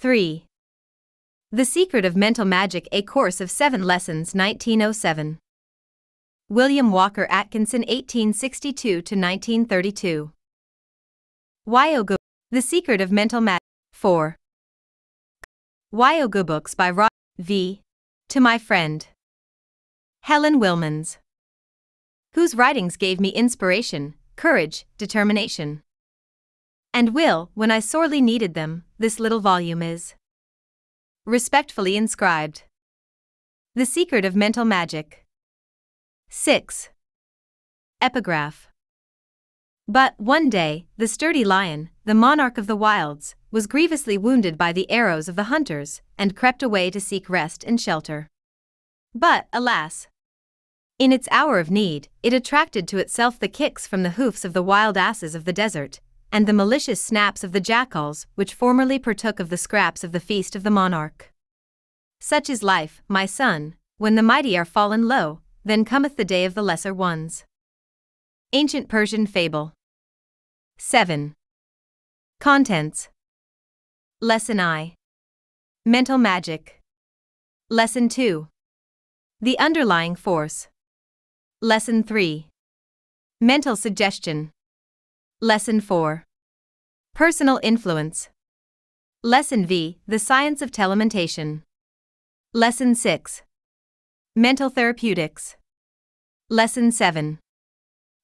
3. The Secret of Mental Magic A Course of Seven Lessons 1907. William Walker Atkinson 1862 to 1932. Wyogo The Secret of Mental Magic 4. Wyogo Books by Rod V. To my friend Helen Wilmans, whose writings gave me inspiration, courage, determination. And will, when I sorely needed them, this little volume is. Respectfully inscribed. The Secret of Mental Magic. 6. Epigraph. But, one day, the sturdy lion, the monarch of the wilds, was grievously wounded by the arrows of the hunters, and crept away to seek rest and shelter. But, alas! In its hour of need, it attracted to itself the kicks from the hoofs of the wild asses of the desert, and the malicious snaps of the jackals which formerly partook of the scraps of the feast of the monarch. Such is life, my son, when the mighty are fallen low, then cometh the day of the lesser ones. Ancient Persian Fable. 7. Contents. Lesson I. Mental Magic. Lesson 2 The Underlying Force. Lesson 3 Mental Suggestion Lesson 4 Personal Influence. Lesson V The Science of Telementation. Lesson 6 Mental Therapeutics. Lesson 7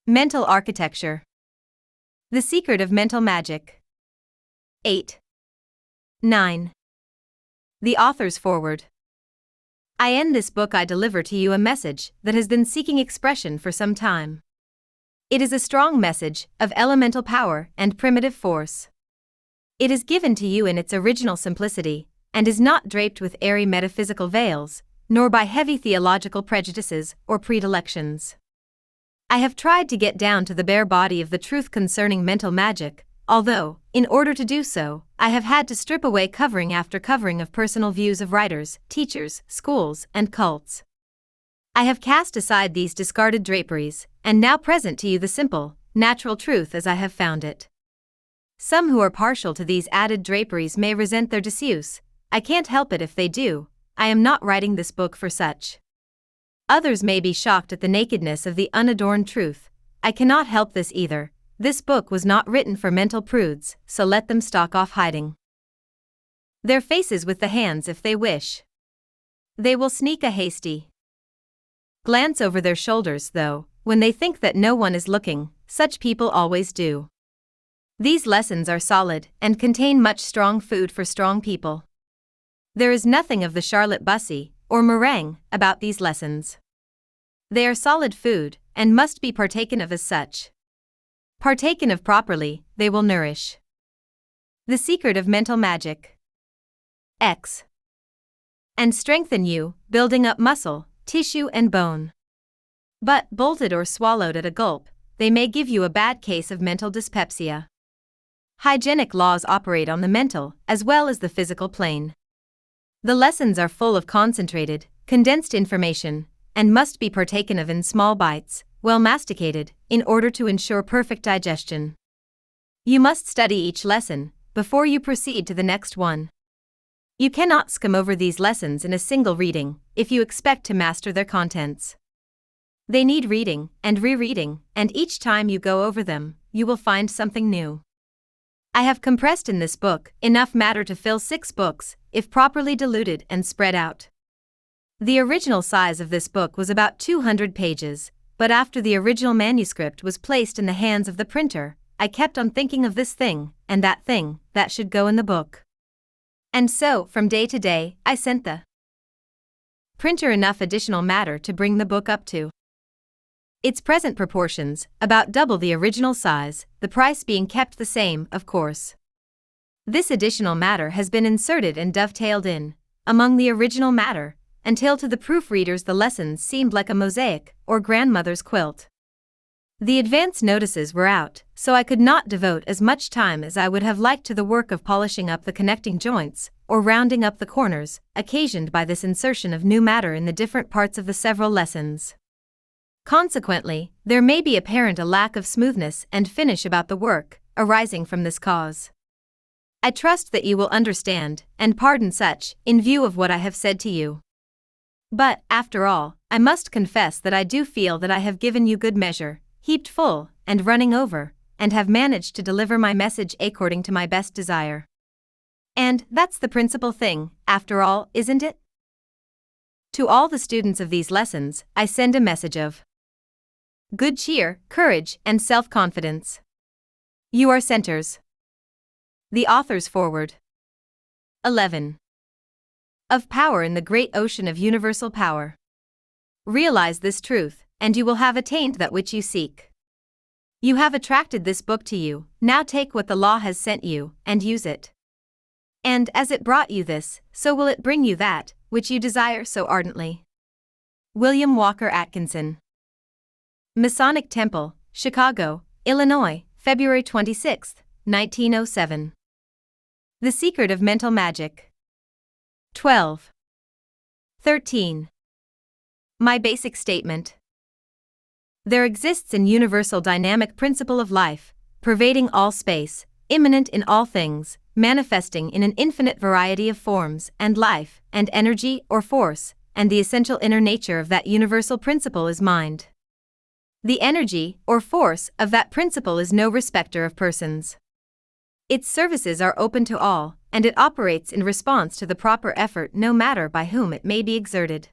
Mental Architecture. The Secret of Mental Magic. 8 9 The Author's Foreword. I end this book I deliver to you a message that has been seeking expression for some time. It is a strong message of elemental power and primitive force. It is given to you in its original simplicity, and is not draped with airy metaphysical veils, nor by heavy theological prejudices or predilections. I have tried to get down to the bare body of the truth concerning mental magic, although, in order to do so, I have had to strip away covering after covering of personal views of writers, teachers, schools, and cults. I have cast aside these discarded draperies, and now present to you the simple, natural truth as I have found it. Some who are partial to these added draperies may resent their disuse, I can't help it if they do, I am not writing this book for such. Others may be shocked at the nakedness of the unadorned truth. I cannot help this either. This book was not written for mental prudes, so let them stalk off hiding their faces with the hands if they wish. They will sneak a hasty glance over their shoulders, though, when they think that no one is looking, such people always do. These lessons are solid and contain much strong food for strong people. There is nothing of the Charlotte Russe or meringue about these lessons. They are solid food and must be partaken of as such. Partaken of properly, they will nourish. The secret of mental magic. X. And strengthen you, building up muscle, tissue, and bone. But, bolted or swallowed at a gulp, they may give you a bad case of mental dyspepsia. Hygienic laws operate on the mental as well as the physical plane. The lessons are full of concentrated, condensed information, and must be partaken of in small bites, well masticated, in order to ensure perfect digestion. You must study each lesson before you proceed to the next one. You cannot skim over these lessons in a single reading if you expect to master their contents. They need reading and rereading, and each time you go over them, you will find something new. I have compressed in this book enough matter to fill six books, if properly diluted and spread out. The original size of this book was about 200 pages, but after the original manuscript was placed in the hands of the printer, I kept on thinking of this thing and that thing that should go in the book. And so, from day to day, I sent the printer enough additional matter to bring the book up to its present proportions, about double the original size, the price being kept the same, of course. This additional matter has been inserted and dovetailed in, among the original matter, until to the proofreaders the lessons seemed like a mosaic or grandmother's quilt. The advance notices were out, so I could not devote as much time as I would have liked to the work of polishing up the connecting joints, or rounding up the corners, occasioned by this insertion of new matter in the different parts of the several lessons. Consequently, there may be apparent a lack of smoothness and finish about the work, arising from this cause. I trust that you will understand and pardon such, in view of what I have said to you. But, after all, I must confess that I do feel that I have given you good measure, heaped full, and running over, and have managed to deliver my message according to my best desire. And that's the principal thing, after all, isn't it? To all the students of these lessons, I send a message of good cheer, courage, and self confidence. You are centers. The author's forward. 11. Of power in the great ocean of universal power. Realize this truth, and you will have attained that which you seek. You have attracted this book to you, now take what the law has sent you, and use it. And as it brought you this, so will it bring you that, which you desire so ardently. William Walker Atkinson. Masonic Temple, Chicago, Illinois, February 26, 1907. The Secret of Mental Magic. 12. 13. My basic statement. There exists an universal dynamic principle of life, pervading all space, immanent in all things, manifesting in an infinite variety of forms and life and energy or force, and the essential inner nature of that universal principle is mind. The energy or force of that principle is no respecter of persons. Its services are open to all, and it operates in response to the proper effort no matter by whom it may be exerted.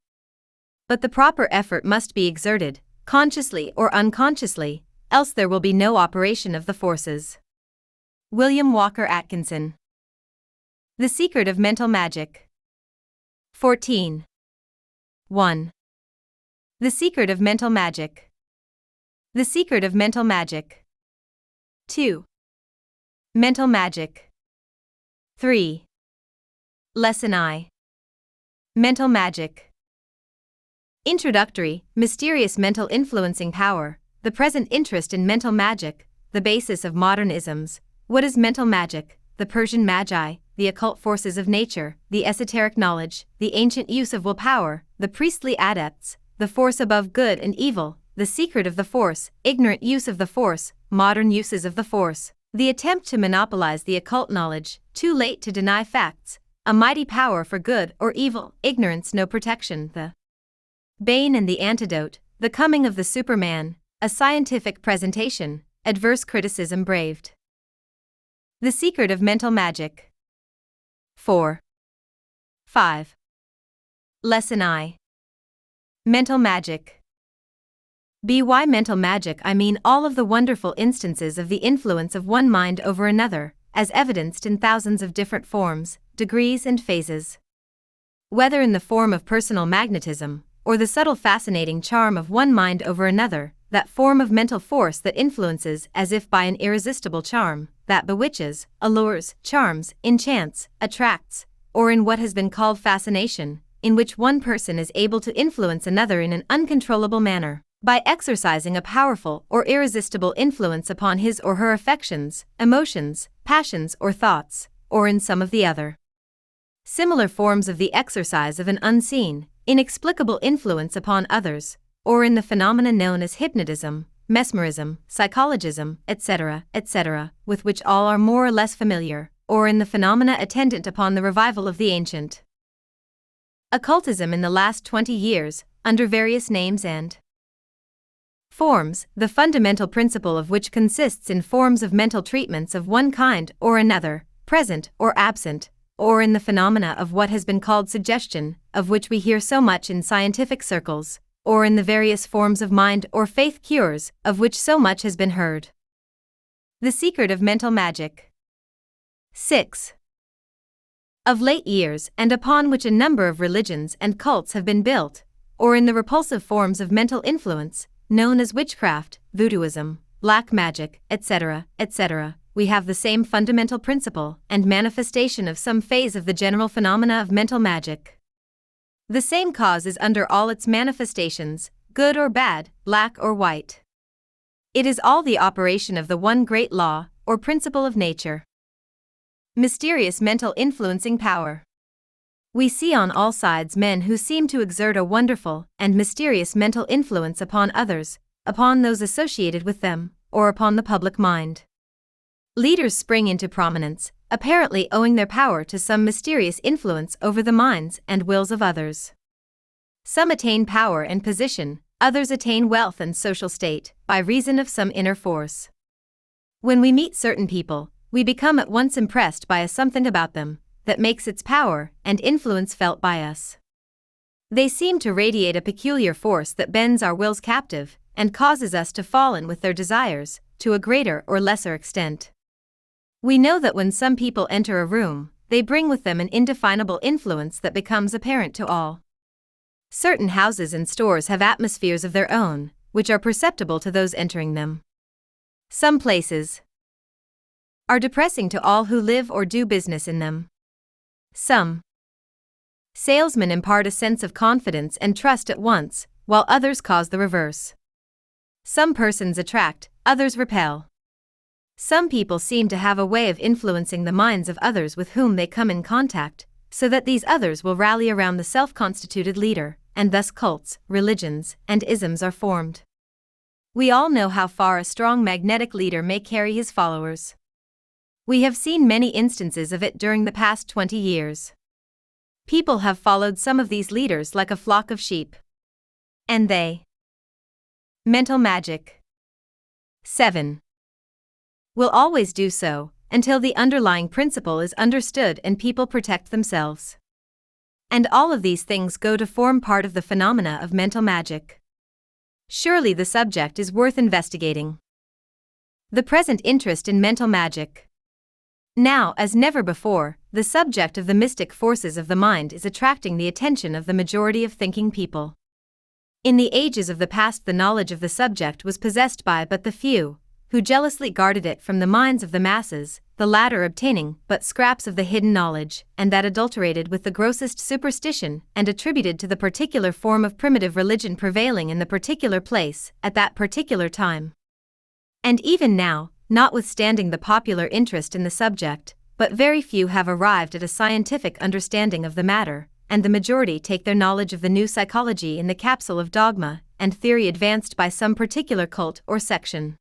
But the proper effort must be exerted, consciously or unconsciously, else there will be no operation of the forces. William Walker Atkinson. The Secret of Mental Magic. 14. 1. The Secret of Mental Magic. The Secret of Mental Magic. 2. Mental Magic. 3. Lesson I. Mental Magic. Introductory, mysterious mental influencing power, the present interest in mental magic, the basis of modern isms. What is mental magic? The Persian magi, the occult forces of nature, the esoteric knowledge, the ancient use of willpower, the priestly adepts, the force above good and evil, the secret of the force, ignorant use of the force, modern uses of the force. The attempt to monopolize the occult knowledge, too late to deny facts, a mighty power for good or evil, ignorance no protection, the Bane and the antidote, the coming of the Superman, a scientific presentation, adverse criticism braved. The secret of mental magic. 4. 5. Lesson I. Mental magic. By mental magic, I mean all of the wonderful instances of the influence of one mind over another, as evidenced in thousands of different forms, degrees, and phases. Whether in the form of personal magnetism, or the subtle fascinating charm of one mind over another, that form of mental force that influences as if by an irresistible charm, that bewitches, allures, charms, enchants, attracts, or in what has been called fascination, in which one person is able to influence another in an uncontrollable manner by exercising a powerful or irresistible influence upon his or her affections, emotions, passions, or thoughts, or in some of the other. Similar forms of the exercise of an unseen, inexplicable influence upon others, or in the phenomena known as hypnotism, mesmerism, psychologism, etc., etc., with which all are more or less familiar, or in the phenomena attendant upon the revival of the ancient. Occultism in the last 20 years, under various names and Forms, the fundamental principle of which consists in forms of mental treatments of one kind or another, present or absent, or in the phenomena of what has been called suggestion, of which we hear so much in scientific circles, or in the various forms of mind or faith cures, of which so much has been heard. The secret of mental magic. 6. Of late years, and upon which a number of religions and cults have been built, or in the repulsive forms of mental influence, known as witchcraft, voodooism, black magic, etc., etc., we have the same fundamental principle and manifestation of some phase of the general phenomena of mental magic. The same cause is under all its manifestations, good or bad, black or white. It is all the operation of the one great law, or principle of nature. Mysterious mental influencing power. We see on all sides men who seem to exert a wonderful and mysterious mental influence upon others, upon those associated with them, or upon the public mind. Leaders spring into prominence, apparently owing their power to some mysterious influence over the minds and wills of others. Some attain power and position, others attain wealth and social state, by reason of some inner force. When we meet certain people, we become at once impressed by a something about them that makes its power and influence felt by us. They seem to radiate a peculiar force that bends our wills captive and causes us to fall in with their desires, to a greater or lesser extent. We know that when some people enter a room, they bring with them an indefinable influence that becomes apparent to all. Certain houses and stores have atmospheres of their own, which are perceptible to those entering them. Some places are depressing to all who live or do business in them. Some salesmen impart a sense of confidence and trust at once, while others cause the reverse. Some persons attract, others repel. Some people seem to have a way of influencing the minds of others with whom they come in contact, so that these others will rally around the self constituted leader, and thus cults, religions, and isms are formed. We all know how far a strong magnetic leader may carry his followers. We have seen many instances of it during the past 20 years. People have followed some of these leaders like a flock of sheep. And they. Mental magic. 7 will always do so, until the underlying principle is understood and people protect themselves. And all of these things go to form part of the phenomena of mental magic. Surely the subject is worth investigating. The present interest in mental magic. Now, as never before, the subject of the mystic forces of the mind is attracting the attention of the majority of thinking people. In the ages of the past, the knowledge of the subject was possessed by but the few, who jealously guarded it from the minds of the masses, the latter obtaining but scraps of the hidden knowledge, and that adulterated with the grossest superstition and attributed to the particular form of primitive religion prevailing in the particular place at that particular time. And even now, notwithstanding the popular interest in the subject, but very few have arrived at a scientific understanding of the matter, and the majority take their knowledge of the new psychology in the capsule of dogma and theory advanced by some particular cult or section.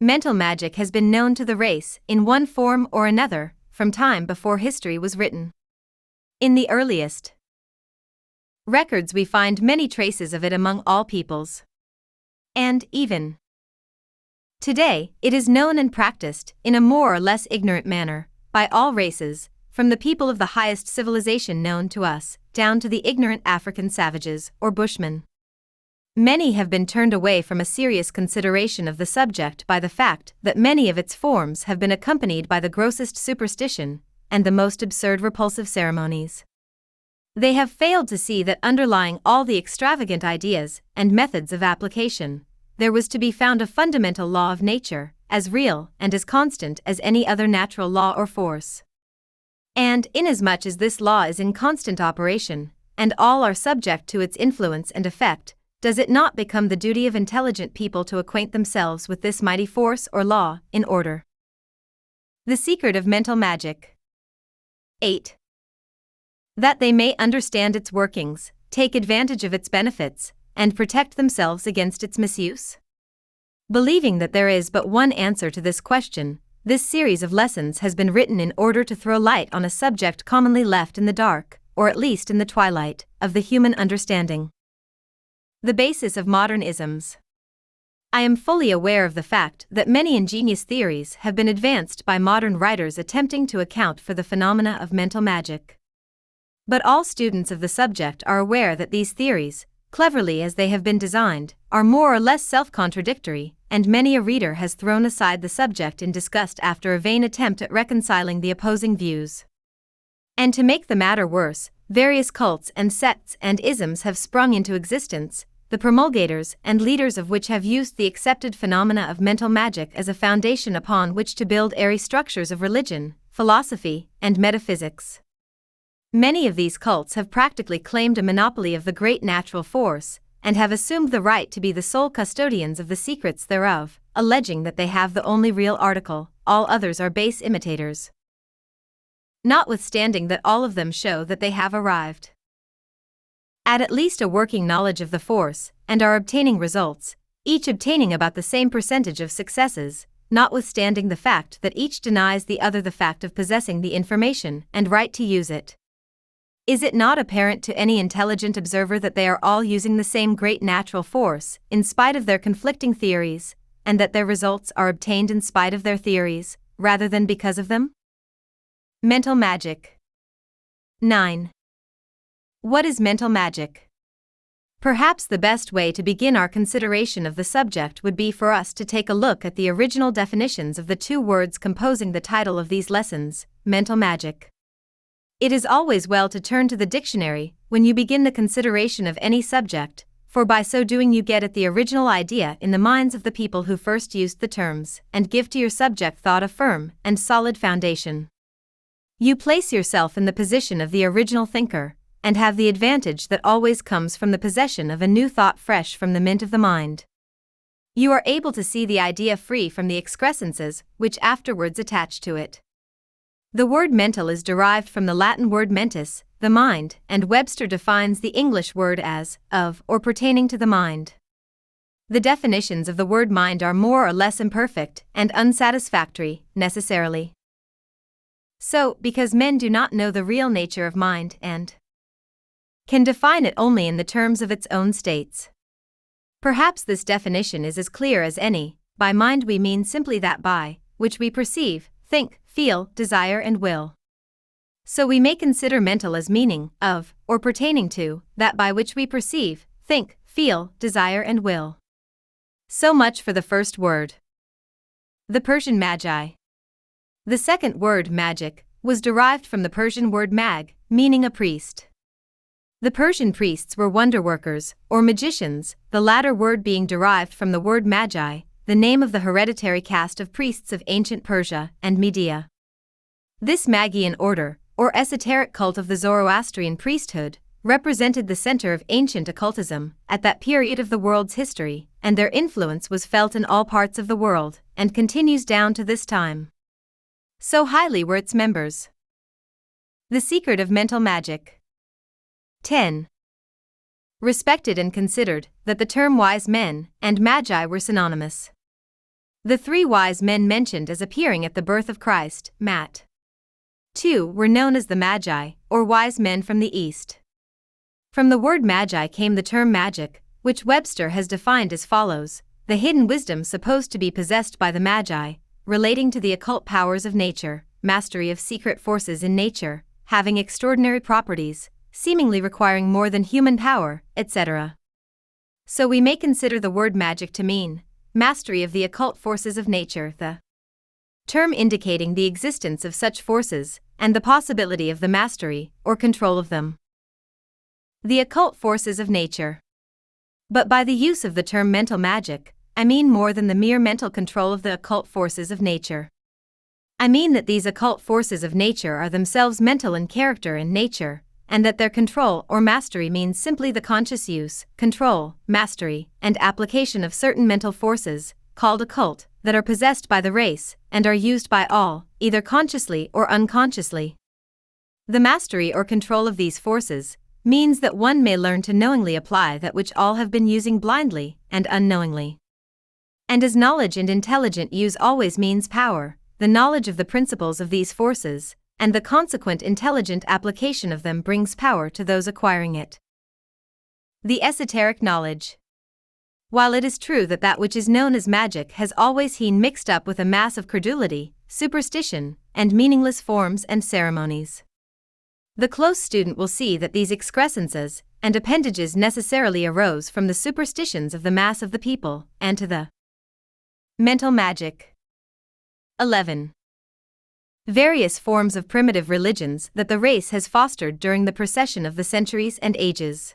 Mental magic has been known to the race, in one form or another, from time before history was written. In the earliest records, we find many traces of it among all peoples. And, even today, it is known and practiced, in a more or less ignorant manner, by all races, from the people of the highest civilization known to us, down to the ignorant African savages or bushmen. Many have been turned away from a serious consideration of the subject by the fact that many of its forms have been accompanied by the grossest superstition and the most absurd repulsive ceremonies. They have failed to see that underlying all the extravagant ideas and methods of application, there was to be found a fundamental law of nature, as real and as constant as any other natural law or force. And, inasmuch as this law is in constant operation, and all are subject to its influence and effect, does it not become the duty of intelligent people to acquaint themselves with this mighty force or law, in order? The secret of mental magic. 8. That they may understand its workings, take advantage of its benefits, and protect themselves against its misuse? Believing that there is but one answer to this question, this series of lessons has been written in order to throw light on a subject commonly left in the dark, or at least in the twilight, of the human understanding. The basis of modern isms. I am fully aware of the fact that many ingenious theories have been advanced by modern writers attempting to account for the phenomena of mental magic. But all students of the subject are aware that these theories, cleverly as they have been designed, are more or less self contradictory, and many a reader has thrown aside the subject in disgust after a vain attempt at reconciling the opposing views. And to make the matter worse, various cults and sects and isms have sprung into existence, the promulgators and leaders of which have used the accepted phenomena of mental magic as a foundation upon which to build airy structures of religion, philosophy, and metaphysics. Many of these cults have practically claimed a monopoly of the great natural force, and have assumed the right to be the sole custodians of the secrets thereof, alleging that they have the only real article, all others are base imitators. Notwithstanding that all of them show that they have arrived at at least a working knowledge of the force, and are obtaining results, each obtaining about the same percentage of successes, notwithstanding the fact that each denies the other the fact of possessing the information and right to use it. Is it not apparent to any intelligent observer that they are all using the same great natural force, in spite of their conflicting theories, and that their results are obtained in spite of their theories, rather than because of them? Mental Magic 9. What is mental magic? Perhaps the best way to begin our consideration of the subject would be for us to take a look at the original definitions of the two words composing the title of these lessons mental magic. It is always well to turn to the dictionary when you begin the consideration of any subject, for by so doing you get at the original idea in the minds of the people who first used the terms, and give to your subject thought a firm and solid foundation. You place yourself in the position of the original thinker, and have the advantage that always comes from the possession of a new thought fresh from the mint of the mind. You are able to see the idea free from the excrescences which afterwards attach to it. The word mental is derived from the Latin word mentis, the mind, and Webster defines the English word as of or pertaining to the mind. The definitions of the word mind are more or less imperfect and unsatisfactory, necessarily. So, because men do not know the real nature of mind and can define it only in the terms of its own states. Perhaps this definition is as clear as any. By mind, we mean simply that by which we perceive, think, feel, desire, and will. So we may consider mental as meaning of, or pertaining to, that by which we perceive, think, feel, desire, and will. So much for the first word. The Persian Magi. The second word, magic, was derived from the Persian word mag, meaning a priest. The Persian priests were wonder workers, or magicians, the latter word being derived from the word magi, the name of the hereditary caste of priests of ancient Persia and Media. This Magian order, or esoteric cult of the Zoroastrian priesthood, represented the center of ancient occultism at that period of the world's history, and their influence was felt in all parts of the world and continues down to this time. So highly were its members. The secret of mental magic. 10 respected and considered that the term wise men and magi were synonymous. The three wise men mentioned as appearing at the birth of Christ, Matt. 2, were known as the Magi, or wise men from the East. From the word magi came the term magic, which Webster has defined as follows the hidden wisdom supposed to be possessed by the Magi, relating to the occult powers of nature, mastery of secret forces in nature, having extraordinary properties, seemingly requiring more than human power, etc. So we may consider the word magic to mean mastery of the occult forces of nature, the term indicating the existence of such forces and the possibility of the mastery or control of them. The occult forces of nature. But by the use of the term mental magic, I mean more than the mere mental control of the occult forces of nature. I mean that these occult forces of nature are themselves mental in character and nature, and that their control or mastery means simply the conscious use, control, mastery, and application of certain mental forces, called occult, that are possessed by the race and are used by all, either consciously or unconsciously. The mastery or control of these forces means that one may learn to knowingly apply that which all have been using blindly and unknowingly. And as knowledge and intelligent use always means power, the knowledge of the principles of these forces, and the consequent intelligent application of them brings power to those acquiring it. The esoteric knowledge. While it is true that that which is known as magic has always been mixed up with a mass of credulity, superstition, and meaningless forms and ceremonies. The close student will see that these excrescences and appendages necessarily arose from the superstitions of the mass of the people, and to the mental magic. 11 various forms of primitive religions that the race has fostered during the procession of the centuries and ages.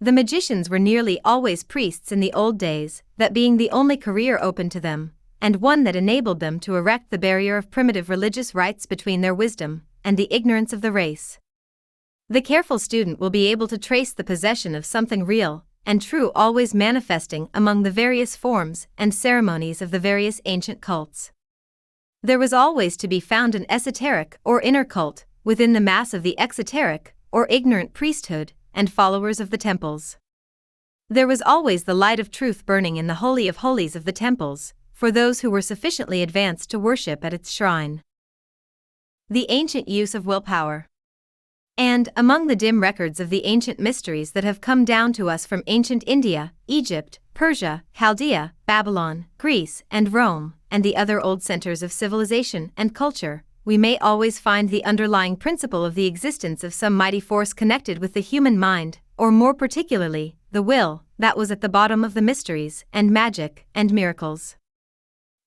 The magicians were nearly always priests in the old days, that being the only career open to them, and one that enabled them to erect the barrier of primitive religious rites between their wisdom and the ignorance of the race. The careful student will be able to trace the possession of something real and true always manifesting among the various forms and ceremonies of the various ancient cults. There was always to be found an esoteric or inner cult within the mass of the exoteric or ignorant priesthood and followers of the temples. There was always the light of truth burning in the Holy of Holies of the temples, for those who were sufficiently advanced to worship at its shrine. The ancient use of willpower. And, among the dim records of the ancient mysteries that have come down to us from ancient India, Egypt, Persia, Chaldea, Babylon, Greece, and Rome, and the other old centers of civilization and culture, we may always find the underlying principle of the existence of some mighty force connected with the human mind, or more particularly, the will, that was at the bottom of the mysteries, and magic, and miracles.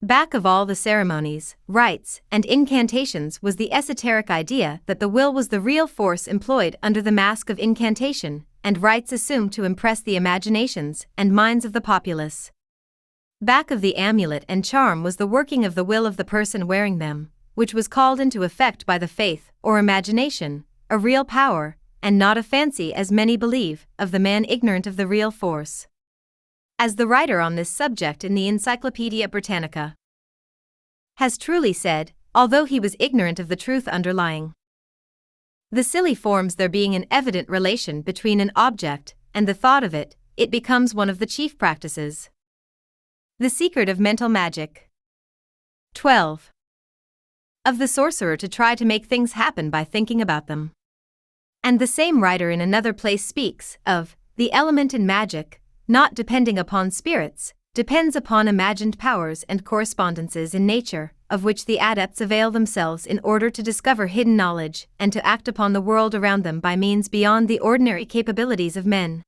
Back of all the ceremonies, rites, and incantations was the esoteric idea that the will was the real force employed under the mask of incantation, and rites assumed to impress the imaginations and minds of the populace. Back of the amulet and charm was the working of the will of the person wearing them, which was called into effect by the faith or imagination, a real power, and not a fancy as many believe, of the man ignorant of the real force as the writer on this subject in the Encyclopaedia Britannica has truly said, although he was ignorant of the truth underlying the silly forms there being an evident relation between an object and the thought of it, it becomes one of the chief practices. The secret of mental magic. 12. Of the sorcerer to try to make things happen by thinking about them. And the same writer in another place speaks of the element in magic, not depending upon spirits, depends upon imagined powers and correspondences in nature, of which the adepts avail themselves in order to discover hidden knowledge and to act upon the world around them by means beyond the ordinary capabilities of men.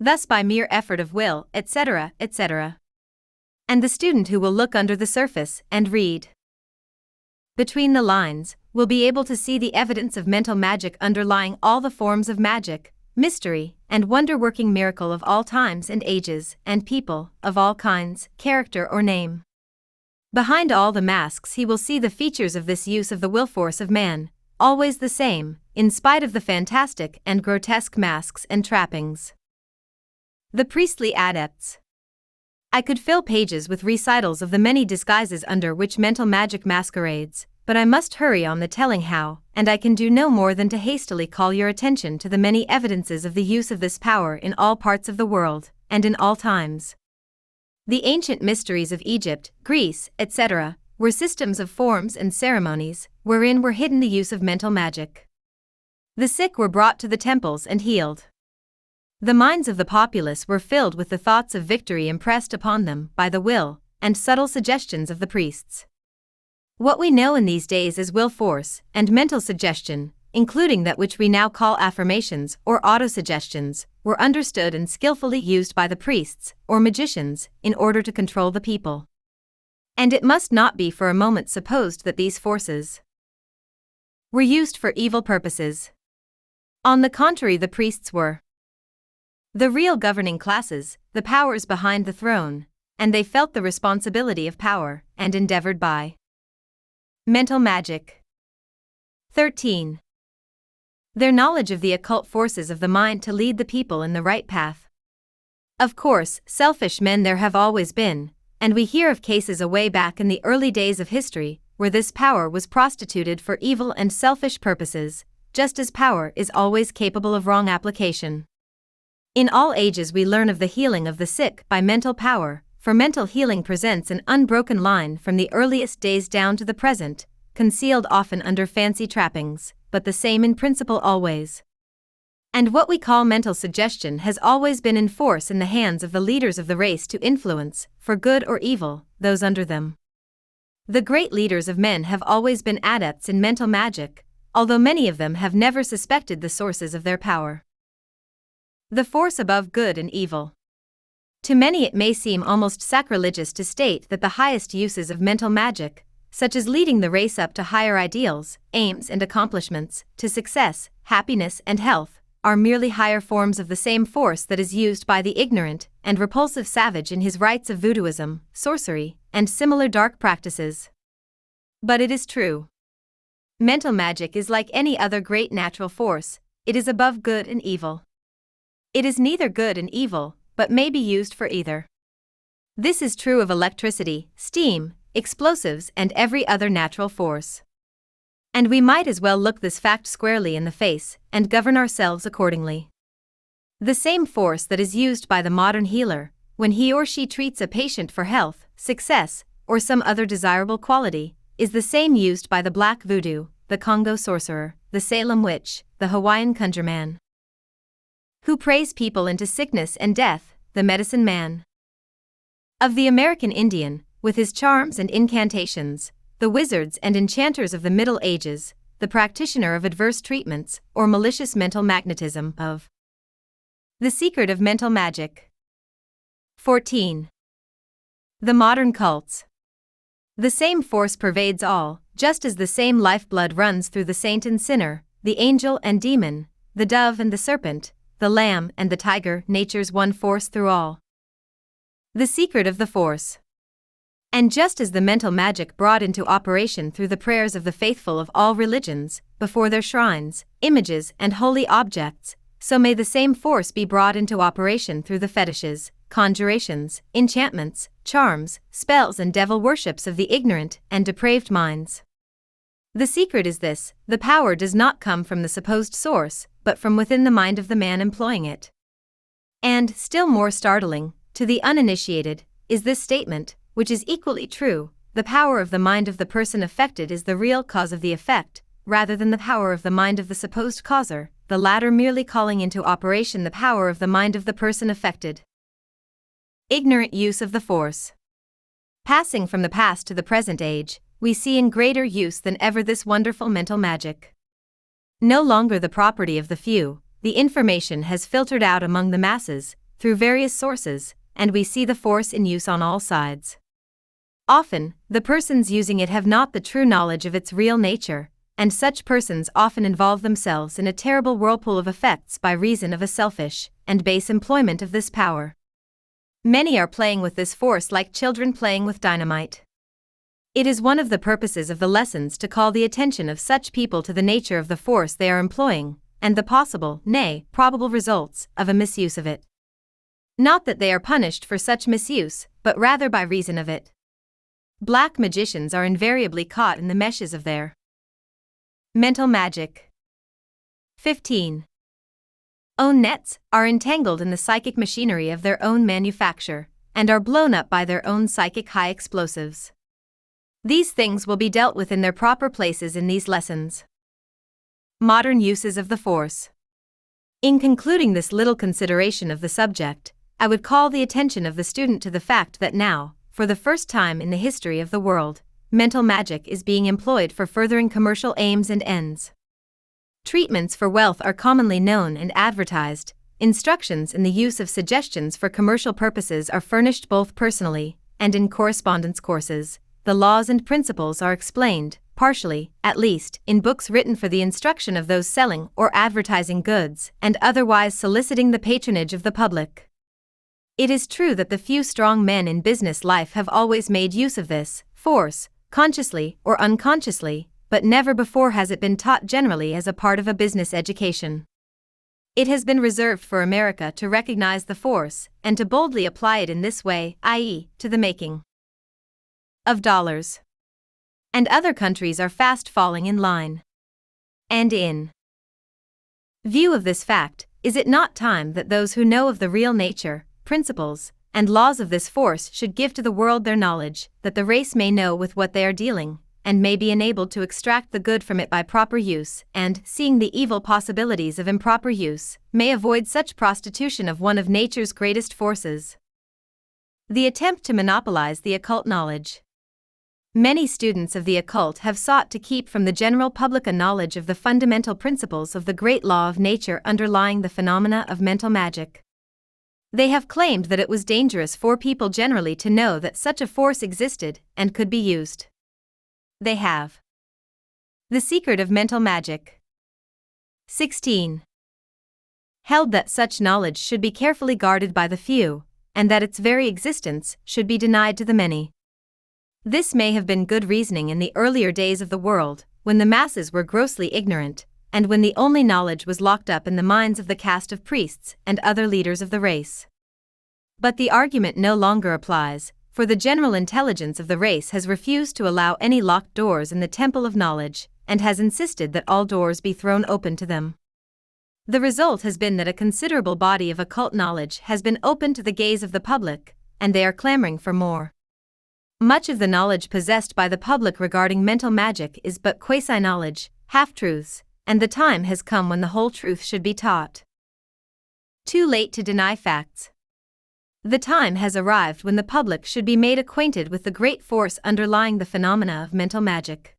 Thus, by mere effort of will, etc., etc. And the student who will look under the surface and read between the lines will be able to see the evidence of mental magic underlying all the forms of magic, mystery, and wonder working miracle of all times and ages, and people, of all kinds, character, or name. Behind all the masks, he will see the features of this use of the will force of man, always the same, in spite of the fantastic and grotesque masks and trappings. The priestly adepts. I could fill pages with recitals of the many disguises under which mental magic masquerades, but I must hurry on the telling how, and I can do no more than to hastily call your attention to the many evidences of the use of this power in all parts of the world, and in all times. The ancient mysteries of Egypt, Greece, etc., were systems of forms and ceremonies, wherein were hidden the use of mental magic. The sick were brought to the temples and healed. The minds of the populace were filled with the thoughts of victory impressed upon them by the will and subtle suggestions of the priests. What we know in these days as will force and mental suggestion, including that which we now call affirmations or autosuggestions, were understood and skillfully used by the priests or magicians in order to control the people. And it must not be for a moment supposed that these forces were used for evil purposes. On the contrary, the priests were the real governing classes, the powers behind the throne, and they felt the responsibility of power and endeavored by Mental magic. 13. Their knowledge of the occult forces of the mind to lead the people in the right path. Of course, selfish men there have always been, and we hear of cases away back in the early days of history where this power was prostituted for evil and selfish purposes, just as power is always capable of wrong application. In all ages, we learn of the healing of the sick by mental power, for mental healing presents an unbroken line from the earliest days down to the present, concealed often under fancy trappings, but the same in principle always. And what we call mental suggestion has always been in force in the hands of the leaders of the race to influence, for good or evil, those under them. The great leaders of men have always been adepts in mental magic, although many of them have never suspected the sources of their power. The force above good and evil. To many, it may seem almost sacrilegious to state that the highest uses of mental magic, such as leading the race up to higher ideals, aims, and accomplishments, to success, happiness, and health, are merely higher forms of the same force that is used by the ignorant and repulsive savage in his rites of voodooism, sorcery, and similar dark practices. But it is true. Mental magic is like any other great natural force, it is above good and evil. It is neither good and evil, but may be used for either. This is true of electricity, steam, explosives, and every other natural force. And we might as well look this fact squarely in the face and govern ourselves accordingly. The same force that is used by the modern healer, when he or she treats a patient for health, success, or some other desirable quality, is the same used by the black voodoo, the Congo sorcerer, the Salem witch, the Hawaiian conjureman, who prays people into sickness and death, the medicine man. Of the American Indian, with his charms and incantations, the wizards and enchanters of the Middle Ages, the practitioner of adverse treatments or malicious mental magnetism of the secret of mental magic. 14. The modern cults. The same force pervades all, just as the same lifeblood runs through the saint and sinner, the angel and demon, the dove and the serpent, the lamb and the tiger, nature's one force through all. The secret of the force. And just as the mental magic brought into operation through the prayers of the faithful of all religions, before their shrines, images, and holy objects, so may the same force be brought into operation through the fetishes, conjurations, enchantments, charms, spells, and devil worships of the ignorant and depraved minds. The secret is this the power does not come from the supposed source, but from within the mind of the man employing it. And, still more startling, to the uninitiated, is this statement which is equally true, the power of the mind of the person affected is the real cause of the effect, rather than the power of the mind of the supposed causer, the latter merely calling into operation the power of the mind of the person affected. Ignorant use of the force. Passing from the past to the present age, we see in greater use than ever this wonderful mental magic. No longer the property of the few, the information has filtered out among the masses, through various sources, and we see the force in use on all sides. Often, the persons using it have not the true knowledge of its real nature, and such persons often involve themselves in a terrible whirlpool of effects by reason of a selfish and base employment of this power. Many are playing with this force like children playing with dynamite. It is one of the purposes of the lessons to call the attention of such people to the nature of the force they are employing, and the possible, nay, probable results of a misuse of it. Not that they are punished for such misuse, but rather by reason of it. Black magicians are invariably caught in the meshes of their mental magic. 15. Own nets are entangled in the psychic machinery of their own manufacture and are blown up by their own psychic high explosives. These things will be dealt with in their proper places in these lessons. Modern uses of the force. In concluding this little consideration of the subject, I would call the attention of the student to the fact that now, for the first time in the history of the world, mental magic is being employed for furthering commercial aims and ends. Treatments for wealth are commonly known and advertised. Instructions in the use of suggestions for commercial purposes are furnished both personally and in correspondence courses. The laws and principles are explained, partially, at least, in books written for the instruction of those selling or advertising goods and otherwise soliciting the patronage of the public. It is true that the few strong men in business life have always made use of this force, consciously or unconsciously, but never before has it been taught generally as a part of a business education. It has been reserved for America to recognize the force and to boldly apply it in this way, i.e., to the making of dollars. And other countries are fast falling in line. And in view of this fact, is it not time that those who know of the real nature, principles, and laws of this force should give to the world their knowledge, that the race may know with what they are dealing, and may be enabled to extract the good from it by proper use, and, seeing the evil possibilities of improper use, may avoid such prostitution of one of nature's greatest forces. The attempt to monopolize the occult knowledge. Many students of the occult have sought to keep from the general public a knowledge of the fundamental principles of the great law of nature underlying the phenomena of mental magic. They have claimed that it was dangerous for people generally to know that such a force existed and could be used. They have. The Secret of Mental Magic. 16. Held that such knowledge should be carefully guarded by the few, and that its very existence should be denied to the many. This may have been good reasoning in the earlier days of the world, when the masses were grossly ignorant, and when the only knowledge was locked up in the minds of the caste of priests and other leaders of the race. But the argument no longer applies, for the general intelligence of the race has refused to allow any locked doors in the temple of knowledge, and has insisted that all doors be thrown open to them. The result has been that a considerable body of occult knowledge has been opened to the gaze of the public, and they are clamoring for more. Much of the knowledge possessed by the public regarding mental magic is but quasi knowledge, half truths, and the time has come when the whole truth should be taught. Too late to deny facts. The time has arrived when the public should be made acquainted with the great force underlying the phenomena of mental magic.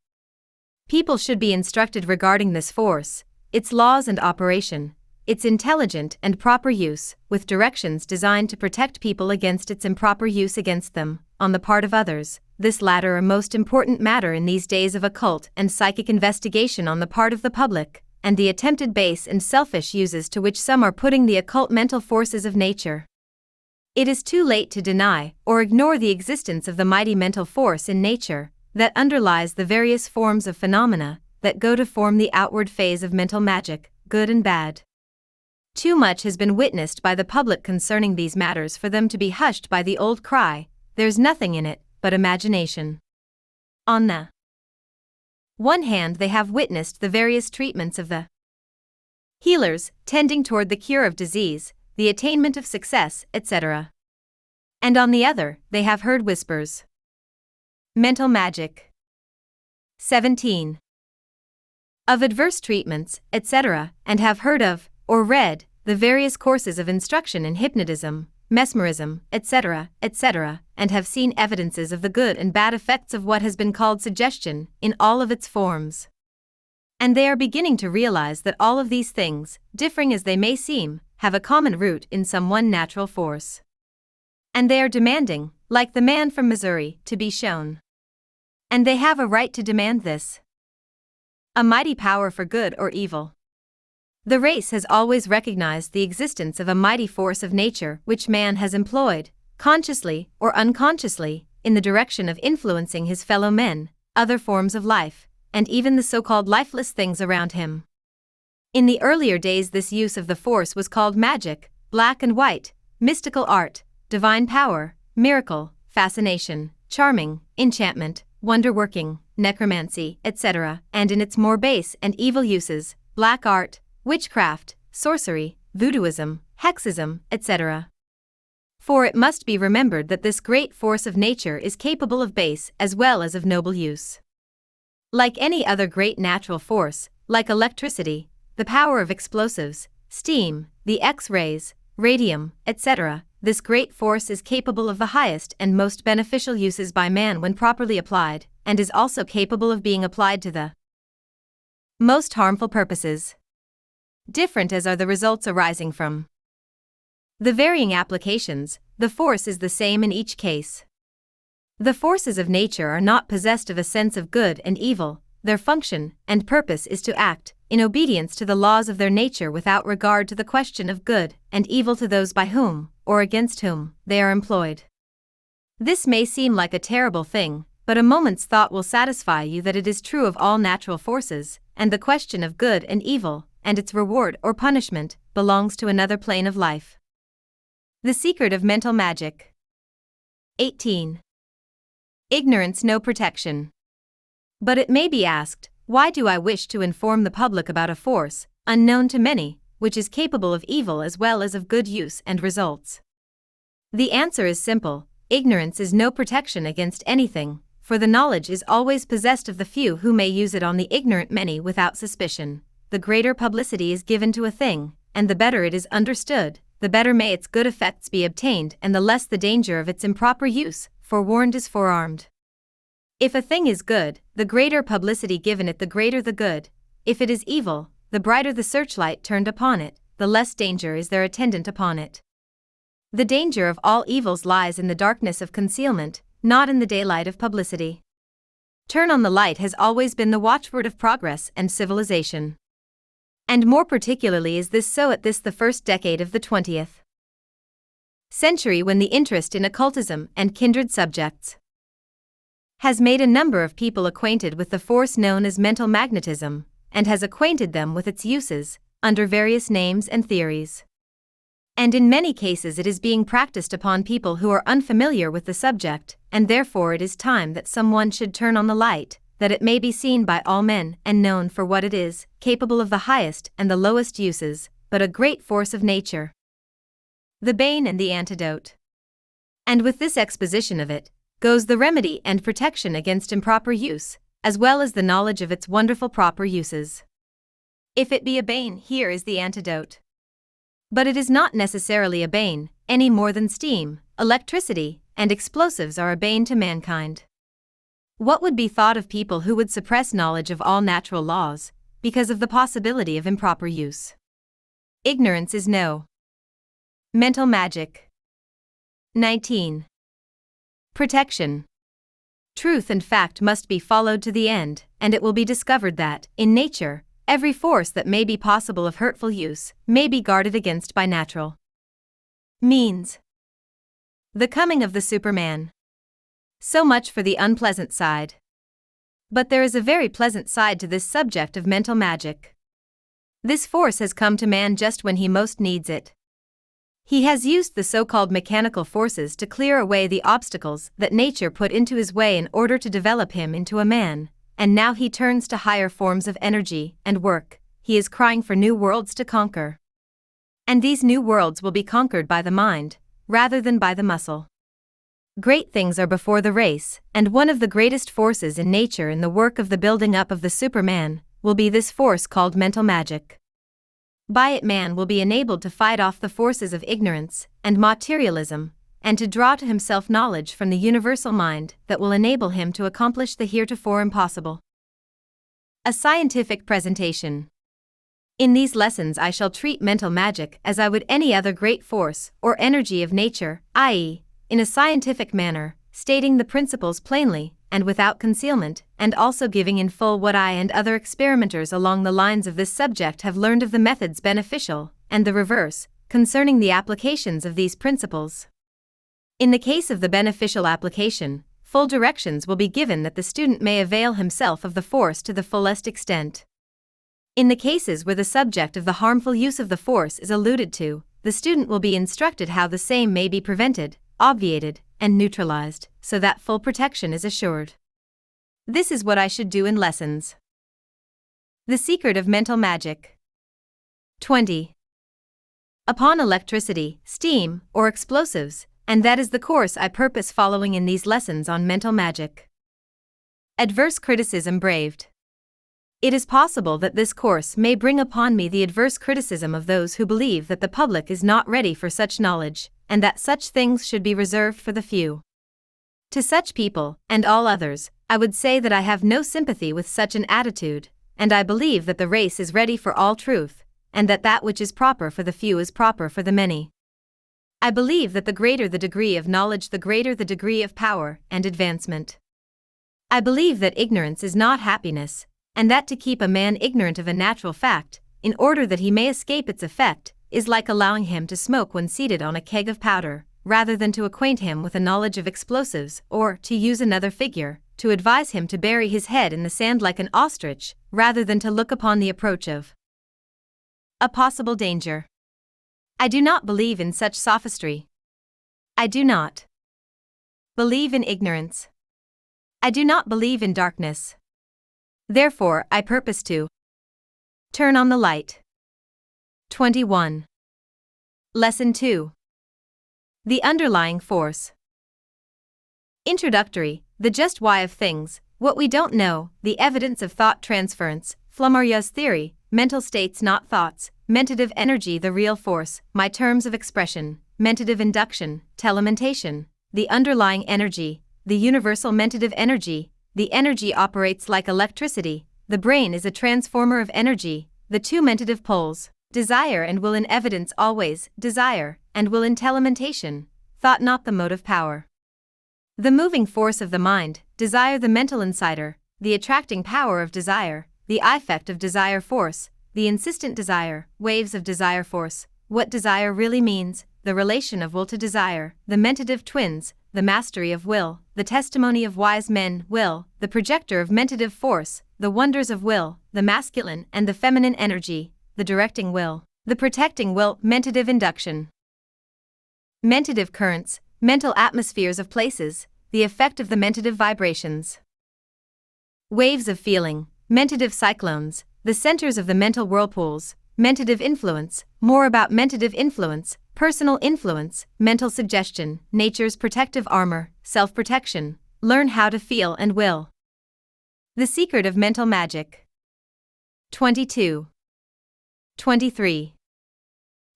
People should be instructed regarding this force, its laws and operation, its intelligent and proper use, with directions designed to protect people against its improper use against them, on the part of others, this latter a most important matter in these days of occult and psychic investigation on the part of the public, and the attempted base and selfish uses to which some are putting the occult mental forces of nature. It is too late to deny or ignore the existence of the mighty mental force in nature that underlies the various forms of phenomena that go to form the outward phase of mental magic, good and bad. Too much has been witnessed by the public concerning these matters for them to be hushed by the old cry, there's nothing in it but imagination. On the one hand, they have witnessed the various treatments of the healers, tending toward the cure of disease, the attainment of success, etc. And on the other, they have heard whispers. Mental Magic 17. Of adverse treatments, etc., and have heard of, or read, the various courses of instruction in hypnotism, mesmerism, etc., etc., and have seen evidences of the good and bad effects of what has been called suggestion in all of its forms. And they are beginning to realize that all of these things, differing as they may seem, have a common root in some one natural force. And they are demanding, like the man from Missouri, to be shown. And they have a right to demand this. A mighty power for good or evil. The race has always recognized the existence of a mighty force of nature which man has employed, consciously or unconsciously, in the direction of influencing his fellow men, other forms of life, and even the so called lifeless things around him. In the earlier days, this use of the force was called magic, black and white, mystical art, divine power, miracle, fascination, charming, enchantment, wonder working, necromancy, etc., and in its more base and evil uses, black art, witchcraft, sorcery, voodooism, hexism, etc. For it must be remembered that this great force of nature is capable of base as well as of noble use. Like any other great natural force, like electricity, the power of explosives, steam, the X rays, radium, etc., this great force is capable of the highest and most beneficial uses by man when properly applied, and is also capable of being applied to the most harmful purposes different as are the results arising from the varying applications, the force is the same in each case. The forces of nature are not possessed of a sense of good and evil, their function and purpose is to act, in obedience to the laws of their nature without regard to the question of good and evil to those by whom, or against whom, they are employed. This may seem like a terrible thing, but a moment's thought will satisfy you that it is true of all natural forces, and the question of good and evil, and its reward or punishment belongs to another plane of life. The Secret of Mental Magic 18. Ignorance no protection. But it may be asked, why do I wish to inform the public about a force, unknown to many, which is capable of evil as well as of good use and results? The answer is simple ignorance is no protection against anything, for the knowledge is always possessed of the few who may use it on the ignorant many without suspicion the greater publicity is given to a thing, and the better it is understood, the better may its good effects be obtained and the less the danger of its improper use, forewarned is forearmed. If a thing is good, the greater publicity given it, the greater the good. If it is evil, the brighter the searchlight turned upon it, the less danger is there attendant upon it. The danger of all evils lies in the darkness of concealment, not in the daylight of publicity. Turn on the light has always been the watchword of progress and civilization. And more particularly is this so at this the first decade of the 20th century when the interest in occultism and kindred subjects has made a number of people acquainted with the force known as mental magnetism, and has acquainted them with its uses, under various names and theories. And in many cases, it is being practiced upon people who are unfamiliar with the subject, and therefore it is time that someone should turn on the light, that it may be seen by all men and known for what it is, capable of the highest and the lowest uses, but a great force of nature. The bane and the antidote. And with this exposition of it, goes the remedy and protection against improper use, as well as the knowledge of its wonderful proper uses. If it be a bane, here is the antidote. But it is not necessarily a bane, any more than steam, electricity, and explosives are a bane to mankind. What would be thought of people who would suppress knowledge of all natural laws, because of the possibility of improper use? Ignorance is no. Mental magic. 19. Protection. Truth and fact must be followed to the end, and it will be discovered that, in nature, every force that may be possible of hurtful use may be guarded against by natural means. The coming of the Superman. So much for the unpleasant side. But there is a very pleasant side to this subject of mental magic. This force has come to man just when he most needs it. He has used the so called mechanical forces to clear away the obstacles that nature put into his way in order to develop him into a man, and now he turns to higher forms of energy and work, he is crying for new worlds to conquer. And these new worlds will be conquered by the mind, rather than by the muscle. Great things are before the race, and one of the greatest forces in nature in the work of the building up of the Superman will be this force called mental magic. By it, man will be enabled to fight off the forces of ignorance and materialism, and to draw to himself knowledge from the universal mind that will enable him to accomplish the heretofore impossible. A scientific presentation. In these lessons, I shall treat mental magic as I would any other great force or energy of nature, i.e., in a scientific manner, stating the principles plainly and without concealment, and also giving in full what I and other experimenters along the lines of this subject have learned of the methods beneficial, and the reverse, concerning the applications of these principles. In the case of the beneficial application, full directions will be given that the student may avail himself of the force to the fullest extent. In the cases where the subject of the harmful use of the force is alluded to, the student will be instructed how the same may be prevented, obviated, and neutralized, so that full protection is assured. This is what I should do in lessons. The Secret of Mental Magic 20. Upon electricity, steam, or explosives, and that is the course I purpose following in these lessons on mental magic. Adverse criticism braved. It is possible that this course may bring upon me the adverse criticism of those who believe that the public is not ready for such knowledge, and that such things should be reserved for the few. To such people, and all others, I would say that I have no sympathy with such an attitude, and I believe that the race is ready for all truth, and that that which is proper for the few is proper for the many. I believe that the greater the degree of knowledge, the greater the degree of power and advancement. I believe that ignorance is not happiness, and that to keep a man ignorant of a natural fact, in order that he may escape its effect, is like allowing him to smoke when seated on a keg of powder, rather than to acquaint him with a knowledge of explosives, or, to use another figure, to advise him to bury his head in the sand like an ostrich, rather than to look upon the approach of a possible danger. I do not believe in such sophistry. I do not believe in ignorance. I do not believe in darkness. Therefore, I purpose to turn on the light. 21. Lesson 2 The Underlying Force. Introductory The Just Why of Things, What We Don't Know, the Evidence of Thought Transference, Flammarion's Theory, Mental States Not Thoughts, Mentative energy, the real force, my terms of expression, mentative induction, telementation, the underlying energy, the universal mentative energy, the energy operates like electricity, the brain is a transformer of energy, the two mentative poles, desire and will in evidence always, desire, and will in telementation, thought not the motive power. The moving force of the mind, desire the mental insider, the attracting power of desire, the effect of desire force, the insistent desire, waves of desire force, what desire really means, the relation of will to desire, the mentative twins, the mastery of will, the testimony of wise men, will, the projector of mentative force, the wonders of will, the masculine and the feminine energy, the directing will, the protecting will, mentative induction. Mentative currents, mental atmospheres of places, the effect of the mentative vibrations. Waves of feeling, mentative cyclones, the centers of the mental whirlpools, mentative influence, more about mentative influence, personal influence, mental suggestion, nature's protective armor, self protection, learn how to feel and will. The secret of mental magic. 22. 23.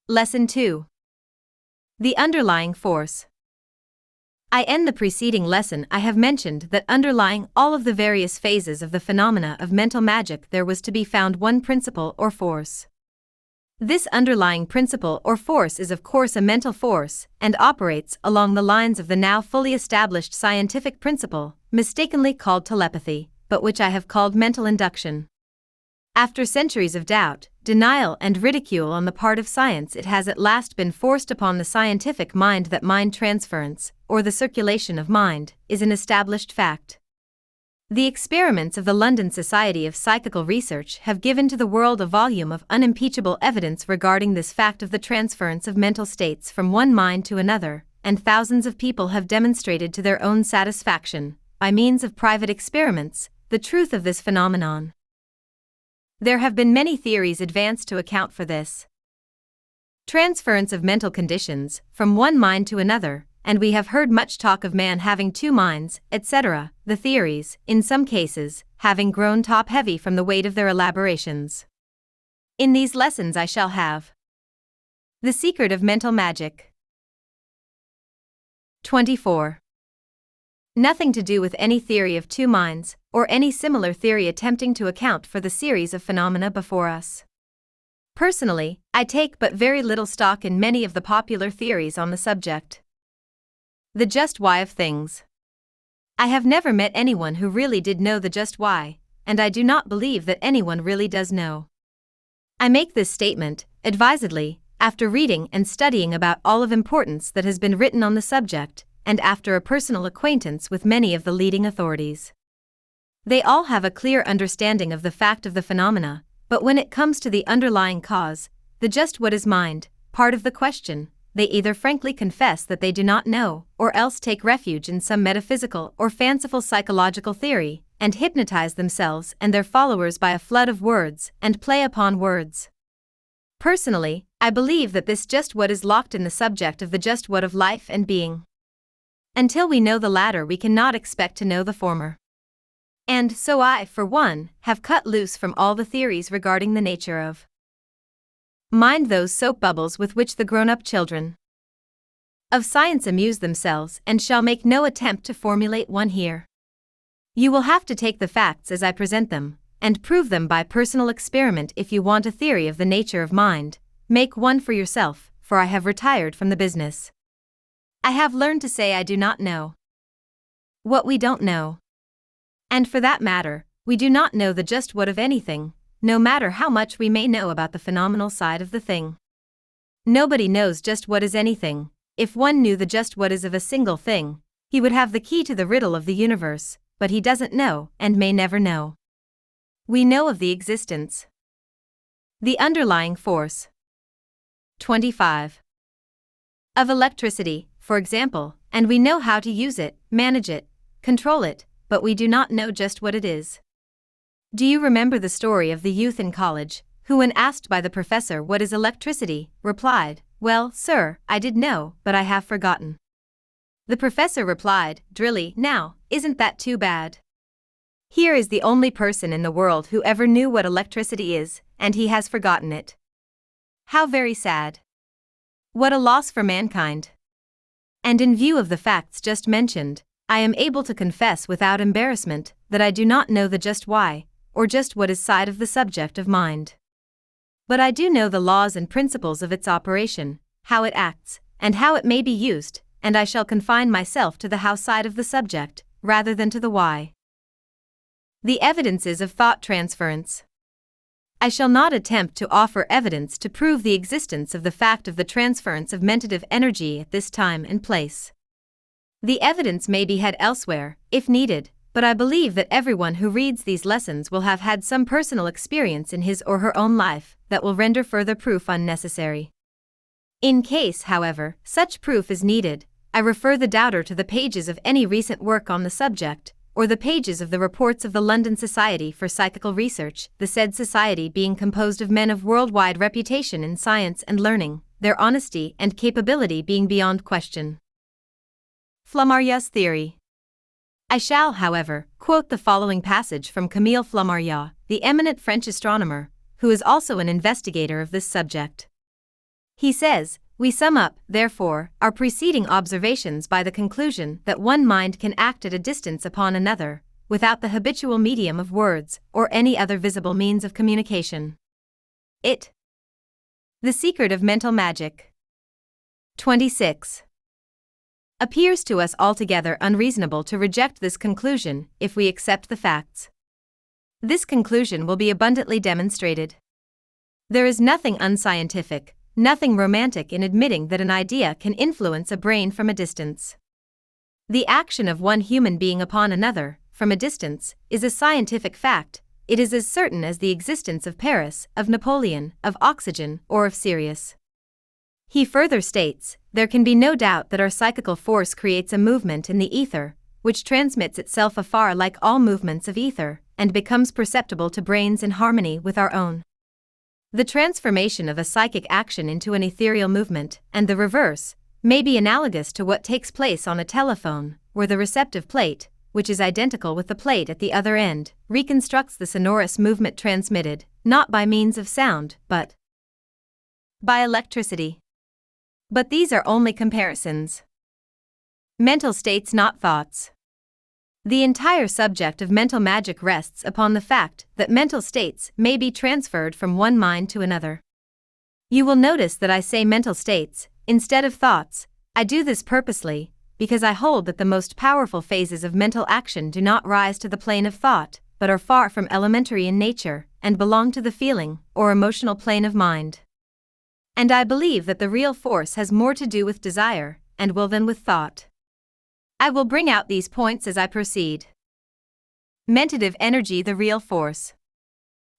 Lesson 2. The underlying force. I end the preceding lesson. I have mentioned that underlying all of the various phases of the phenomena of mental magic, there was to be found one principle or force. This underlying principle or force is, of course, a mental force and operates along the lines of the now fully established scientific principle, mistakenly called telepathy, but which I have called mental induction. After centuries of doubt, denial, and ridicule on the part of science, it has at last been forced upon the scientific mind that mind transference, or the circulation of mind, is an established fact. The experiments of the London Society of Psychical Research have given to the world a volume of unimpeachable evidence regarding this fact of the transference of mental states from one mind to another, and thousands of people have demonstrated to their own satisfaction, by means of private experiments, the truth of this phenomenon. There have been many theories advanced to account for this. Transference of mental conditions from one mind to another, and we have heard much talk of man having two minds, etc., the theories, in some cases, having grown top heavy from the weight of their elaborations. In these lessons, I shall have The Secret of Mental Magic. 24. Nothing to do with any theory of two minds, or any similar theory attempting to account for the series of phenomena before us. Personally, I take but very little stock in many of the popular theories on the subject. The just why of things. I have never met anyone who really did know the just why, and I do not believe that anyone really does know. I make this statement, advisedly, after reading and studying about all of importance that has been written on the subject, and after a personal acquaintance with many of the leading authorities. They all have a clear understanding of the fact of the phenomena, but when it comes to the underlying cause, the just what is mind, part of the question, they either frankly confess that they do not know, or else take refuge in some metaphysical or fanciful psychological theory, and hypnotize themselves and their followers by a flood of words and play upon words. Personally, I believe that this just what is locked in the subject of the just what of life and being. Until we know the latter, we cannot expect to know the former. And so I, for one, have cut loose from all the theories regarding the nature of mind those soap bubbles with which the grown up children of science amuse themselves and shall make no attempt to formulate one here. You will have to take the facts as I present them, and prove them by personal experiment if you want a theory of the nature of mind, make one for yourself, for I have retired from the business. I have learned to say I do not know what we don't know. And for that matter, we do not know the just what of anything, no matter how much we may know about the phenomenal side of the thing. Nobody knows just what is anything. If one knew the just what is of a single thing, he would have the key to the riddle of the universe, but he doesn't know and may never know. We know of the existence, the underlying force. 25. Of electricity, for example, and we know how to use it, manage it, control it, but we do not know just what it is. Do you remember the story of the youth in college, who, when asked by the professor what is electricity, replied, Well, sir, I did know, but I have forgotten. The professor replied, Drilly, now, isn't that too bad? Here is the only person in the world who ever knew what electricity is, and he has forgotten it. How very sad. What a loss for mankind. And in view of the facts just mentioned, I am able to confess without embarrassment that I do not know the just why, or just what is side of the subject of mind. But I do know the laws and principles of its operation, how it acts, and how it may be used, and I shall confine myself to the how side of the subject, rather than to the why. The evidences of thought transference. I shall not attempt to offer evidence to prove the existence of the fact of the transference of mentative energy at this time and place. The evidence may be had elsewhere, if needed, but I believe that everyone who reads these lessons will have had some personal experience in his or her own life that will render further proof unnecessary. In case, however, such proof is needed, I refer the doubter to the pages of any recent work on the subject, or the pages of the reports of the London Society for Psychical Research, the said society being composed of men of worldwide reputation in science and learning, their honesty and capability being beyond question. Flammarion's theory. I shall, however, quote the following passage from Camille Flammarion, the eminent French astronomer, who is also an investigator of this subject. He says, We sum up, therefore, our preceding observations by the conclusion that one mind can act at a distance upon another, without the habitual medium of words or any other visible means of communication. It. The secret of mental magic. 26 appears to us altogether unreasonable to reject this conclusion if we accept the facts. This conclusion will be abundantly demonstrated. There is nothing unscientific, nothing romantic in admitting that an idea can influence a brain from a distance. The action of one human being upon another, from a distance, is a scientific fact, it is as certain as the existence of Paris, of Napoleon, of oxygen, or of Sirius. He further states there can be no doubt that our psychical force creates a movement in the ether, which transmits itself afar like all movements of ether, and becomes perceptible to brains in harmony with our own. The transformation of a psychic action into an ethereal movement, and the reverse, may be analogous to what takes place on a telephone, where the receptive plate, which is identical with the plate at the other end, reconstructs the sonorous movement transmitted, not by means of sound, but by electricity. But these are only comparisons. Mental states, not thoughts. The entire subject of mental magic rests upon the fact that mental states may be transferred from one mind to another. You will notice that I say mental states, instead of thoughts. I do this purposely, because I hold that the most powerful phases of mental action do not rise to the plane of thought, but are far from elementary in nature, and belong to the feeling, or emotional plane of mind. And I believe that the real force has more to do with desire, and will than with thought. I will bring out these points as I proceed. Mentative energy, the real force.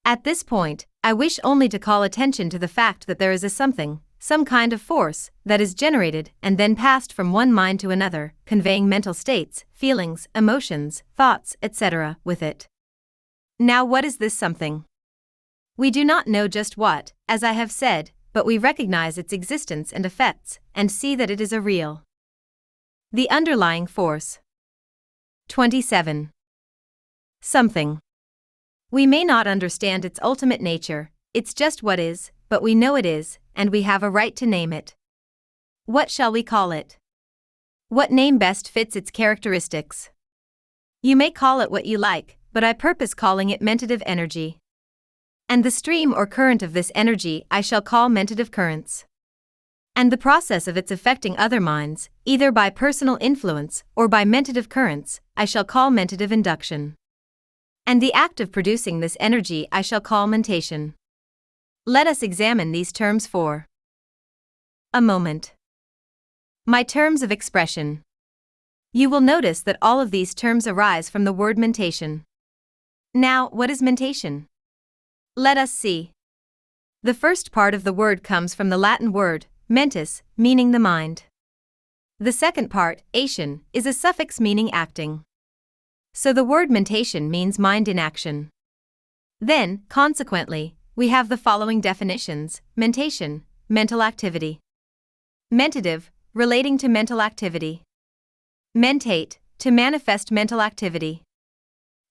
At this point, I wish only to call attention to the fact that there is a something, some kind of force, that is generated and then passed from one mind to another, conveying mental states, feelings, emotions, thoughts, etc., with it. Now, what is this something? We do not know just what, as I have said, but we recognize its existence and effects, and see that it is a real. The underlying force. 27. Something. We may not understand its ultimate nature, it's just what is, but we know it is, and we have a right to name it. What shall we call it? What name best fits its characteristics? You may call it what you like, but I purpose calling it mentative energy and the stream or current of this energy I shall call mentative currents. And the process of its affecting other minds, either by personal influence or by mentative currents, I shall call mentative induction. And the act of producing this energy I shall call mentation. Let us examine these terms for a moment. My terms of expression. You will notice that all of these terms arise from the word mentation. Now, what is mentation? Let us see. The first part of the word comes from the Latin word, mentis, meaning the mind. The second part, ation, is a suffix meaning acting. So the word mentation means mind in action. Then, consequently, we have the following definitions mentation, mental activity. Mentative, relating to mental activity. Mentate, to manifest mental activity.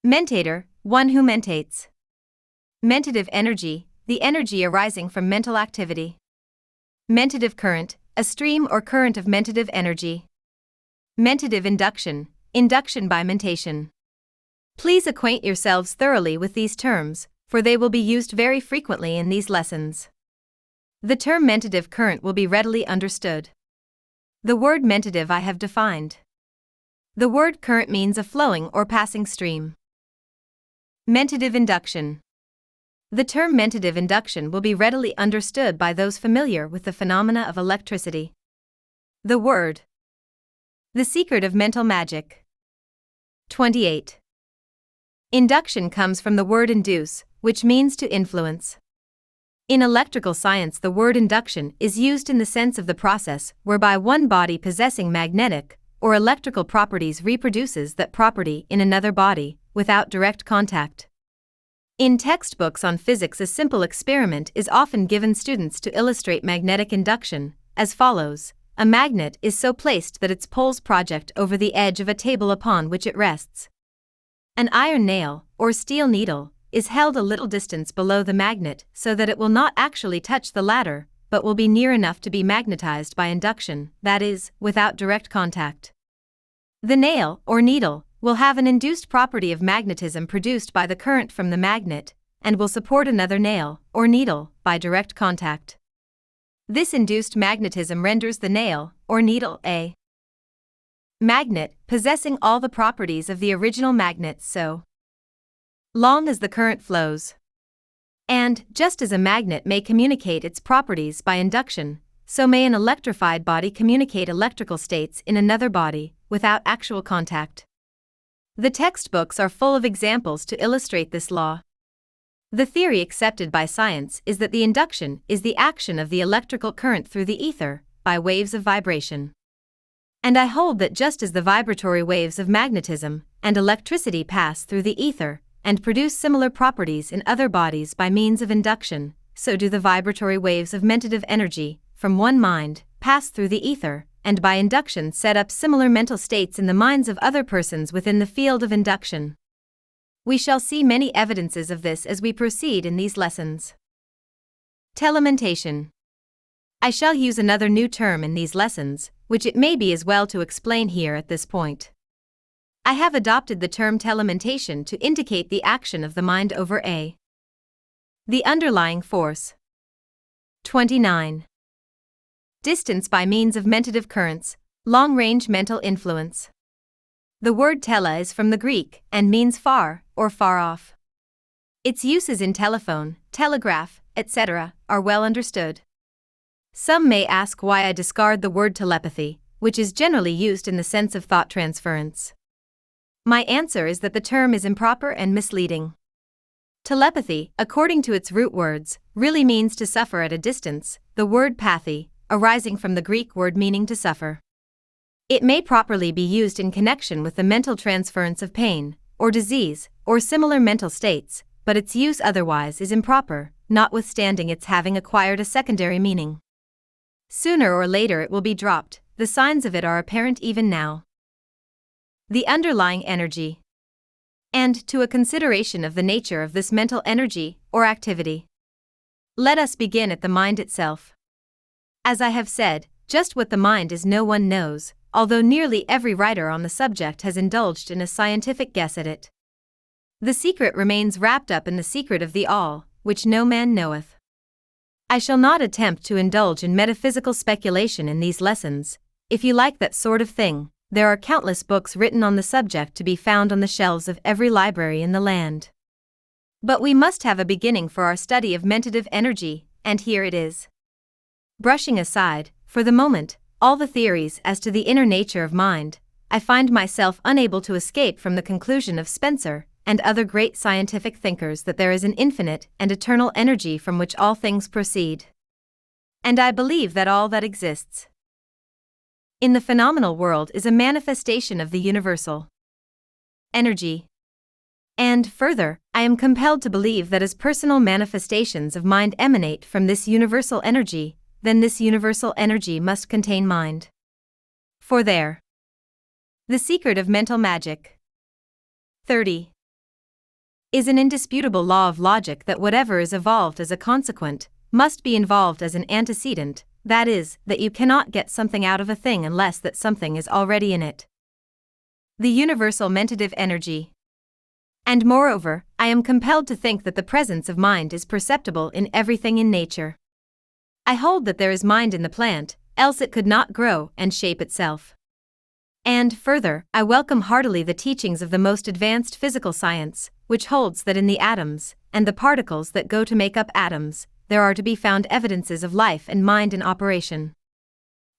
Mentator, one who mentates. Mentative energy, the energy arising from mental activity. Mentative current, a stream or current of mentative energy. Mentative induction, induction by mentation. Please acquaint yourselves thoroughly with these terms, for they will be used very frequently in these lessons. The term mentative current will be readily understood. The word mentative I have defined. The word current means a flowing or passing stream. Mentative induction. The term mentative induction will be readily understood by those familiar with the phenomena of electricity. The word. The secret of mental magic. 28. Induction comes from the word induce, which means to influence. In electrical science, the word induction is used in the sense of the process whereby one body possessing magnetic or electrical properties reproduces that property in another body without direct contact. In textbooks on physics, a simple experiment is often given students to illustrate magnetic induction, as follows A magnet is so placed that its poles project over the edge of a table upon which it rests. An iron nail, or steel needle, is held a little distance below the magnet so that it will not actually touch the latter, but will be near enough to be magnetized by induction, that is, without direct contact. The nail, or needle, will have an induced property of magnetism produced by the current from the magnet, and will support another nail, or needle, by direct contact. This induced magnetism renders the nail, or needle, a magnet, possessing all the properties of the original magnet so long as the current flows. And, just as a magnet may communicate its properties by induction, so may an electrified body communicate electrical states in another body without actual contact. The textbooks are full of examples to illustrate this law. The theory accepted by science is that the induction is the action of the electrical current through the ether by waves of vibration. And I hold that just as the vibratory waves of magnetism and electricity pass through the ether, and produce similar properties in other bodies by means of induction, so do the vibratory waves of mentative energy, from one mind, pass through the ether, and by induction set up similar mental states in the minds of other persons within the field of induction. We shall see many evidences of this as we proceed in these lessons. Telementation. I shall use another new term in these lessons, which it may be as well to explain here at this point. I have adopted the term telementation to indicate the action of the mind over A. The underlying force. 29. Distance by means of mentative currents, long range mental influence. The word tele is from the Greek and means far or far off. Its uses in telephone, telegraph, etc., are well understood. Some may ask why I discard the word telepathy, which is generally used in the sense of thought transference. My answer is that the term is improper and misleading. Telepathy, according to its root words, really means to suffer at a distance, the word pathy, arising from the Greek word meaning to suffer. It may properly be used in connection with the mental transference of pain, or disease, or similar mental states, but its use otherwise is improper, notwithstanding its having acquired a secondary meaning. Sooner or later it will be dropped, the signs of it are apparent even now the underlying energy, and to a consideration of the nature of this mental energy or activity. Let us begin at the mind itself. As I have said, just what the mind is no one knows, although nearly every writer on the subject has indulged in a scientific guess at it. The secret remains wrapped up in the secret of the all, which no man knoweth. I shall not attempt to indulge in metaphysical speculation in these lessons, if you like that sort of thing, there are countless books written on the subject to be found on the shelves of every library in the land. But we must have a beginning for our study of mentative energy, and here it is. Brushing aside, for the moment, all the theories as to the inner nature of mind, I find myself unable to escape from the conclusion of Spencer and other great scientific thinkers that there is an infinite and eternal energy from which all things proceed. And I believe that all that exists in the phenomenal world is a manifestation of the universal energy. And further, I am compelled to believe that as personal manifestations of mind emanate from this universal energy, then this universal energy must contain mind. For there. The secret of mental magic. 30. Is an indisputable law of logic that whatever is evolved as a consequent must be involved as an antecedent, that is, that you cannot get something out of a thing unless that something is already in it. The universal mentative energy. And moreover, I am compelled to think that the presence of mind is perceptible in everything in nature. I hold that there is mind in the plant, else it could not grow and shape itself. And, further, I welcome heartily the teachings of the most advanced physical science, which holds that in the atoms, and the particles that go to make up atoms, there are to be found evidences of life and mind in operation.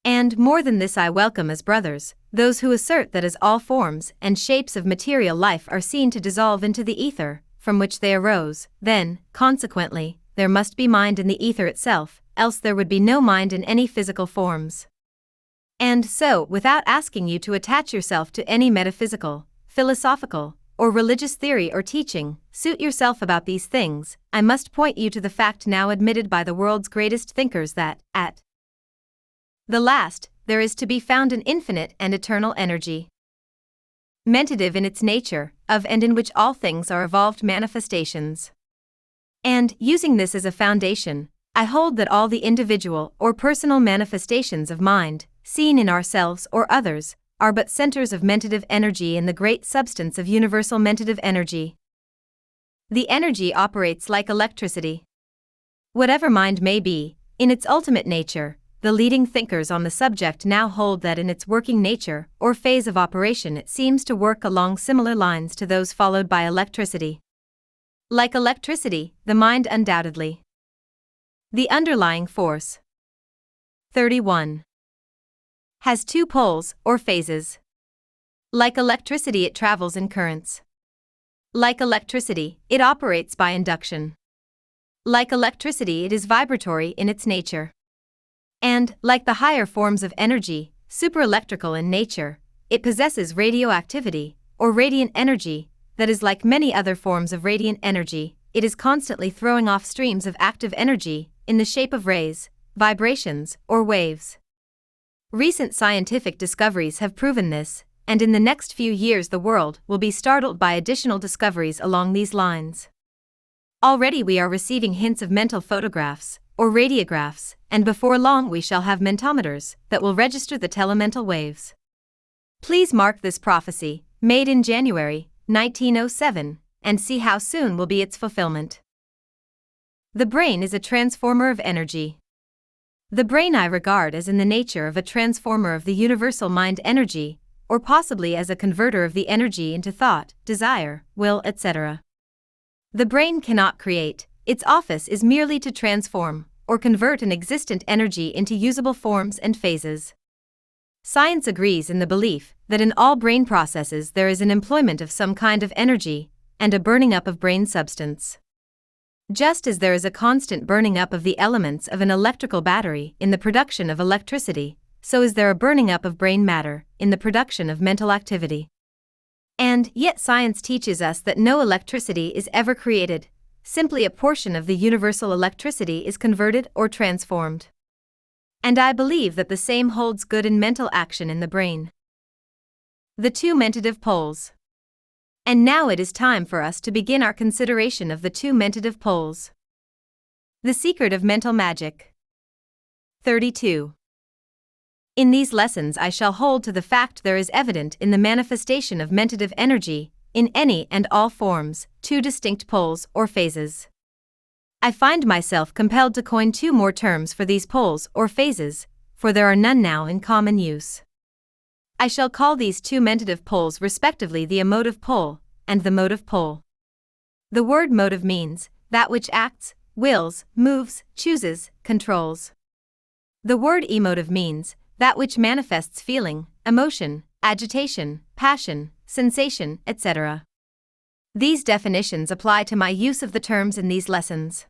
And more than this, I welcome as brothers those who assert that as all forms and shapes of material life are seen to dissolve into the ether, from which they arose, then, consequently, there must be mind in the ether itself, else there would be no mind in any physical forms. And so, without asking you to attach yourself to any metaphysical, philosophical, or religious theory or teaching, suit yourself about these things, I must point you to the fact now admitted by the world's greatest thinkers that, at the last, there is to be found an infinite and eternal energy. Mentative in its nature, of and in which all things are evolved manifestations. And, using this as a foundation, I hold that all the individual or personal manifestations of mind, seen in ourselves or others, are but centers of mentative energy in the great substance of universal mentative energy. The energy operates like electricity. Whatever mind may be, in its ultimate nature, the leading thinkers on the subject now hold that in its working nature or phase of operation it seems to work along similar lines to those followed by electricity. Like electricity, the mind undoubtedly. The underlying force. 31. Has two poles or phases. Like electricity, it travels in currents. Like electricity, it operates by induction. Like electricity, it is vibratory in its nature. And, like the higher forms of energy, superelectrical in nature, it possesses radioactivity, or radiant energy, that is like many other forms of radiant energy, it is constantly throwing off streams of active energy, in the shape of rays, vibrations, or waves. Recent scientific discoveries have proven this, and in the next few years the world will be startled by additional discoveries along these lines. Already we are receiving hints of mental photographs, or radiographs, and before long we shall have mentometers that will register the telemental waves. Please mark this prophecy, made in January 1907, and see how soon will be its fulfillment. The brain is a transformer of energy. The brain I regard as in the nature of a transformer of the universal mind energy, or possibly as a converter of the energy into thought, desire, will, etc. The brain cannot create, its office is merely to transform, or convert an existent energy into usable forms and phases. Science agrees in the belief that in all brain processes there is an employment of some kind of energy, and a burning up of brain substance. Just as there is a constant burning up of the elements of an electrical battery in the production of electricity, so is there a burning up of brain matter in the production of mental activity. And yet, science teaches us that no electricity is ever created, simply a portion of the universal electricity is converted or transformed. And I believe that the same holds good in mental action in the brain. The two mentative poles. And now it is time for us to begin our consideration of the two mentative poles. The secret of mental magic. 32. In these lessons, I shall hold to the fact there is evident in the manifestation of mentative energy in any and all forms, two distinct poles or phases. I find myself compelled to coin two more terms for these poles or phases, for there are none now in common use. I shall call these two mentative poles respectively the emotive pole and the motive pole. The word motive means that which acts, wills, moves, chooses, controls. The word emotive means that which manifests feeling, emotion, agitation, passion, sensation, etc. These definitions apply to my use of the terms in these lessons.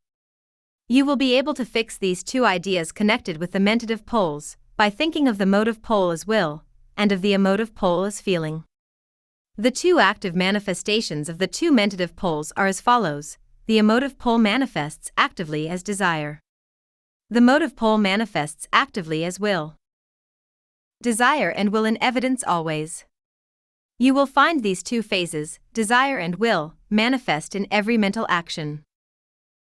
You will be able to fix these two ideas connected with the mentative poles by thinking of the motive pole as will and of the emotive pole as feeling. The two active manifestations of the two mentative poles are as follows the emotive pole manifests actively as desire, the motive pole manifests actively as will. Desire and will in evidence always. You will find these two phases, desire and will, manifest in every mental action.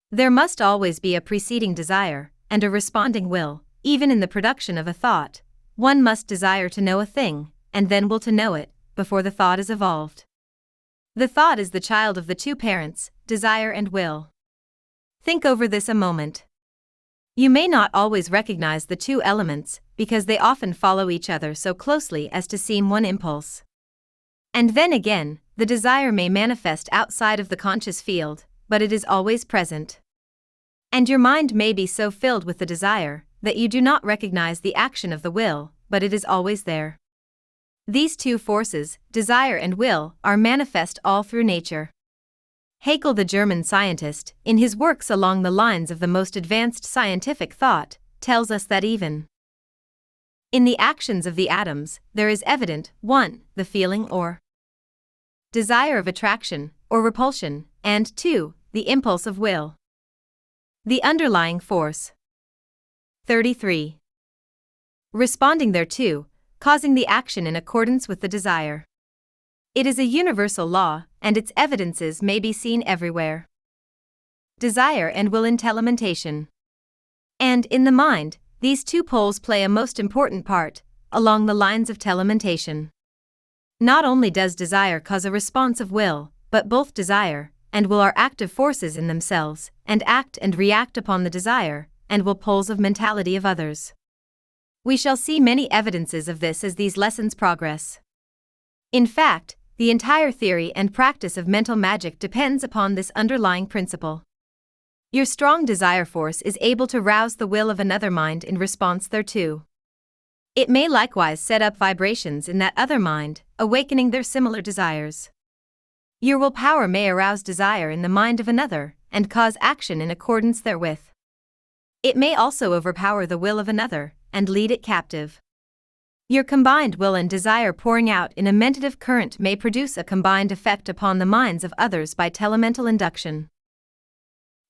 There must always be a preceding desire and a responding will, even in the production of a thought. One must desire to know a thing, and then will to know it, before the thought is evolved. The thought is the child of the two parents, desire and will. Think over this a moment. You may not always recognize the two elements because they often follow each other so closely as to seem one impulse. And then again, the desire may manifest outside of the conscious field, but it is always present. And your mind may be so filled with the desire that you do not recognize the action of the will, but it is always there. These two forces, desire and will, are manifest all through nature. Haeckel, the German scientist, in his works along the lines of the most advanced scientific thought, tells us that even In the actions of the atoms, there is evident 1. The feeling or desire of attraction or repulsion, and 2. The impulse of will. The underlying force. 33. Responding thereto, causing the action in accordance with the desire. It is a universal law, and its evidences may be seen everywhere. Desire and will in telementation. And in the mind, these two poles play a most important part, along the lines of telementation. Not only does desire cause a response of will, but both desire and will are active forces in themselves, and act and react upon the desire and will poles of mentality of others. We shall see many evidences of this as these lessons progress. In fact, the entire theory and practice of mental magic depends upon this underlying principle. Your strong desire force is able to rouse the will of another mind in response thereto. It may likewise set up vibrations in that other mind, awakening their similar desires. Your willpower may arouse desire in the mind of another and cause action in accordance therewith. It may also overpower the will of another and lead it captive. Your combined will and desire pouring out in a mentative current may produce a combined effect upon the minds of others by telemental induction.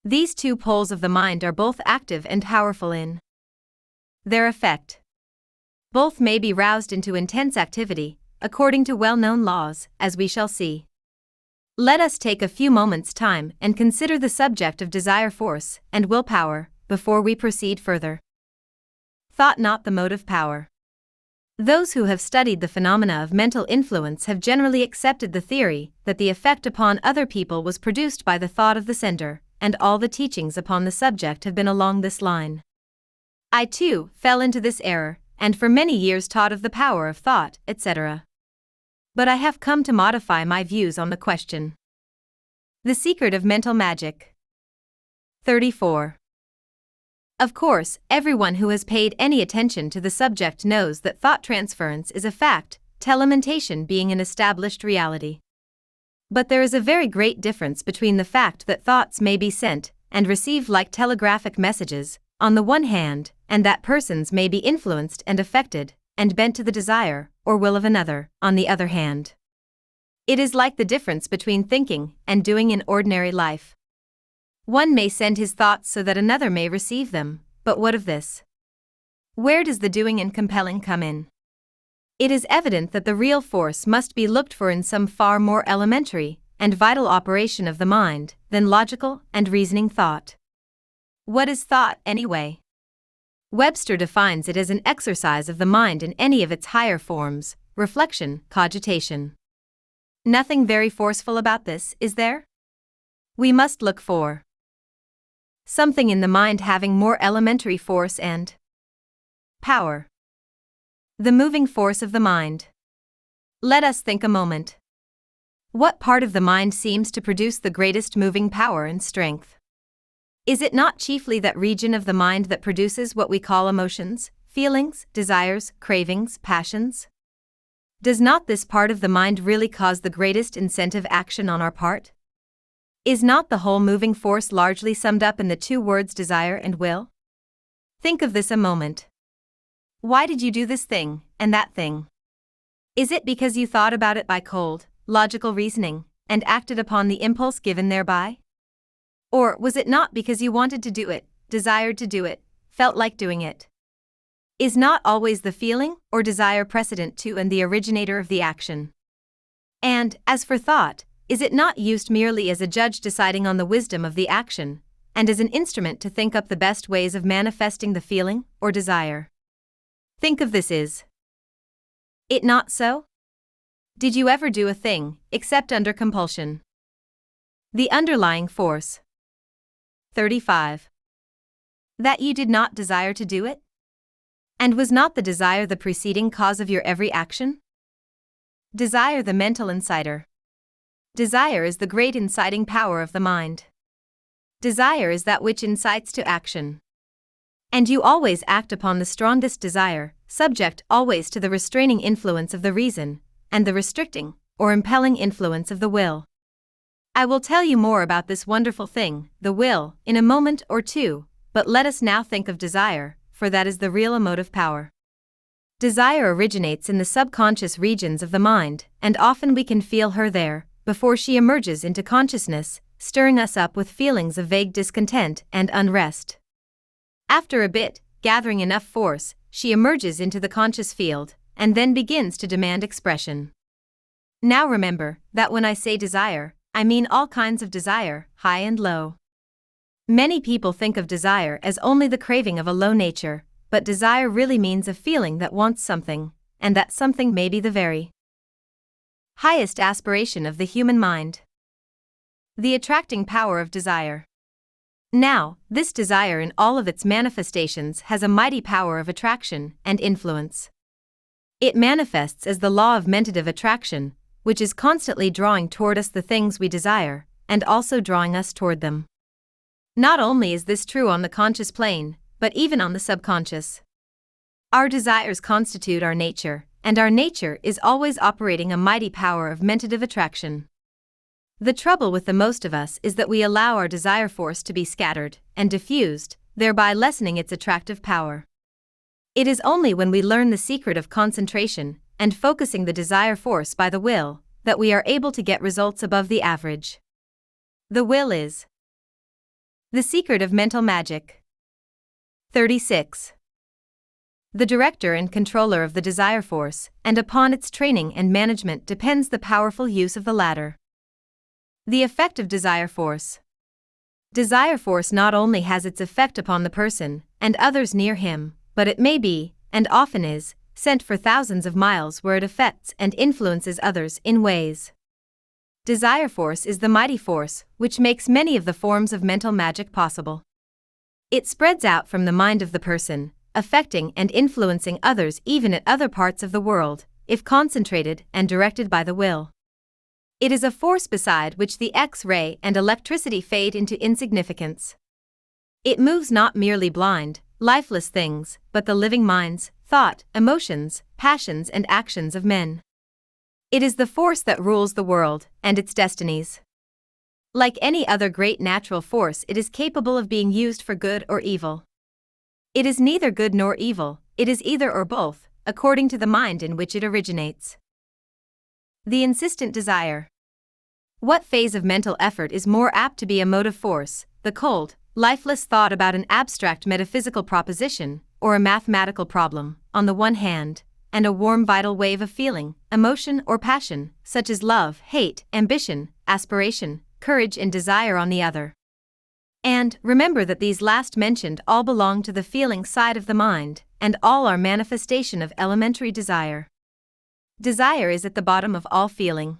These two poles of the mind are both active and powerful in their effect. Both may be roused into intense activity, according to well known laws, as we shall see. Let us take a few moments' time and consider the subject of desire force and willpower before we proceed further. Thought not the motive power. Those who have studied the phenomena of mental influence have generally accepted the theory that the effect upon other people was produced by the thought of the sender, and all the teachings upon the subject have been along this line. I too fell into this error, and for many years taught of the power of thought, etc. But I have come to modify my views on the question. The secret of mental magic. 34. Of course, everyone who has paid any attention to the subject knows that thought transference is a fact, telementation being an established reality. But there is a very great difference between the fact that thoughts may be sent and received like telegraphic messages, on the one hand, and that persons may be influenced and affected, and bent to the desire or will of another, on the other hand. It is like the difference between thinking and doing in ordinary life. One may send his thoughts so that another may receive them, but what of this? Where does the doing and compelling come in? It is evident that the real force must be looked for in some far more elementary and vital operation of the mind than logical and reasoning thought. What is thought, anyway? Webster defines it as an exercise of the mind in any of its higher forms reflection, cogitation. Nothing very forceful about this, is there? We must look for something in the mind having more elementary force and power. The moving force of the mind. Let us think a moment. What part of the mind seems to produce the greatest moving power and strength? Is it not chiefly that region of the mind that produces what we call emotions, feelings, desires, cravings, passions? Does not this part of the mind really cause the greatest incentive action on our part? Is not the whole moving force largely summed up in the two words desire and will? Think of this a moment. Why did you do this thing, and that thing? Is it because you thought about it by cold, logical reasoning, and acted upon the impulse given thereby? Or was it not because you wanted to do it, desired to do it, felt like doing it? Is not always the feeling or desire precedent to and the originator of the action? And, as for thought, is it not used merely as a judge deciding on the wisdom of the action, and as an instrument to think up the best ways of manifesting the feeling or desire? Think of this is it not so? Did you ever do a thing, except under compulsion? The underlying force. 35. That you did not desire to do it? And was not the desire the preceding cause of your every action? Desire the mental inciter. Desire is the great inciting power of the mind. Desire is that which incites to action. And you always act upon the strongest desire, subject always to the restraining influence of the reason, and the restricting, or impelling influence of the will. I will tell you more about this wonderful thing, the will, in a moment or two, but let us now think of desire, for that is the real emotive power. Desire originates in the subconscious regions of the mind, and often we can feel her there, before she emerges into consciousness, stirring us up with feelings of vague discontent and unrest. After a bit, gathering enough force, she emerges into the conscious field, and then begins to demand expression. Now remember that when I say desire, I mean all kinds of desire, high and low. Many people think of desire as only the craving of a low nature, but desire really means a feeling that wants something, and that something may be the very highest aspiration of the human mind. The attracting power of desire. Now, this desire in all of its manifestations has a mighty power of attraction and influence. It manifests as the law of mentative attraction, which is constantly drawing toward us the things we desire, and also drawing us toward them. Not only is this true on the conscious plane, but even on the subconscious. Our desires constitute our nature, and our nature is always operating a mighty power of mentative attraction. The trouble with the most of us is that we allow our desire force to be scattered and diffused, thereby lessening its attractive power. It is only when we learn the secret of concentration and focusing the desire force by the will that we are able to get results above the average. The will is the secret of mental magic. 36. The director and controller of the desire force, and upon its training and management depends the powerful use of the latter. The effect of desire force. Desire force not only has its effect upon the person and others near him, but it may be, and often is, sent for thousands of miles where it affects and influences others in ways. Desire force is the mighty force which makes many of the forms of mental magic possible. It spreads out from the mind of the person, affecting and influencing others even at other parts of the world, if concentrated and directed by the will. It is a force beside which the X ray and electricity fade into insignificance. It moves not merely blind, lifeless things, but the living minds, thought, emotions, passions, and actions of men. It is the force that rules the world and its destinies. Like any other great natural force, it is capable of being used for good or evil. It is neither good nor evil, it is either or both, according to the mind in which it originates. The insistent desire. What phase of mental effort is more apt to be a motive force, the cold, lifeless thought about an abstract metaphysical proposition, or a mathematical problem, on the one hand, and a warm vital wave of feeling, emotion, or passion, such as love, hate, ambition, aspiration, courage, and desire on the other. And remember that these last mentioned all belong to the feeling side of the mind, and all are manifestation of elementary desire. Desire is at the bottom of all feeling.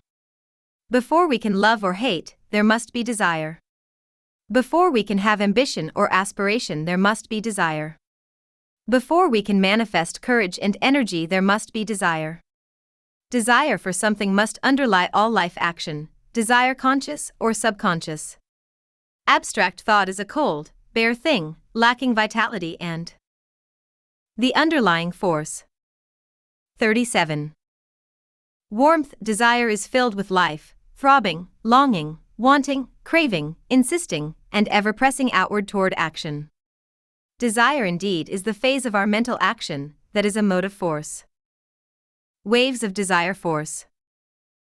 Before we can love or hate, there must be desire. Before we can have ambition or aspiration, there must be desire. Before we can manifest courage and energy, there must be desire. Desire for something must underlie all life action, desire conscious or subconscious. Abstract thought is a cold, bare thing, lacking vitality and the underlying force. 37. Warmth, desire is filled with life, throbbing, longing, wanting, craving, insisting, and ever pressing outward toward action. Desire indeed is the phase of our mental action that is a motive force. Waves of desire force.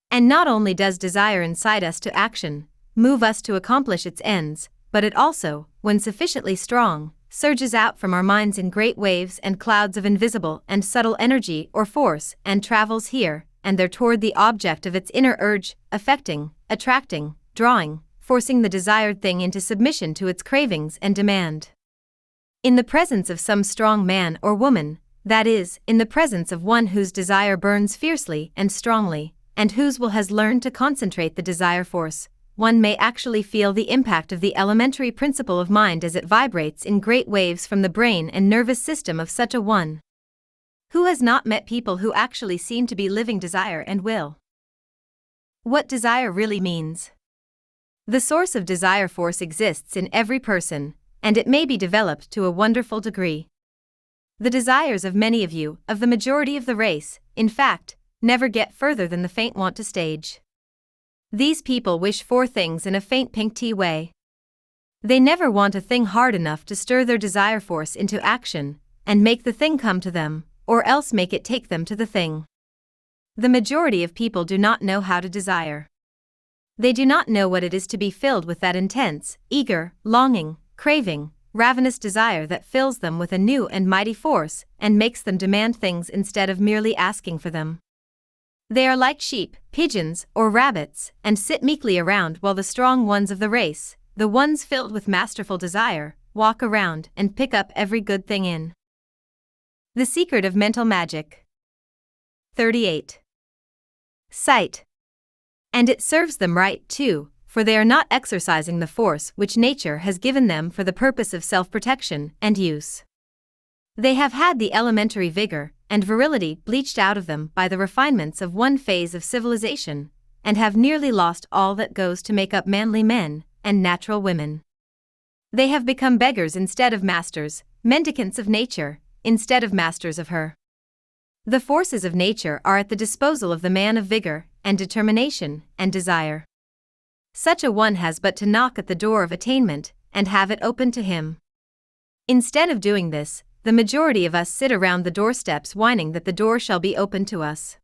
And not only does desire incite us to action, move us to accomplish its ends, but it also, when sufficiently strong, surges out from our minds in great waves and clouds of invisible and subtle energy or force and travels here and there toward the object of its inner urge, affecting, attracting, drawing, forcing the desired thing into submission to its cravings and demand. In the presence of some strong man or woman, that is, in the presence of one whose desire burns fiercely and strongly, and whose will has learned to concentrate the desire force, one may actually feel the impact of the elementary principle of mind as it vibrates in great waves from the brain and nervous system of such a one. Who has not met people who actually seem to be living desire and will? What desire really means. The source of desire force exists in every person, and it may be developed to a wonderful degree. The desires of many of you, of the majority of the race, in fact, never get further than the faint want to stage. These people wish for things in a faint pink tea way. They never want a thing hard enough to stir their desire force into action and make the thing come to them, or else make it take them to the thing. The majority of people do not know how to desire. They do not know what it is to be filled with that intense, eager, longing, craving, ravenous desire that fills them with a new and mighty force and makes them demand things instead of merely asking for them. They are like sheep, pigeons, or rabbits, and sit meekly around while the strong ones of the race, the ones filled with masterful desire, walk around and pick up every good thing in. The Secret of Mental Magic 38. Sight. And it serves them right, too, for they are not exercising the force which nature has given them for the purpose of self protection and use. They have had the elementary vigor and virility bleached out of them by the refinements of one phase of civilization, and have nearly lost all that goes to make up manly men and natural women. They have become beggars instead of masters, mendicants of nature, instead of masters of her. The forces of nature are at the disposal of the man of vigor and determination and desire. Such a one has but to knock at the door of attainment and have it opened to him. Instead of doing this, the majority of us sit around the doorsteps whining that the door shall be opened to us.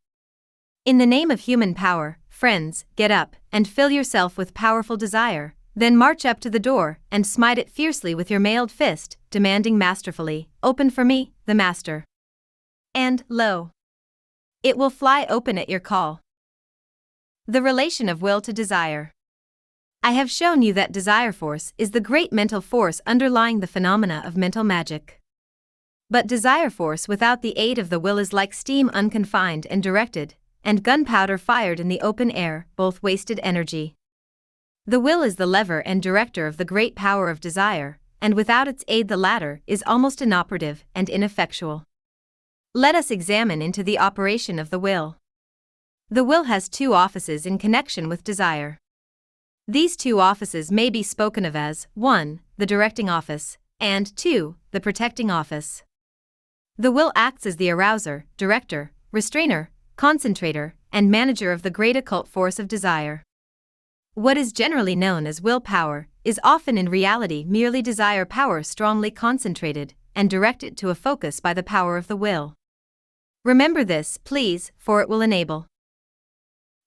In the name of human power, friends, get up and fill yourself with powerful desire, then march up to the door and smite it fiercely with your mailed fist, demanding masterfully, Open for me, the master. And, lo! It will fly open at your call. The relation of will to desire. I have shown you that desire force is the great mental force underlying the phenomena of mental magic. But desire force without the aid of the will is like steam unconfined and directed, and gunpowder fired in the open air, both wasted energy. The will is the lever and director of the great power of desire, and without its aid, the latter is almost inoperative and ineffectual. Let us examine into the operation of the will. The will has two offices in connection with desire. These two offices may be spoken of as 1. the directing office, and 2. the protecting office. The will acts as the arouser, director, restrainer, concentrator, and manager of the great occult force of desire. What is generally known as willpower is often in reality merely desire power strongly concentrated and directed to a focus by the power of the will. Remember this, please, for it will enable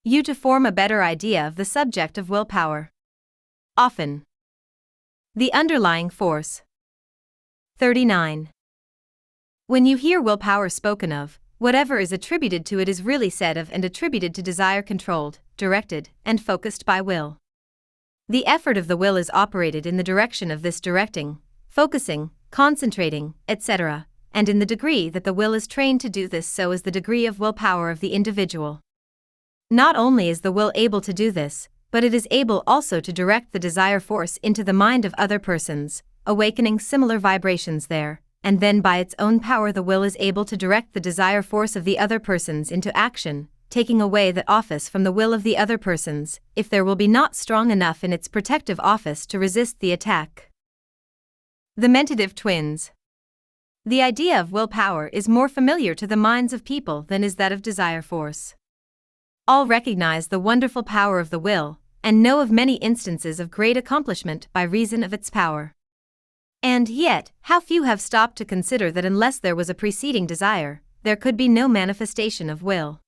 you to form a better idea of the subject of willpower. Often. The underlying force. 39. When you hear willpower spoken of, Whatever is attributed to it is really said of and attributed to desire controlled, directed, and focused by will. The effort of the will is operated in the direction of this directing, focusing, concentrating, etc., and in the degree that the will is trained to do this, so is the degree of willpower of the individual. Not only is the will able to do this, but it is able also to direct the desire force into the mind of other persons, awakening similar vibrations there, and then by its own power the will is able to direct the desire force of the other persons into action, taking away that office from the will of the other persons, if their will be not strong enough in its protective office to resist the attack. The Mentative Twins The idea of willpower is more familiar to the minds of people than is that of desire force. All recognize the wonderful power of the will, and know of many instances of great accomplishment by reason of its power. And yet, how few have stopped to consider that unless there was a preceding desire, there could be no manifestation of will.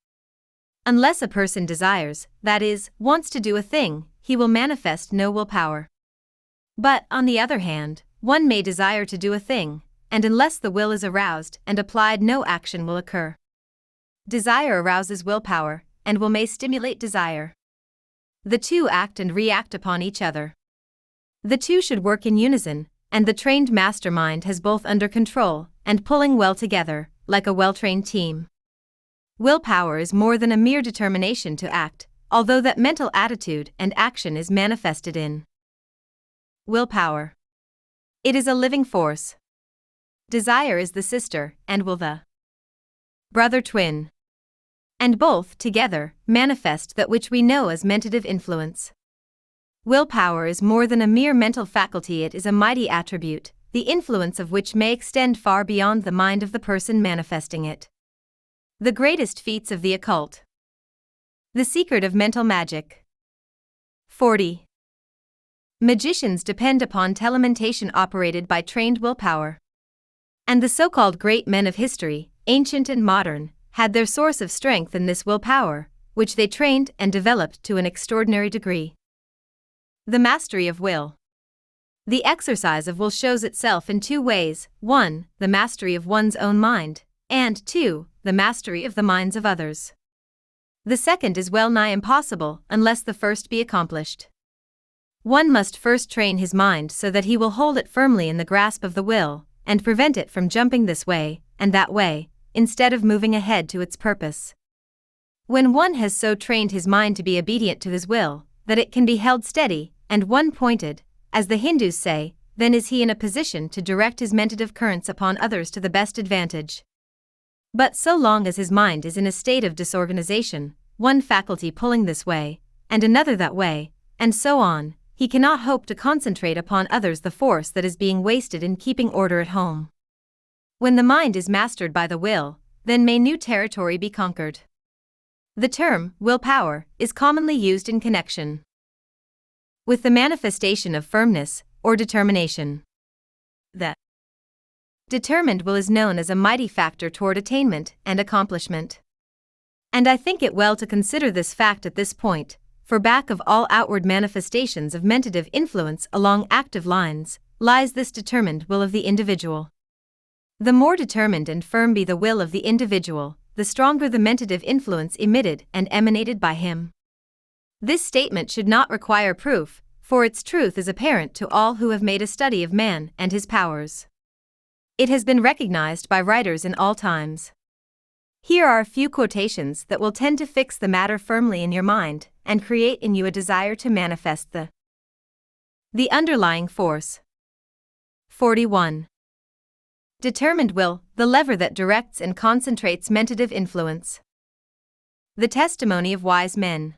Unless a person desires, that is, wants to do a thing, he will manifest no willpower. But, on the other hand, one may desire to do a thing, and unless the will is aroused and applied, no action will occur. Desire arouses willpower, and will may stimulate desire. The two act and react upon each other. The two should work in unison, and the trained mastermind has both under control and pulling well together, like a well trained team. Willpower is more than a mere determination to act, although that mental attitude and action is manifested in willpower. It is a living force. Desire is the sister, and will the brother twin. And both, together, manifest that which we know as mentative influence. Willpower is more than a mere mental faculty, it is a mighty attribute, the influence of which may extend far beyond the mind of the person manifesting it. The greatest feats of the occult. The secret of mental magic. 40. Magicians depend upon telementation operated by trained willpower. And the so called great men of history ancient and modern, had their source of strength in this willpower, which they trained and developed to an extraordinary degree. The mastery of will. The exercise of will shows itself in two ways 1. The mastery of one's own mind, and 2. The mastery of the minds of others. The second is well nigh impossible unless the first be accomplished. One must first train his mind so that he will hold it firmly in the grasp of the will, and prevent it from jumping this way and that way, instead of moving ahead to its purpose. When one has so trained his mind to be obedient to his will, that it can be held steady and one pointed, as the Hindus say, then is he in a position to direct his mentative currents upon others to the best advantage. But so long as his mind is in a state of disorganization, one faculty pulling this way, and another that way, and so on, he cannot hope to concentrate upon others the force that is being wasted in keeping order at home. When the mind is mastered by the will, then may new territory be conquered. The term willpower is commonly used in connection with the manifestation of firmness or determination. The determined will is known as a mighty factor toward attainment and accomplishment. And I think it well to consider this fact at this point, for back of all outward manifestations of mentative influence along active lines, lies this determined will of the individual. The more determined and firm be the will of the individual, the stronger the mentative influence emitted and emanated by him. This statement should not require proof, for its truth is apparent to all who have made a study of man and his powers. It has been recognized by writers in all times. Here are a few quotations that will tend to fix the matter firmly in your mind and create in you a desire to manifest the the underlying force. 41. Determined will, the lever that directs and concentrates mentative influence. The testimony of wise men.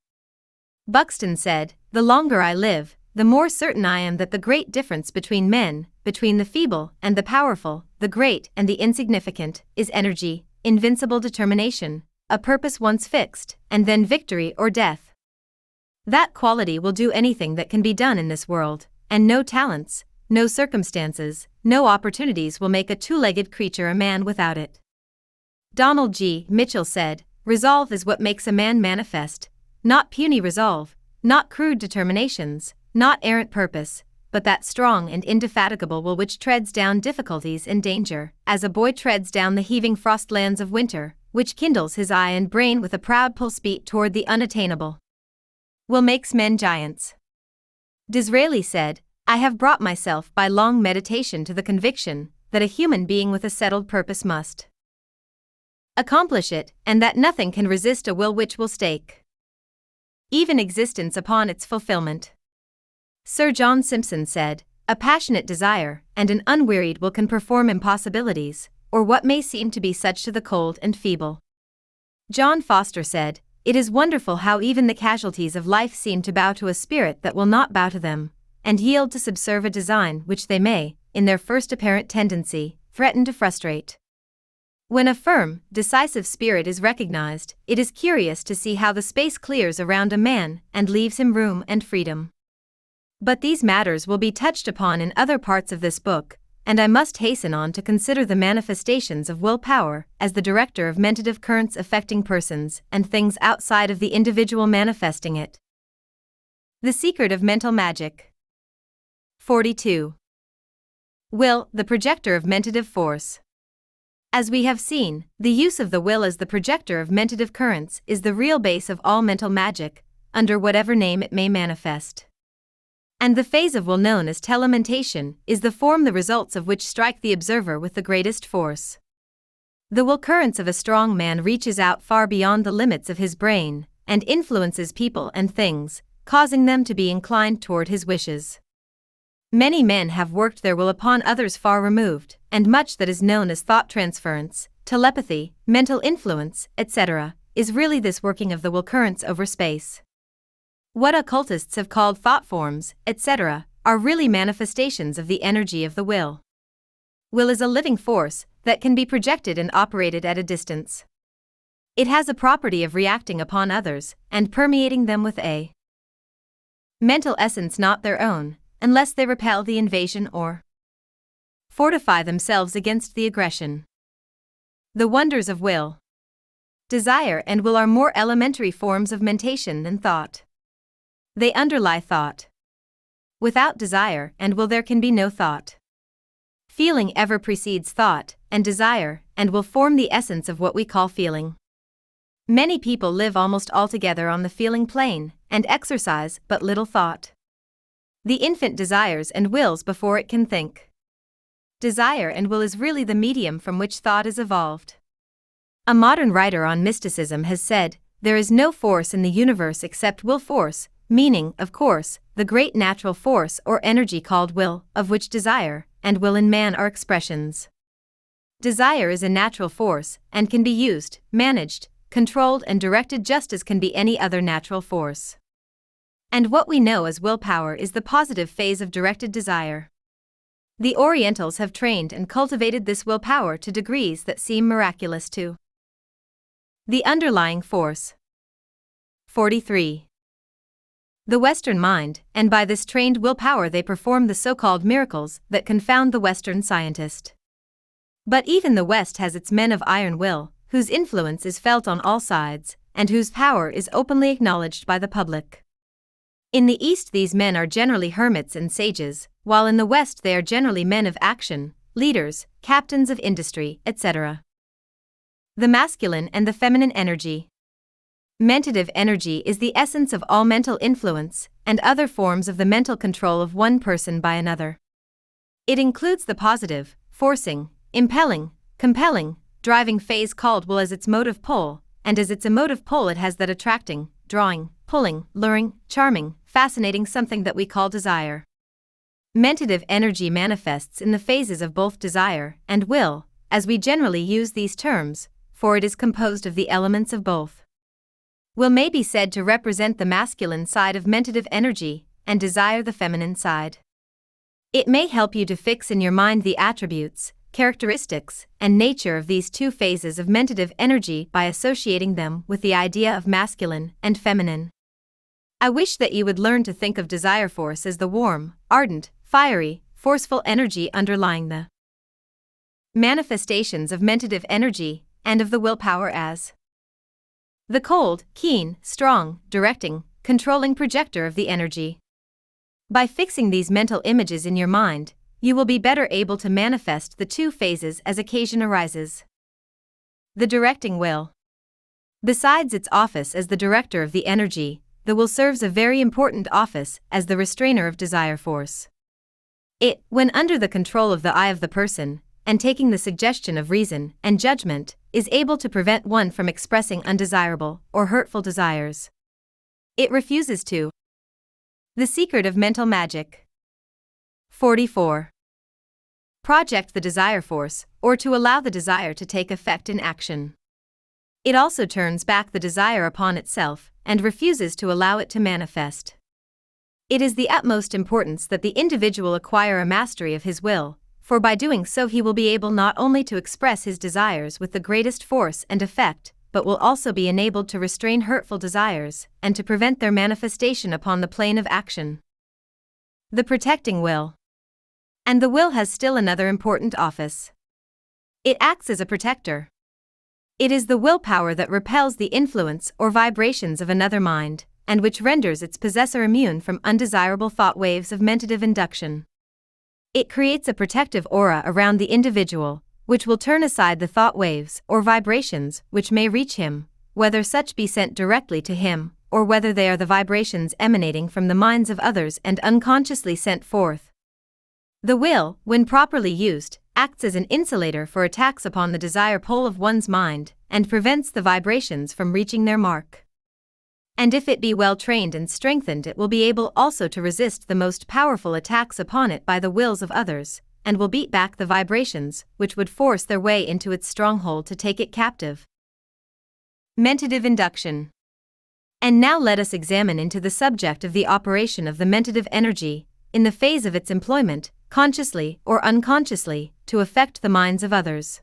Buxton said, The longer I live, the more certain I am that the great difference between men, between the feeble and the powerful, the great and the insignificant, is energy, invincible determination, a purpose once fixed, and then victory or death. That quality will do anything that can be done in this world, and no talents, no circumstances, no opportunities will make a two legged creature a man without it. Donald G. Mitchell said, Resolve is what makes a man manifest, not puny resolve, not crude determinations, not errant purpose, but that strong and indefatigable will which treads down difficulties and danger, as a boy treads down the heaving frost lands of winter, which kindles his eye and brain with a proud pulse beat toward the unattainable. Will makes men giants. Disraeli said, I have brought myself by long meditation to the conviction that a human being with a settled purpose must accomplish it, and that nothing can resist a will which will stake even existence upon its fulfillment. Sir John Simpson said, A passionate desire and an unwearied will can perform impossibilities, or what may seem to be such to the cold and feeble. John Foster said, It is wonderful how even the casualties of life seem to bow to a spirit that will not bow to them, and yield to subserve a design which they may, in their first apparent tendency, threaten to frustrate. When a firm, decisive spirit is recognized, it is curious to see how the space clears around a man and leaves him room and freedom. But these matters will be touched upon in other parts of this book, and I must hasten on to consider the manifestations of willpower as the director of mentative currents affecting persons and things outside of the individual manifesting it. The secret of mental magic. 42. Will, the projector of mentative force. As we have seen, the use of the will as the projector of mentative currents is the real base of all mental magic, under whatever name it may manifest. And the phase of will known as telementation is the form the results of which strike the observer with the greatest force. The will currents of a strong man reaches out far beyond the limits of his brain and influences people and things, causing them to be inclined toward his wishes. Many men have worked their will upon others far removed, and much that is known as thought transference, telepathy, mental influence, etc., is really this working of the will currents over space. What occultists have called thought forms, etc., are really manifestations of the energy of the will. Will is a living force that can be projected and operated at a distance. It has a property of reacting upon others and permeating them with a mental essence not their own, unless they repel the invasion or fortify themselves against the aggression. The wonders of will. Desire and will are more elementary forms of mentation than thought. They underlie thought. Without desire and will, there can be no thought. Feeling ever precedes thought, and desire and will form the essence of what we call feeling. Many people live almost altogether on the feeling plane and exercise but little thought. The infant desires and wills before it can think. Desire and will is really the medium from which thought is evolved. A modern writer on mysticism has said, There is no force in the universe except will force, meaning, of course, the great natural force or energy called will, of which desire and will in man are expressions. Desire is a natural force and can be used, managed, controlled, and directed just as can be any other natural force. And what we know as willpower is the positive phase of directed desire. The Orientals have trained and cultivated this willpower to degrees that seem miraculous to the underlying force. 43. The Western mind, and by this trained willpower they perform the so called miracles that confound the Western scientist. But even the West has its men of iron will, whose influence is felt on all sides, and whose power is openly acknowledged by the public. In the East, these men are generally hermits and sages, while in the West, they are generally men of action, leaders, captains of industry, etc. The masculine and the feminine energy. Mentative energy is the essence of all mental influence and other forms of the mental control of one person by another. It includes the positive, forcing, impelling, compelling, driving phase called will as its motive pole, and as its emotive pole it has that attracting, drawing, pulling, luring, charming, fascinating something that we call desire. Mentative energy manifests in the phases of both desire and will, as we generally use these terms, for it is composed of the elements of both. Will may be said to represent the masculine side of mentative energy, and desire the feminine side. It may help you to fix in your mind the attributes, characteristics, and nature of these two phases of mentative energy by associating them with the idea of masculine and feminine. I wish that you would learn to think of desire force as the warm, ardent, fiery, forceful energy underlying the manifestations of mentative energy and of the willpower as the cold, keen, strong, directing, controlling projector of the energy. By fixing these mental images in your mind, you will be better able to manifest the two phases as occasion arises. The directing will. Besides its office as the director of the energy, the will serves a very important office as the restrainer of desire force. It, when under the control of the I of the person, and taking the suggestion of reason and judgment, is able to prevent one from expressing undesirable or hurtful desires. It refuses to. The secret of mental magic. 44. Project the desire force, or to allow the desire to take effect in action. It also turns back the desire upon itself and refuses to allow it to manifest. It is the utmost importance that the individual acquire a mastery of his will, for by doing so he will be able not only to express his desires with the greatest force and effect, but will also be enabled to restrain hurtful desires and to prevent their manifestation upon the plane of action. The protecting will. And the will has still another important office. It acts as a protector. It is the willpower that repels the influence or vibrations of another mind, and which renders its possessor immune from undesirable thought waves of mentative induction. It creates a protective aura around the individual, which will turn aside the thought waves or vibrations which may reach him, whether such be sent directly to him, or whether they are the vibrations emanating from the minds of others and unconsciously sent forth. The will, when properly used, acts as an insulator for attacks upon the desire pole of one's mind and prevents the vibrations from reaching their mark and if it be well trained and strengthened, it will be able also to resist the most powerful attacks upon it by the wills of others, and will beat back the vibrations which would force their way into its stronghold to take it captive. Mentative induction. And now let us examine into the subject of the operation of the mentative energy, in the phase of its employment, consciously or unconsciously, to affect the minds of others.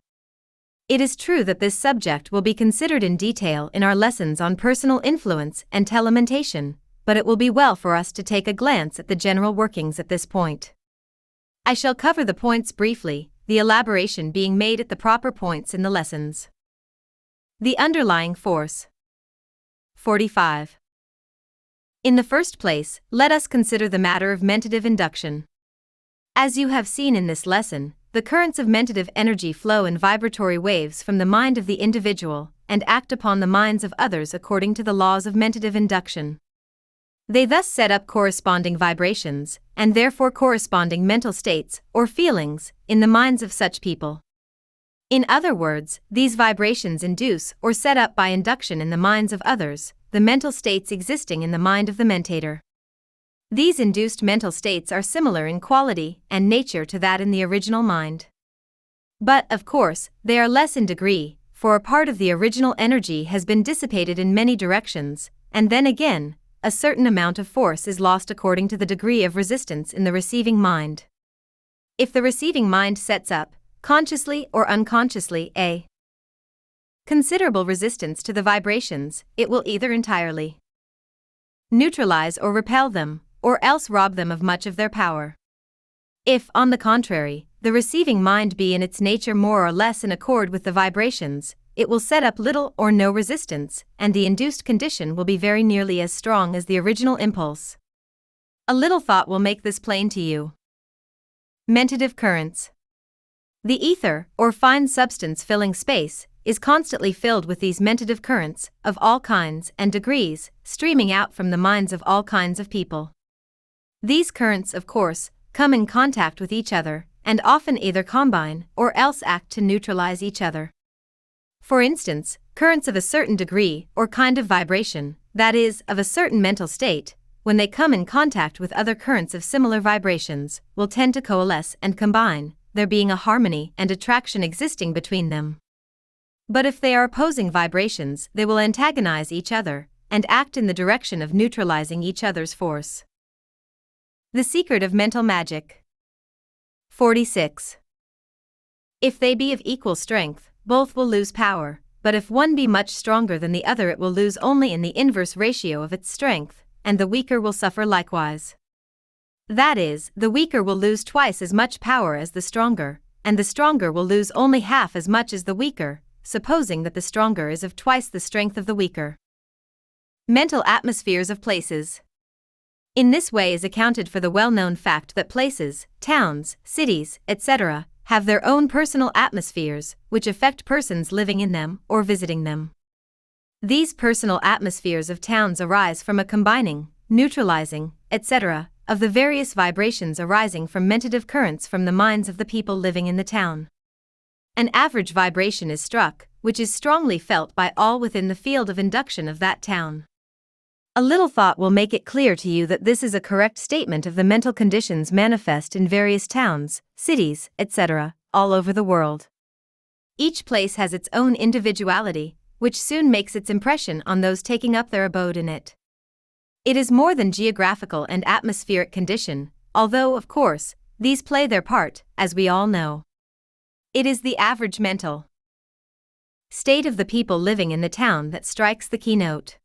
It is true that this subject will be considered in detail in our lessons on personal influence and telementation, but it will be well for us to take a glance at the general workings at this point. I shall cover the points briefly the elaboration being made at the proper points in the lessons. The underlying force. 45. In the first place, let us consider the matter of mentative induction. As you have seen in this lesson, the currents of mentative energy flow in vibratory waves from the mind of the individual and act upon the minds of others according to the laws of mentative induction. They thus set up corresponding vibrations, and therefore corresponding mental states, or feelings, in the minds of such people. In other words, these vibrations induce or set up by induction in the minds of others, the mental states existing in the mind of the mentator. These induced mental states are similar in quality and nature to that in the original mind. But, of course, they are less in degree, for a part of the original energy has been dissipated in many directions, and then again, a certain amount of force is lost according to the degree of resistance in the receiving mind. If the receiving mind sets up, consciously or unconsciously, a considerable resistance to the vibrations, it will either entirely neutralize or repel them, or else rob them of much of their power. If, on the contrary, the receiving mind be in its nature more or less in accord with the vibrations, it will set up little or no resistance, and the induced condition will be very nearly as strong as the original impulse. A little thought will make this plain to you. Mentative currents. The ether, or fine substance filling space, is constantly filled with these mentative currents, of all kinds and degrees, streaming out from the minds of all kinds of people. These currents, of course, come in contact with each other, and often either combine or else act to neutralize each other. For instance, currents of a certain degree or kind of vibration, that is, of a certain mental state, when they come in contact with other currents of similar vibrations, will tend to coalesce and combine, there being a harmony and attraction existing between them. But if they are opposing vibrations, they will antagonize each other and act in the direction of neutralizing each other's force. The secret of mental magic. 46. If they be of equal strength, both will lose power, but if one be much stronger than the other, it will lose only in the inverse ratio of its strength, and the weaker will suffer likewise. That is, the weaker will lose twice as much power as the stronger, and the stronger will lose only half as much as the weaker, supposing that the stronger is of twice the strength of the weaker. Mental atmospheres of places. In this way is accounted for the well known fact that places, towns, cities, etc., have their own personal atmospheres, which affect persons living in them or visiting them. These personal atmospheres of towns arise from a combining, neutralizing, etc., of the various vibrations arising from mentative currents from the minds of the people living in the town. An average vibration is struck, which is strongly felt by all within the field of induction of that town. A little thought will make it clear to you that this is a correct statement of the mental conditions manifest in various towns, cities, etc., all over the world. Each place has its own individuality, which soon makes its impression on those taking up their abode in it. It is more than geographical and atmospheric condition, although, of course, these play their part, as we all know. It is the average mental state of the people living in the town that strikes the keynote.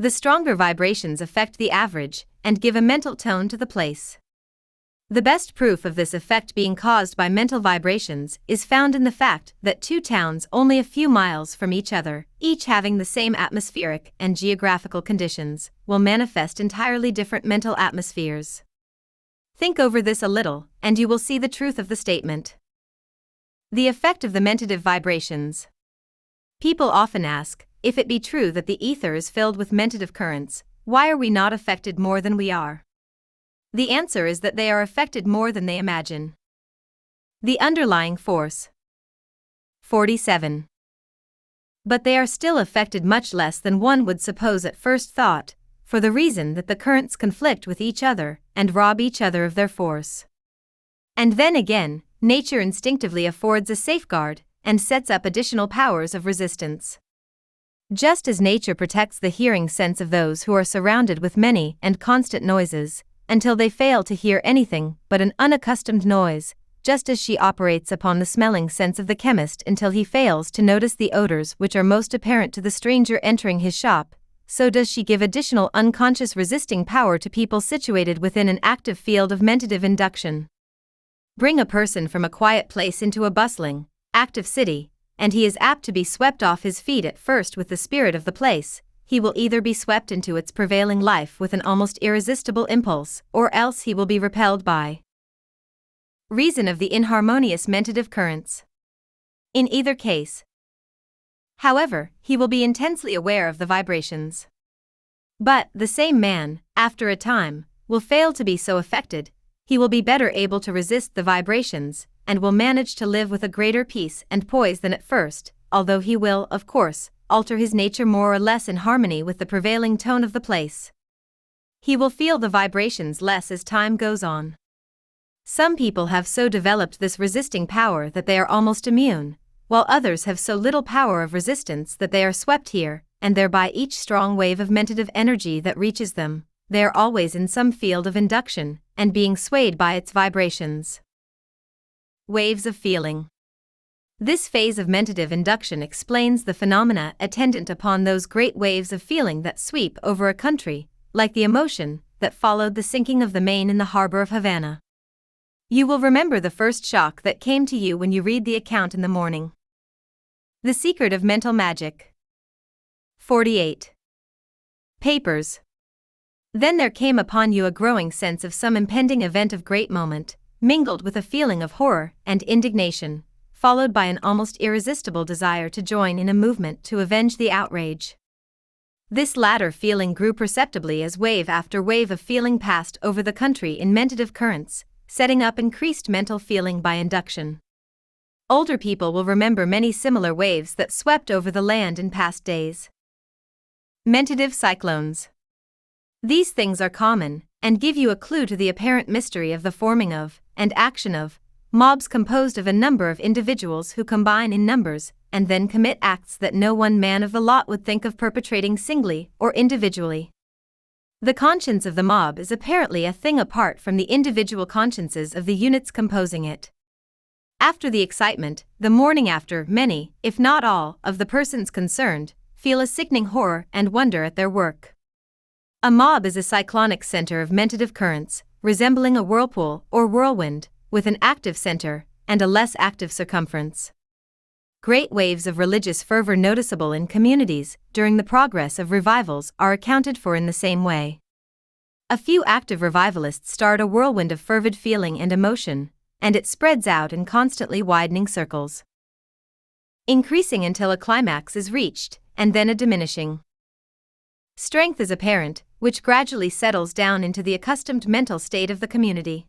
The stronger vibrations affect the average and give a mental tone to the place. The best proof of this effect being caused by mental vibrations is found in the fact that two towns only a few miles from each other, each having the same atmospheric and geographical conditions, will manifest entirely different mental atmospheres. Think over this a little, and you will see the truth of the statement. The effect of the mentative vibrations. People often ask, if it be true that the ether is filled with mentative currents, why are we not affected more than we are? The answer is that they are affected more than they imagine. The underlying force. 47. But they are still affected much less than one would suppose at first thought, for the reason that the currents conflict with each other and rob each other of their force. And then again, nature instinctively affords a safeguard and sets up additional powers of resistance. Just as nature protects the hearing sense of those who are surrounded with many and constant noises, until they fail to hear anything but an unaccustomed noise, just as she operates upon the smelling sense of the chemist until he fails to notice the odors which are most apparent to the stranger entering his shop, so does she give additional unconscious resisting power to people situated within an active field of mentative induction. bring a person from a quiet place into a bustling, active city, and he is apt to be swept off his feet at first with the spirit of the place, he will either be swept into its prevailing life with an almost irresistible impulse, or else he will be repelled by reason of the inharmonious mentative currents. In either case, however, he will be intensely aware of the vibrations. But the same man, after a time, will fail to be so affected, he will be better able to resist the vibrations, and will manage to live with a greater peace and poise than at first, although he will, of course, alter his nature more or less in harmony with the prevailing tone of the place. He will feel the vibrations less as time goes on. Some people have so developed this resisting power that they are almost immune, while others have so little power of resistance that they are swept here and there by each strong wave of mentative energy that reaches them. They are always in some field of induction and being swayed by its vibrations. Waves of feeling. This phase of mentative induction explains the phenomena attendant upon those great waves of feeling that sweep over a country, like the emotion that followed the sinking of the Maine in the harbor of Havana. You will remember the first shock that came to you when you read the account in the morning. The Secret of Mental Magic. 48. Papers. Then there came upon you a growing sense of some impending event of great moment, mingled with a feeling of horror and indignation followed by an almost irresistible desire to join in a movement to avenge the outrage. This latter feeling grew perceptibly as wave after wave of feeling passed over the country in mentative currents, setting up increased mental feeling by induction. Older people will remember many similar waves that swept over the land in past days. Mentative cyclones. These things are common, and give you a clue to the apparent mystery of the forming of, and action of, mobs composed of a number of individuals who combine in numbers and then commit acts that no one man of the lot would think of perpetrating singly or individually. The conscience of the mob is apparently a thing apart from the individual consciences of the units composing it. After the excitement, the morning after, many, if not all, of the persons concerned feel a sickening horror and wonder at their work. A mob is a cyclonic center of mentative currents, resembling a whirlpool or whirlwind, with an active center and a less active circumference. Great waves of religious fervor noticeable in communities during the progress of revivals are accounted for in the same way. A few active revivalists start a whirlwind of fervid feeling and emotion, and it spreads out in constantly widening circles. Increasing until a climax is reached, and then a diminishing. Strength is apparent, which gradually settles down into the accustomed mental state of the community.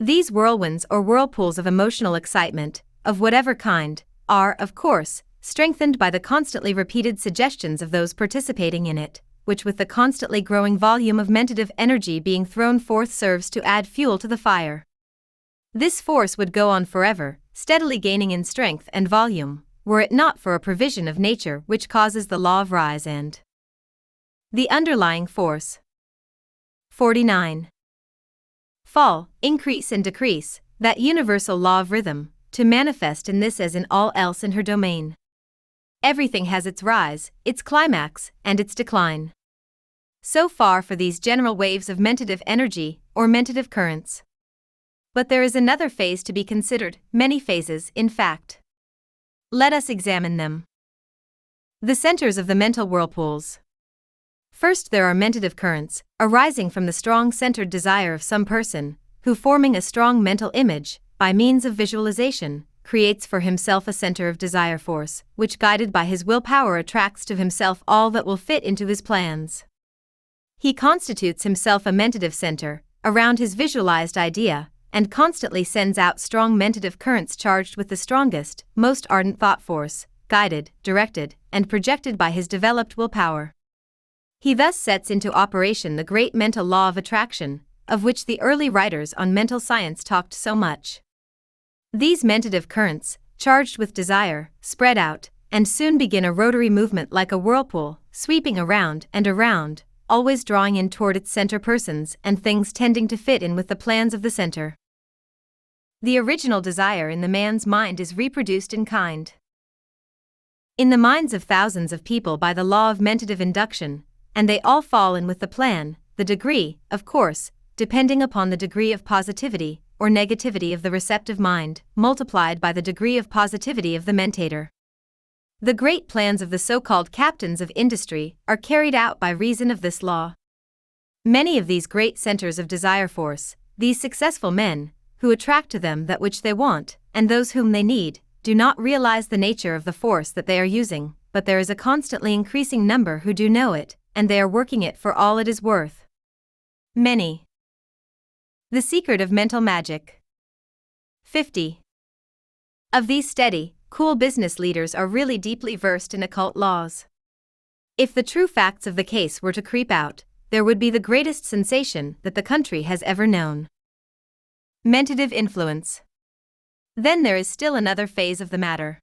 These whirlwinds or whirlpools of emotional excitement, of whatever kind, are, of course, strengthened by the constantly repeated suggestions of those participating in it, which, with the constantly growing volume of mentative energy being thrown forth, serves to add fuel to the fire. This force would go on forever, steadily gaining in strength and volume, were it not for a provision of nature which causes the law of rise and the underlying force. 49 fall, increase, and decrease, that universal law of rhythm, to manifest in this as in all else in her domain. Everything has its rise, its climax, and its decline. So far for these general waves of mentative energy, or mentative currents. But there is another phase to be considered, many phases, in fact. Let us examine them. The centers of the mental whirlpools. First, there are mentative currents, arising from the strong centered desire of some person, who, forming a strong mental image, by means of visualization, creates for himself a center of desire force, which, guided by his willpower, attracts to himself all that will fit into his plans. He constitutes himself a mentative center, around his visualized idea, and constantly sends out strong mentative currents charged with the strongest, most ardent thought force, guided, directed, and projected by his developed willpower. He thus sets into operation the great mental law of attraction, of which the early writers on mental science talked so much. These mentative currents, charged with desire, spread out, and soon begin a rotary movement like a whirlpool, sweeping around and around, always drawing in toward its center persons and things tending to fit in with the plans of the center. The original desire in the man's mind is reproduced in kind. In the minds of thousands of people by the law of mentative induction, and they all fall in with the plan, the degree, of course, depending upon the degree of positivity, or negativity of the receptive mind, multiplied by the degree of positivity of the mentator. The great plans of the so called captains of industry are carried out by reason of this law. Many of these great centers of desire force, these successful men, who attract to them that which they want, and those whom they need, do not realize the nature of the force that they are using, but there is a constantly increasing number who do know it, and they are working it for all it is worth. Many. The secret of mental magic. 50. Of these steady, cool business leaders are really deeply versed in occult laws. If the true facts of the case were to creep out, there would be the greatest sensation that the country has ever known. Mentative influence. Then there is still another phase of the matter.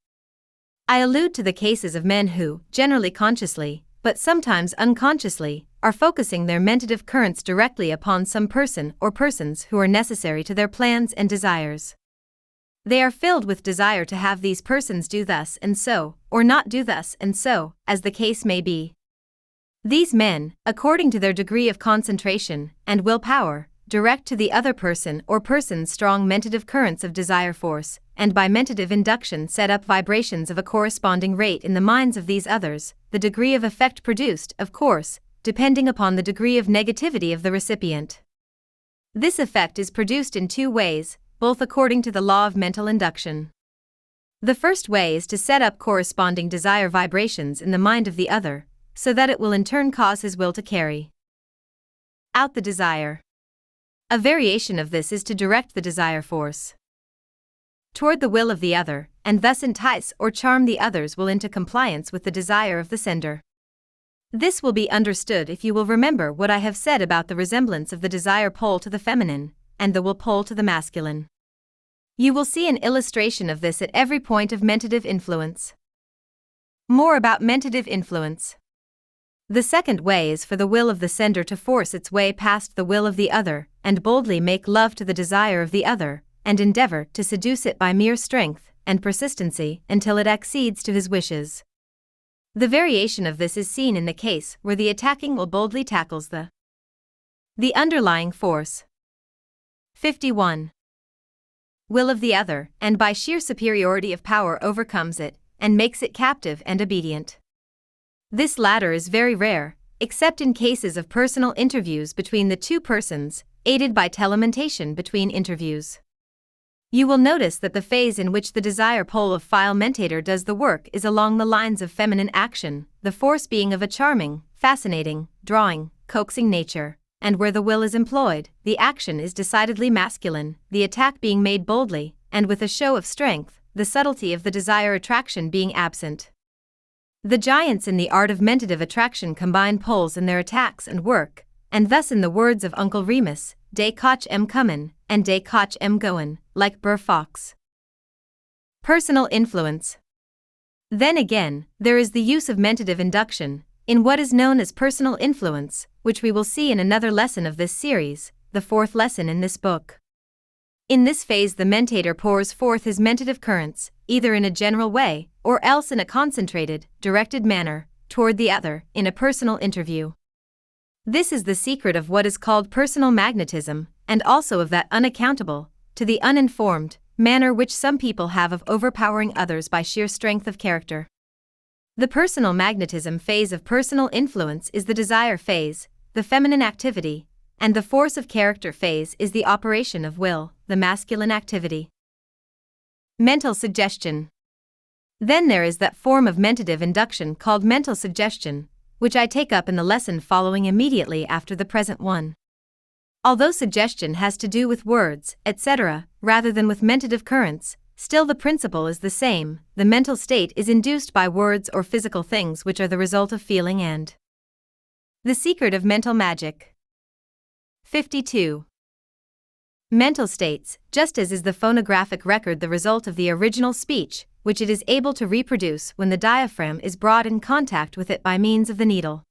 I allude to the cases of men who, generally consciously, but sometimes unconsciously, are focusing their mentative currents directly upon some person or persons who are necessary to their plans and desires. They are filled with desire to have these persons do thus and so, or not do thus and so, as the case may be. These men, according to their degree of concentration and willpower, direct to the other person or persons strong mentative currents of desire force, and by mentative induction set up vibrations of a corresponding rate in the minds of these others, the degree of effect produced, of course, depending upon the degree of negativity of the recipient. This effect is produced in two ways, both according to the law of mental induction. The first way is to set up corresponding desire vibrations in the mind of the other, so that it will in turn cause his will to carry out the desire. A variation of this is to direct the desire force toward the will of the other, and thus entice or charm the other's will into compliance with the desire of the sender. This will be understood if you will remember what I have said about the resemblance of the desire pole to the feminine, and the will pole to the masculine. You will see an illustration of this at every point of mentative influence. More about mentative influence. The second way is for the will of the sender to force its way past the will of the other, and boldly make love to the desire of the other, and endeavor to seduce it by mere strength and persistency until it accedes to his wishes. The variation of this is seen in the case where the attacking will boldly tackles the the underlying force. 51. Will of the other, and by sheer superiority of power overcomes it, and makes it captive and obedient. This latter is very rare, except in cases of personal interviews between the two persons, aided by telementation between interviews. You will notice that the phase in which the desire pole of file mentator does the work is along the lines of feminine action, the force being of a charming, fascinating, drawing, coaxing nature, and where the will is employed, the action is decidedly masculine, the attack being made boldly, and with a show of strength, the subtlety of the desire attraction being absent. The giants in the art of mentative attraction combine poles in their attacks and work, and thus, in the words of Uncle Remus, de koch M. comin, and de koch em goin, like Brer Fox. Personal influence. Then again, there is the use of mentative induction, in what is known as personal influence, which we will see in another lesson of this series, the fourth lesson in this book. In this phase, the mentator pours forth his mentative currents, either in a general way, or else in a concentrated, directed manner, toward the other, in a personal interview. This is the secret of what is called personal magnetism, and also of that unaccountable, to the uninformed, manner which some people have of overpowering others by sheer strength of character. The personal magnetism phase of personal influence is the desire phase, the feminine activity, and the force of character phase is the operation of will, the masculine activity. Mental suggestion. Then there is that form of mentative induction called mental suggestion, which I take up in the lesson following immediately after the present one. Although suggestion has to do with words, etc., rather than with mentative currents, still the principle is the same the mental state is induced by words or physical things which are the result of feeling and. The secret of mental magic. 52. Mental states, just as is the phonographic record the result of the original speech, which it is able to reproduce when the diaphragm is brought in contact with it by means of the needle.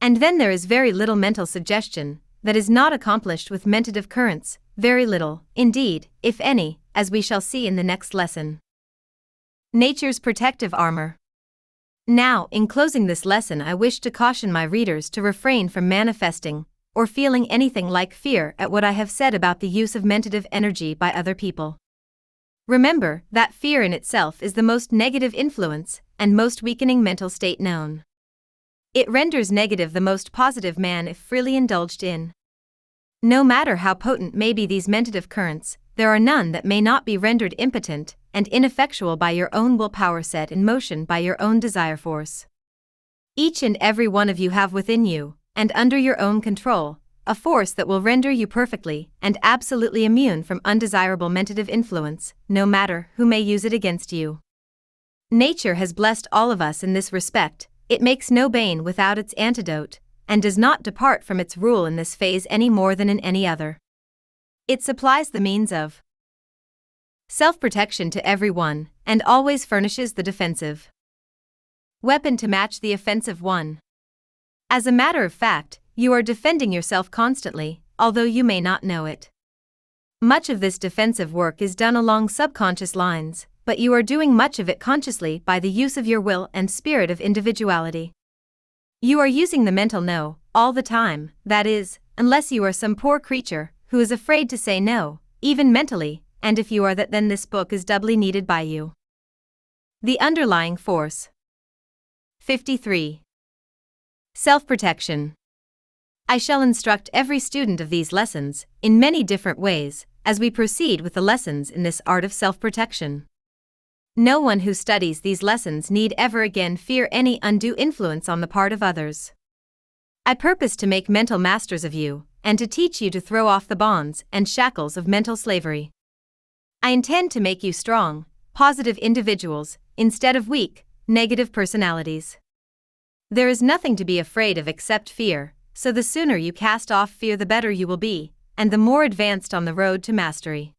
And then there is very little mental suggestion that is not accomplished with mentative currents, very little, indeed, if any, as we shall see in the next lesson. Nature's protective armor. Now, in closing this lesson, I wish to caution my readers to refrain from manifesting, or feeling anything like fear at what I have said about the use of mentative energy by other people. Remember that fear in itself is the most negative influence and most weakening mental state known. It renders negative the most positive man if freely indulged in. No matter how potent may be these mentative currents, there are none that may not be rendered impotent and ineffectual by your own willpower set in motion by your own desire force. Each and every one of you have within you, and under your own control, a force that will render you perfectly and absolutely immune from undesirable mentative influence, no matter who may use it against you. Nature has blessed all of us in this respect, it makes no bane without its antidote, and does not depart from its rule in this phase any more than in any other. It supplies the means of self protection to everyone, and always furnishes the defensive weapon to match the offensive one. As a matter of fact, you are defending yourself constantly, although you may not know it. Much of this defensive work is done along subconscious lines, but you are doing much of it consciously by the use of your will and spirit of individuality. You are using the mental no all the time, that is, unless you are some poor creature who is afraid to say no, even mentally, and if you are that, then this book is doubly needed by you. The underlying force 53. Self protection. I shall instruct every student of these lessons, in many different ways, as we proceed with the lessons in this art of self protection. No one who studies these lessons need ever again fear any undue influence on the part of others. I purpose to make mental masters of you, and to teach you to throw off the bonds and shackles of mental slavery. I intend to make you strong, positive individuals, instead of weak, negative personalities. There is nothing to be afraid of except fear, so the sooner you cast off fear, the better you will be, and the more advanced on the road to mastery.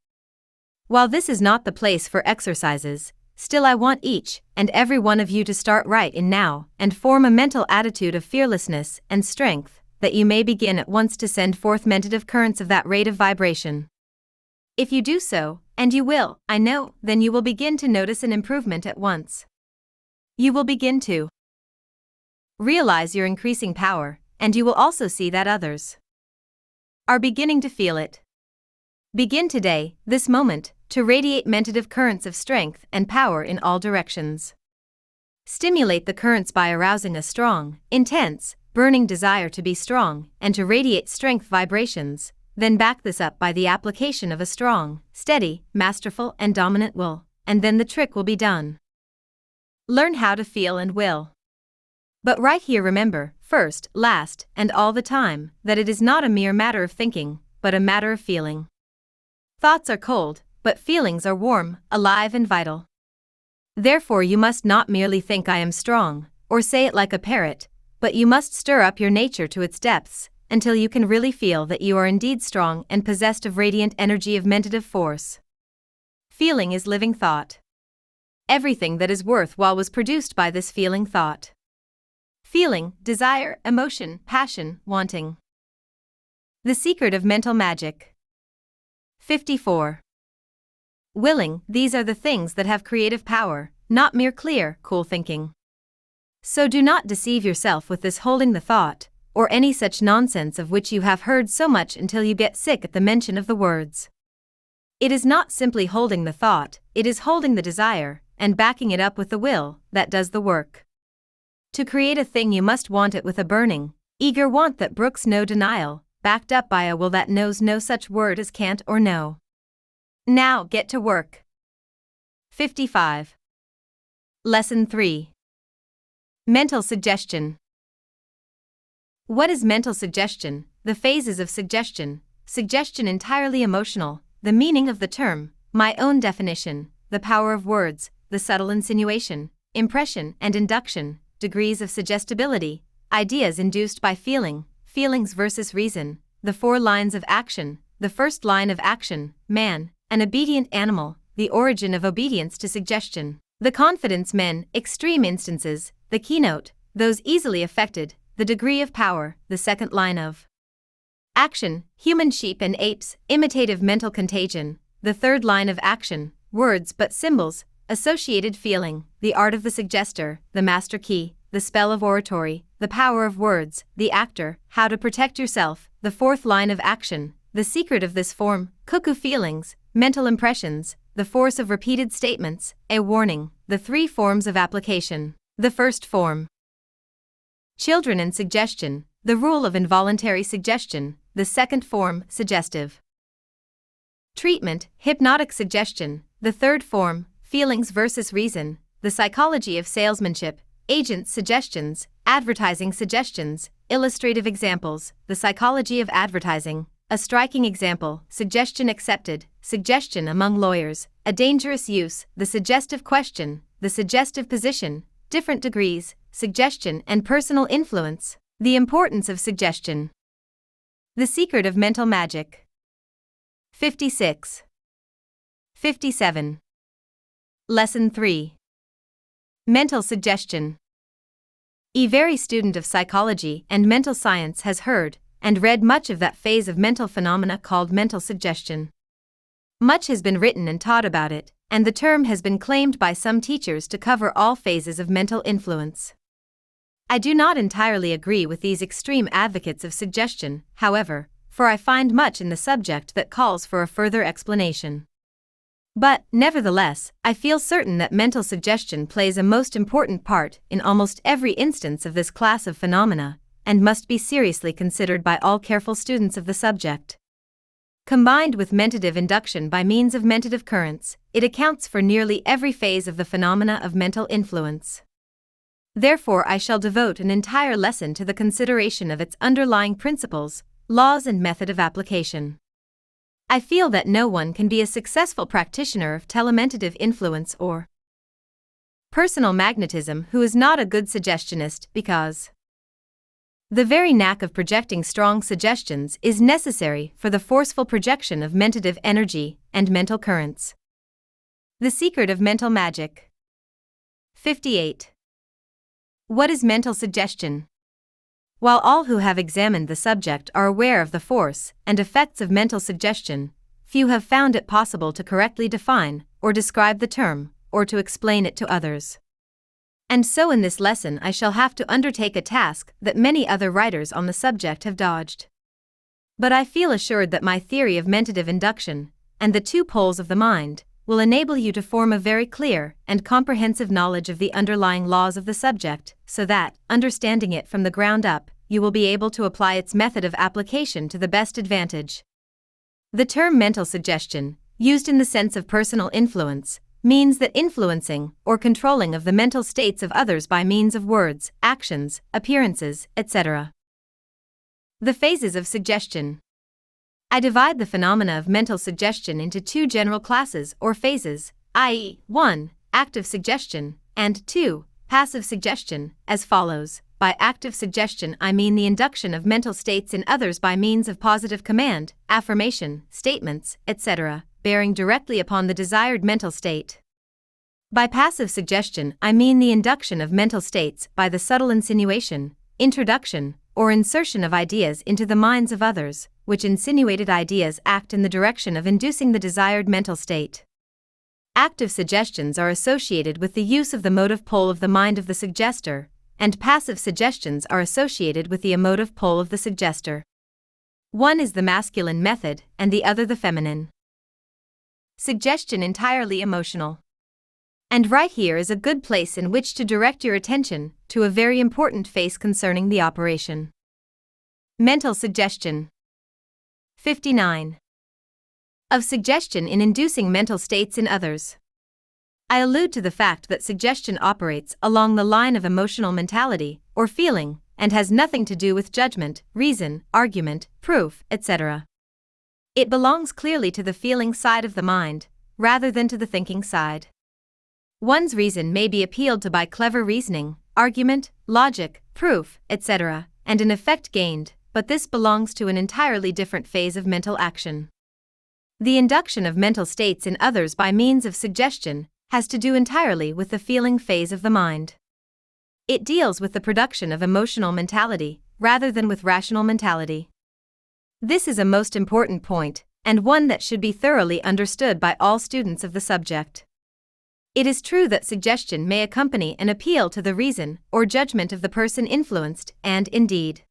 While this is not the place for exercises, still I want each and every one of you to start right in now and form a mental attitude of fearlessness and strength, that you may begin at once to send forth mentative currents of that rate of vibration. If you do so, and you will, I know, then you will begin to notice an improvement at once. You will begin to realize your increasing power, and you will also see that others are beginning to feel it. Begin today, this moment, to radiate mentative currents of strength and power in all directions. Stimulate the currents by arousing a strong, intense, burning desire to be strong and to radiate strength vibrations, then back this up by the application of a strong, steady, masterful, and dominant will, and then the trick will be done. Learn how to feel and will. But right here, remember, first, last, and all the time, that it is not a mere matter of thinking, but a matter of feeling. Thoughts are cold, but feelings are warm, alive, and vital. Therefore, you must not merely think I am strong, or say it like a parrot, but you must stir up your nature to its depths, until you can really feel that you are indeed strong and possessed of radiant energy of mentative force. Feeling is living thought. Everything that is worthwhile was produced by this feeling thought. Feeling, desire, emotion, passion, wanting. The secret of mental magic. 54 willing, these are the things that have creative power, not mere clear, cool thinking. So do not deceive yourself with this holding the thought, or any such nonsense of which you have heard so much until you get sick at the mention of the words. It is not simply holding the thought, it is holding the desire, and backing it up with the will, that does the work. To create a thing, you must want it with a burning, eager want that brooks no denial, backed up by a will that knows no such word as can't or no. Now get to work. 55. Lesson 3 Mental Suggestion. What is mental suggestion? The phases of suggestion. Suggestion entirely emotional. The meaning of the term. My own definition. The power of words. The subtle insinuation. Impression and induction. Degrees of suggestibility. Ideas induced by feeling. Feelings versus reason. The four lines of action. The first line of action. Man. An obedient animal, the origin of obedience to suggestion. The confidence men, extreme instances, the keynote, those easily affected, the degree of power, the second line of action, human sheep and apes, imitative mental contagion, the third line of action, words but symbols, associated feeling, the art of the suggester, the master key, the spell of oratory, the power of words, the actor, how to protect yourself, the fourth line of action, the secret of this form, cuckoo feelings, mental impressions, the force of repeated statements, a warning, the three forms of application. The first form. Children and suggestion, the rule of involuntary suggestion, the second form, suggestive. Treatment, hypnotic suggestion, the third form, feelings versus reason, the psychology of salesmanship, agent suggestions, advertising suggestions, illustrative examples, the psychology of advertising, a striking example, suggestion accepted, suggestion among lawyers, a dangerous use, the suggestive question, the suggestive position, different degrees, suggestion and personal influence, the importance of suggestion. The secret of mental magic. 56. 57. Lesson 3. Mental suggestion. E. very student of psychology and mental science has heard and read much of that phase of mental phenomena called mental suggestion. Much has been written and taught about it, and the term has been claimed by some teachers to cover all phases of mental influence. I do not entirely agree with these extreme advocates of suggestion, however, for I find much in the subject that calls for a further explanation. But, nevertheless, I feel certain that mental suggestion plays a most important part in almost every instance of this class of phenomena, and must be seriously considered by all careful students of the subject. Combined with mentative induction by means of mentative currents, it accounts for nearly every phase of the phenomena of mental influence. Therefore, I shall devote an entire lesson to the consideration of its underlying principles, Laws and Method of Application. I feel that no one can be a successful practitioner of telementative influence or personal magnetism who is not a good suggestionist because the very knack of projecting strong suggestions is necessary for the forceful projection of mentative energy and mental currents. The secret of mental magic. 58. What is mental suggestion? While all who have examined the subject are aware of the force and effects of mental suggestion, few have found it possible to correctly define or describe the term, or to explain it to others. And so, in this lesson, I shall have to undertake a task that many other writers on the subject have dodged. But I feel assured that my theory of mentative induction, and the two poles of the mind, will enable you to form a very clear and comprehensive knowledge of the underlying laws of the subject, so that, understanding it from the ground up, you will be able to apply its method of application to the best advantage. The term mental suggestion, used in the sense of personal influence, means that influencing or controlling of the mental states of others by means of words, actions, appearances, etc. The phases of suggestion. I divide the phenomena of mental suggestion into two general classes or phases, i.e., 1. Active suggestion, and 2. Passive suggestion, as follows. By active suggestion, I mean the induction of mental states in others by means of positive command, affirmation, statements, etc., bearing directly upon the desired mental state. By passive suggestion, I mean the induction of mental states by the subtle insinuation, introduction, or insertion of ideas into the minds of others, which insinuated ideas act in the direction of inducing the desired mental state. Active suggestions are associated with the use of the motive pole of the mind of the suggester, and passive suggestions are associated with the emotive pole of the suggester. One is the masculine method, and the other the feminine. Suggestion entirely emotional. And right here is a good place in which to direct your attention to a very important phase concerning the operation. Mental suggestion. 59. Of suggestion in inducing mental states in others. I allude to the fact that suggestion operates along the line of emotional mentality, or feeling, and has nothing to do with judgment, reason, argument, proof, etc. It belongs clearly to the feeling side of the mind, rather than to the thinking side. One's reason may be appealed to by clever reasoning, argument, logic, proof, etc., and an effect gained, but this belongs to an entirely different phase of mental action. The induction of mental states in others by means of suggestion has to do entirely with the feeling phase of the mind. It deals with the production of emotional mentality, rather than with rational mentality. This is a most important point, and one that should be thoroughly understood by all students of the subject. It is true that suggestion may accompany an appeal to the reason or judgment of the person influenced, and indeed,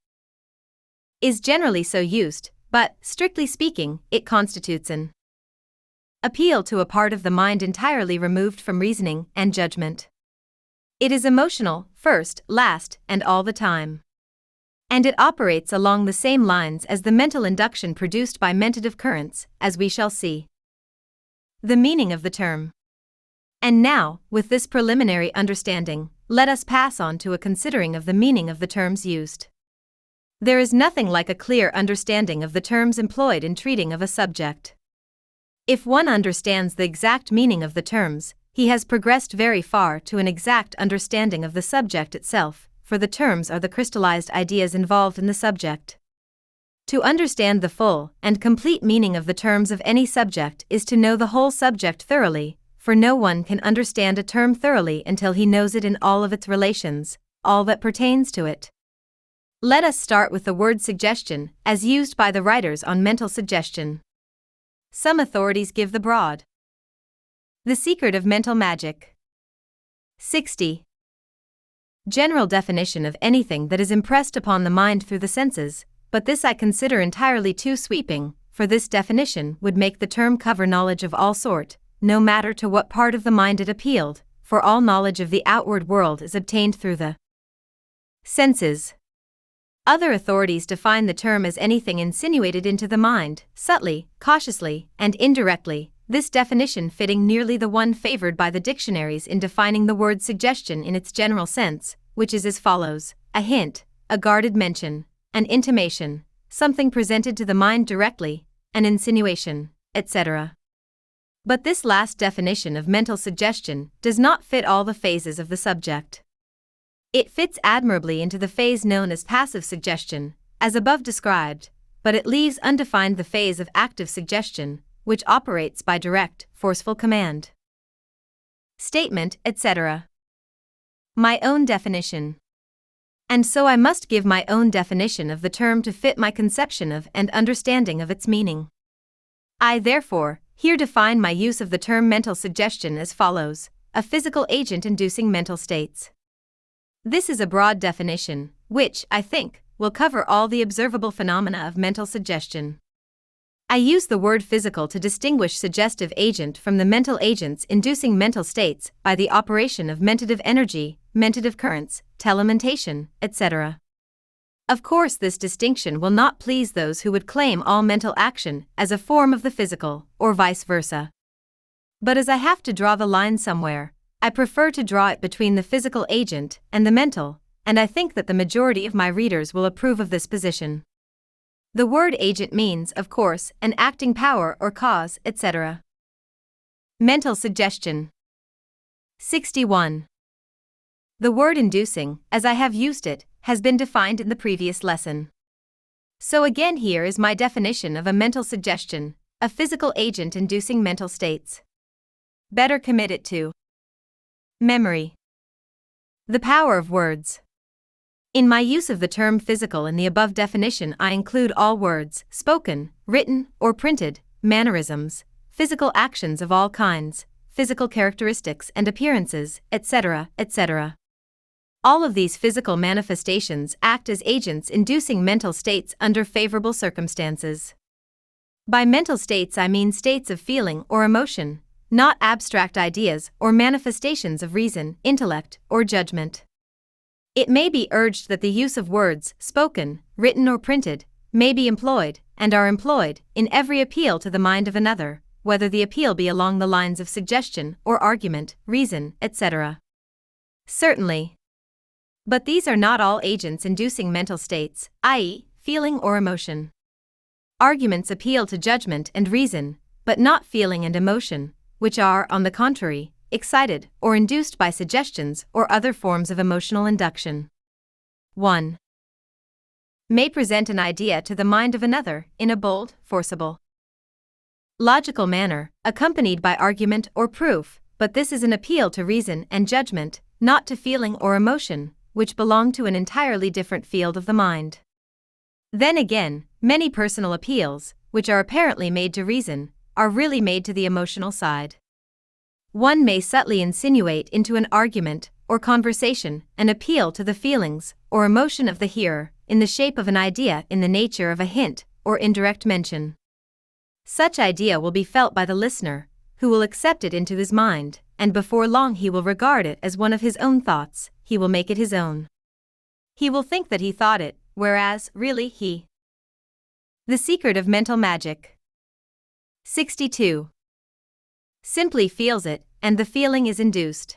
is generally so used, but, strictly speaking, it constitutes an appeal to a part of the mind entirely removed from reasoning and judgment. It is emotional, first, last, and all the time. And it operates along the same lines as the mental induction produced by mentative currents, as we shall see. The meaning of the term. And now, with this preliminary understanding, let us pass on to a considering of the meaning of the terms used. There is nothing like a clear understanding of the terms employed in treating of a subject. If one understands the exact meaning of the terms, he has progressed very far to an exact understanding of the subject itself, for the terms are the crystallized ideas involved in the subject. To understand the full and complete meaning of the terms of any subject is to know the whole subject thoroughly, for no one can understand a term thoroughly until he knows it in all of its relations, all that pertains to it. Let us start with the word suggestion, as used by the writers on mental suggestion. Some authorities give the broad. The secret of mental magic. 60. General definition of anything that is impressed upon the mind through the senses, but this I consider entirely too sweeping, for this definition would make the term cover knowledge of all sort, no matter to what part of the mind it appealed, for all knowledge of the outward world is obtained through the senses. Other authorities define the term as anything insinuated into the mind, subtly, cautiously, and indirectly, this definition fitting nearly the one favored by the dictionaries in defining the word suggestion in its general sense, which is as follows a hint, a guarded mention, an intimation, something presented to the mind directly, an insinuation, etc. But this last definition of mental suggestion does not fit all the phases of the subject. It fits admirably into the phase known as passive suggestion, as above described, but it leaves undefined the phase of active suggestion, which operates by direct, forceful command. Statement, etc. My own definition. And so I must give my own definition of the term to fit my conception of and understanding of its meaning. I, therefore, here define my use of the term mental suggestion as follows a physical agent inducing mental states. This is a broad definition, which, I think, will cover all the observable phenomena of mental suggestion. I use the word physical to distinguish suggestive agent from the mental agents inducing mental states by the operation of mentative energy, mentative currents, telementation, etc. Of course, this distinction will not please those who would claim all mental action as a form of the physical, or vice versa. But as I have to draw the line somewhere, I prefer to draw it between the physical agent and the mental, and I think that the majority of my readers will approve of this position. The word agent means, of course, an acting power or cause, etc. Mental suggestion 61. The word inducing, as I have used it, has been defined in the previous lesson. So again, here is my definition of a mental suggestion a physical agent inducing mental states. Better commit it to Memory. The power of words. In my use of the term physical in the above definition, I include all words, spoken, written, or printed, mannerisms, physical actions of all kinds, physical characteristics and appearances, etc., etc. All of these physical manifestations act as agents inducing mental states under favorable circumstances. By mental states, I mean states of feeling or emotion, not abstract ideas or manifestations of reason, intellect, or judgment. It may be urged that the use of words, spoken, written, or printed, may be employed, and are employed, in every appeal to the mind of another, whether the appeal be along the lines of suggestion or argument, reason, etc. Certainly. But these are not all agents inducing mental states, i.e., feeling or emotion. Arguments appeal to judgment and reason, but not feeling and emotion, which are, on the contrary, excited or induced by suggestions or other forms of emotional induction. 1. May present an idea to the mind of another in a bold, forcible, logical manner, accompanied by argument or proof, but this is an appeal to reason and judgment, not to feeling or emotion, which belong to an entirely different field of the mind. Then again, many personal appeals, which are apparently made to reason, are really made to the emotional side. One may subtly insinuate into an argument or conversation an appeal to the feelings or emotion of the hearer, in the shape of an idea in the nature of a hint or indirect mention. Such idea will be felt by the listener, who will accept it into his mind, and before long he will regard it as one of his own thoughts, he will make it his own. He will think that he thought it, whereas, really, he. The Secret of Mental Magic 62. Simply feels it, and the feeling is induced.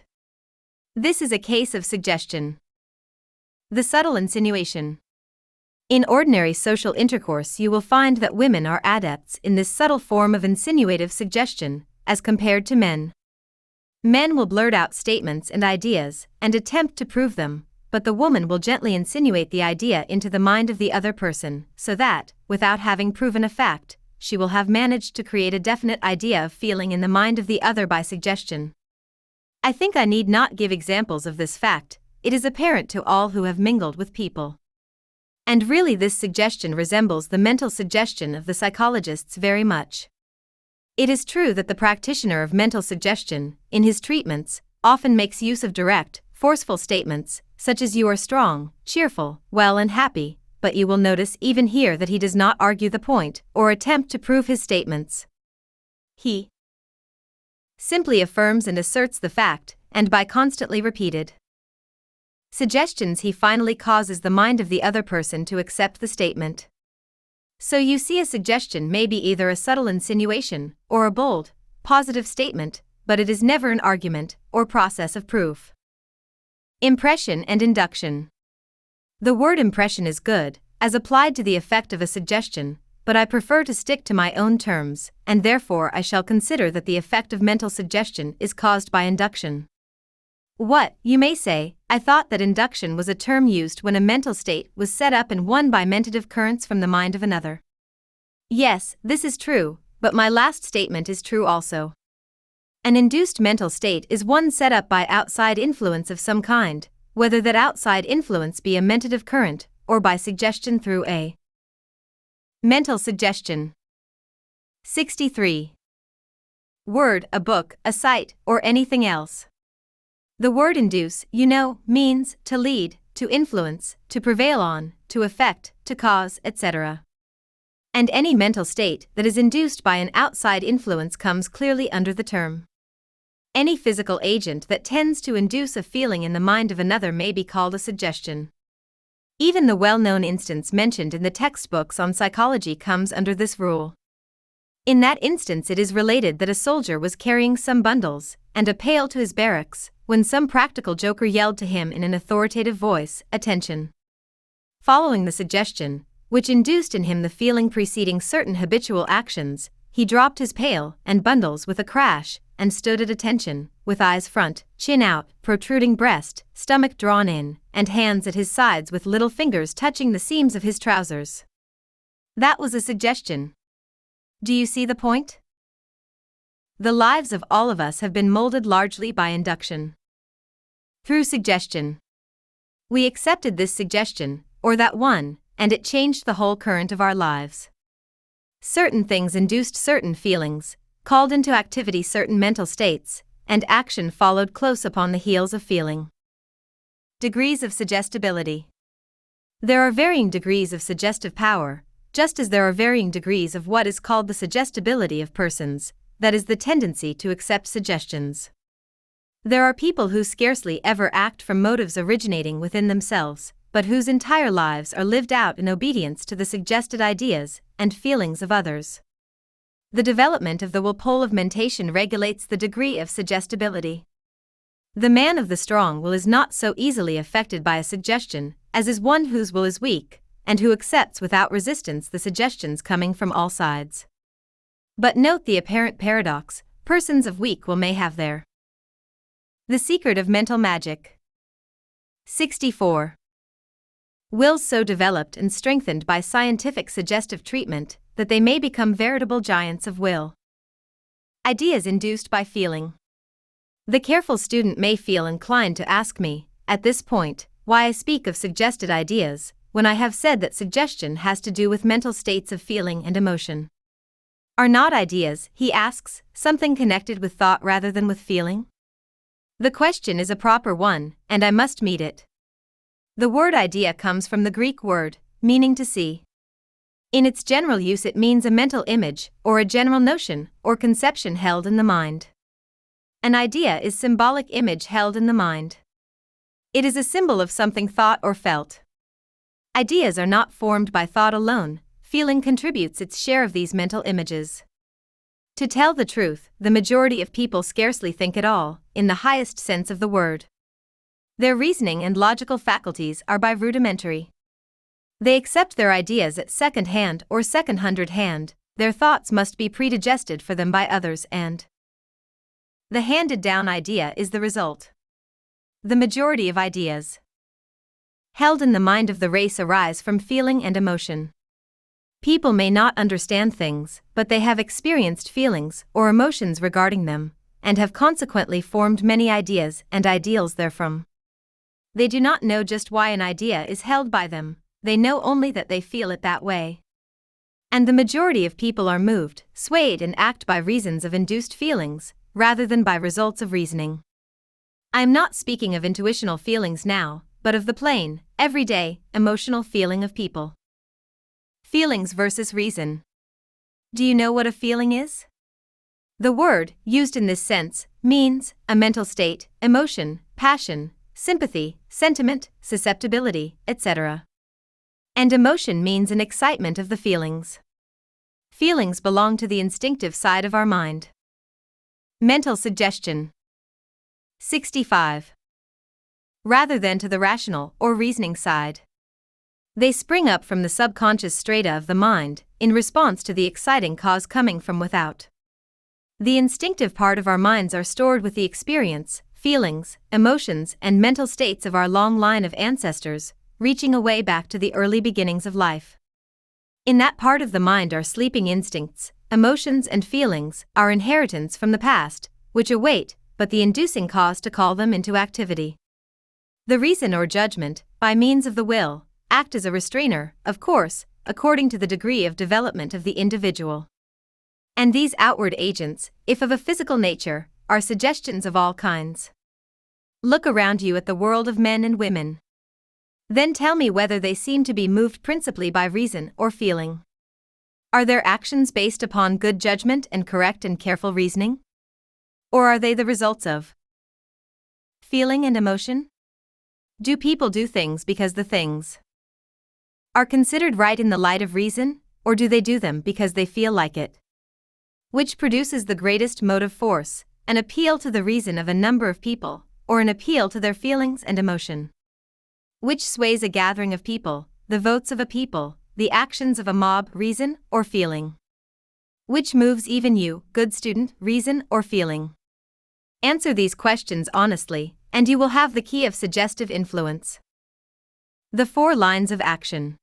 This is a case of suggestion. The subtle insinuation. In ordinary social intercourse, you will find that women are adepts in this subtle form of insinuative suggestion, as compared to men. Men will blurt out statements and ideas and attempt to prove them, but the woman will gently insinuate the idea into the mind of the other person, so that, without having proven a fact, she will have managed to create a definite idea of feeling in the mind of the other by suggestion. I think I need not give examples of this fact, it is apparent to all who have mingled with people. And really, this suggestion resembles the mental suggestion of the psychologists very much. It is true that the practitioner of mental suggestion, in his treatments, often makes use of direct, forceful statements, such as you are strong, cheerful, well, and happy, but you will notice even here that he does not argue the point or attempt to prove his statements. He simply affirms and asserts the fact, and by constantly repeated suggestions, he finally causes the mind of the other person to accept the statement. So you see, a suggestion may be either a subtle insinuation or a bold, positive statement, but it is never an argument or process of proof. Impression and induction. The word impression is good, as applied to the effect of a suggestion, but I prefer to stick to my own terms, and therefore I shall consider that the effect of mental suggestion is caused by induction. What, you may say, I thought that induction was a term used when a mental state was set up and won by mentative currents from the mind of another. Yes, this is true, but my last statement is true also. An induced mental state is one set up by outside influence of some kind, whether that outside influence be a mentative current or by suggestion through a mental suggestion. 63. Word, a book, a sight, or anything else. The word induce, you know, means to lead, to influence, to prevail on, to affect, to cause, etc. And any mental state that is induced by an outside influence comes clearly under the term. Any physical agent that tends to induce a feeling in the mind of another may be called a suggestion. Even the well known instance mentioned in the textbooks on psychology comes under this rule. In that instance, it is related that a soldier was carrying some bundles and a pail to his barracks when some practical joker yelled to him in an authoritative voice, Attention! Following the suggestion, which induced in him the feeling preceding certain habitual actions, he dropped his pail and bundles with a crash and stood at attention, with eyes front, chin out, protruding breast, stomach drawn in, and hands at his sides with little fingers touching the seams of his trousers. That was a suggestion. Do you see the point? The lives of all of us have been molded largely by induction. Through suggestion. We accepted this suggestion, or that one, and it changed the whole current of our lives. Certain things induced certain feelings, called into activity certain mental states, and action followed close upon the heels of feeling. Degrees of suggestibility. There are varying degrees of suggestive power, just as there are varying degrees of what is called the suggestibility of persons, that is, the tendency to accept suggestions. There are people who scarcely ever act from motives originating within themselves, but whose entire lives are lived out in obedience to the suggested ideas and feelings of others. The development of the will pole of mentation regulates the degree of suggestibility. The man of the strong will is not so easily affected by a suggestion as is one whose will is weak, and who accepts without resistance the suggestions coming from all sides. But note the apparent paradox persons of weak will may have their the Secret of Mental Magic. 64. Wills so developed and strengthened by scientific suggestive treatment that they may become veritable giants of will. Ideas induced by feeling. The careful student may feel inclined to ask me, at this point, why I speak of suggested ideas, when I have said that suggestion has to do with mental states of feeling and emotion. Are not ideas, he asks, something connected with thought rather than with feeling? The question is a proper one, and I must meet it. The word idea comes from the Greek word, meaning to see. In its general use, it means a mental image, or a general notion, or conception held in the mind. An idea is symbolic image held in the mind. It is a symbol of something thought or felt. Ideas are not formed by thought alone, feeling contributes its share of these mental images. To tell the truth, the majority of people scarcely think at all, in the highest sense of the word. Their reasoning and logical faculties are by rudimentary. They accept their ideas at second hand or second hundred hand, their thoughts must be predigested for them by others, and the handed down idea is the result. The majority of ideas held in the mind of the race arise from feeling and emotion. People may not understand things, but they have experienced feelings or emotions regarding them, and have consequently formed many ideas and ideals therefrom. They do not know just why an idea is held by them, they know only that they feel it that way. And the majority of people are moved, swayed, and act by reasons of induced feelings, rather than by results of reasoning. I am not speaking of intuitional feelings now, but of the plain, everyday, emotional feeling of people. Feelings versus reason. Do you know what a feeling is? The word, used in this sense, means a mental state, emotion, passion, sympathy, sentiment, susceptibility, etc. And emotion means an excitement of the feelings. Feelings belong to the instinctive side of our mind. Mental suggestion. 65. Rather than to the rational or reasoning side. They spring up from the subconscious strata of the mind, in response to the exciting cause coming from without. The instinctive part of our minds are stored with the experience, feelings, emotions, and mental states of our long line of ancestors, reaching away back to the early beginnings of life. In that part of the mind are sleeping instincts, emotions, and feelings, our inheritance from the past, which await, but the inducing cause to call them into activity. The reason or judgment, by means of the will, act as a restrainer, of course, according to the degree of development of the individual. And these outward agents, if of a physical nature, are suggestions of all kinds. Look around you at the world of men and women. Then tell me whether they seem to be moved principally by reason or feeling. Are their actions based upon good judgment and correct and careful reasoning? Or are they the results of feeling and emotion? Do people do things because the things are considered right in the light of reason, or do they do them because they feel like it? Which produces the greatest motive force, an appeal to the reason of a number of people, or an appeal to their feelings and emotion? Which sways a gathering of people, the votes of a people, the actions of a mob, reason or feeling? Which moves even you, good student, reason or feeling? Answer these questions honestly, and you will have the key of suggestive influence. The four lines of action.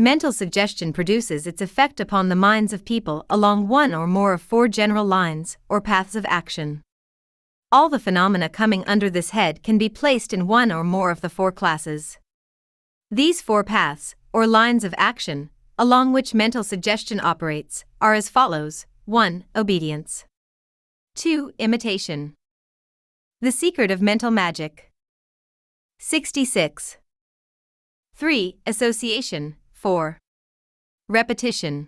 Mental suggestion produces its effect upon the minds of people along one or more of four general lines, or paths of action. All the phenomena coming under this head can be placed in one or more of the four classes. These four paths, or lines of action, along which mental suggestion operates, are as follows 1. Obedience. 2. Imitation. The secret of mental magic. 66. 3. Association. 4. Repetition.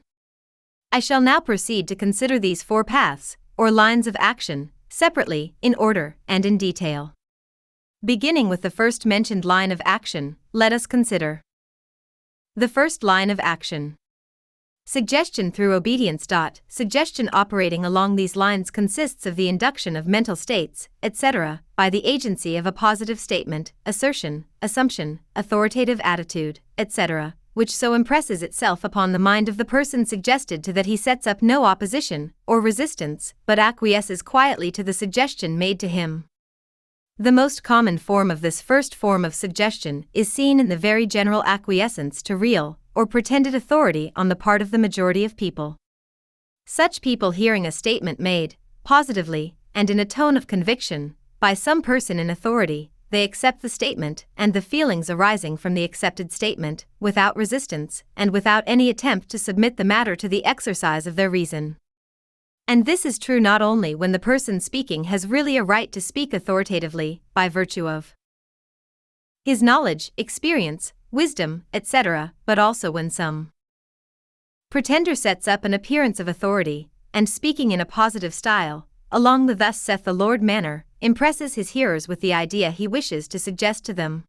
I shall now proceed to consider these four paths, or lines of action, separately, in order, and in detail. Beginning with the first mentioned line of action, let us consider the first line of action. Suggestion through obedience. Suggestion operating along these lines consists of the induction of mental states, etc., by the agency of a positive statement, assertion, assumption, authoritative attitude, etc., which so impresses itself upon the mind of the person suggested to that he sets up no opposition or resistance, but acquiesces quietly to the suggestion made to him. The most common form of this first form of suggestion is seen in the very general acquiescence to real, or pretended authority on the part of the majority of people. Such people hearing a statement made, positively, and in a tone of conviction, by some person in authority, they accept the statement and the feelings arising from the accepted statement, without resistance, and without any attempt to submit the matter to the exercise of their reason. And this is true not only when the person speaking has really a right to speak authoritatively, by virtue of his knowledge, experience, wisdom, etc., but also when some pretender sets up an appearance of authority, and speaking in a positive style, along the thus saith the Lord manner, impresses his hearers with the idea he wishes to suggest to them.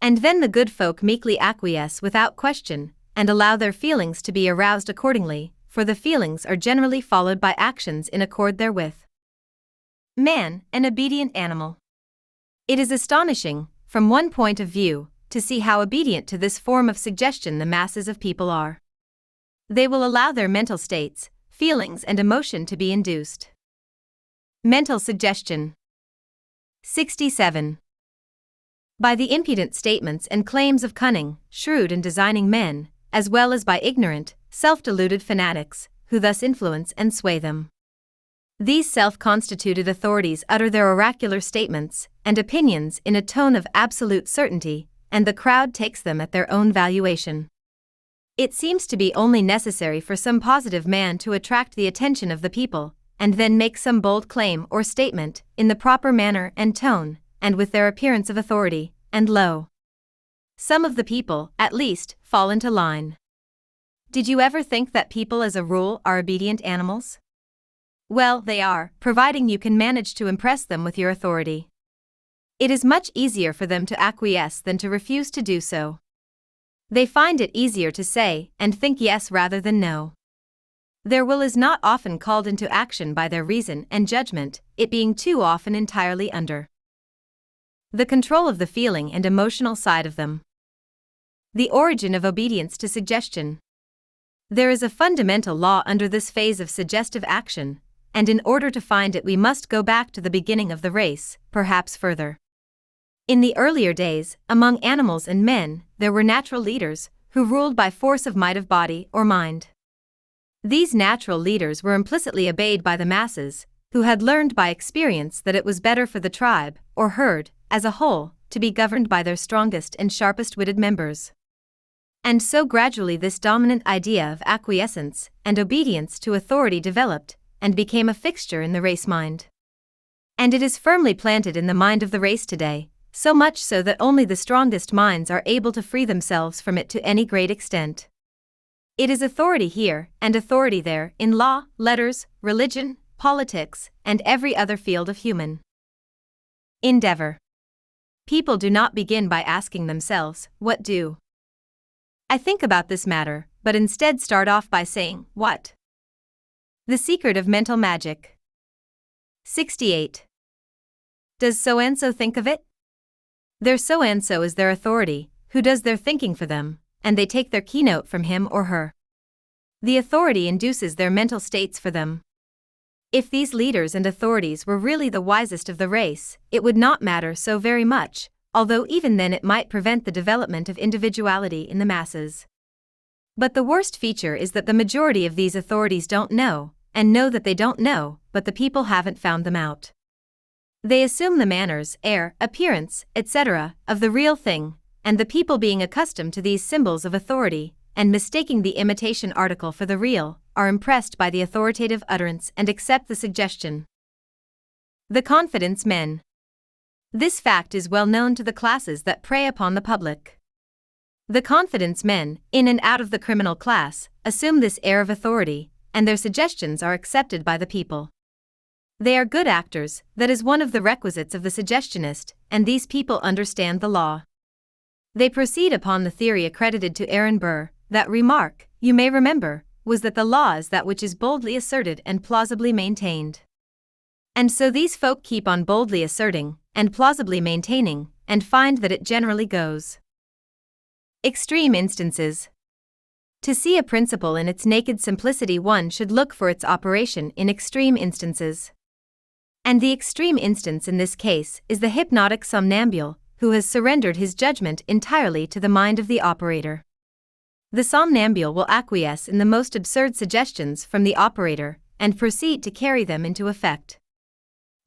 And then the good folk meekly acquiesce without question, and allow their feelings to be aroused accordingly, for the feelings are generally followed by actions in accord therewith. Man, an obedient animal. It is astonishing, from one point of view, to see how obedient to this form of suggestion the masses of people are. They will allow their mental states, feelings, and emotion to be induced. Mental suggestion 67. By the impudent statements and claims of cunning, shrewd, and designing men, as well as by ignorant, self deluded fanatics, who thus influence and sway them. These self constituted authorities utter their oracular statements and opinions in a tone of absolute certainty, and the crowd takes them at their own valuation. It seems to be only necessary for some positive man to attract the attention of the people, and then make some bold claim or statement, in the proper manner and tone, and with their appearance of authority, and lo! Some of the people, at least, fall into line. Did you ever think that people as a rule are obedient animals? Well, they are, providing you can manage to impress them with your authority. It is much easier for them to acquiesce than to refuse to do so. They find it easier to say and think yes rather than no. Their will is not often called into action by their reason and judgment, it being too often entirely under the control of the feeling and emotional side of them. The origin of obedience to suggestion. There is a fundamental law under this phase of suggestive action, and in order to find it, we must go back to the beginning of the race, perhaps further. In the earlier days, among animals and men, there were natural leaders, who ruled by force of might of body or mind. These natural leaders were implicitly obeyed by the masses, who had learned by experience that it was better for the tribe, or herd, as a whole, to be governed by their strongest and sharpest witted members. And so gradually this dominant idea of acquiescence and obedience to authority developed, and became a fixture in the race mind. And it is firmly planted in the mind of the race today, so much so that only the strongest minds are able to free themselves from it to any great extent. It is authority here and authority there in law, letters, religion, politics, and every other field of human endeavor. People do not begin by asking themselves, What do I think about this matter, but instead start off by saying, What? The Secret of Mental Magic. 68. Does so and so think of it? Their so and so is their authority, who does their thinking for them, and they take their keynote from him or her. The authority induces their mental states for them. If these leaders and authorities were really the wisest of the race, it would not matter so very much, although even then it might prevent the development of individuality in the masses. But the worst feature is that the majority of these authorities don't know, and know that they don't know, but the people haven't found them out. They assume the manners, air, appearance, etc., of the real thing, and the people being accustomed to these symbols of authority, and mistaking the imitation article for the real, are impressed by the authoritative utterance and accept the suggestion. The confidence men. This fact is well known to the classes that prey upon the public. The confidence men, in and out of the criminal class, assume this air of authority, and their suggestions are accepted by the people. They are good actors, that is one of the requisites of the suggestionist, and these people understand the law. They proceed upon the theory accredited to Aaron Burr, that remark, you may remember, was that the law is that which is boldly asserted and plausibly maintained. And so these folk keep on boldly asserting, and plausibly maintaining, and find that it generally goes. Extreme instances. To see a principle in its naked simplicity, one should look for its operation in extreme instances. And the extreme instance in this case is the hypnotic somnambule, who has surrendered his judgment entirely to the mind of the operator. The somnambule will acquiesce in the most absurd suggestions from the operator and proceed to carry them into effect.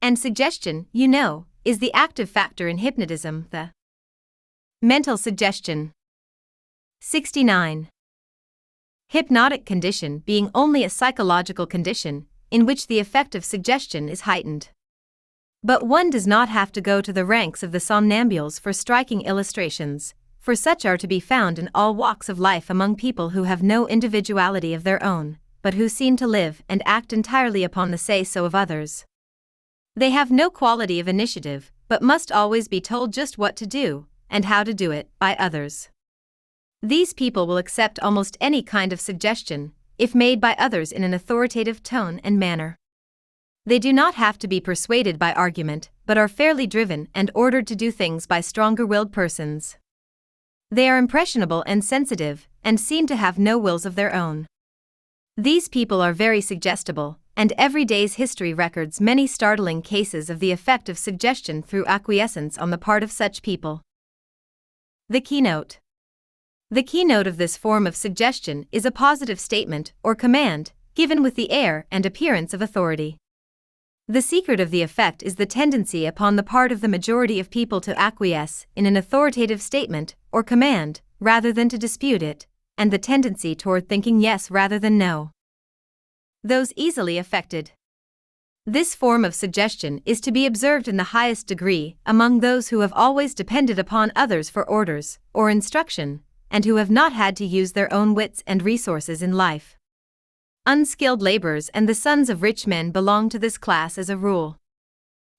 And suggestion, you know, is the active factor in hypnotism, the mental suggestion. 69. Hypnotic condition being only a psychological condition in which the effect of suggestion is heightened. But one does not have to go to the ranks of the somnambules for striking illustrations, for such are to be found in all walks of life among people who have no individuality of their own, but who seem to live and act entirely upon the say so of others. They have no quality of initiative, but must always be told just what to do, and how to do it, by others. These people will accept almost any kind of suggestion, if made by others in an authoritative tone and manner. They do not have to be persuaded by argument, but are fairly driven and ordered to do things by stronger willed persons. They are impressionable and sensitive, and seem to have no wills of their own. These people are very suggestible, and every day's history records many startling cases of the effect of suggestion through acquiescence on the part of such people. The keynote The keynote of this form of suggestion is a positive statement or command, given with the air and appearance of authority. The secret of the effect is the tendency upon the part of the majority of people to acquiesce in an authoritative statement or command rather than to dispute it, and the tendency toward thinking yes rather than no. Those easily affected. This form of suggestion is to be observed in the highest degree among those who have always depended upon others for orders or instruction, and who have not had to use their own wits and resources in life. Unskilled laborers and the sons of rich men belong to this class as a rule.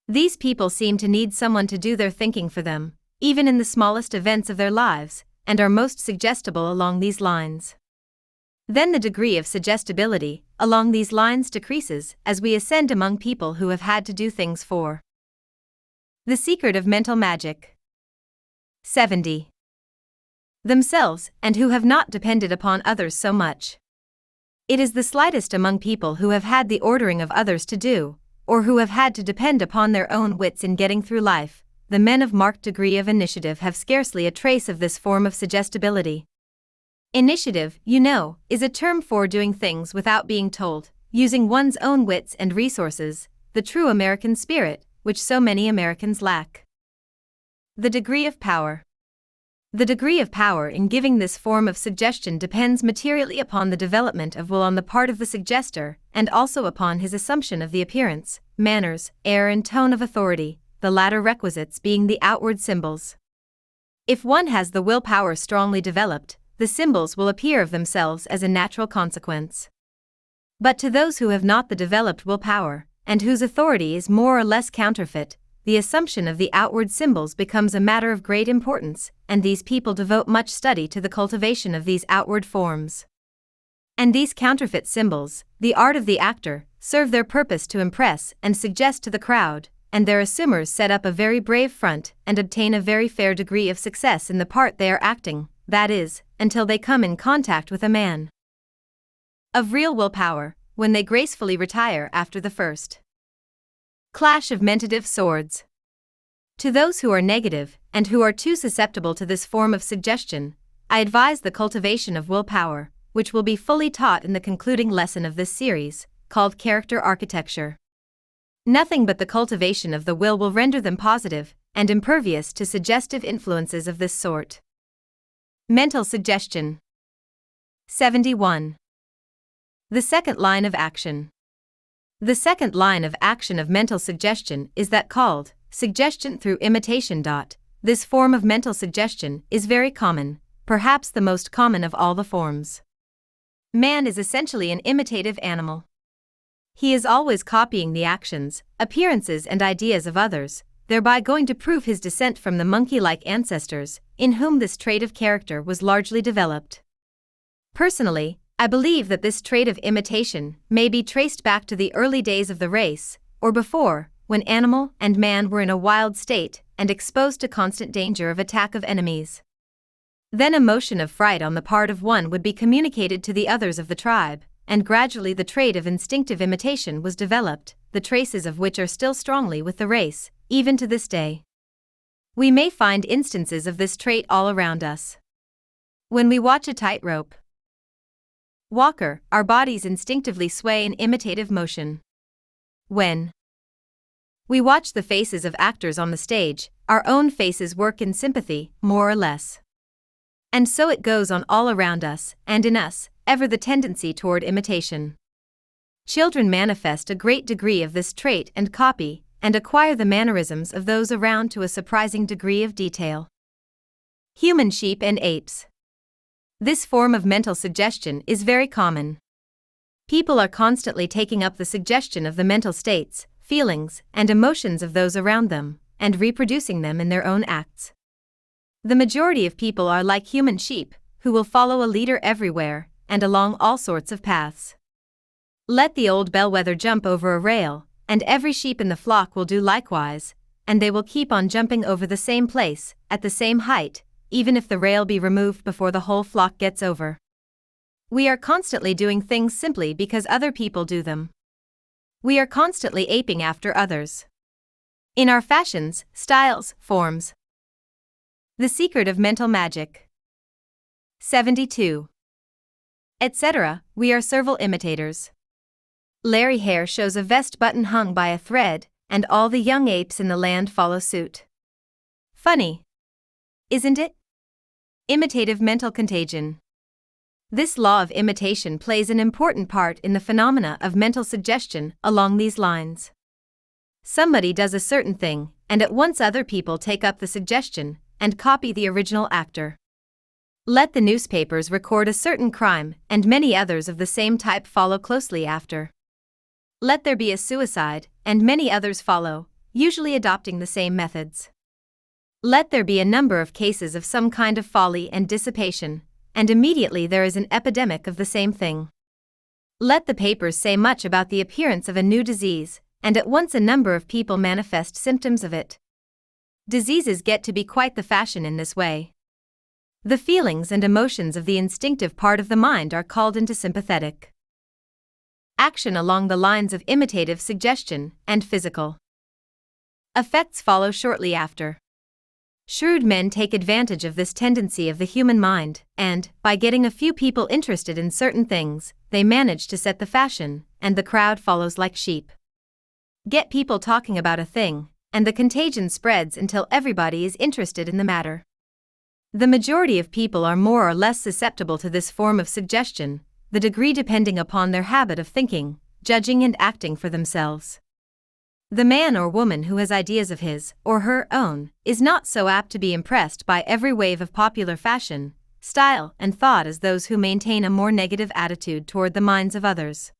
These people seem to need someone to do their thinking for them, even in the smallest events of their lives, and are most suggestible along these lines. Then the degree of suggestibility along these lines decreases as we ascend among people who have had to do things for. The secret of mental magic. 70. Themselves and who have not depended upon others so much. It is the slightest among people who have had the ordering of others to do, or who have had to depend upon their own wits in getting through life. The men of marked degree of initiative have scarcely a trace of this form of suggestibility. Initiative, you know, is a term for doing things without being told, using one's own wits and resources, the true American spirit, which so many Americans lack. The degree of power. The degree of power in giving this form of suggestion depends materially upon the development of will on the part of the suggester, and also upon his assumption of the appearance, manners, air, and tone of authority, the latter requisites being the outward symbols. If one has the will power strongly developed, the symbols will appear of themselves as a natural consequence. But to those who have not the developed will power, and whose authority is more or less counterfeit, the assumption of the outward symbols becomes a matter of great importance, and these people devote much study to the cultivation of these outward forms. And these counterfeit symbols, the art of the actor, serve their purpose to impress and suggest to the crowd, and their assumers set up a very brave front and obtain a very fair degree of success in the part they are acting, that is, until they come in contact with a man of real willpower, when they gracefully retire after the first. Clash of Mentative Swords. To those who are negative and who are too susceptible to this form of suggestion, I advise the cultivation of willpower, which will be fully taught in the concluding lesson of this series, called Character Architecture. Nothing but the cultivation of the will will render them positive and impervious to suggestive influences of this sort. Mental Suggestion 71. The second line of action. The second line of action of mental suggestion is that called suggestion through imitation. This form of mental suggestion is very common, perhaps the most common of all the forms. Man is essentially an imitative animal. He is always copying the actions, appearances, and ideas of others, thereby going to prove his descent from the monkey like ancestors, in whom this trait of character was largely developed. Personally, I believe that this trait of imitation may be traced back to the early days of the race, or before, when animal and man were in a wild state and exposed to constant danger of attack of enemies. Then a motion of fright on the part of one would be communicated to the others of the tribe, and gradually the trait of instinctive imitation was developed, the traces of which are still strongly with the race, even to this day. We may find instances of this trait all around us. When we watch a tightrope, Walker, our bodies instinctively sway in imitative motion. When we watch the faces of actors on the stage, our own faces work in sympathy, more or less. And so it goes on all around us, and in us, ever the tendency toward imitation. Children manifest a great degree of this trait and copy, and acquire the mannerisms of those around to a surprising degree of detail. Human sheep and apes. This form of mental suggestion is very common. People are constantly taking up the suggestion of the mental states, feelings, and emotions of those around them, and reproducing them in their own acts. The majority of people are like human sheep, who will follow a leader everywhere and along all sorts of paths. Let the old bellwether jump over a rail, and every sheep in the flock will do likewise, and they will keep on jumping over the same place, at the same height, even if the rail be removed before the whole flock gets over. We are constantly doing things simply because other people do them. We are constantly aping after others. In our fashions, styles, forms. The secret of mental magic. 72. Etc., we are serval imitators. Harry Lehr shows a vest button hung by a thread, and all the young apes in the land follow suit. Funny. Isn't it? Imitative mental contagion. This law of imitation plays an important part in the phenomena of mental suggestion along these lines. Somebody does a certain thing, and at once other people take up the suggestion and copy the original actor. Let the newspapers record a certain crime, and many others of the same type follow closely after. Let there be a suicide, and many others follow, usually adopting the same methods. Let there be a number of cases of some kind of folly and dissipation, and immediately there is an epidemic of the same thing. Let the papers say much about the appearance of a new disease, and at once a number of people manifest symptoms of it. Diseases get to be quite the fashion in this way. The feelings and emotions of the instinctive part of the mind are called into sympathetic action along the lines of imitative suggestion and physical effects follow shortly after. Shrewd men take advantage of this tendency of the human mind, and, by getting a few people interested in certain things, they manage to set the fashion, and the crowd follows like sheep. Get people talking about a thing, and the contagion spreads until everybody is interested in the matter. The majority of people are more or less susceptible to this form of suggestion, the degree depending upon their habit of thinking, judging, and acting for themselves. The man or woman who has ideas of his or her own is not so apt to be impressed by every wave of popular fashion, style, and thought as those who maintain a more negative attitude toward the minds of others.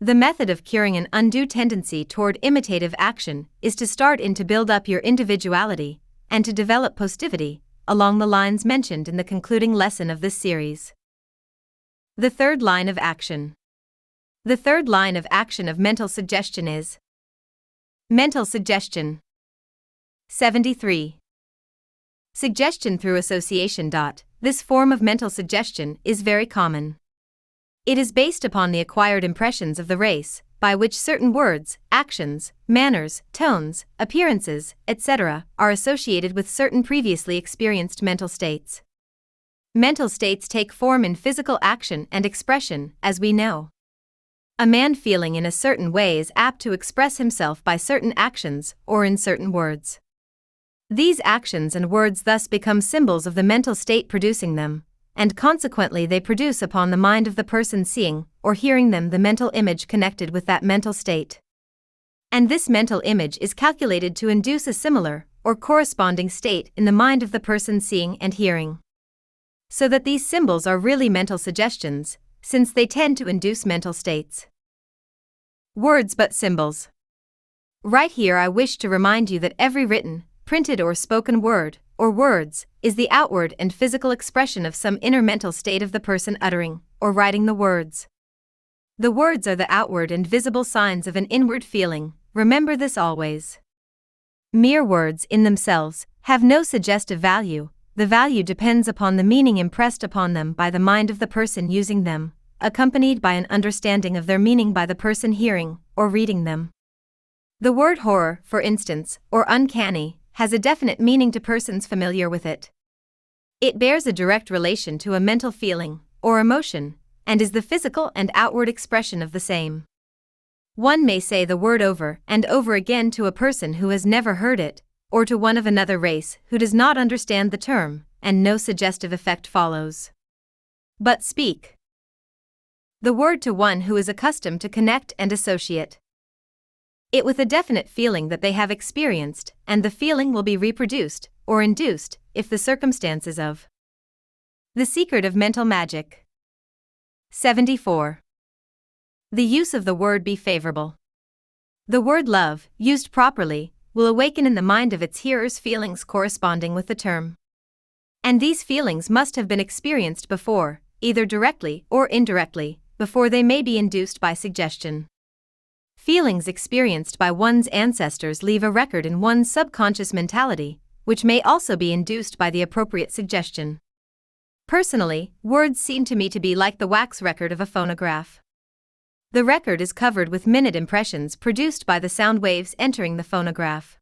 The method of curing an undue tendency toward imitative action is to start in to build up your individuality and to develop positivity along the lines mentioned in the concluding lesson of this series. The third line of action. The third line of action of mental suggestion is mental suggestion. 73. Suggestion through association. This form of mental suggestion is very common. It is based upon the acquired impressions of the race, by which certain words, actions, manners, tones, appearances, etc., are associated with certain previously experienced mental states. Mental states take form in physical action and expression, as we know. A man feeling in a certain way is apt to express himself by certain actions or in certain words. These actions and words thus become symbols of the mental state producing them, and consequently they produce upon the mind of the person seeing or hearing them the mental image connected with that mental state. And this mental image is calculated to induce a similar or corresponding state in the mind of the person seeing and hearing. So that these symbols are really mental suggestions, since they tend to induce mental states. Words but symbols. Right here, I wish to remind you that every written, printed, or spoken word, or words, is the outward and physical expression of some inner mental state of the person uttering or writing the words. The words are the outward and visible signs of an inward feeling, remember this always. Mere words in themselves have no suggestive value, the value depends upon the meaning impressed upon them by the mind of the person using them, accompanied by an understanding of their meaning by the person hearing or reading them. The word horror, for instance, or uncanny, has a definite meaning to persons familiar with it. It bears a direct relation to a mental feeling, or emotion, and is the physical and outward expression of the same. One may say the word over and over again to a person who has never heard it, or to one of another race who does not understand the term, and no suggestive effect follows. But speak the word to one who is accustomed to connect and associate. it with a definite feeling that they have experienced, and the feeling will be reproduced or induced if the circumstances of. The secret of mental magic. 74. The use of the word be favorable. The word love, used properly, will awaken in the mind of its hearers feelings corresponding with the term. And these feelings must have been experienced before, either directly or indirectly, before they may be induced by suggestion. Feelings experienced by one's ancestors leave a record in one's subconscious mentality, which may also be induced by the appropriate suggestion. Personally, words seem to me to be like the wax record of a phonograph. The record is covered with minute impressions produced by the sound waves entering the phonograph.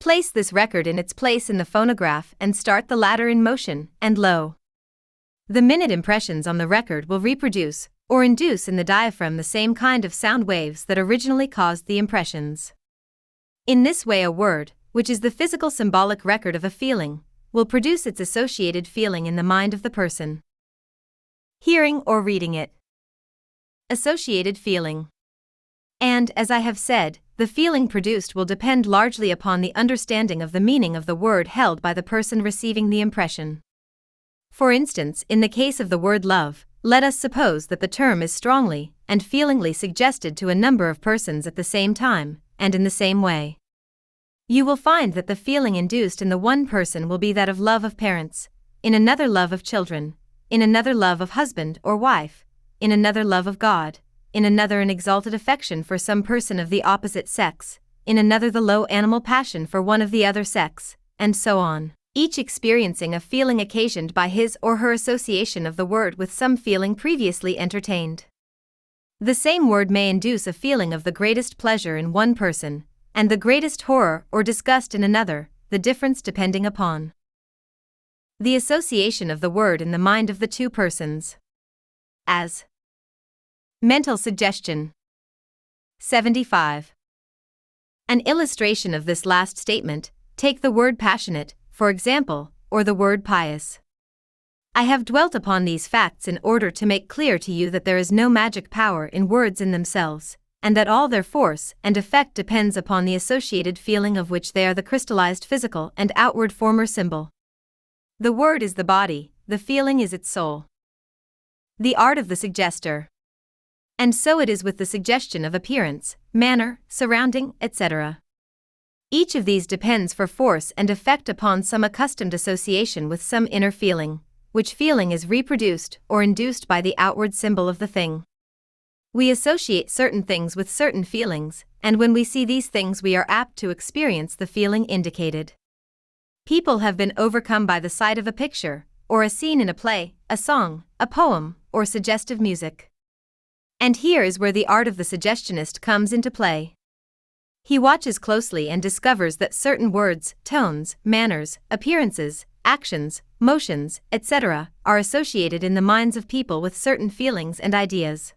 Place this record in its place in the phonograph and start the latter in motion, and lo. The minute impressions on the record will reproduce, or induce in the diaphragm the same kind of sound waves that originally caused the impressions. In this way, a word, which is the physical symbolic record of a feeling, will produce its associated feeling in the mind of the person. Hearing or reading it. Associated feeling. And, as I have said, the feeling produced will depend largely upon the understanding of the meaning of the word held by the person receiving the impression. For instance, in the case of the word love, let us suppose that the term is strongly and feelingly suggested to a number of persons at the same time, and in the same way. You will find that the feeling induced in the one person will be that of love of parents, in another love of children, in another love of husband or wife, in another love of God, in another an exalted affection for some person of the opposite sex, in another the low animal passion for one of the other sex, and so on each experiencing a feeling occasioned by his or her association of the word with some feeling previously entertained. The same word may induce a feeling of the greatest pleasure in one person, and the greatest horror or disgust in another, the difference depending upon the association of the word in the mind of the two persons. As mental suggestion. 75. An illustration of this last statement take the word passionate, for example, or the word pious. I have dwelt upon these facts in order to make clear to you that there is no magic power in words in themselves, and that all their force and effect depends upon the associated feeling of which they are the crystallized physical and outward form or symbol. The word is the body, the feeling is its soul. The art of the suggester. And so it is with the suggestion of appearance, manner, surrounding, etc. Each of these depends for force and effect upon some accustomed association with some inner feeling, which feeling is reproduced or induced by the outward symbol of the thing. We associate certain things with certain feelings, and when we see these things, we are apt to experience the feeling indicated. People have been overcome by the sight of a picture, or a scene in a play, a song, a poem, or suggestive music. And here is where the art of the suggestionist comes into play. He watches closely and discovers that certain words, tones, manners, appearances, actions, motions, etc., are associated in the minds of people with certain feelings and ideas.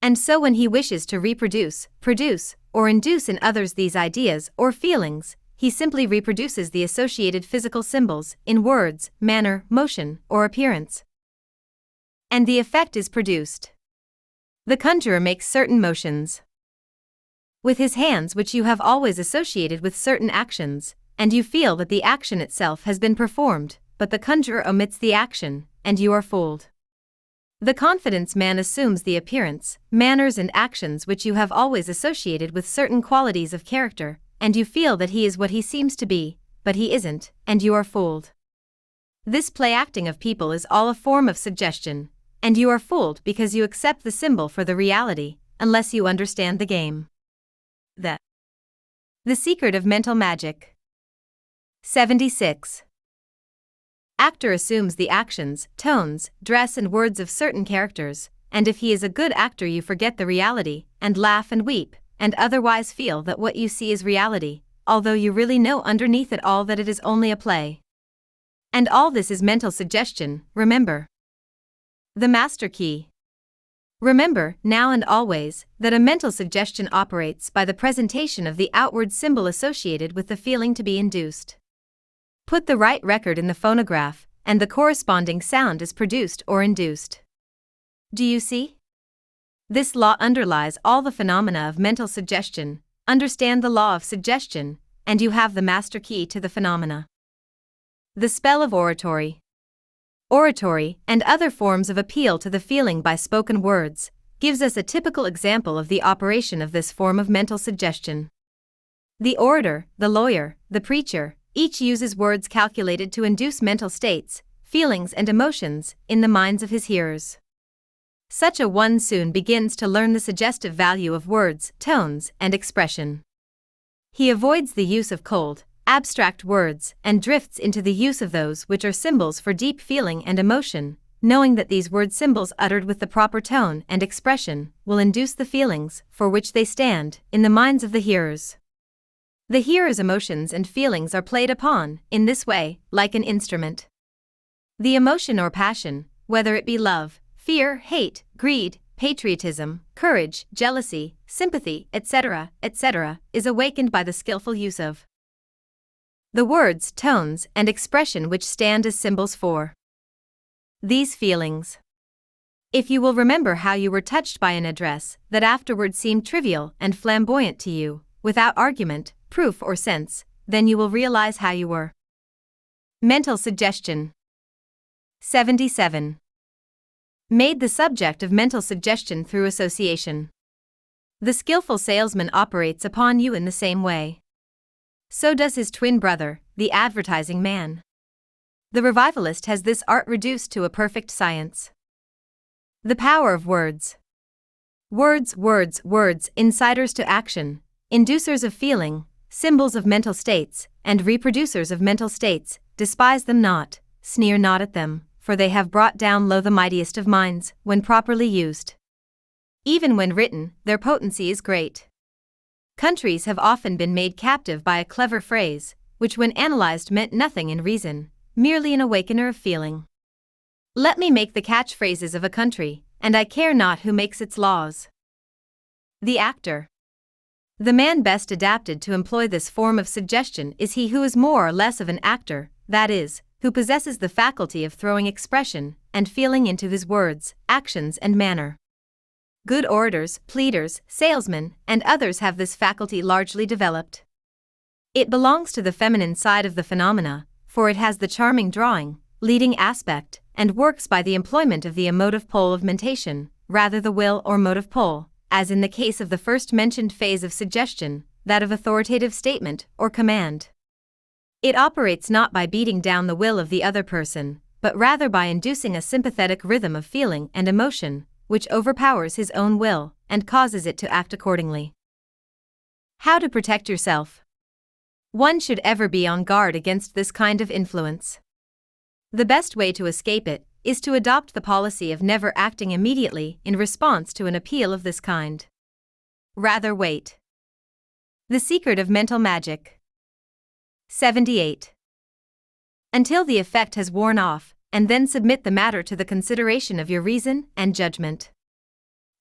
And so, when he wishes to reproduce, produce, or induce in others these ideas or feelings, he simply reproduces the associated physical symbols in words, manner, motion, or appearance. And the effect is produced. The conjurer makes certain motions with his hands which you have always associated with certain actions, and you feel that the action itself has been performed, but the conjurer omits the action, and you are fooled. The confidence man assumes the appearance, manners, and actions which you have always associated with certain qualities of character, and you feel that he is what he seems to be, but he isn't, and you are fooled. This play acting of people is all a form of suggestion, and you are fooled because you accept the symbol for the reality, unless you understand the game. The The Secret of Mental Magic 76. Actor assumes the actions, tones, dress, and words of certain characters, and if he is a good actor, you forget the reality, and laugh and weep, and otherwise feel that what you see is reality, although you really know underneath it all that it is only a play. And all this is mental suggestion, remember. The Master Key Remember, now and always, that a mental suggestion operates by the presentation of the outward symbol associated with the feeling to be induced. Put the right record in the phonograph, and the corresponding sound is produced or induced. Do you see? This law underlies all the phenomena of mental suggestion, understand the law of suggestion, and you have the master key to the phenomena. The spell of oratory. Oratory, and other forms of appeal to the feeling by spoken words, gives us a typical example of the operation of this form of mental suggestion. The orator, the lawyer, the preacher, each uses words calculated to induce mental states, feelings, and emotions in the minds of his hearers. Such a one soon begins to learn the suggestive value of words, tones, and expression. He avoids the use of cold, abstract words and drifts into the use of those which are symbols for deep feeling and emotion, knowing that these word symbols uttered with the proper tone and expression will induce the feelings for which they stand in the minds of the hearers. The hearer's emotions and feelings are played upon, in this way, like an instrument. The emotion or passion, whether it be love, fear, hate, greed, patriotism, courage, jealousy, sympathy, etc., etc., is awakened by the skillful use of the words, tones, and expression which stand as symbols for these feelings. If you will remember how you were touched by an address that afterward seemed trivial and flamboyant to you, without argument, proof, or sense, then you will realize how you were. Mental suggestion 77 made the subject of mental suggestion through association. The skillful salesman operates upon you in the same way. So does his twin brother, the advertising man. The revivalist has this art reduced to a perfect science. The power of words. Words, words, words, inciters to action, inducers of feeling, symbols of mental states, and reproducers of mental states, despise them not, sneer not at them, for they have brought down low the mightiest of minds, when properly used. Even when written, their potency is great. Countries have often been made captive by a clever phrase, which when analyzed meant nothing in reason, merely an awakener of feeling. Let me make the catchphrases of a country, and I care not who makes its laws. The actor. The man best adapted to employ this form of suggestion is he who is more or less of an actor, that is, who possesses the faculty of throwing expression and feeling into his words, actions, and manner. Good orators, pleaders, salesmen, and others have this faculty largely developed. It belongs to the feminine side of the phenomena, for it has the charming drawing, leading aspect, and works by the employment of the emotive pole of mentation, rather the will or motive pole, as in the case of the first mentioned phase of suggestion, that of authoritative statement or command. It operates not by beating down the will of the other person, but rather by inducing a sympathetic rhythm of feeling and emotion, which overpowers his own will and causes it to act accordingly. How to protect yourself? One should ever be on guard against this kind of influence. The best way to escape it is to adopt the policy of never acting immediately in response to an appeal of this kind. Rather wait. The secret of mental magic. 78. Until the effect has worn off, and then submit the matter to the consideration of your reason and judgment.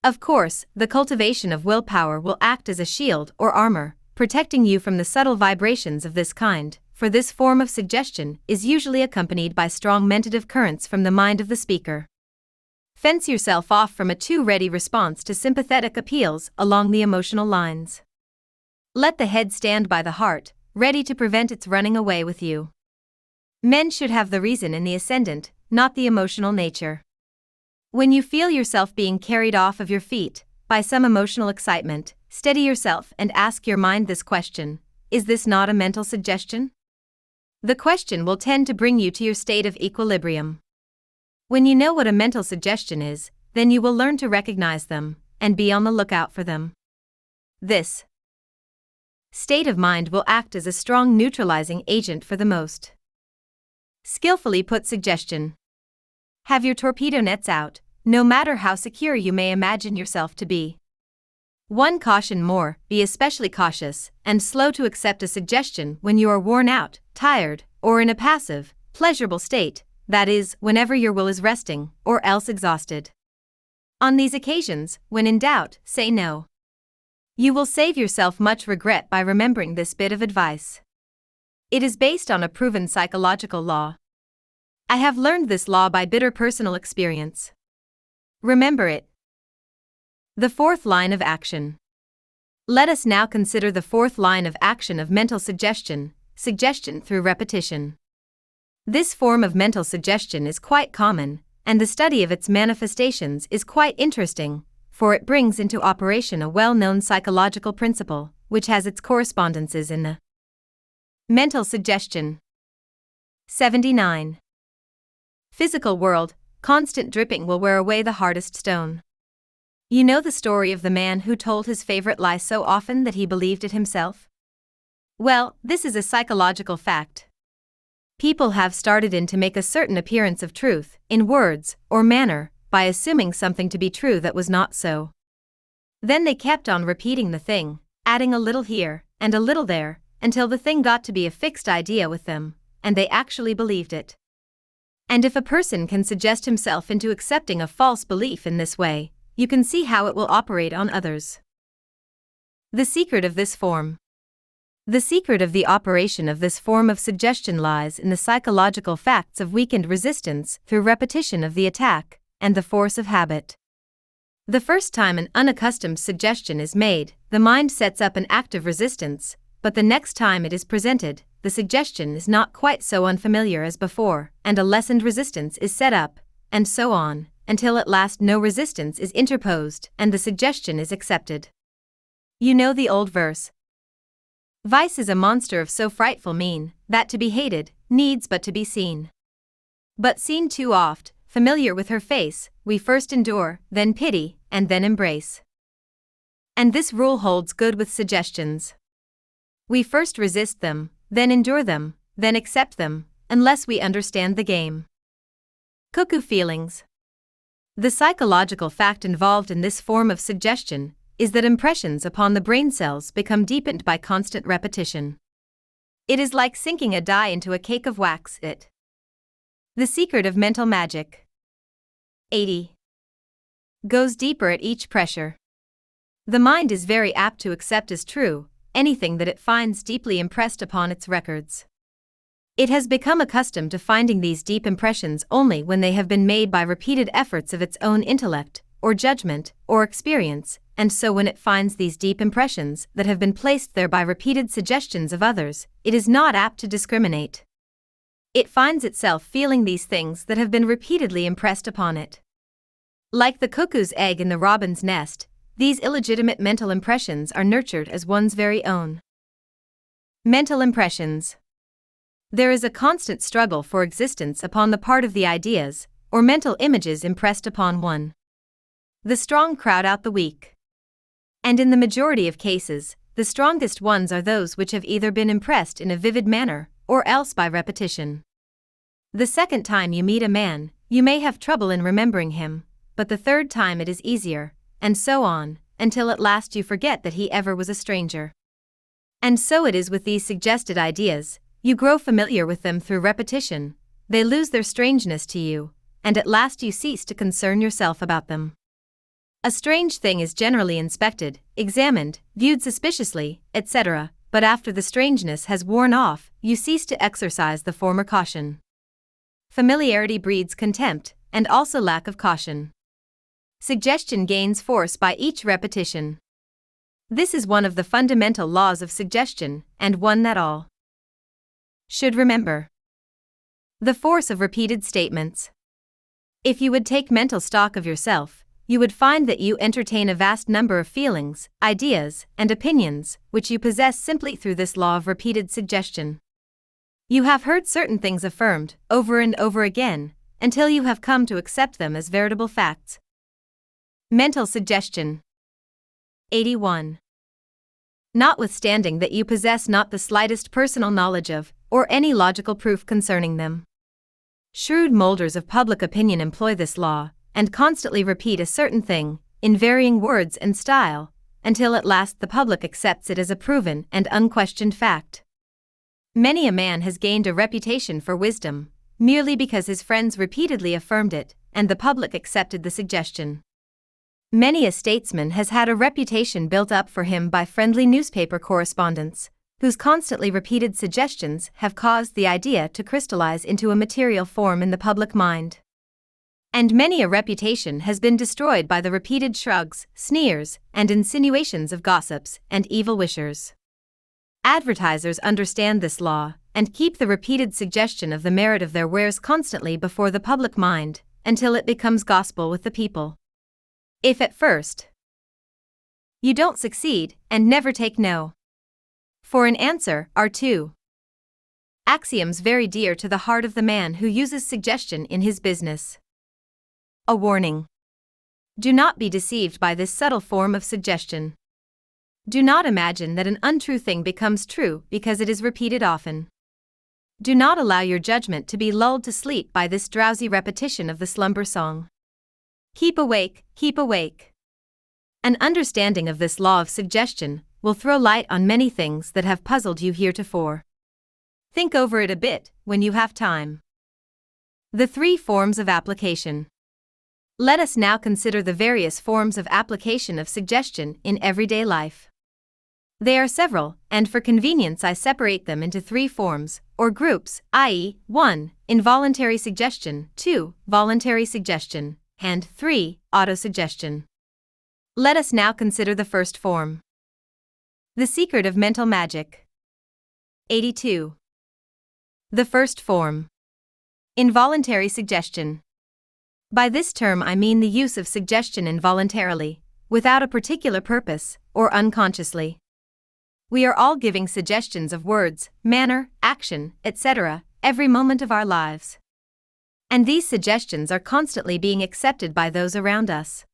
Of course, the cultivation of willpower will act as a shield or armor, protecting you from the subtle vibrations of this kind, for this form of suggestion is usually accompanied by strong mentative currents from the mind of the speaker. Fence yourself off from a too ready response to sympathetic appeals along the emotional lines. Let the head stand by the heart, ready to prevent its running away with you. Men should have the reason in the ascendant, not the emotional nature. When you feel yourself being carried off of your feet by some emotional excitement, steady yourself and ask your mind this question Is this not a mental suggestion? The question will tend to bring you to your state of equilibrium. When you know what a mental suggestion is, then you will learn to recognize them and be on the lookout for them. This state of mind will act as a strong neutralizing agent for the most. Skillfully put suggestion. Have your torpedo nets out, no matter how secure you may imagine yourself to be. One caution more be especially cautious and slow to accept a suggestion when you are worn out, tired, or in a passive, pleasurable state, that is, whenever your will is resting, or else exhausted. On these occasions, when in doubt, say no. You will save yourself much regret by remembering this bit of advice. It is based on a proven psychological law. I have learned this law by bitter personal experience. Remember it. The fourth line of action. Let us now consider the fourth line of action of mental suggestion suggestion through repetition. This form of mental suggestion is quite common, and the study of its manifestations is quite interesting, for it brings into operation a well known psychological principle, which has its correspondences in the mental suggestion. 79. Physical world, constant dripping will wear away the hardest stone. You know the story of the man who told his favorite lie so often that he believed it himself? Well, this is a psychological fact. People have started in to make a certain appearance of truth, in words or manner, by assuming something to be true that was not so. Then they kept on repeating the thing, adding a little here and a little there, until the thing got to be a fixed idea with them, and they actually believed it. And if a person can suggest himself into accepting a false belief in this way, you can see how it will operate on others. The secret of this form. The secret of the operation of this form of suggestion lies in the psychological facts of weakened resistance through repetition of the attack and the force of habit. The first time an unaccustomed suggestion is made, the mind sets up an active resistance, but the next time it is presented, the suggestion is not quite so unfamiliar as before, and a lessened resistance is set up, and so on, until at last no resistance is interposed and the suggestion is accepted. You know the old verse Vice is a monster of so frightful mien, that to be hated, needs but to be seen. But seen too oft, familiar with her face, we first endure, then pity, and then embrace. And this rule holds good with suggestions. We first resist them, then endure them, then accept them, unless we understand the game. Cuckoo feelings. The psychological fact involved in this form of suggestion is that impressions upon the brain cells become deepened by constant repetition. It is like sinking a die into a cake of wax. It. The secret of mental magic. 80. Goes deeper at each pressure. The mind is very apt to accept as true anything that it finds deeply impressed upon its records. It has become accustomed to finding these deep impressions only when they have been made by repeated efforts of its own intellect, or judgment, or experience, and so when it finds these deep impressions that have been placed there by repeated suggestions of others, it is not apt to discriminate. It finds itself feeling these things that have been repeatedly impressed upon it. Like the cuckoo's egg in the robin's nest, these illegitimate mental impressions are nurtured as one's very own. Mental impressions. There is a constant struggle for existence upon the part of the ideas, or mental images impressed upon one. The strong crowd out the weak. And in the majority of cases, the strongest ones are those which have either been impressed in a vivid manner, or else by repetition. The second time you meet a man, you may have trouble in remembering him, but the third time it is easier, and so on, until at last you forget that he ever was a stranger. And so it is with these suggested ideas, you grow familiar with them through repetition, they lose their strangeness to you, and at last you cease to concern yourself about them. A strange thing is generally inspected, examined, viewed suspiciously, etc., but after the strangeness has worn off, you cease to exercise the former caution. Familiarity breeds contempt, and also lack of caution. Suggestion gains force by each repetition. This is one of the fundamental laws of suggestion, and one that all should remember. The force of repeated statements. If you would take mental stock of yourself, you would find that you entertain a vast number of feelings, ideas, and opinions, which you possess simply through this law of repeated suggestion. You have heard certain things affirmed, over and over again, until you have come to accept them as veritable facts, Mental suggestion 81. Notwithstanding that you possess not the slightest personal knowledge of, or any logical proof concerning them. Shrewd molders of public opinion employ this law, and constantly repeat a certain thing, in varying words and style, until at last the public accepts it as a proven and unquestioned fact. Many a man has gained a reputation for wisdom, merely because his friends repeatedly affirmed it, and the public accepted the suggestion. Many a statesman has had a reputation built up for him by friendly newspaper correspondents, whose constantly repeated suggestions have caused the idea to crystallize into a material form in the public mind. And many a reputation has been destroyed by the repeated shrugs, sneers, and insinuations of gossips and evil wishers. Advertisers understand this law and keep the repeated suggestion of the merit of their wares constantly before the public mind until it becomes gospel with the people. If at first you don't succeed and never take no for an answer are two axioms very dear to the heart of the man who uses suggestion in his business. A warning. Do not be deceived by this subtle form of suggestion. Do not imagine that an untrue thing becomes true because it is repeated often. Do not allow your judgment to be lulled to sleep by this drowsy repetition of the slumber song. Keep awake, keep awake. An understanding of this law of suggestion will throw light on many things that have puzzled you heretofore. Think over it a bit when you have time. The three forms of application. Let us now consider the various forms of application of suggestion in everyday life. They are several, and for convenience I separate them into three forms, or groups, i.e., 1. Involuntary suggestion, 2. Voluntary suggestion, and 3. Autosuggestion. Let us now consider the first form. The secret of mental magic. 82. The first form. Involuntary suggestion. By this term I mean the use of suggestion involuntarily, without a particular purpose, or unconsciously. We are all giving suggestions of words, manner, action, etc., every moment of our lives. And these suggestions are constantly being accepted by those around us.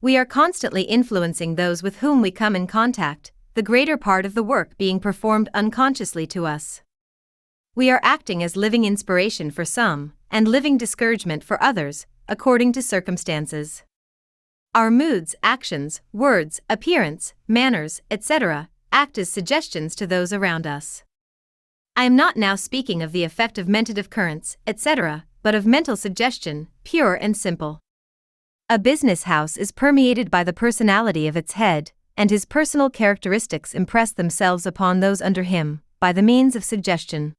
We are constantly influencing those with whom we come in contact, the greater part of the work being performed unconsciously to us. We are acting as living inspiration for some, and living discouragement for others, according to circumstances. Our moods, actions, words, appearance, manners, etc., act as suggestions to those around us. I am not now speaking of the effect of mentative currents, etc., but of mental suggestion, pure and simple. A business house is permeated by the personality of its head, and his personal characteristics impress themselves upon those under him, by the means of suggestion.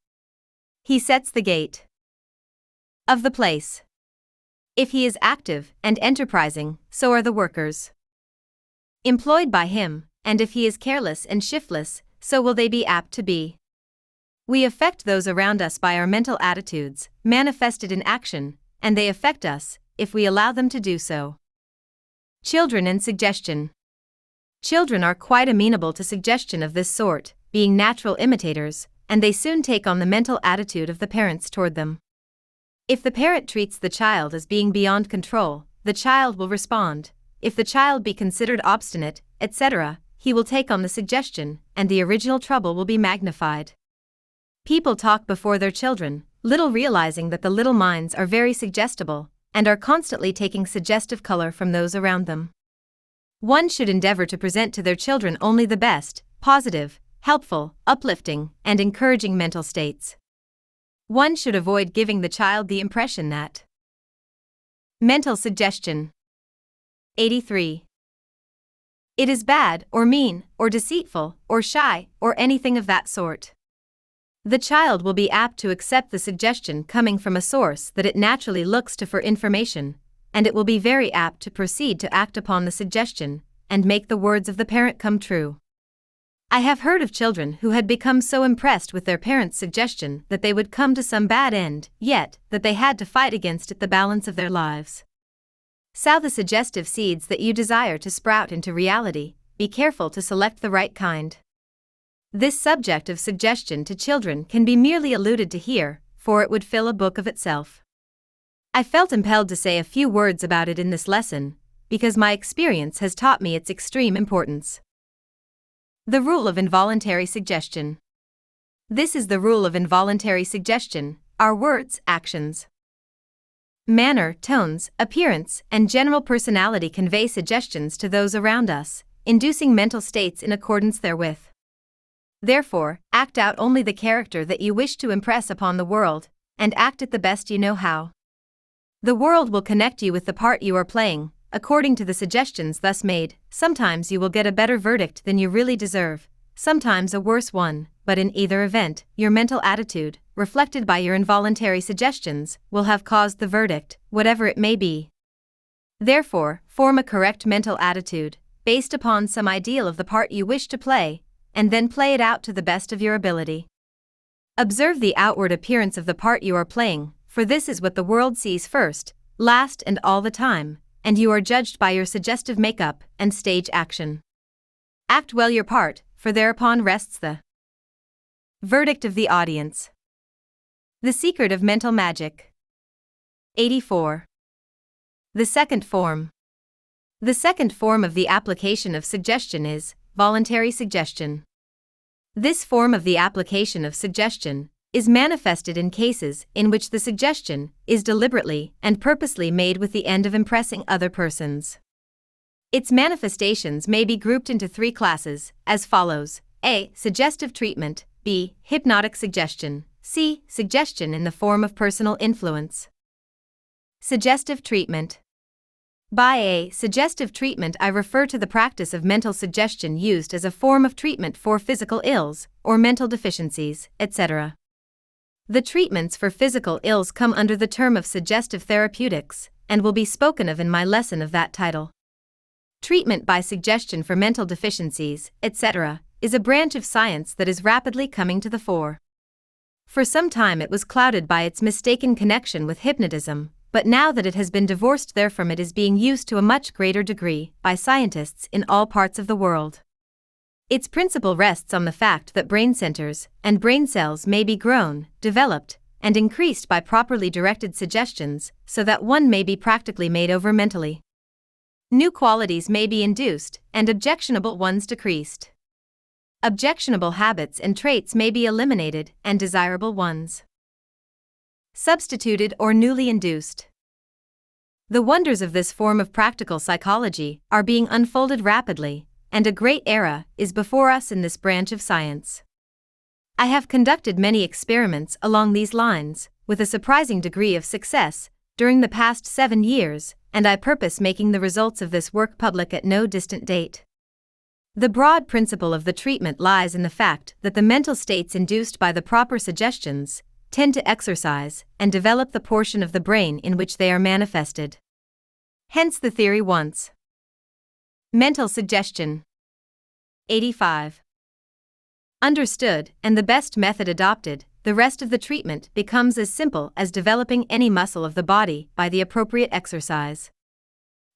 He sets the gait of the place. If he is active and enterprising, so are the workers employed by him, and if he is careless and shiftless, so will they be apt to be. We affect those around us by our mental attitudes, manifested in action, and they affect us, if we allow them to do so. Children and suggestion. Children are quite amenable to suggestion of this sort, being natural imitators, and they soon take on the mental attitude of the parents toward them. If the parent treats the child as being beyond control, the child will respond. If the child be considered obstinate, etc., he will take on the suggestion, and the original trouble will be magnified. People talk before their children, little realizing that the little minds are very suggestible, and are constantly taking suggestive color from those around them. One should endeavor to present to their children only the best, positive, helpful, uplifting, and encouraging mental states. One should avoid giving the child the impression that mental suggestion 83 it is bad, or mean, or deceitful, or shy, or anything of that sort. The child will be apt to accept the suggestion coming from a source that it naturally looks to for information, and it will be very apt to proceed to act upon the suggestion and make the words of the parent come true. I have heard of children who had become so impressed with their parents' suggestion that they would come to some bad end, yet that they had to fight against it the balance of their lives. Sow the suggestive seeds that you desire to sprout into reality, be careful to select the right kind. This subject of suggestion to children can be merely alluded to here, for it would fill a book of itself. I felt impelled to say a few words about it in this lesson, because my experience has taught me its extreme importance. The rule of involuntary suggestion. This is the rule of involuntary suggestion our words, actions, manner, tones, appearance, and general personality convey suggestions to those around us, inducing mental states in accordance therewith. Therefore, act out only the character that you wish to impress upon the world, and act it the best you know how. The world will connect you with the part you are playing, according to the suggestions thus made, sometimes you will get a better verdict than you really deserve, sometimes a worse one, but in either event, your mental attitude, reflected by your involuntary suggestions, will have caused the verdict, whatever it may be. Therefore, form a correct mental attitude, based upon some ideal of the part you wish to play, and then play it out to the best of your ability. Observe the outward appearance of the part you are playing, for this is what the world sees first, last, and all the time, and you are judged by your suggestive makeup and stage action. Act well your part, for thereupon rests the verdict of the audience. The secret of mental magic. 84. The second form. The second form of the application of suggestion is voluntary suggestion. This form of the application of suggestion is manifested in cases in which the suggestion is deliberately and purposely made with the end of impressing other persons. Its manifestations may be grouped into three classes, as follows A. Suggestive treatment, B. Hypnotic suggestion, C. Suggestion in the form of personal influence. Suggestive treatment by a suggestive treatment, I refer to the practice of mental suggestion used as a form of treatment for physical ills or mental deficiencies, etc. The treatments for physical ills come under the term of suggestive therapeutics and will be spoken of in my lesson of that title. Treatment by suggestion for mental deficiencies, etc., is a branch of science that is rapidly coming to the fore. For some time it was clouded by its mistaken connection with hypnotism, but now that it has been divorced therefrom it is being used to a much greater degree by scientists in all parts of the world. Its principle rests on the fact that brain centers and brain cells may be grown, developed, and increased by properly directed suggestions so that one may be practically made over mentally. New qualities may be induced and objectionable ones decreased. Objectionable habits and traits may be eliminated and desirable ones substituted or newly induced. The wonders of this form of practical psychology are being unfolded rapidly, and a great era is before us in this branch of science. I have conducted many experiments along these lines, with a surprising degree of success, during the past seven years, and I purpose making the results of this work public at no distant date. The broad principle of the treatment lies in the fact that the mental states induced by the proper suggestions tend to exercise and develop the portion of the brain in which they are manifested. Hence the theory once. Mental suggestion. 85. Understood, and the best method adopted, the rest of the treatment becomes as simple as developing any muscle of the body by the appropriate exercise.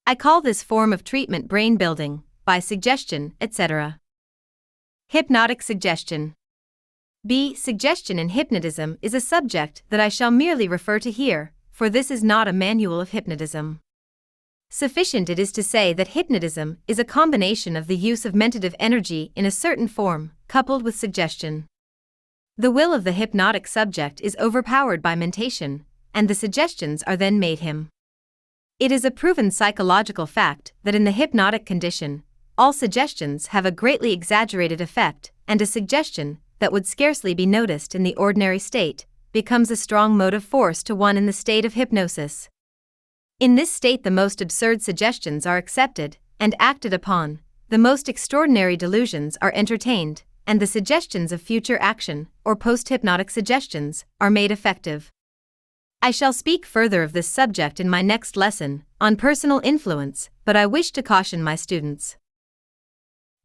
I call this form of treatment brain building, by suggestion, etc. Hypnotic suggestion. B. Suggestion in hypnotism is a subject that I shall merely refer to here, for this is not a manual of hypnotism. Sufficient it is to say that hypnotism is a combination of the use of mentative energy in a certain form, coupled with suggestion. The will of the hypnotic subject is overpowered by mentation, and the suggestions are then made him. It is a proven psychological fact that in the hypnotic condition, all suggestions have a greatly exaggerated effect, and a suggestion that would scarcely be noticed in the ordinary state, becomes a strong motive force to one in the state of hypnosis. In this state, the most absurd suggestions are accepted and acted upon, the most extraordinary delusions are entertained, and the suggestions of future action, or post hypnotic suggestions, are made effective. I shall speak further of this subject in my next lesson, on personal influence, but I wish to caution my students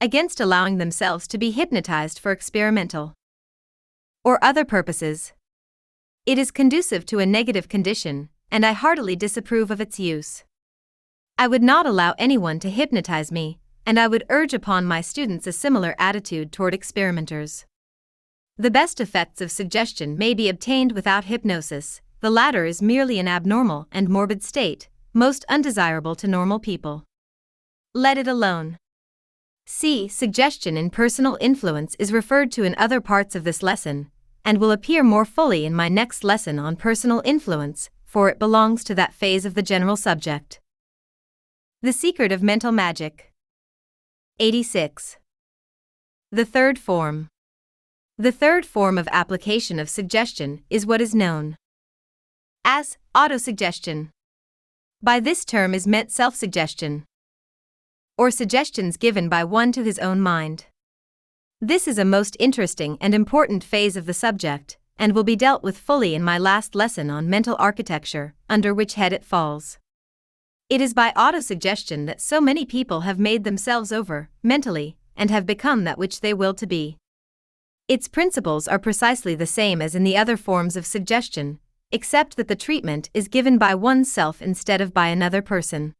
against allowing themselves to be hypnotized for experimental or other purposes. It is conducive to a negative condition, and I heartily disapprove of its use. I would not allow anyone to hypnotize me, and I would urge upon my students a similar attitude toward experimenters. The best effects of suggestion may be obtained without hypnosis, the latter is merely an abnormal and morbid state, most undesirable to normal people. Let it alone. C. Suggestion in personal influence is referred to in other parts of this lesson, and will appear more fully in my next lesson on personal influence, for it belongs to that phase of the general subject. The Secret of Mental Magic. 86. The third form. The third form of application of suggestion is what is known as autosuggestion. By this term is meant self suggestion or suggestions given by one to his own mind. This is a most interesting and important phase of the subject, and will be dealt with fully in my last lesson on mental architecture, under which head it falls. It is by autosuggestion that so many people have made themselves over, mentally, and have become that which they will to be. Its principles are precisely the same as in the other forms of suggestion, except that the treatment is given by oneself instead of by another person.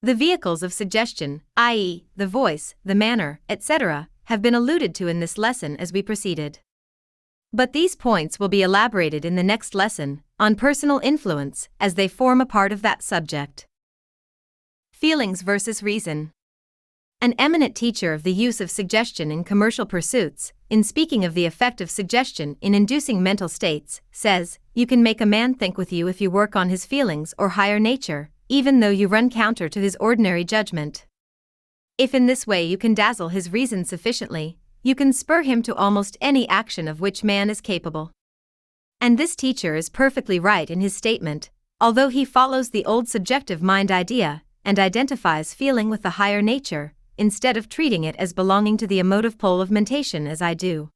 The vehicles of suggestion, i.e., the voice, the manner, etc., have been alluded to in this lesson as we proceeded. But these points will be elaborated in the next lesson, on personal influence, as they form a part of that subject. Feelings versus reason. An eminent teacher of the use of suggestion in commercial pursuits, in speaking of the effect of suggestion in inducing mental states, says, You can make a man think with you if you work on his feelings or higher nature, even though you run counter to his ordinary judgment. If in this way you can dazzle his reason sufficiently, you can spur him to almost any action of which man is capable. And this teacher is perfectly right in his statement, although he follows the old subjective mind idea and identifies feeling with the higher nature, instead of treating it as belonging to the emotive pole of mentation as I do.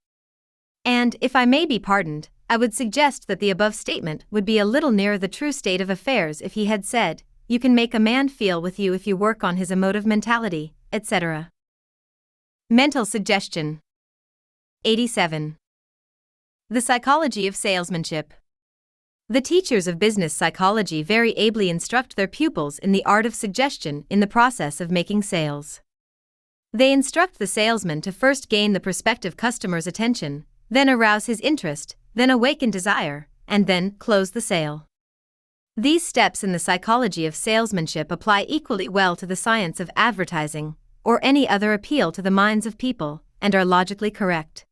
And, if I may be pardoned, I would suggest that the above statement would be a little nearer the true state of affairs if he had said, You can make a man feel with you if you work on his emotive mentality, etc. Mental suggestion. 87. The psychology of salesmanship. The teachers of business psychology very ably instruct their pupils in the art of suggestion in the process of making sales. They instruct the salesman to first gain the prospective customer's attention, then arouse his interest, then awaken desire, and then close the sale. These steps in the psychology of salesmanship apply equally well to the science of advertising, or any other appeal to the minds of people, and are logically correct.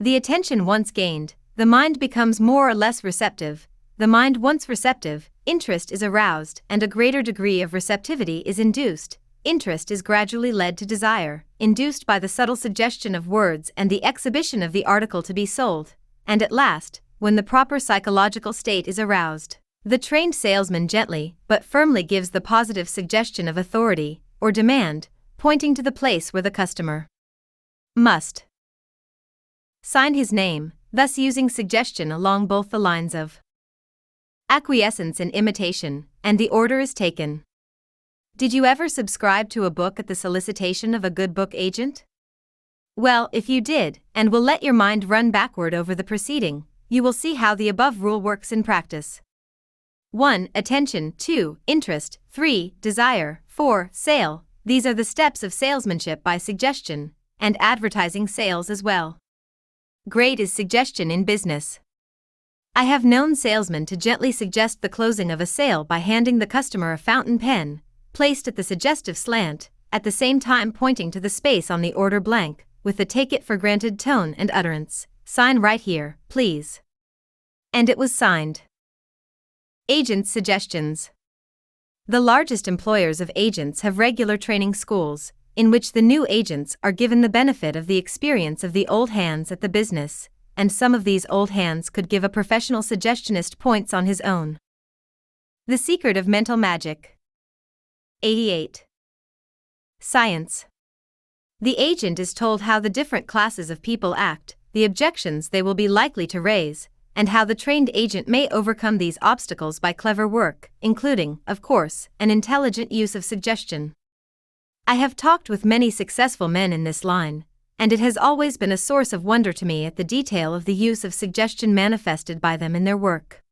The attention once gained, the mind becomes more or less receptive, the mind once receptive, interest is aroused and a greater degree of receptivity is induced, interest is gradually led to desire, induced by the subtle suggestion of words and the exhibition of the article to be sold, and at last, when the proper psychological state is aroused, the trained salesman gently but firmly gives the positive suggestion of authority, or demand, pointing to the place where the customer must sign his name, thus using suggestion along both the lines of acquiescence and imitation, and the order is taken. Did you ever subscribe to a book at the solicitation of a good book agent? Well, if you did, and will let your mind run backward over the proceeding, you will see how the above rule works in practice. 1. Attention. 2. Interest. 3. Desire. 4. Sale. These are the steps of salesmanship by suggestion, and advertising sales as well. Great is suggestion in business. I have known salesmen to gently suggest the closing of a sale by handing the customer a fountain pen, placed at the suggestive slant, at the same time pointing to the space on the order blank, with the take it for granted tone and utterance sign right here, please. And it was signed. Agents' suggestions. The largest employers of agents have regular training schools, in which the new agents are given the benefit of the experience of the old hands at the business, and some of these old hands could give a professional suggestionist points on his own. The Secret of Mental Magic 88. Science. The agent is told how the different classes of people act, the objections they will be likely to raise, and how the trained agent may overcome these obstacles by clever work, including, of course, an intelligent use of suggestion. I have talked with many successful men in this line, and it has always been a source of wonder to me at the detail of the use of suggestion manifested by them in their work.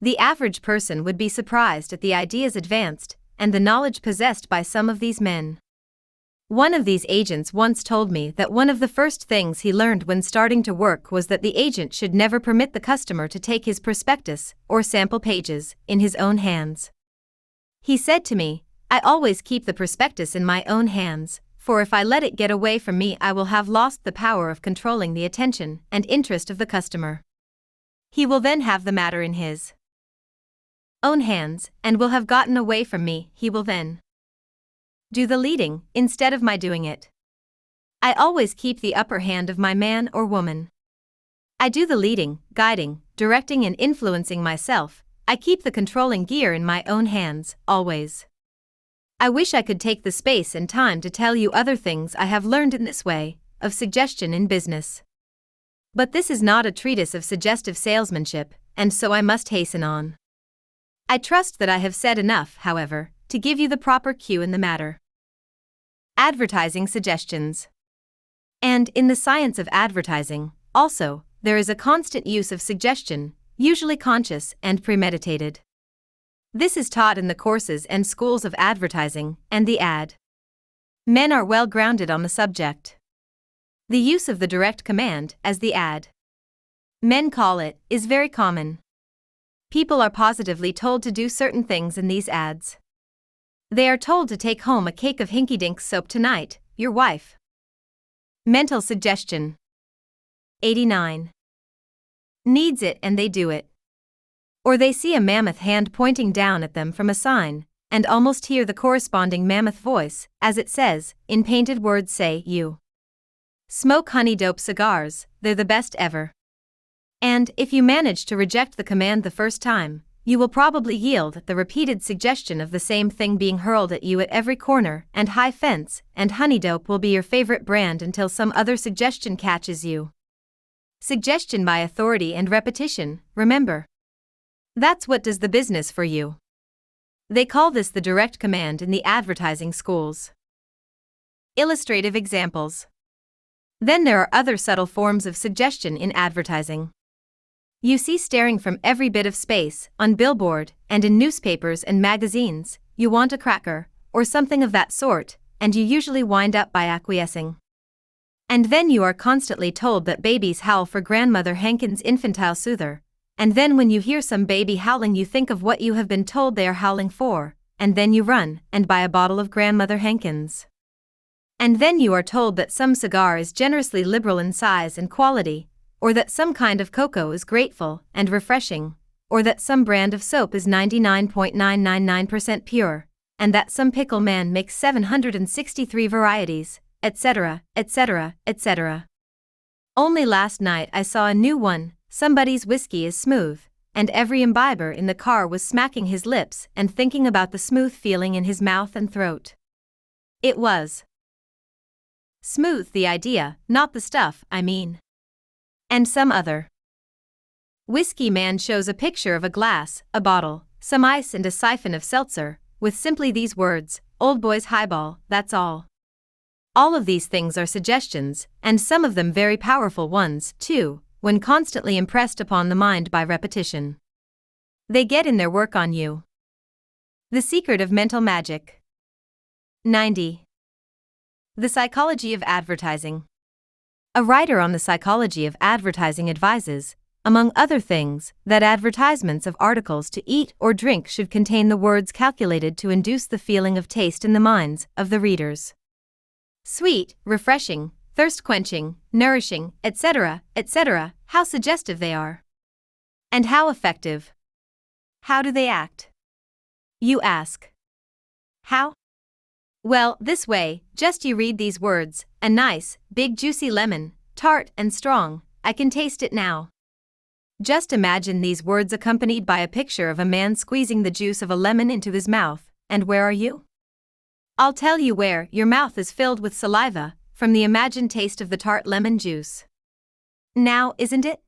The average person would be surprised at the ideas advanced and the knowledge possessed by some of these men. One of these agents once told me that one of the first things he learned when starting to work was that the agent should never permit the customer to take his prospectus, or sample pages, in his own hands. He said to me, I always keep the prospectus in my own hands, for if I let it get away from me, I will have lost the power of controlling the attention and interest of the customer. He will then have the matter in his own hands and will have gotten away from me, he will then do the leading, instead of my doing it. I always keep the upper hand of my man or woman. I do the leading, guiding, directing, and influencing myself. I keep the controlling gear in my own hands, always. I wish I could take the space and time to tell you other things I have learned in this way of suggestion in business. But this is not a treatise of suggestive salesmanship, and so I must hasten on. I trust that I have said enough, however, to give you the proper cue in the matter. Advertising suggestions. And in the science of advertising, also, there is a constant use of suggestion, usually conscious and premeditated. This is taught in the courses and schools of advertising and the ad. Men are well grounded on the subject. The use of the direct command as the ad. Men call it is very common. People are positively told to do certain things in these ads. They are told to take home a cake of Hinky Dink soap tonight, your wife. Mental suggestion 89. Needs it and they do it. Or they see a mammoth hand pointing down at them from a sign, and almost hear the corresponding mammoth voice, as it says, in painted words say, You. Smoke honey dope cigars, they're the best ever. And, if you manage to reject the command the first time, you will probably yield the repeated suggestion of the same thing being hurled at you at every corner and high fence, and honeydope will be your favorite brand until some other suggestion catches you. Suggestion by authority and repetition, remember. That's what does the business for you. They call this the direct command in the advertising schools. Illustrative examples. Then there are other subtle forms of suggestion in advertising. You see staring from every bit of space, on billboard, and in newspapers and magazines, you want a cracker, or something of that sort, and you usually wind up by acquiescing. And then you are constantly told that babies howl for grandmother Hankins' infantile soother, and then when you hear some baby howling, you think of what you have been told they are howling for, and then you run and buy a bottle of grandmother Hankins. And then you are told that some cigar is generously liberal in size and quality, or that some kind of cocoa is grateful and refreshing, or that some brand of soap is 99.999% pure, and that some pickle man makes 763 varieties, etc., etc., etc. Only last night I saw a new one somebody's whiskey is smooth, and every imbiber in the car was smacking his lips and thinking about the smooth feeling in his mouth and throat. It was. Smooth the idea, not the stuff, I mean. And some other. Whiskey Man shows a picture of a glass, a bottle, some ice, and a siphon of seltzer, with simply these words Old Boy's Highball, that's all. All of these things are suggestions, and some of them very powerful ones, too, when constantly impressed upon the mind by repetition. They get in their work on you. The Secret of Mental Magic 90. The Psychology of Advertising. A writer on the psychology of advertising advises, among other things, that advertisements of articles to eat or drink should contain the words calculated to induce the feeling of taste in the minds of the readers. Sweet, refreshing, thirst quenching, nourishing, etc., etc., how suggestive they are. And how effective. How do they act? You ask. How? Well, this way, just you read these words a nice, big, juicy lemon, tart and strong, I can taste it now. Just imagine these words accompanied by a picture of a man squeezing the juice of a lemon into his mouth, and where are you? I'll tell you where your mouth is filled with saliva from the imagined taste of the tart lemon juice. Now, isn't it?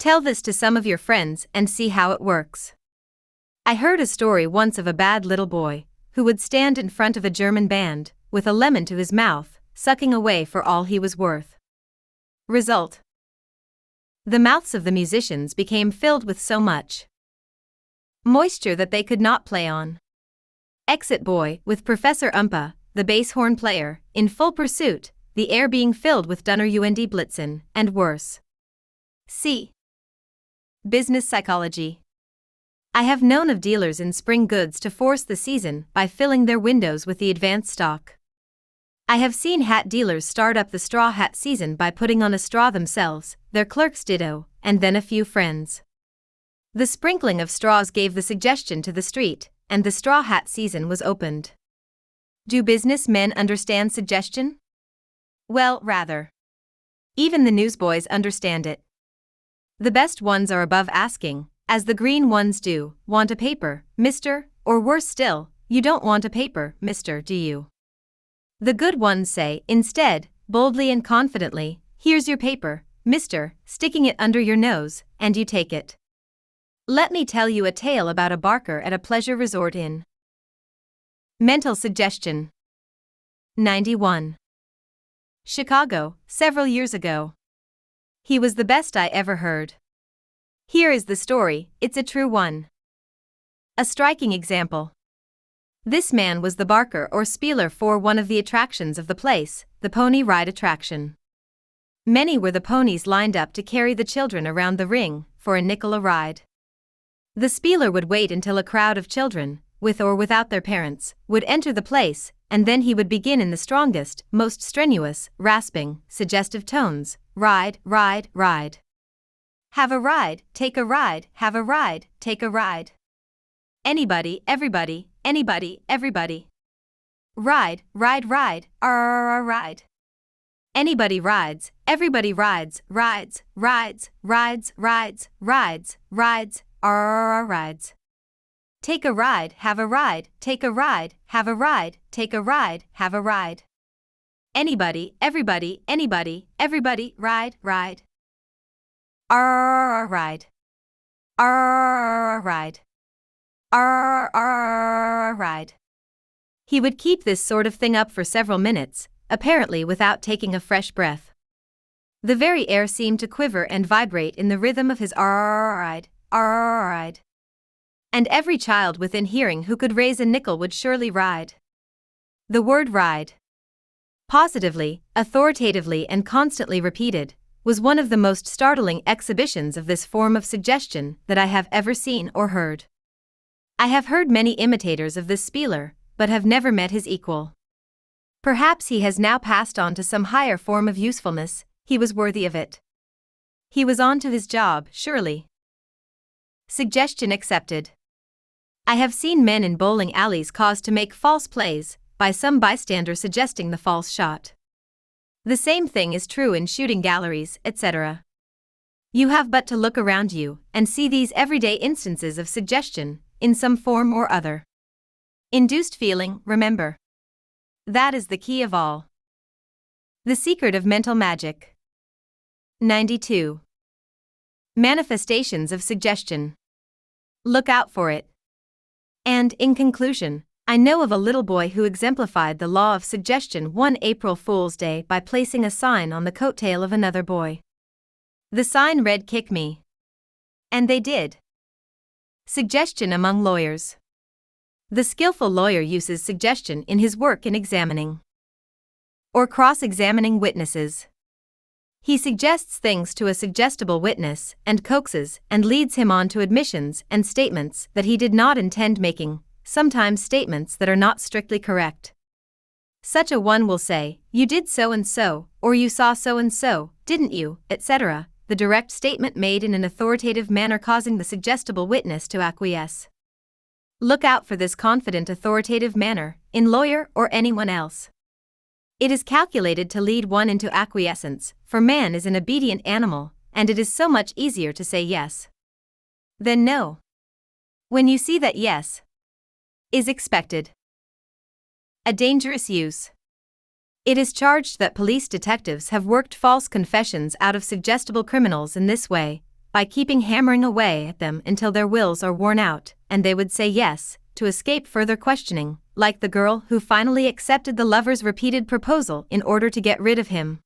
Tell this to some of your friends and see how it works. I heard a story once of a bad little boy who would stand in front of a German band, with a lemon to his mouth, sucking away for all he was worth. Result The mouths of the musicians became filled with so much moisture that they could not play on. Exit Boy, with Professor Umpa, the bass horn player, in full pursuit, the air being filled with Dunner und Blitzen, and worse. C. Business Psychology I have known of dealers in spring goods to force the season by filling their windows with the advance stock. I have seen hat dealers start up the straw hat season by putting on a straw themselves, their clerks ditto, and then a few friends. The sprinkling of straws gave the suggestion to the street, and the straw hat season was opened. Do businessmen understand suggestion? Well, rather. Even the newsboys understand it. The best ones are above asking, as the green ones do, want a paper, mister, or worse still, you don't want a paper, mister, do you? The good ones say, instead, boldly and confidently, here's your paper, mister, sticking it under your nose, and you take it. Let me tell you a tale about a barker at a pleasure resort in. Mental suggestion 91. Chicago, several years ago. He was the best I ever heard. Here is the story, it's a true one. A striking example. This man was the barker or spieler for one of the attractions of the place, the pony ride attraction. Many were the ponies lined up to carry the children around the ring for a nickel a ride. The spieler would wait until a crowd of children, with or without their parents, would enter the place, and then he would begin in the strongest, most strenuous, rasping, suggestive tones ride, ride, ride. Have a ride, take a ride, have a ride, take a ride. Anybody, everybody, anybody, everybody. Ride, ride, ride, r ride. Anybody rides, everybody rides, rides, rides, rides, rides, rides, rides, r rides. Take a ride, have a ride, take a ride, have a ride, take a ride, have a ride. Anybody, everybody, anybody, everybody, ride, ride. R ride. R ride. R ride. He would keep this sort of thing up for several minutes, apparently without taking a fresh breath. The very air seemed to quiver and vibrate in the rhythm of his R ride, R ride. And every child within hearing who could raise a nickel would surely ride. The word ride. Positively, authoritatively, and constantly repeated, was one of the most startling exhibitions of this form of suggestion that I have ever seen or heard. I have heard many imitators of this spieler, but have never met his equal. Perhaps he has now passed on to some higher form of usefulness, he was worthy of it. He was on to his job, surely. Suggestion accepted. I have seen men in bowling alleys caused to make false plays, by some bystander suggesting the false shot. The same thing is true in shooting galleries, etc. You have but to look around you and see these everyday instances of suggestion, in some form or other. Induced feeling, remember. That is the key of all. The secret of mental magic. 92. Manifestations of suggestion. Look out for it. And, in conclusion, I know of a little boy who exemplified the law of suggestion one April Fool's Day by placing a sign on the coattail of another boy. The sign read Kick me. And they did. Suggestion among lawyers. The skillful lawyer uses suggestion in his work in examining or cross examining witnesses. He suggests things to a suggestible witness and coaxes and leads him on to admissions and statements that he did not intend making, sometimes statements that are not strictly correct. Such a one will say, You did so and so, or you saw so and so, didn't you, etc., the direct statement made in an authoritative manner causing the suggestible witness to acquiesce. Look out for this confident authoritative manner, in lawyer or anyone else. It is calculated to lead one into acquiescence, for man is an obedient animal, and it is so much easier to say yes than no. When you see that yes, is expected. A dangerous use. It is charged that police detectives have worked false confessions out of suggestible criminals in this way, by keeping hammering away at them until their wills are worn out, and they would say yes, to escape further questioning, like the girl who finally accepted the lover's repeated proposal in order to get rid of him.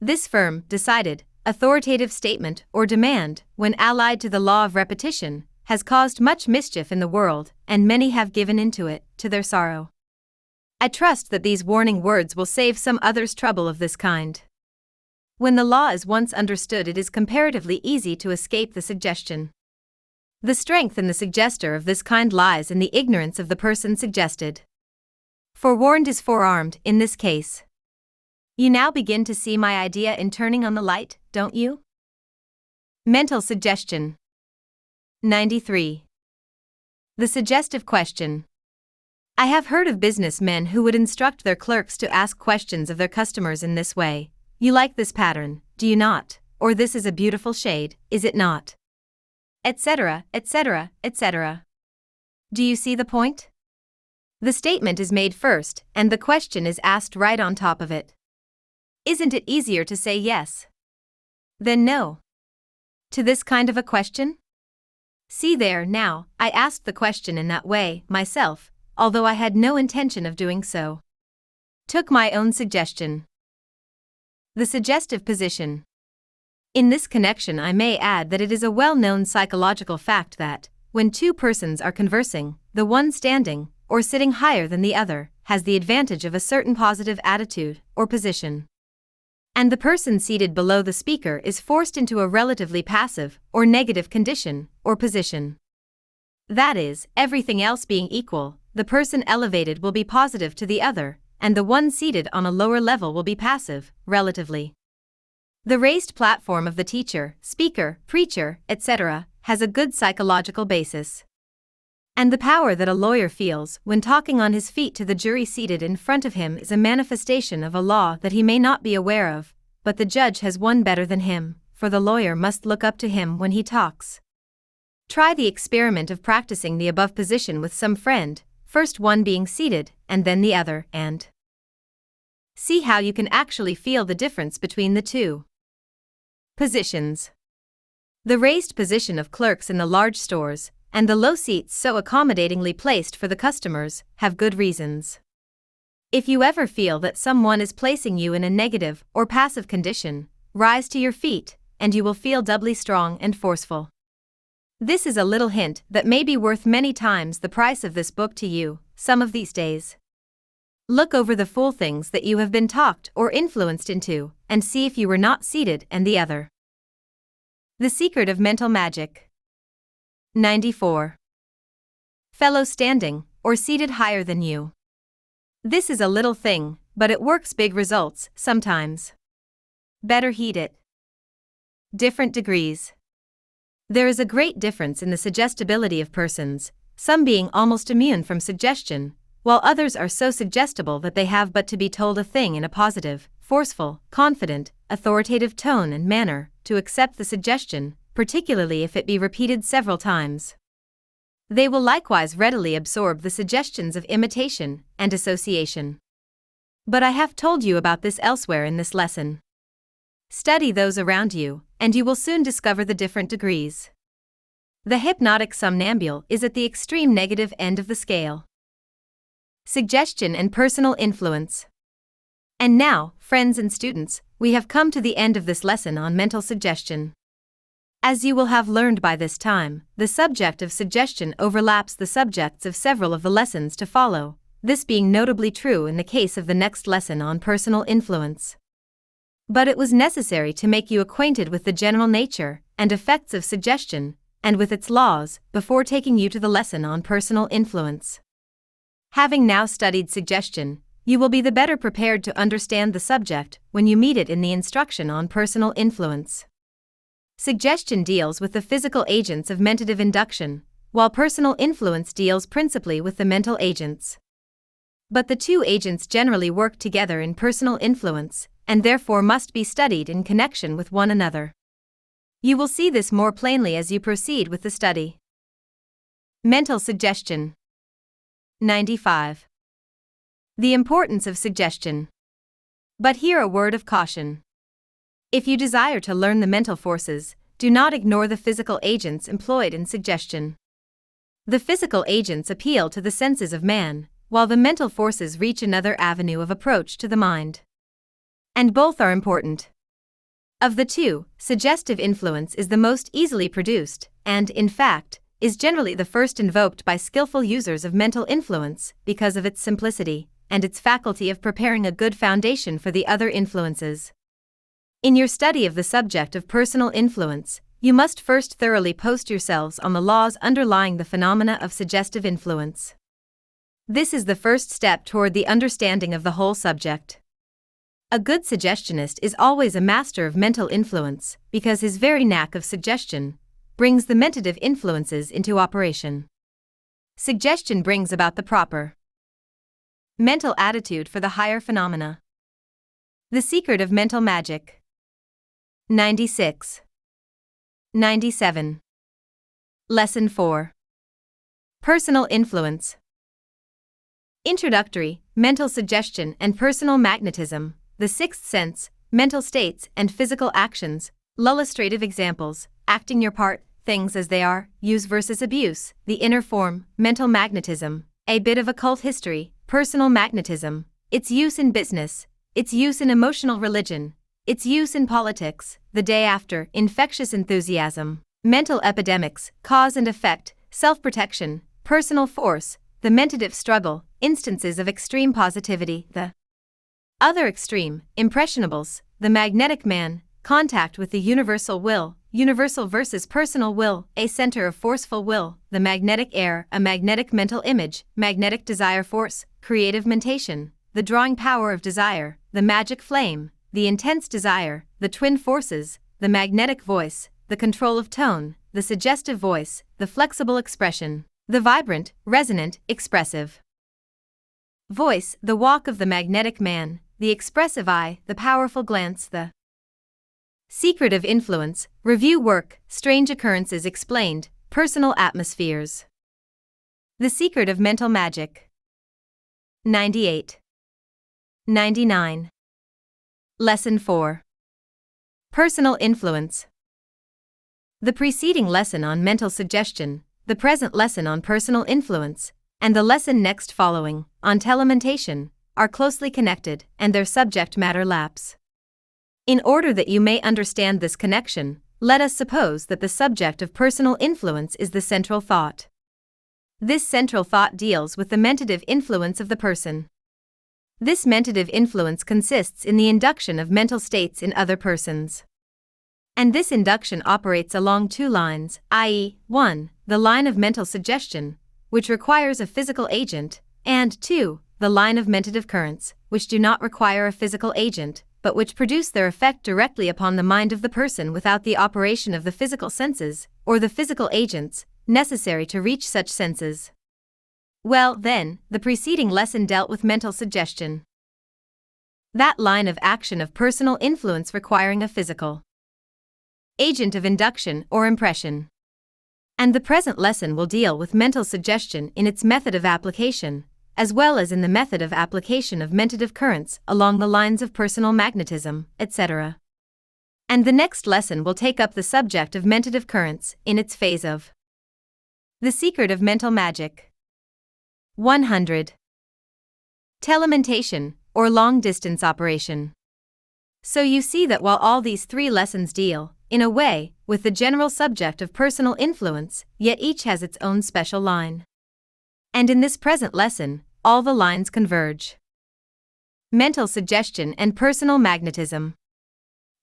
This firm, decided, authoritative statement or demand, when allied to the law of repetition, has caused much mischief in the world, and many have given into it, to their sorrow. I trust that these warning words will save some others trouble of this kind. When the law is once understood, it is comparatively easy to escape the suggestion. The strength in the suggester of this kind lies in the ignorance of the person suggested. Forewarned is forearmed in this case. You now begin to see my idea in turning on the light, don't you? Mental suggestion. 93. The suggestive question. I have heard of businessmen who would instruct their clerks to ask questions of their customers in this way You like this pattern, do you not? Or this is a beautiful shade, is it not? Etc., etc., etc. Do you see the point? The statement is made first, and the question is asked right on top of it. Isn't it easier to say yes? Then no. To this kind of a question? See there, now, I asked the question in that way, myself, although I had no intention of doing so. Took my own suggestion. The suggestive position. In this connection, I may add that it is a well known psychological fact that, when two persons are conversing, the one standing, or sitting higher than the other, has the advantage of a certain positive attitude or position. And the person seated below the speaker is forced into a relatively passive or negative condition or position. That is, everything else being equal, the person elevated will be positive to the other, and the one seated on a lower level will be passive, relatively. The raised platform of the teacher, speaker, preacher, etc., has a good psychological basis. And the power that a lawyer feels when talking on his feet to the jury seated in front of him is a manifestation of a law that he may not be aware of, but the judge has one better than him, for the lawyer must look up to him when he talks. Try the experiment of practicing the above position with some friend, first one being seated, and then the other, and see how you can actually feel the difference between the two. Positions The raised position of clerks in the large stores, and the low seats so accommodatingly placed for the customers, have good reasons. If you ever feel that someone is placing you in a negative or passive condition, rise to your feet, and you will feel doubly strong and forceful. This is a little hint that may be worth many times the price of this book to you, some of these days. Look over the fool things that you have been talked or influenced into, and see if you were not seated and the other. The Secret of Mental Magic 94. Fellow standing, or seated higher than you. This is a little thing, but it works big results, sometimes. Better heed it. Different degrees. There is a great difference in the suggestibility of persons, some being almost immune from suggestion, while others are so suggestible that they have but to be told a thing in a positive, forceful, confident, authoritative tone and manner, to accept the suggestion, particularly if it be repeated several times. They will likewise readily absorb the suggestions of imitation and association. But I have told you about this elsewhere in this lesson. Study those around you, and you will soon discover the different degrees. The hypnotic somnambule is at the extreme negative end of the scale. Suggestion and personal influence. And now, friends and students, we have come to the end of this lesson on mental suggestion. As you will have learned by this time, the subject of suggestion overlaps the subjects of several of the lessons to follow, this being notably true in the case of the next lesson on personal influence. But it was necessary to make you acquainted with the general nature and effects of suggestion, and with its laws, before taking you to the lesson on personal influence. Having now studied suggestion, you will be the better prepared to understand the subject when you meet it in the instruction on personal influence. Suggestion deals with the physical agents of mentative induction, while personal influence deals principally with the mental agents. But the two agents generally work together in personal influence, and therefore must be studied in connection with one another. You will see this more plainly as you proceed with the study. Mental suggestion 95. The importance of suggestion. But here a word of caution. If you desire to learn the mental forces, do not ignore the physical agents employed in suggestion. The physical agents appeal to the senses of man, while the mental forces reach another avenue of approach to the mind. And both are important. Of the two, suggestive influence is the most easily produced, and, in fact, is generally the first invoked by skillful users of mental influence because of its simplicity and its faculty of preparing a good foundation for the other influences. In your study of the subject of personal influence, you must first thoroughly post yourselves on the laws underlying the phenomena of suggestive influence. This is the first step toward the understanding of the whole subject. A good suggestionist is always a master of mental influence because his very knack of suggestion brings the mentative influences into operation. Suggestion brings about the proper Mental attitude for the higher phenomena. The secret of mental magic. 96. 97. Lesson 4. Personal influence. Introductory, mental suggestion and personal magnetism, the sixth sense, mental states and physical actions, Illustrative examples acting your part, things as they are, use versus abuse, the inner form, mental magnetism, a bit of occult history, personal magnetism, its use in business, its use in emotional religion, its use in politics, the day after, infectious enthusiasm, mental epidemics, cause and effect, self protection, personal force, the mentative struggle, instances of extreme positivity, the other extreme, impressionables, the magnetic man, contact with the universal will, universal versus personal will, a center of forceful will, the magnetic air, a magnetic mental image, magnetic desire force, creative mentation, the drawing power of desire, the magic flame, the intense desire, the twin forces, the magnetic voice, the control of tone, the suggestive voice, the flexible expression, the vibrant, resonant, expressive voice, the walk of the magnetic man, the expressive eye, the powerful glance, the secret of influence, review work, strange occurrences explained, personal atmospheres. The secret of mental magic. 98. 99. Lesson 4. Personal influence. The preceding lesson on mental suggestion, the present lesson on personal influence, and the lesson next following, on telementation, are closely connected and their subject matter laps. In order that you may understand this connection, let us suppose that the subject of personal influence is the central thought. This central thought deals with the mentative influence of the person. This mentative influence consists in the induction of mental states in other persons. And this induction operates along two lines, i.e., 1. The line of mental suggestion, which requires a physical agent, and 2. The line of mentative currents, which do not require a physical agent, but which produce their effect directly upon the mind of the person without the operation of the physical senses, or the physical agents, necessary to reach such senses. Well, then, the preceding lesson dealt with mental suggestion. That line of action of personal influence requiring a physical agent of induction or impression. And the present lesson will deal with mental suggestion in its method of application, as well as in the method of application of mentative currents along the lines of personal magnetism, etc. And the next lesson will take up the subject of mentative currents in its phase of the secret of mental magic. 100. Telementation, or long distance operation. So you see that while all these three lessons deal, in a way, with the general subject of personal influence, yet each has its own special line. And in this present lesson, all the lines converge. Mental suggestion and personal magnetism.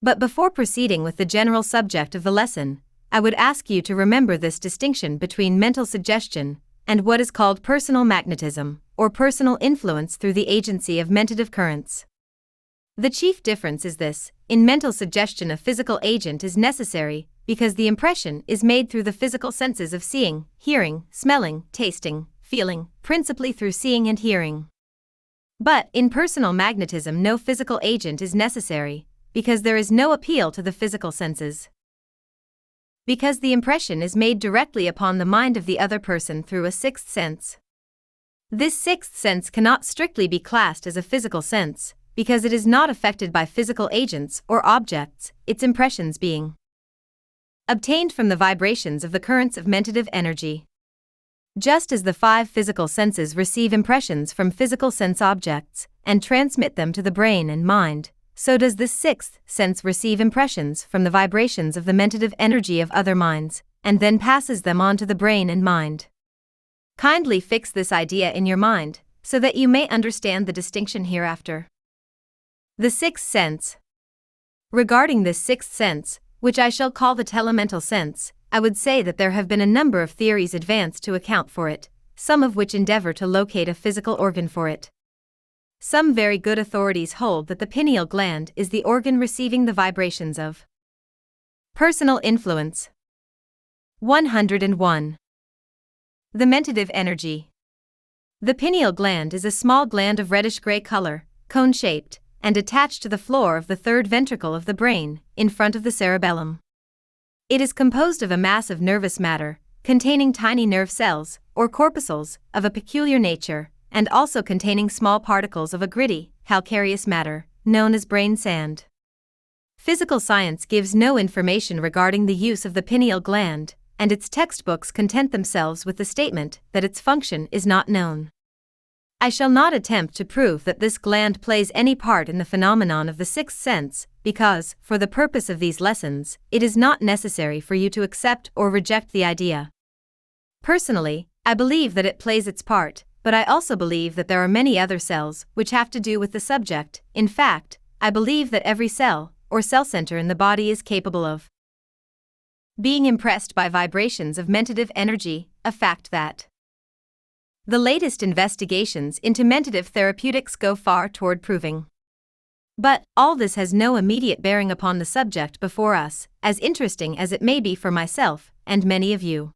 But before proceeding with the general subject of the lesson, I would ask you to remember this distinction between mental suggestion and what is called personal magnetism, or personal influence through the agency of mentative currents. The chief difference is this in mental suggestion, a physical agent is necessary because the impression is made through the physical senses of seeing, hearing, smelling, tasting, feeling, principally through seeing and hearing. But in personal magnetism, no physical agent is necessary because there is no appeal to the physical senses. Because the impression is made directly upon the mind of the other person through a sixth sense. This sixth sense cannot strictly be classed as a physical sense, because it is not affected by physical agents or objects, its impressions being obtained from the vibrations of the currents of mentative energy. Just as the five physical senses receive impressions from physical sense objects and transmit them to the brain and mind, so does the sixth sense receive impressions from the vibrations of the mentative energy of other minds, and then passes them on to the brain and mind. Kindly fix this idea in your mind, so that you may understand the distinction hereafter. The sixth sense. Regarding this sixth sense, which I shall call the telemental sense, I would say that there have been a number of theories advanced to account for it, some of which endeavor to locate a physical organ for it. Some very good authorities hold that the pineal gland is the organ receiving the vibrations of personal influence. 101. The mentative energy. The pineal gland is a small gland of reddish gray color, cone shaped, and attached to the floor of the third ventricle of the brain, in front of the cerebellum. It is composed of a mass of nervous matter, containing tiny nerve cells, or corpuscles, of a peculiar nature, and also containing small particles of a gritty, calcareous matter, known as brain sand. Physical science gives no information regarding the use of the pineal gland, and its textbooks content themselves with the statement that its function is not known. I shall not attempt to prove that this gland plays any part in the phenomenon of the sixth sense, because, for the purpose of these lessons, it is not necessary for you to accept or reject the idea. Personally, I believe that it plays its part, but I also believe that there are many other cells which have to do with the subject. In fact, I believe that every cell, or cell center in the body is capable of being impressed by vibrations of mentative energy, a fact that the latest investigations into mentative therapeutics go far toward proving. But, all this has no immediate bearing upon the subject before us, as interesting as it may be for myself and many of you.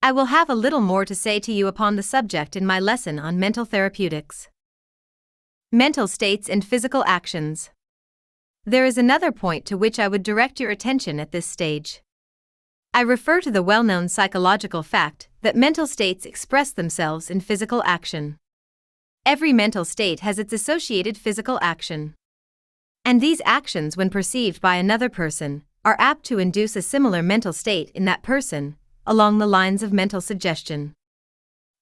I will have a little more to say to you upon the subject in my lesson on mental therapeutics. Mental states and physical actions. There is another point to which I would direct your attention at this stage. I refer to the well known psychological fact that mental states express themselves in physical action. Every mental state has its associated physical action. And these actions, when perceived by another person, are apt to induce a similar mental state in that person, along the lines of mental suggestion.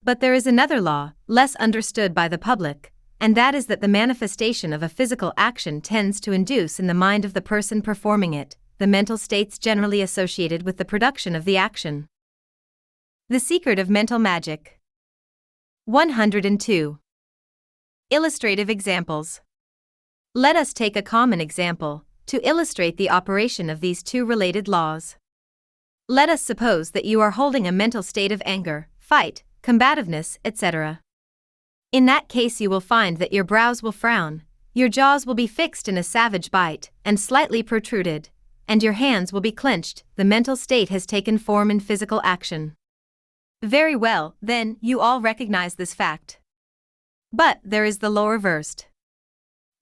But there is another law, less understood by the public, and that is that the manifestation of a physical action tends to induce in the mind of the person performing it the mental states generally associated with the production of the action. The Secret of Mental Magic 102. Illustrative examples. Let us take a common example to illustrate the operation of these two related laws. Let us suppose that you are holding a mental state of anger, fight, combativeness, etc. In that case, you will find that your brows will frown, your jaws will be fixed in a savage bite and slightly protruded, and your hands will be clenched, the mental state has taken form in physical action. Very well, then, you all recognize this fact. But there is the law reversed.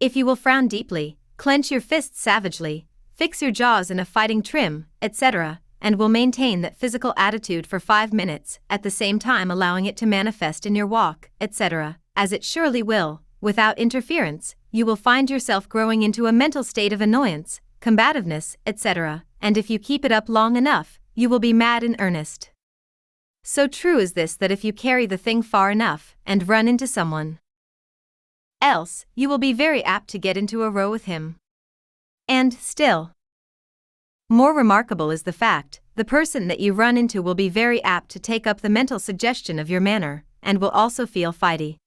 If you will frown deeply, clench your fists savagely, fix your jaws in a fighting trim, etc., and will maintain that physical attitude for five minutes, at the same time allowing it to manifest in your walk, etc., as it surely will, without interference, you will find yourself growing into a mental state of annoyance, combativeness, etc., and if you keep it up long enough, you will be mad in earnest. So true is this that if you carry the thing far enough and run into someone else, you will be very apt to get into a row with him. And, still, more remarkable is the fact the person that you run into will be very apt to take up the mental suggestion of your manner and will also feel fighty.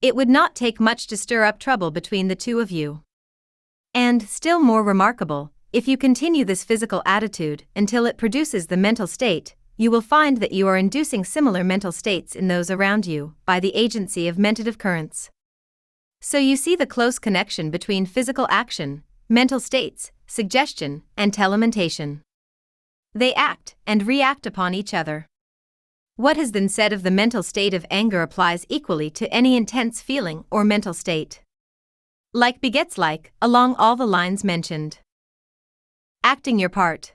It would not take much to stir up trouble between the two of you. And, still more remarkable, if you continue this physical attitude until it produces the mental state, you will find that you are inducing similar mental states in those around you by the agency of mentative currents. So you see the close connection between physical action, mental states, suggestion, and telementation. They act and react upon each other. What has been said of the mental state of anger applies equally to any intense feeling or mental state. Like begets like, along all the lines mentioned. Acting your part.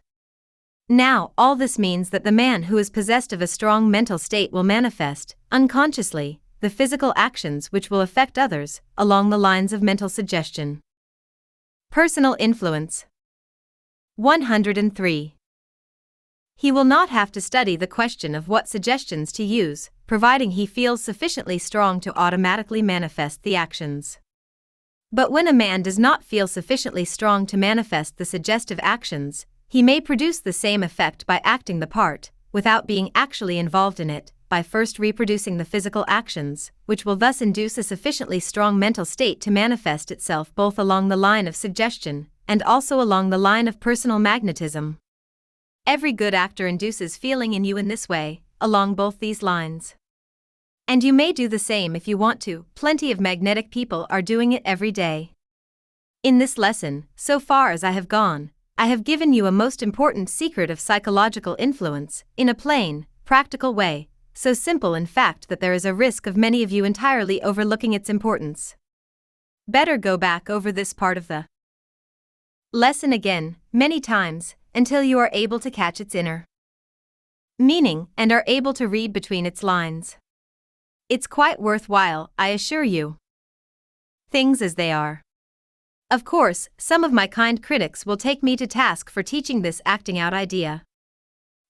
Now, all this means that the man who is possessed of a strong mental state will manifest, unconsciously, the physical actions which will affect others, along the lines of mental suggestion. Personal influence. 103. He will not have to study the question of what suggestions to use, providing he feels sufficiently strong to automatically manifest the actions. But when a man does not feel sufficiently strong to manifest the suggestive actions, he may produce the same effect by acting the part, without being actually involved in it, by first reproducing the physical actions, which will thus induce a sufficiently strong mental state to manifest itself both along the line of suggestion and also along the line of personal magnetism. Every good actor induces feeling in you in this way, along both these lines. And you may do the same if you want to, plenty of magnetic people are doing it every day. In this lesson, so far as I have gone, I have given you a most important secret of psychological influence, in a plain, practical way, so simple in fact that there is a risk of many of you entirely overlooking its importance. Better go back over this part of the lesson again, many times, until you are able to catch its inner meaning and are able to read between its lines. It's quite worthwhile, I assure you. Things as they are. Of course, some of my kind critics will take me to task for teaching this acting out idea.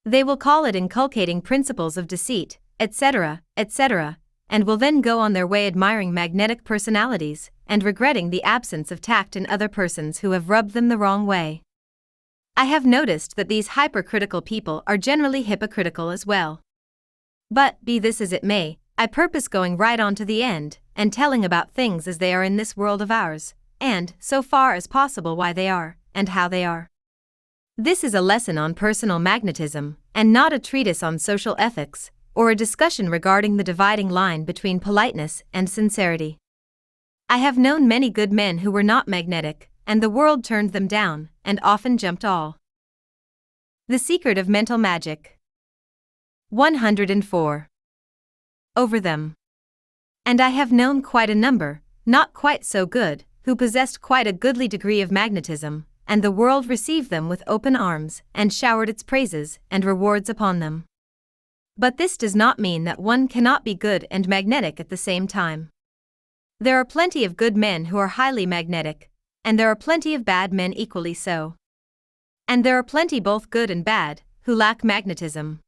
They will call it inculcating principles of deceit, etc., etc., and will then go on their way admiring magnetic personalities and regretting the absence of tact in other persons who have rubbed them the wrong way. I have noticed that these hypercritical people are generally hypocritical as well. But, be this as it may, I purpose going right on to the end and telling about things as they are in this world of ours, and, so far as possible, why they are, and how they are. This is a lesson on personal magnetism, and not a treatise on social ethics, or a discussion regarding the dividing line between politeness and sincerity. I have known many good men who were not magnetic, and the world turned them down, and often jumped all. The Secret of Mental Magic 104. Over them. And I have known quite a number, not quite so good, who possessed quite a goodly degree of magnetism, and the world received them with open arms, and showered its praises and rewards upon them. But this does not mean that one cannot be good and magnetic at the same time. There are plenty of good men who are highly magnetic, and there are plenty of bad men equally so. And there are plenty both good and bad, who lack magnetism.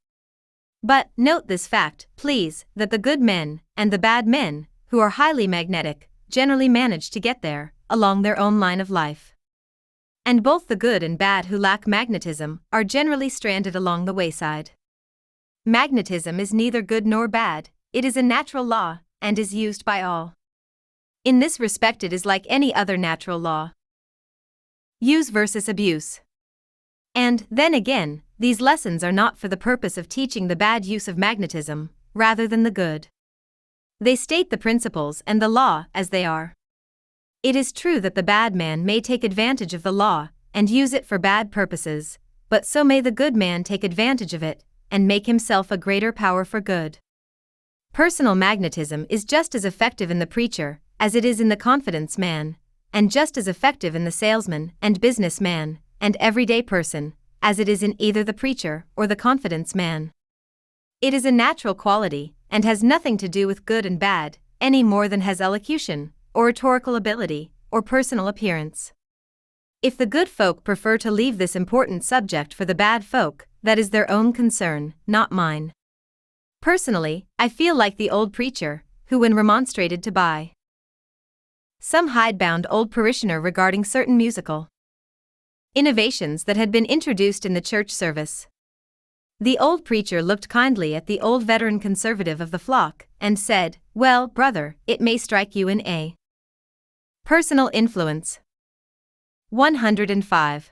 But, note this fact, please, that the good men, and the bad men, who are highly magnetic, generally manage to get there, along their own line of life. And both the good and bad who lack magnetism are generally stranded along the wayside. Magnetism is neither good nor bad, it is a natural law, and is used by all. In this respect, it is like any other natural law. Use versus abuse. And, then again, these lessons are not for the purpose of teaching the bad use of magnetism, rather than the good. They state the principles and the law as they are. It is true that the bad man may take advantage of the law and use it for bad purposes, but so may the good man take advantage of it and make himself a greater power for good. Personal magnetism is just as effective in the preacher as it is in the confidence man, and just as effective in the salesman and businessman and everyday person as it is in either the preacher or the confidence man. It is a natural quality and has nothing to do with good and bad, any more than has elocution, oratorical ability, or personal appearance. If the good folk prefer to leave this important subject for the bad folk, that is their own concern, not mine. Personally, I feel like the old preacher, who, when remonstrated to by some hidebound old parishioner regarding certain musical innovations that had been introduced in the church service. The old preacher looked kindly at the old veteran conservative of the flock and said, Well, brother, it may strike you in a personal influence. 105.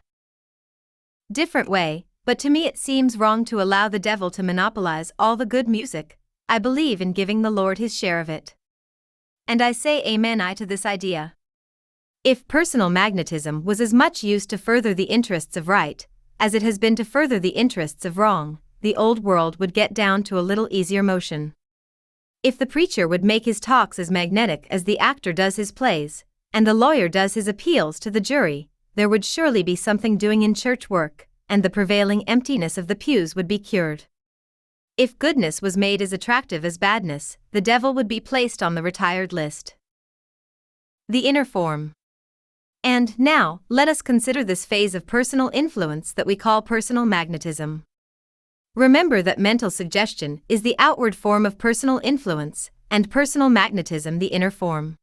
Different way, but to me it seems wrong to allow the devil to monopolize all the good music. I believe in giving the Lord his share of it. And I say amen I to this idea. If personal magnetism was as much used to further the interests of right as it has been to further the interests of wrong, the old world would get down to a little easier motion. If the preacher would make his talks as magnetic as the actor does his plays, and the lawyer does his appeals to the jury, there would surely be something doing in church work, and the prevailing emptiness of the pews would be cured. If goodness was made as attractive as badness, the devil would be placed on the retired list. The inner form. And now, let us consider this phase of personal influence that we call personal magnetism. Remember that mental suggestion is the outward form of personal influence, and personal magnetism the inner form.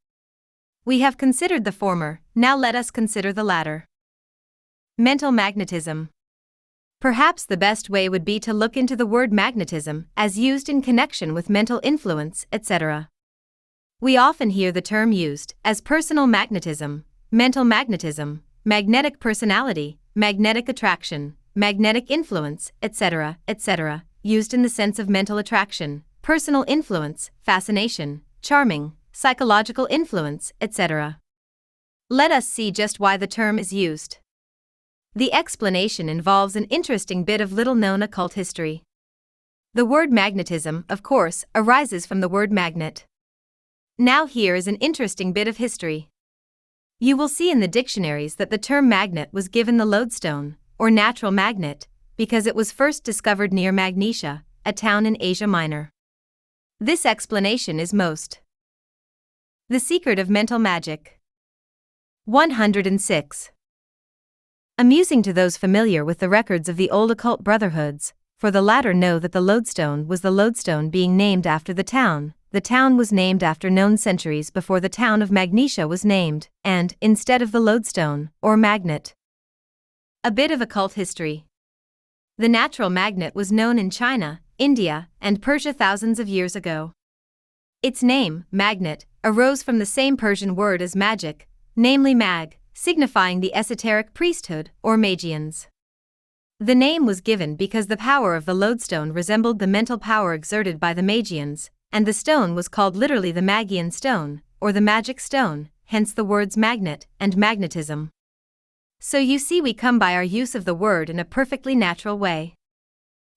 We have considered the former, now let us consider the latter. Mental magnetism. Perhaps the best way would be to look into the word magnetism as used in connection with mental influence, etc. We often hear the term used as personal magnetism, mental magnetism, magnetic personality, magnetic attraction, magnetic influence, etc., etc., used in the sense of mental attraction, personal influence, fascination, charming, psychological influence, etc. Let us see just why the term is used. The explanation involves an interesting bit of little known occult history. The word magnetism, of course, arises from the word magnet. Now, here is an interesting bit of history. You will see in the dictionaries that the term magnet was given the lodestone, or natural magnet, because it was first discovered near Magnesia, a town in Asia Minor. This explanation is most. The secret of mental magic. 106. Amusing to those familiar with the records of the old occult brotherhoods, for the latter know that the lodestone was the lodestone being named after the town, the town was named after known centuries before the town of Magnesia was named, and, instead of the lodestone, or magnet. A bit of occult history. The natural magnet was known in China, India, and Persia thousands of years ago. Its name, magnet, arose from the same Persian word as magic, namely mag, signifying the esoteric priesthood, or Magians. The name was given because the power of the lodestone resembled the mental power exerted by the Magians, and the stone was called literally the Magian stone, or the magic stone, hence the words magnet and magnetism. So you see, we come by our use of the word in a perfectly natural way.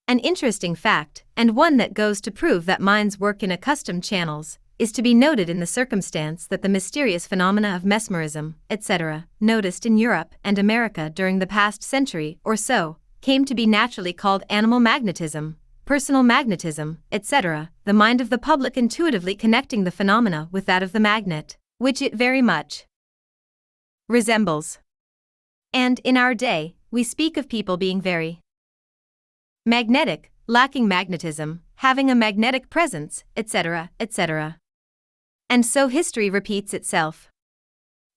An interesting fact, and one that goes to prove that minds work in accustomed channels, is to be noted in the circumstance that the mysterious phenomena of mesmerism, etc., noticed in Europe and America during the past century or so, came to be naturally called animal magnetism, personal magnetism, etc., the mind of the public intuitively connecting the phenomena with that of the magnet, which it very much resembles. And in our day, we speak of people being very magnetic, lacking magnetism, having a magnetic presence, etc., etc. And so history repeats itself.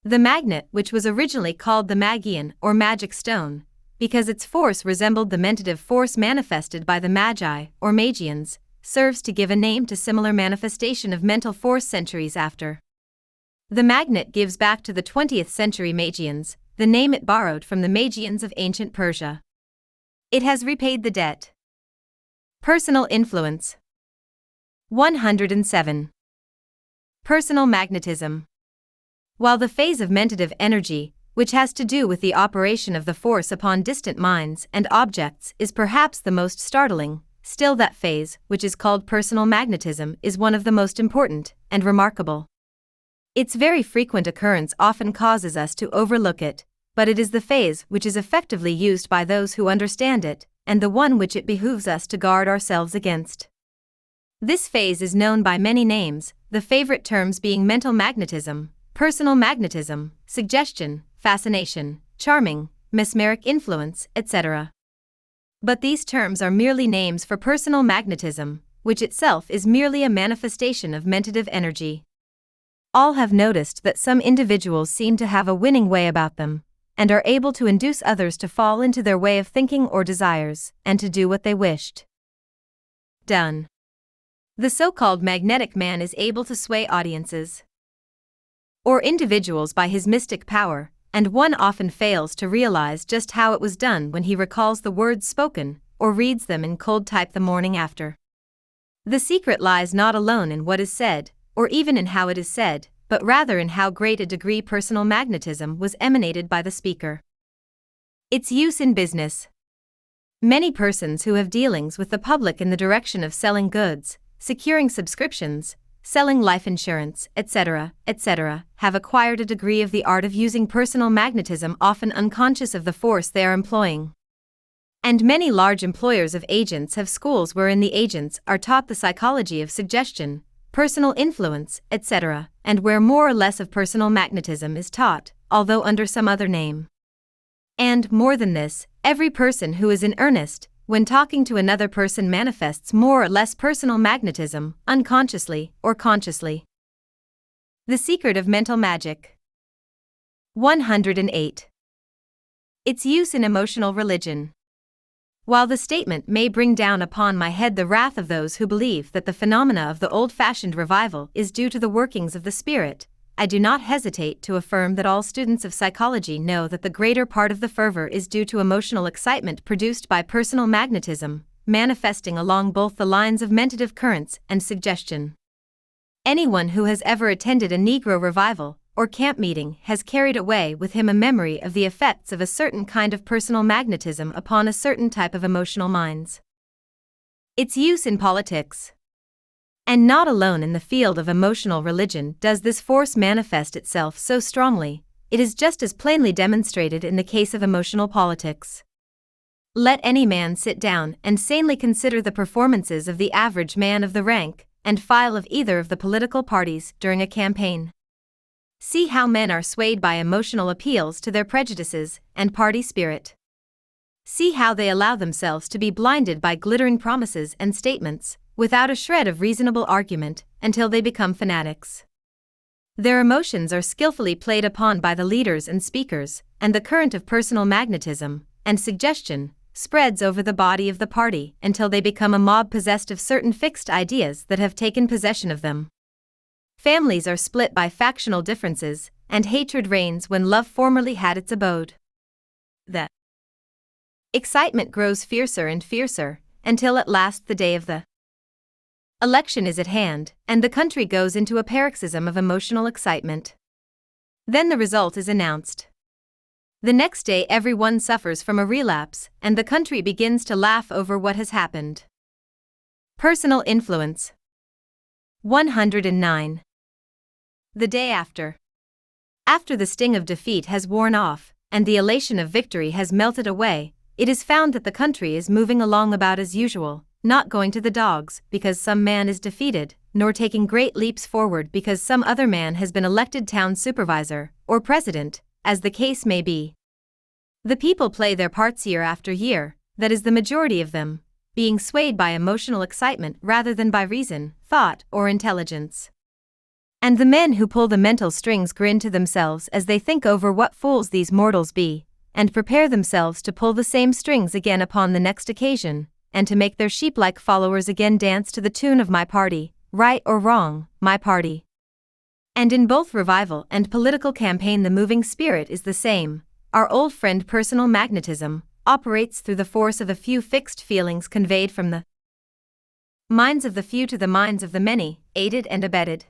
The magnet, which was originally called the Magian or magic stone, because its force resembled the mentative force manifested by the Magi, or Magians, serves to give a name to similar manifestation of mental force centuries after. The magnet gives back to the 20th century Magians, the name it borrowed from the Magians of ancient Persia. It has repaid the debt. Personal influence 107. Personal magnetism. While the phase of mentative energy, which has to do with the operation of the force upon distant minds and objects, is perhaps the most startling, still, that phase, which is called personal magnetism, is one of the most important and remarkable. Its very frequent occurrence often causes us to overlook it, but it is the phase which is effectively used by those who understand it, and the one which it behooves us to guard ourselves against. This phase is known by many names, the favorite terms being mental magnetism, personal magnetism, suggestion, fascination, charming, mesmeric influence, etc. But these terms are merely names for personal magnetism, which itself is merely a manifestation of mentative energy. All have noticed that some individuals seem to have a winning way about them, and are able to induce others to fall into their way of thinking or desires, and to do what they wished. Done. The so called magnetic man is able to sway audiences or individuals by his mystic power, and one often fails to realize just how it was done when he recalls the words spoken or reads them in cold type the morning after. The secret lies not alone in what is said, or even in how it is said, but rather in how great a degree personal magnetism was emanated by the speaker. Its use in business. Many persons who have dealings with the public in the direction of selling goods, securing subscriptions, selling life insurance, etc., etc., have acquired a degree of the art of using personal magnetism, often unconscious of the force they are employing. And many large employers of agents have schools wherein the agents are taught the psychology of suggestion, personal influence, etc., and where more or less of personal magnetism is taught, although under some other name. And, more than this, every person who is in earnest, when talking to another person manifests more or less personal magnetism, unconsciously or consciously. The secret of mental magic. 108. Its use in emotional religion. While the statement may bring down upon my head the wrath of those who believe that the phenomena of the old fashioned revival is due to the workings of the Spirit, I do not hesitate to affirm that all students of psychology know that the greater part of the fervor is due to emotional excitement produced by personal magnetism, manifesting along both the lines of mentative currents and suggestion. Anyone who has ever attended a Negro revival or camp meeting has carried away with him a memory of the effects of a certain kind of personal magnetism upon a certain type of emotional minds. Its use in politics. And not alone in the field of emotional religion does this force manifest itself so strongly, it is just as plainly demonstrated in the case of emotional politics. Let any man sit down and sanely consider the performances of the average man of the rank and file of either of the political parties during a campaign. See how men are swayed by emotional appeals to their prejudices and party spirit. See how they allow themselves to be blinded by glittering promises and statements, without a shred of reasonable argument, until they become fanatics. Their emotions are skillfully played upon by the leaders and speakers, and the current of personal magnetism and suggestion spreads over the body of the party until they become a mob possessed of certain fixed ideas that have taken possession of them. Families are split by factional differences, and hatred reigns when love formerly had its abode. The excitement grows fiercer and fiercer until at last the day of the election is at hand, and the country goes into a paroxysm of emotional excitement. Then the result is announced. The next day, everyone suffers from a relapse, and the country begins to laugh over what has happened. Personal influence 109. The day after. After the sting of defeat has worn off, and the elation of victory has melted away, it is found that the country is moving along about as usual, not going to the dogs because some man is defeated, nor taking great leaps forward because some other man has been elected town supervisor, or president, as the case may be. The people play their parts year after year, that is the majority of them, being swayed by emotional excitement rather than by reason, thought, or intelligence. And the men who pull the mental strings grin to themselves as they think over what fools these mortals be, and prepare themselves to pull the same strings again upon the next occasion, and to make their sheep like followers again dance to the tune of my party, right or wrong, my party. And in both revival and political campaign, the moving spirit is the same. Our old friend personal magnetism operates through the force of a few fixed feelings conveyed from the minds of the few to the minds of the many, aided and abetted.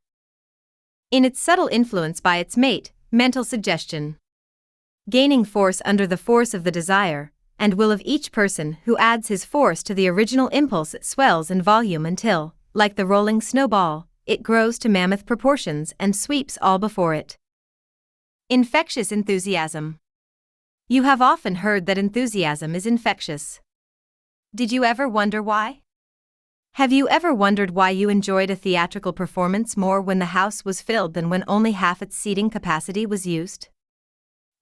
In its subtle influence by its mate, mental suggestion. Gaining force under the force of the desire and will of each person who adds his force to the original impulse, it swells in volume until, like the rolling snowball, it grows to mammoth proportions and sweeps all before it. Infectious enthusiasm. You have often heard that enthusiasm is infectious. Did you ever wonder why? Have you ever wondered why you enjoyed a theatrical performance more when the house was filled than when only half its seating capacity was used?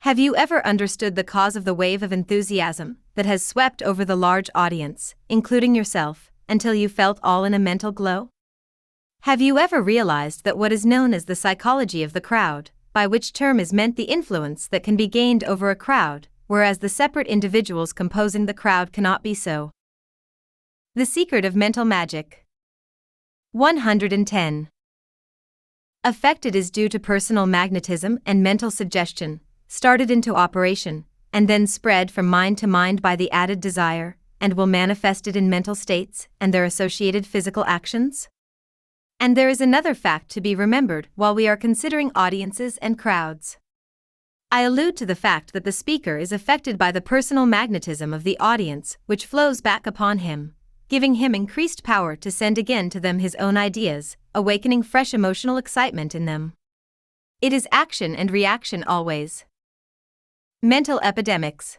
Have you ever understood the cause of the wave of enthusiasm that has swept over the large audience, including yourself, until you felt all in a mental glow? Have you ever realized that what is known as the psychology of the crowd, by which term is meant the influence that can be gained over a crowd, whereas the separate individuals composing the crowd cannot be so? The secret of mental magic. 110. Affected is due to personal magnetism and mental suggestion, started into operation, and then spread from mind to mind by the added desire, and will manifest it in mental states and their associated physical actions? And there is another fact to be remembered while we are considering audiences and crowds. I allude to the fact that the speaker is affected by the personal magnetism of the audience, which flows back upon him, giving him increased power to send again to them his own ideas, awakening fresh emotional excitement in them. It is action and reaction always. Mental epidemics.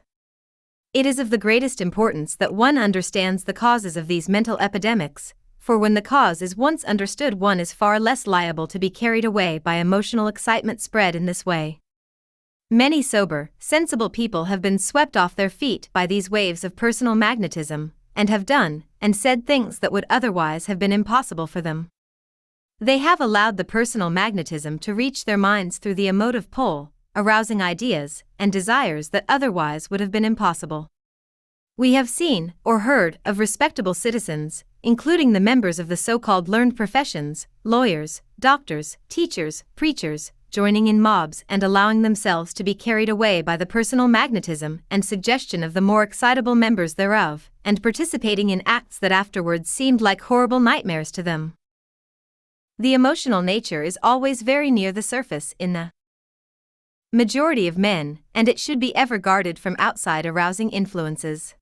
It is of the greatest importance that one understands the causes of these mental epidemics, for when the cause is once understood, one is far less liable to be carried away by emotional excitement spread in this way. Many sober, sensible people have been swept off their feet by these waves of personal magnetism, and have done and said things that would otherwise have been impossible for them. They have allowed the personal magnetism to reach their minds through the emotive pole, arousing ideas and desires that otherwise would have been impossible. We have seen or heard of respectable citizens, including the members of the so called learned professions, lawyers, doctors, teachers, preachers, joining in mobs and allowing themselves to be carried away by the personal magnetism and suggestion of the more excitable members thereof, and participating in acts that afterwards seemed like horrible nightmares to them. The emotional nature is always very near the surface in the majority of men, and it should be ever guarded from outside arousing influences.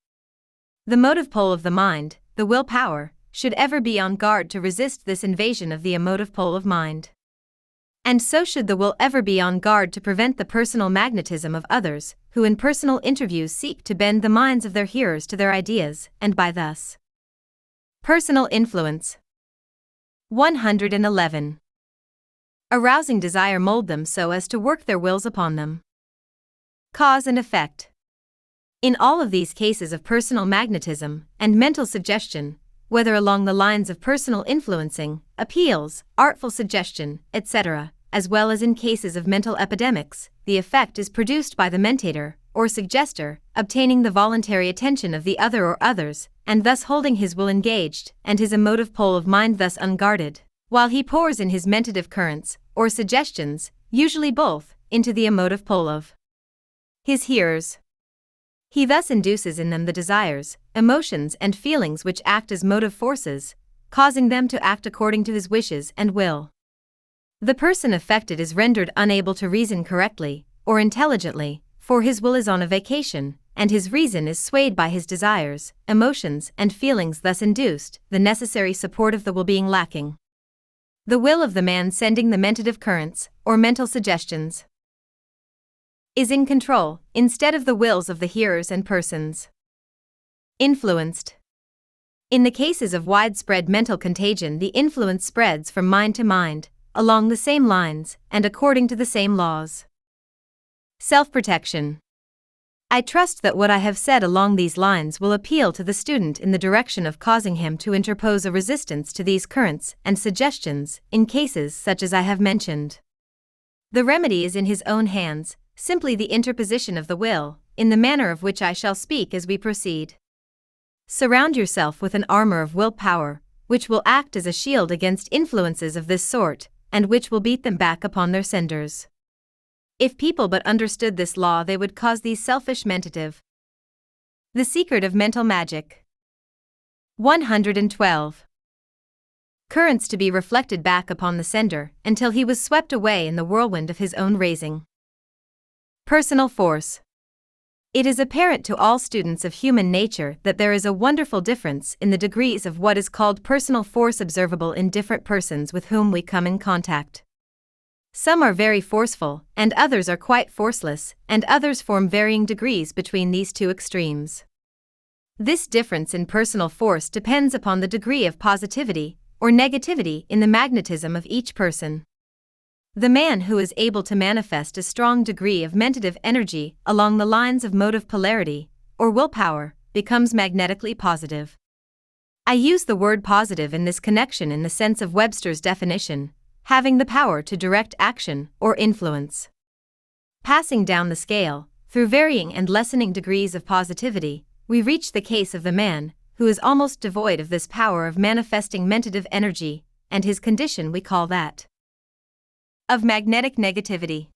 The motive pole of the mind, the will power, should ever be on guard to resist this invasion of the emotive pole of mind. And so should the will ever be on guard to prevent the personal magnetism of others, who in personal interviews seek to bend the minds of their hearers to their ideas, and by thus. Personal influence. 111. Arousing desire mold them so as to work their wills upon them. Cause and effect. In all of these cases of personal magnetism and mental suggestion, whether along the lines of personal influencing, appeals, artful suggestion, etc., as well as in cases of mental epidemics, the effect is produced by the mentator, or suggester, obtaining the voluntary attention of the other or others, and thus holding his will engaged, and his emotive pole of mind thus unguarded, while he pours in his mentative currents, or suggestions, usually both, into the emotive pole of his hearers. He thus induces in them the desires, emotions, and feelings which act as motive forces, causing them to act according to his wishes and will. The person affected is rendered unable to reason correctly or intelligently, for his will is on a vacation, and his reason is swayed by his desires, emotions, and feelings thus induced, the necessary support of the will being lacking. The will of the man sending the mentative currents, or mental suggestions, is in control, instead of the wills of the hearers and persons. Influenced. In the cases of widespread mental contagion, the influence spreads from mind to mind, along the same lines, and according to the same laws. Self protection. I trust that what I have said along these lines will appeal to the student in the direction of causing him to interpose a resistance to these currents and suggestions in cases such as I have mentioned. The remedy is in his own hands, simply the interposition of the will, in the manner of which I shall speak as we proceed. Surround yourself with an armor of will power, which will act as a shield against influences of this sort, and which will beat them back upon their senders. If people but understood this law, they would cause these selfish mentative. The secret of mental magic. 112. Currents to be reflected back upon the sender until he was swept away in the whirlwind of his own raising. Personal force. It is apparent to all students of human nature that there is a wonderful difference in the degrees of what is called personal force observable in different persons with whom we come in contact. Some are very forceful, and others are quite forceless, and others form varying degrees between these two extremes. This difference in personal force depends upon the degree of positivity or negativity in the magnetism of each person. The man who is able to manifest a strong degree of mentative energy along the lines of motive polarity, or willpower, becomes magnetically positive. I use the word positive in this connection in the sense of Webster's definition, having the power to direct action or influence. Passing down the scale, through varying and lessening degrees of positivity, we reach the case of the man who is almost devoid of this power of manifesting mentative energy, and his condition we call that of magnetic negativity.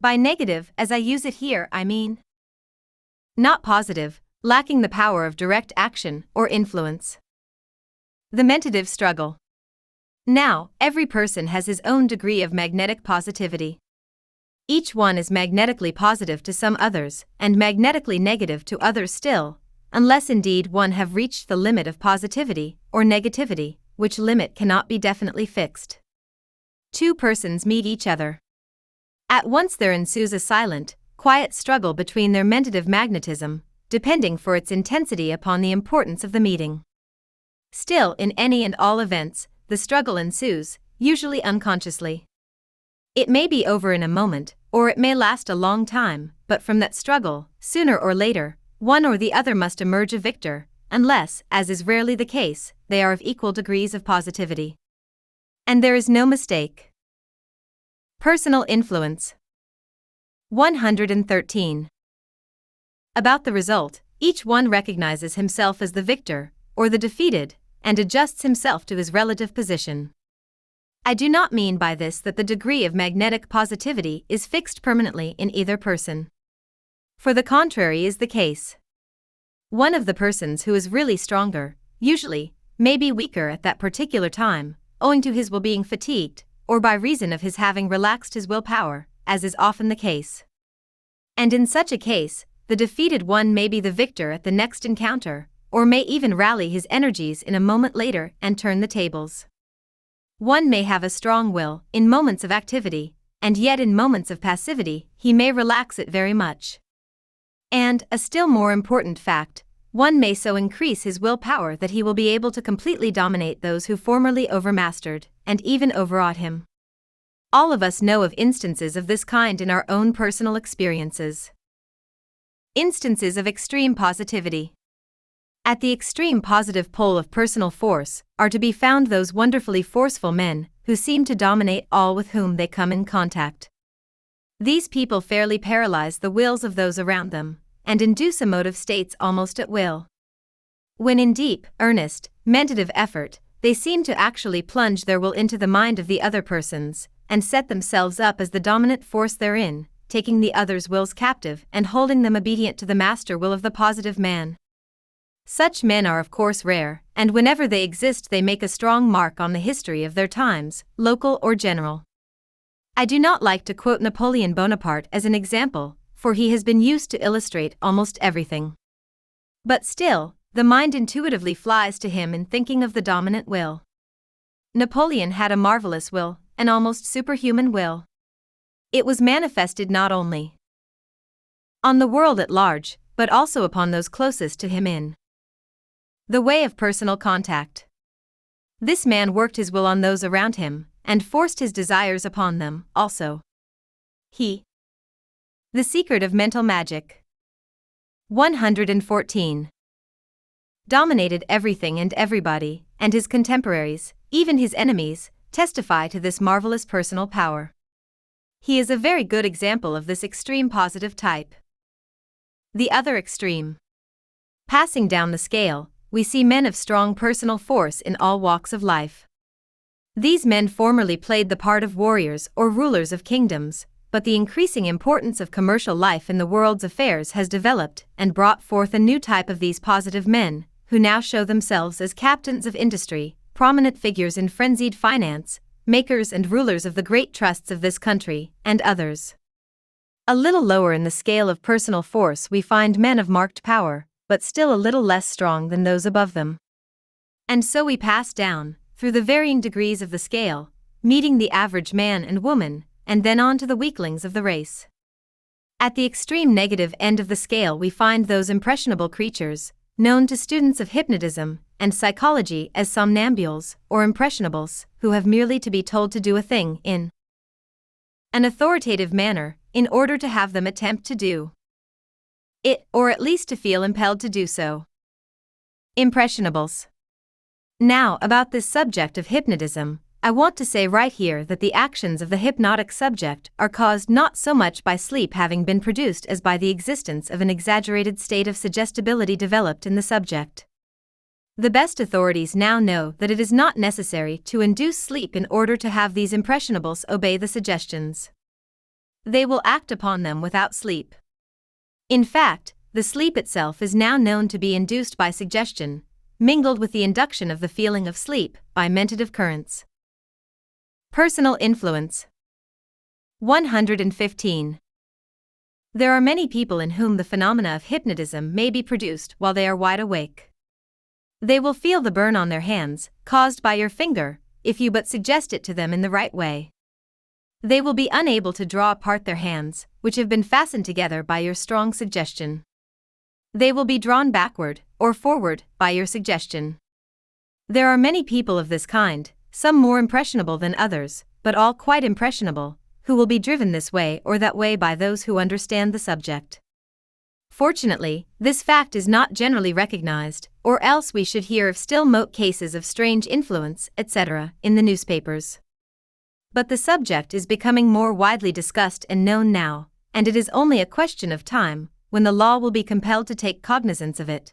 By negative, as I use it here, I mean not positive, lacking the power of direct action or influence. The mentative struggle. Now, every person has his own degree of magnetic positivity. Each one is magnetically positive to some others, and magnetically negative to others still, unless indeed one have reached the limit of positivity or negativity, which limit cannot be definitely fixed. Two persons meet each other. At once there ensues a silent, quiet struggle between their mentative magnetism, depending for its intensity upon the importance of the meeting. Still, in any and all events, the struggle ensues, usually unconsciously. It may be over in a moment, or it may last a long time, but from that struggle, sooner or later, one or the other must emerge a victor, unless, as is rarely the case, they are of equal degrees of positivity. And there is no mistake. Personal influence. 113. About the result, each one recognizes himself as the victor, or the defeated, and adjusts himself to his relative position. I do not mean by this that the degree of magnetic positivity is fixed permanently in either person. For the contrary is the case. One of the persons who is really stronger, usually, may be weaker at that particular time, owing to his will being fatigued, or by reason of his having relaxed his willpower, as is often the case. And in such a case, the defeated one may be the victor at the next encounter, or may even rally his energies in a moment later and turn the tables. One may have a strong will in moments of activity, and yet in moments of passivity, he may relax it very much. And, a still more important fact, one may so increase his willpower that he will be able to completely dominate those who formerly overmastered and even overawed him. All of us know of instances of this kind in our own personal experiences. Instances of extreme positivity. At the extreme positive pole of personal force are to be found those wonderfully forceful men who seem to dominate all with whom they come in contact. These people fairly paralyze the wills of those around them and induce emotive states almost at will. When in deep, earnest, mentative effort, they seem to actually plunge their will into the mind of the other persons and set themselves up as the dominant force therein, taking the other's wills captive and holding them obedient to the master will of the positive man. Such men are of course rare, and whenever they exist, they make a strong mark on the history of their times, local or general. I do not like to quote Napoleon Bonaparte as an example, for he has been used to illustrate almost everything. But still, the mind intuitively flies to him in thinking of the dominant will. Napoleon had a marvelous will, an almost superhuman will. It was manifested not only on the world at large, but also upon those closest to him in the way of personal contact. This man worked his will on those around him, and forced his desires upon them, also. He. The Secret of Mental Magic. 114. Dominated everything and everybody, and his contemporaries, even his enemies, testify to this marvelous personal power. He is a very good example of this extreme positive type. The other extreme. Passing down the scale, we see men of strong personal force in all walks of life. These men formerly played the part of warriors or rulers of kingdoms, but the increasing importance of commercial life in the world's affairs has developed and brought forth a new type of these positive men, who now show themselves as captains of industry, prominent figures in frenzied finance, makers and rulers of the great trusts of this country, and others. A little lower in the scale of personal force, we find men of marked power, but still a little less strong than those above them. And so we pass down, through the varying degrees of the scale, meeting the average man and woman, and then on to the weaklings of the race. At the extreme negative end of the scale, we find those impressionable creatures, known to students of hypnotism and psychology as somnambules or impressionables, who have merely to be told to do a thing in an authoritative manner in order to have them attempt to do it, or at least to feel impelled to do so. Impressionables. Now, about this subject of hypnotism, I want to say right here that the actions of the hypnotic subject are caused not so much by sleep having been produced as by the existence of an exaggerated state of suggestibility developed in the subject. The best authorities now know that it is not necessary to induce sleep in order to have these impressionables obey the suggestions. They will act upon them without sleep. In fact, the sleep itself is now known to be induced by suggestion, mingled with the induction of the feeling of sleep by mentative currents. Personal influence 115. There are many people in whom the phenomena of hypnotism may be produced while they are wide awake. They will feel the burn on their hands, caused by your finger, if you but suggest it to them in the right way. They will be unable to draw apart their hands, which have been fastened together by your strong suggestion. They will be drawn backward or forward by your suggestion. There are many people of this kind, some more impressionable than others, but all quite impressionable, who will be driven this way or that way by those who understand the subject. Fortunately, this fact is not generally recognized, or else we should hear of still mote cases of strange influence, etc., in the newspapers. But the subject is becoming more widely discussed and known now, and it is only a question of time when the law will be compelled to take cognizance of it.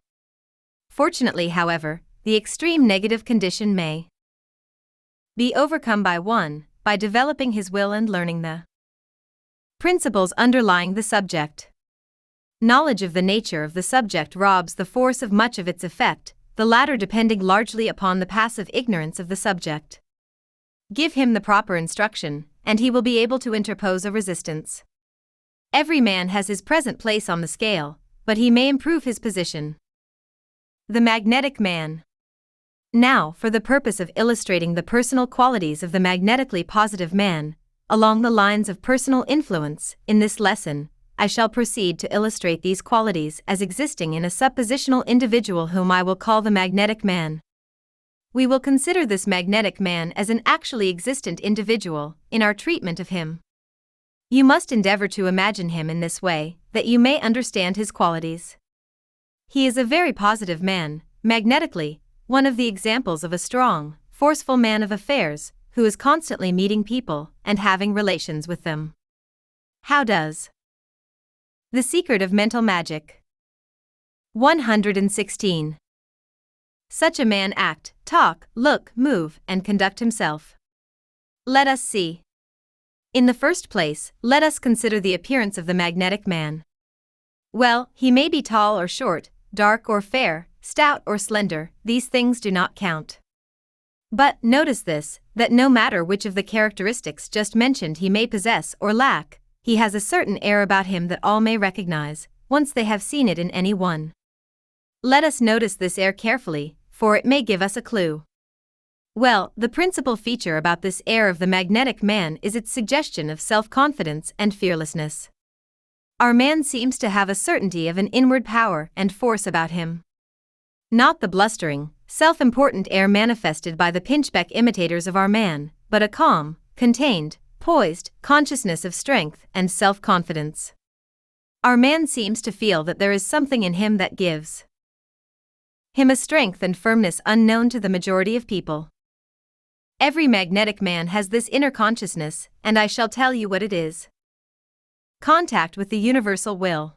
Fortunately, however, the extreme negative condition may be overcome by one, by developing his will and learning the principles underlying the subject. Knowledge of the nature of the subject robs the force of much of its effect, the latter depending largely upon the passive ignorance of the subject. Give him the proper instruction, and he will be able to interpose a resistance. Every man has his present place on the scale, but he may improve his position. The Magnetic Man now, for the purpose of illustrating the personal qualities of the magnetically positive man, along the lines of personal influence, in this lesson, I shall proceed to illustrate these qualities as existing in a suppositional individual whom I will call the magnetic man. We will consider this magnetic man as an actually existent individual in our treatment of him. You must endeavor to imagine him in this way, that you may understand his qualities. He is a very positive man, magnetically, one of the examples of a strong, forceful man of affairs, who is constantly meeting people and having relations with them. How does The Secret of Mental Magic 116. Such a man act, talk, look, move, and conduct himself. Let us see. In the first place, let us consider the appearance of the magnetic man. Well, he may be tall or short, dark or fair, stout or slender, these things do not count. But notice this that no matter which of the characteristics just mentioned he may possess or lack, he has a certain air about him that all may recognize, once they have seen it in any one. Let us notice this air carefully, for it may give us a clue. Well, the principal feature about this air of the magnetic man is its suggestion of self confidence and fearlessness. Our man seems to have a certainty of an inward power and force about him. Not the blustering, self important air manifested by the pinchbeck imitators of our man, but a calm, contained, poised consciousness of strength and self confidence. Our man seems to feel that there is something in him that gives him a strength and firmness unknown to the majority of people. Every magnetic man has this inner consciousness, and I shall tell you what it is. Contact with the universal will.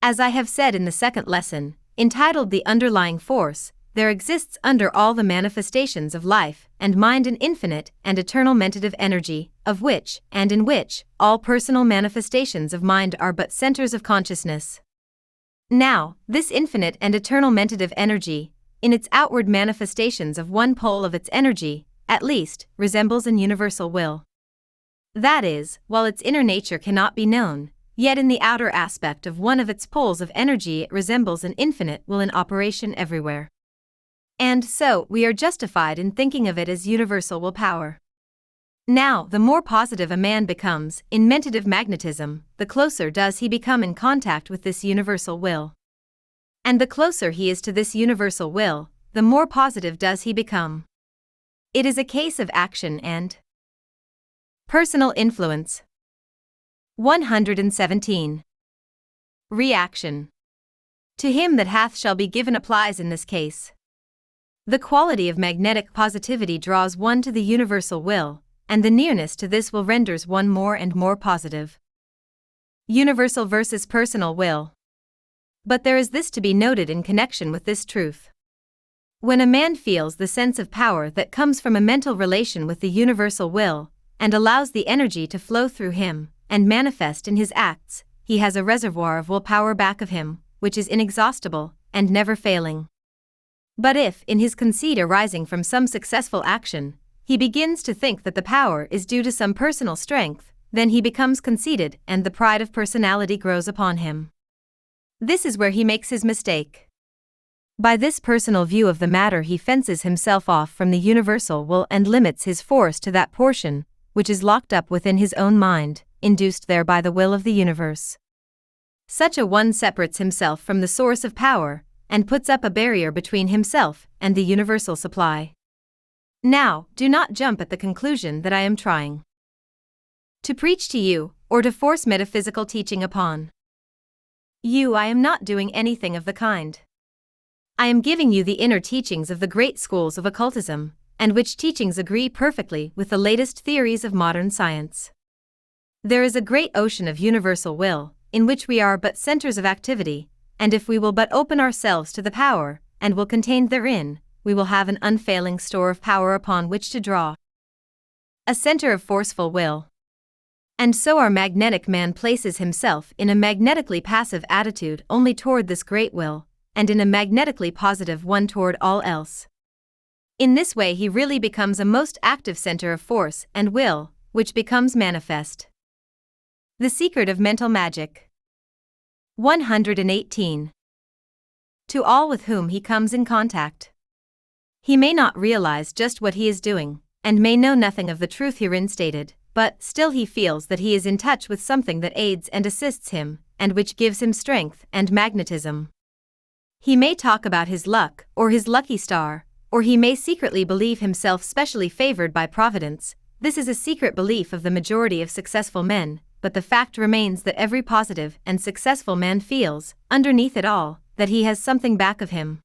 As I have said in the second lesson, entitled The Underlying Force, there exists under all the manifestations of life and mind an infinite and eternal mentative energy, of which, and in which, all personal manifestations of mind are but centers of consciousness. Now, this infinite and eternal mentative energy, in its outward manifestations of one pole of its energy, at least, resembles an universal will. That is, while its inner nature cannot be known, yet in the outer aspect of one of its poles of energy it resembles an infinite will in operation everywhere. And so, we are justified in thinking of it as universal will power. Now, the more positive a man becomes in mentative magnetism, the closer does he become in contact with this universal will. And the closer he is to this universal will, the more positive does he become. It is a case of action and personal influence. 117. Reaction. To him that hath shall be given applies in this case. The quality of magnetic positivity draws one to the universal will, and the nearness to this will renders one more and more positive. Universal versus personal will. But there is this to be noted in connection with this truth. When a man feels the sense of power that comes from a mental relation with the universal will, and allows the energy to flow through him and manifest in his acts, he has a reservoir of will power back of him, which is inexhaustible and never failing. But if, in his conceit arising from some successful action, he begins to think that the power is due to some personal strength, then he becomes conceited and the pride of personality grows upon him. This is where he makes his mistake. By this personal view of the matter, he fences himself off from the universal will and limits his force to that portion which is locked up within his own mind, induced there by the will of the universe. Such a one separates himself from the source of power and puts up a barrier between himself and the universal supply. Now, do not jump at the conclusion that I am trying to preach to you or to force metaphysical teaching upon you. I am not doing anything of the kind. I am giving you the inner teachings of the great schools of occultism, and which teachings agree perfectly with the latest theories of modern science. There is a great ocean of universal will, in which we are but centers of activity, and if we will but open ourselves to the power, and will contain therein, we will have an unfailing store of power upon which to draw. A center of forceful will. And so our magnetic man places himself in a magnetically passive attitude only toward this great will, and in a magnetically positive one toward all else. In this way, he really becomes a most active center of force and will, which becomes manifest. The secret of mental magic. 118. To all with whom he comes in contact. He may not realize just what he is doing, and may know nothing of the truth herein stated, but still he feels that he is in touch with something that aids and assists him, and which gives him strength and magnetism. He may talk about his luck, or his lucky star, or he may secretly believe himself specially favored by Providence. This is a secret belief of the majority of successful men, but the fact remains that every positive and successful man feels, underneath it all, that he has something back of him.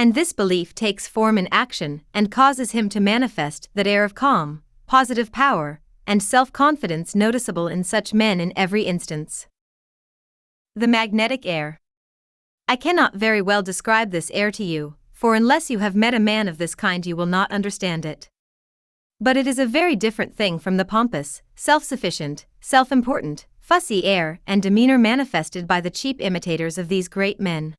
And this belief takes form in action and causes him to manifest that air of calm, positive power, and self confidence noticeable in such men in every instance. The magnetic air. I cannot very well describe this air to you, for unless you have met a man of this kind, you will not understand it. But it is a very different thing from the pompous, self sufficient, self important, fussy air and demeanor manifested by the cheap imitators of these great men.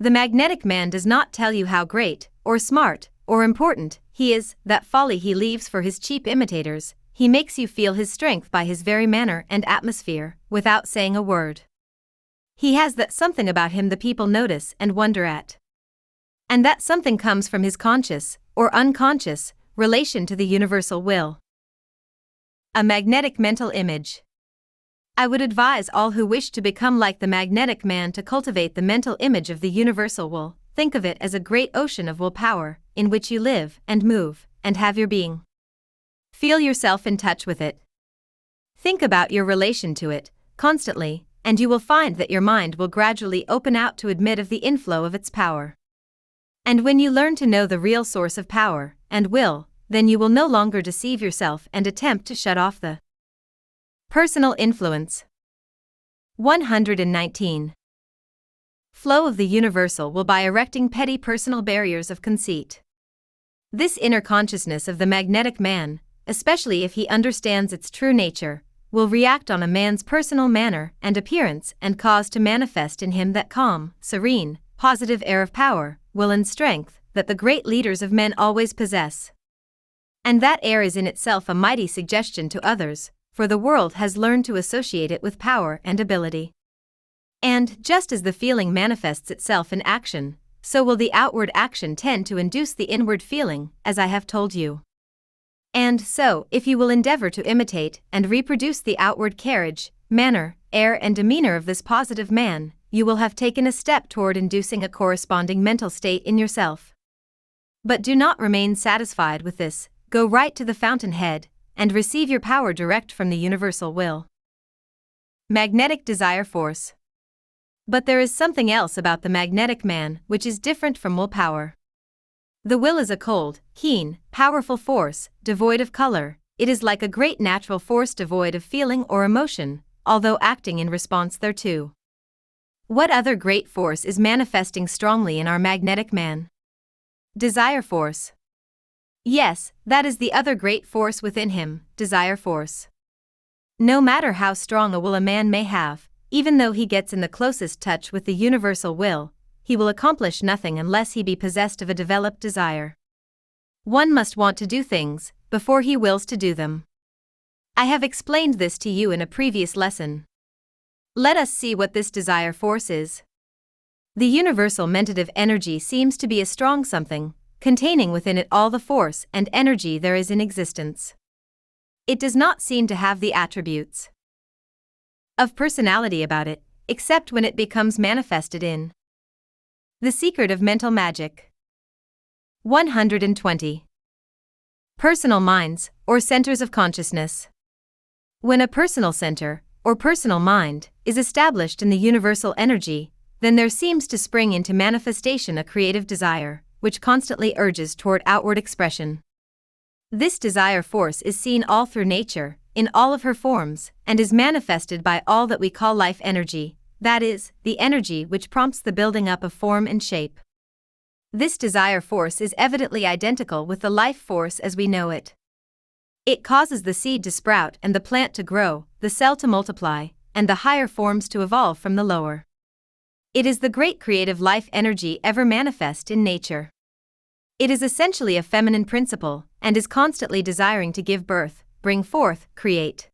The magnetic man does not tell you how great, or smart, or important he is, that folly he leaves for his cheap imitators, he makes you feel his strength by his very manner and atmosphere, without saying a word. He has that something about him the people notice and wonder at. And that something comes from his conscious, or unconscious, relation to the universal will. A magnetic mental image. I would advise all who wish to become like the magnetic man to cultivate the mental image of the universal will. Think of it as a great ocean of will power, in which you live and move and have your being. Feel yourself in touch with it. Think about your relation to it, constantly, and you will find that your mind will gradually open out to admit of the inflow of its power. And when you learn to know the real source of power and will, then you will no longer deceive yourself and attempt to shut off the personal influence. 119. Flow of the universal will by erecting petty personal barriers of conceit. This inner consciousness of the magnetic man, especially if he understands its true nature, will react on a man's personal manner and appearance and cause to manifest in him that calm, serene, positive air of power, will, and strength that the great leaders of men always possess. And that air is in itself a mighty suggestion to others, for the world has learned to associate it with power and ability. And, just as the feeling manifests itself in action, so will the outward action tend to induce the inward feeling, as I have told you. And so, if you will endeavor to imitate and reproduce the outward carriage, manner, air, and demeanor of this positive man, you will have taken a step toward inducing a corresponding mental state in yourself. But do not remain satisfied with this, go right to the fountainhead, and receive your power direct from the universal will. Magnetic Desire Force. But there is something else about the magnetic man which is different from will power. The will is a cold, keen, powerful force, devoid of color, it is like a great natural force devoid of feeling or emotion, although acting in response thereto. What other great force is manifesting strongly in our magnetic man? Desire force. Yes, that is the other great force within him, desire force. No matter how strong a will a man may have, even though he gets in the closest touch with the universal will, he will accomplish nothing unless he be possessed of a developed desire. One must want to do things before he wills to do them. I have explained this to you in a previous lesson. Let us see what this desire force is. The universal mentative energy seems to be a strong something, containing within it all the force and energy there is in existence. It does not seem to have the attributes of personality about it, except when it becomes manifested in the secret of mental magic. 120. Personal minds, or centers of consciousness. When a personal center, or personal mind, is established in the universal energy, then there seems to spring into manifestation a creative desire, which constantly urges toward outward expression. This desire force is seen all through nature, in all of her forms, and is manifested by all that we call life energy, that is, the energy which prompts the building up of form and shape. This desire force is evidently identical with the life force as we know it. It causes the seed to sprout and the plant to grow, the cell to multiply, and the higher forms to evolve from the lower. It is the great creative life energy ever manifest in nature. It is essentially a feminine principle and is constantly desiring to give birth, bring forth, create.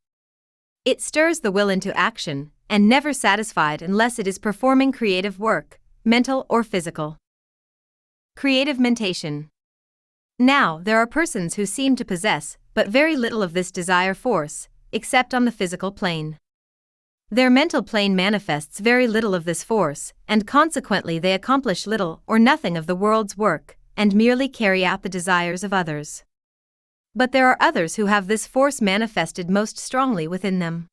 It stirs the will into action and never satisfied unless it is performing creative work, mental or physical. Creative mentation. Now, there are persons who seem to possess but very little of this desire force, except on the physical plane. Their mental plane manifests very little of this force, and consequently they accomplish little or nothing of the world's work, and merely carry out the desires of others. But there are others who have this force manifested most strongly within them.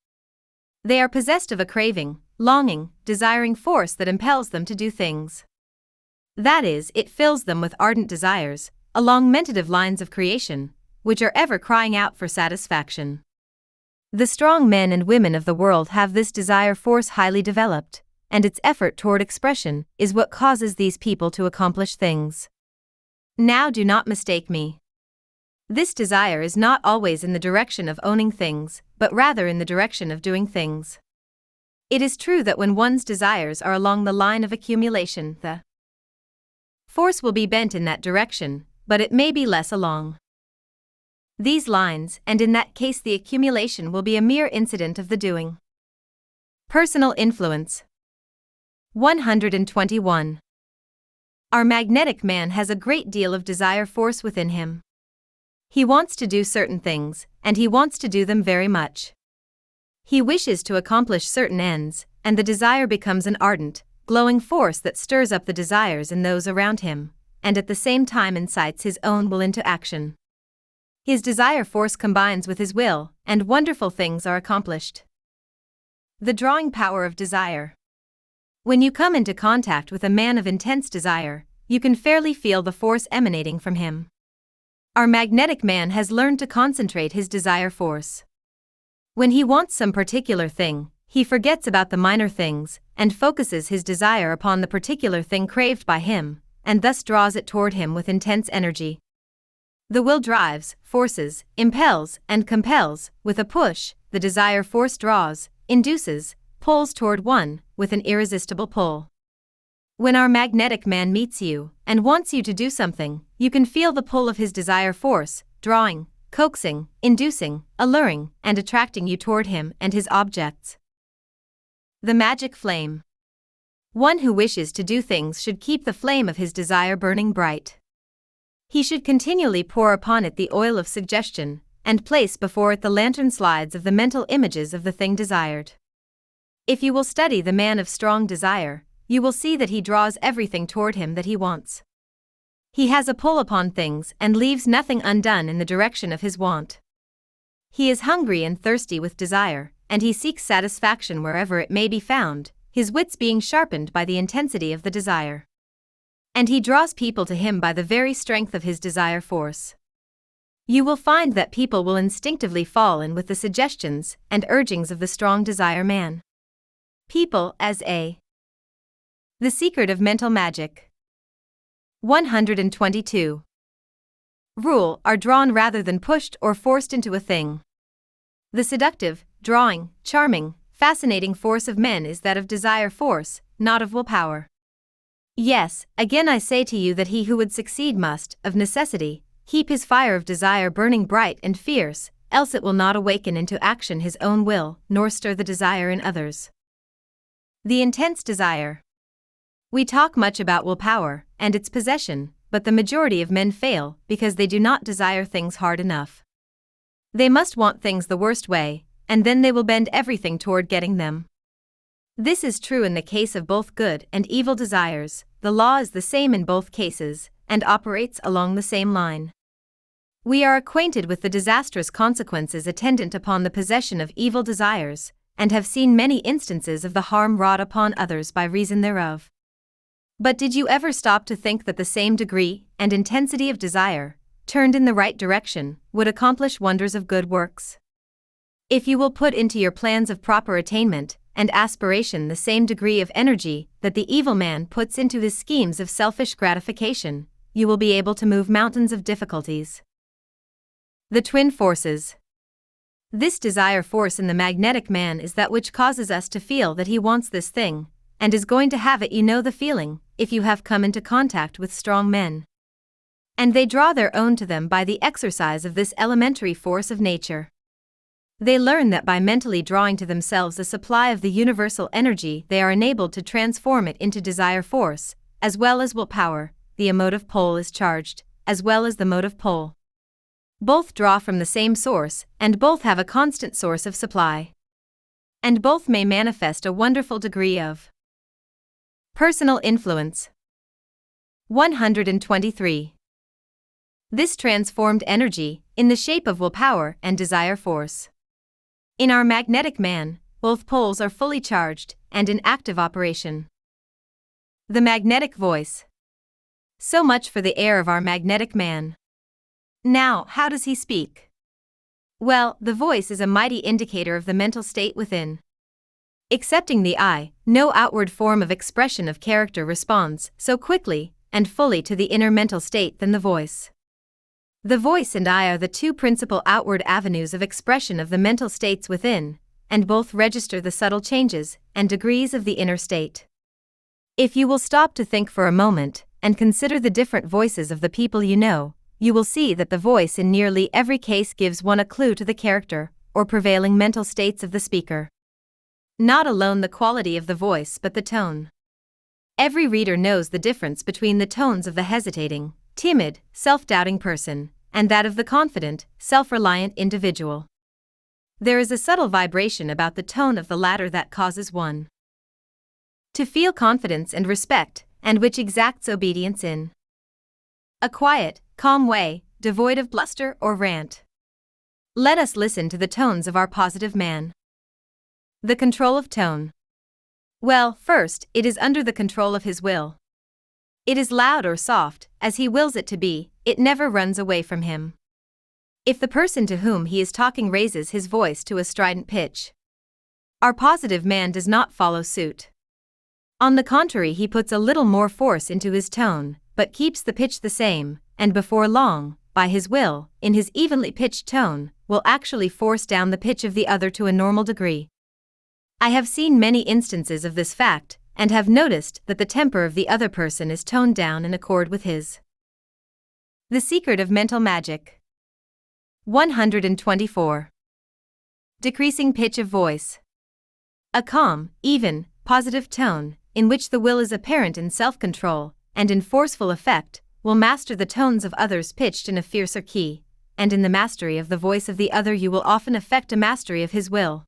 They are possessed of a craving, longing, desiring force that impels them to do things. That is, it fills them with ardent desires, along mentative lines of creation, which are ever crying out for satisfaction. The strong men and women of the world have this desire force highly developed, and its effort toward expression is what causes these people to accomplish things. Now, do not mistake me. This desire is not always in the direction of owning things, but rather in the direction of doing things. It is true that when one's desires are along the line of accumulation, the force will be bent in that direction, but it may be less along these lines, and in that case, the accumulation will be a mere incident of the doing. Personal influence 121. Our magnetic man has a great deal of desire force within him. He wants to do certain things, and he wants to do them very much. He wishes to accomplish certain ends, and the desire becomes an ardent, glowing force that stirs up the desires in those around him, and at the same time incites his own will into action. His desire force combines with his will, and wonderful things are accomplished. The drawing power of desire. When you come into contact with a man of intense desire, you can fairly feel the force emanating from him. Our magnetic man has learned to concentrate his desire force. When he wants some particular thing, he forgets about the minor things and focuses his desire upon the particular thing craved by him, and thus draws it toward him with intense energy. The will drives, forces, impels, and compels, with a push, the desire force draws, induces, pulls toward one, with an irresistible pull. When our magnetic man meets you and wants you to do something, you can feel the pull of his desire force, drawing, coaxing, inducing, alluring, and attracting you toward him and his objects. The magic flame. One who wishes to do things should keep the flame of his desire burning bright. He should continually pour upon it the oil of suggestion, and place before it the lantern slides of the mental images of the thing desired. If you will study the man of strong desire, you will see that he draws everything toward him that he wants. He has a pull upon things and leaves nothing undone in the direction of his want. He is hungry and thirsty with desire, and he seeks satisfaction wherever it may be found, his wits being sharpened by the intensity of the desire. And he draws people to him by the very strength of his desire force. You will find that people will instinctively fall in with the suggestions and urgings of the strong desire man. People as a the Secret of Mental Magic. 122. Rule are drawn rather than pushed or forced into a thing. The seductive, drawing, charming, fascinating force of men is that of desire force, not of willpower. Yes, again I say to you that he who would succeed must, of necessity, keep his fire of desire burning bright and fierce, else it will not awaken into action his own will, nor stir the desire in others. The intense desire. We talk much about willpower and its possession, but the majority of men fail because they do not desire things hard enough. They must want things the worst way, and then they will bend everything toward getting them. This is true in the case of both good and evil desires, the law is the same in both cases, and operates along the same line. We are acquainted with the disastrous consequences attendant upon the possession of evil desires, and have seen many instances of the harm wrought upon others by reason thereof. But did you ever stop to think that the same degree and intensity of desire, turned in the right direction, would accomplish wonders of good works? If you will put into your plans of proper attainment and aspiration the same degree of energy that the evil man puts into his schemes of selfish gratification, you will be able to move mountains of difficulties. The twin forces. This desire force in the magnetic man is that which causes us to feel that he wants this thing, and is going to have it. You know the feeling, if you have come into contact with strong men. And they draw their own to them by the exercise of this elementary force of nature. They learn that by mentally drawing to themselves a supply of the universal energy, they are enabled to transform it into desire force, as well as will power. The emotive pole is charged, as well as the motive pole. Both draw from the same source, and both have a constant source of supply. And both may manifest a wonderful degree of Personal influence. 123. This transformed energy in the shape of willpower and desire force. In our magnetic man, both poles are fully charged and in active operation. The magnetic voice. So much for the air of our magnetic man. Now, how does he speak? Well, the voice is a mighty indicator of the mental state within. Excepting the eye, no outward form of expression of character responds so quickly and fully to the inner mental state than the voice. The voice and eye are the two principal outward avenues of expression of the mental states within, and both register the subtle changes and degrees of the inner state. If you will stop to think for a moment and consider the different voices of the people you know, you will see that the voice in nearly every case gives one a clue to the character or prevailing mental states of the speaker. Not alone the quality of the voice but the tone. Every reader knows the difference between the tones of the hesitating, timid, self doubting person and that of the confident, self reliant individual. There is a subtle vibration about the tone of the latter that causes one to feel confidence and respect, and which exacts obedience in a quiet, calm way, devoid of bluster or rant. Let us listen to the tones of our positive man. The control of tone. Well, first, it is under the control of his will. It is loud or soft, as he wills it to be, it never runs away from him. If the person to whom he is talking raises his voice to a strident pitch, our positive man does not follow suit. On the contrary, he puts a little more force into his tone, but keeps the pitch the same, and before long, by his will, in his evenly pitched tone, will actually force down the pitch of the other to a normal degree. I have seen many instances of this fact, and have noticed that the temper of the other person is toned down in accord with his. The Secret of Mental Magic 124. Decreasing pitch of voice. A calm, even, positive tone, in which the will is apparent in self control and in forceful effect, will master the tones of others pitched in a fiercer key, and in the mastery of the voice of the other, you will often effect a mastery of his will.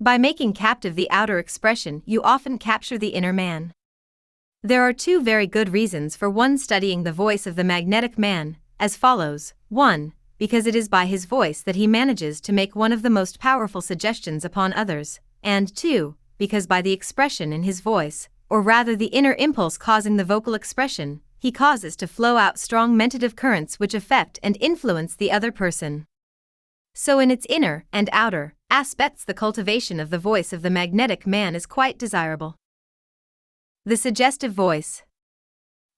By making captive the outer expression, you often capture the inner man. There are two very good reasons for one studying the voice of the magnetic man, as follows 1 because it is by his voice that he manages to make one of the most powerful suggestions upon others, and 2. because by the expression in his voice, or rather the inner impulse causing the vocal expression, he causes to flow out strong mentative currents which affect and influence the other person. So, in its inner and outer aspects, the cultivation of the voice of the magnetic man is quite desirable. The suggestive voice.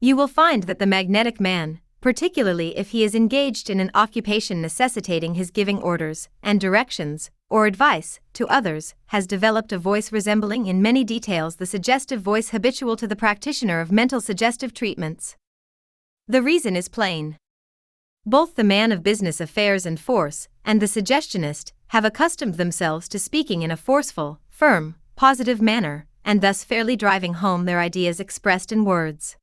You will find that the magnetic man, particularly if he is engaged in an occupation necessitating his giving orders and directions or advice to others, has developed a voice resembling in many details the suggestive voice habitual to the practitioner of mental suggestive treatments. The reason is plain. Both the man of business affairs and force and the suggestionist have accustomed themselves to speaking in a forceful, firm, positive manner, and thus fairly driving home their ideas expressed in words.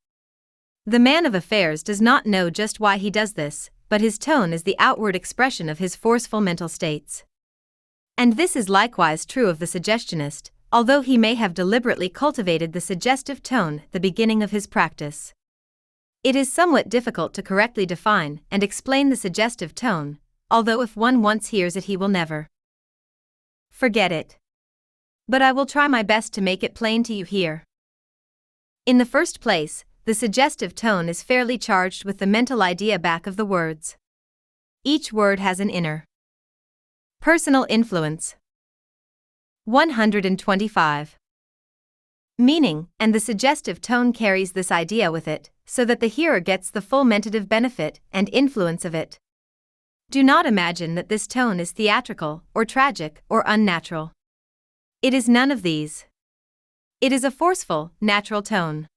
The man of affairs does not know just why he does this, but his tone is the outward expression of his forceful mental states. And this is likewise true of the suggestionist, although he may have deliberately cultivated the suggestive tone the beginning of his practice. It is somewhat difficult to correctly define and explain the suggestive tone, although if one once hears it, he will never forget it. But I will try my best to make it plain to you here. In the first place, the suggestive tone is fairly charged with the mental idea back of the words. Each word has an inner personal influence. 125. Meaning, and the suggestive tone carries this idea with it, so that the hearer gets the full mentative benefit and influence of it. Do not imagine that this tone is theatrical, or tragic, or unnatural. It is none of these. It is a forceful, natural tone.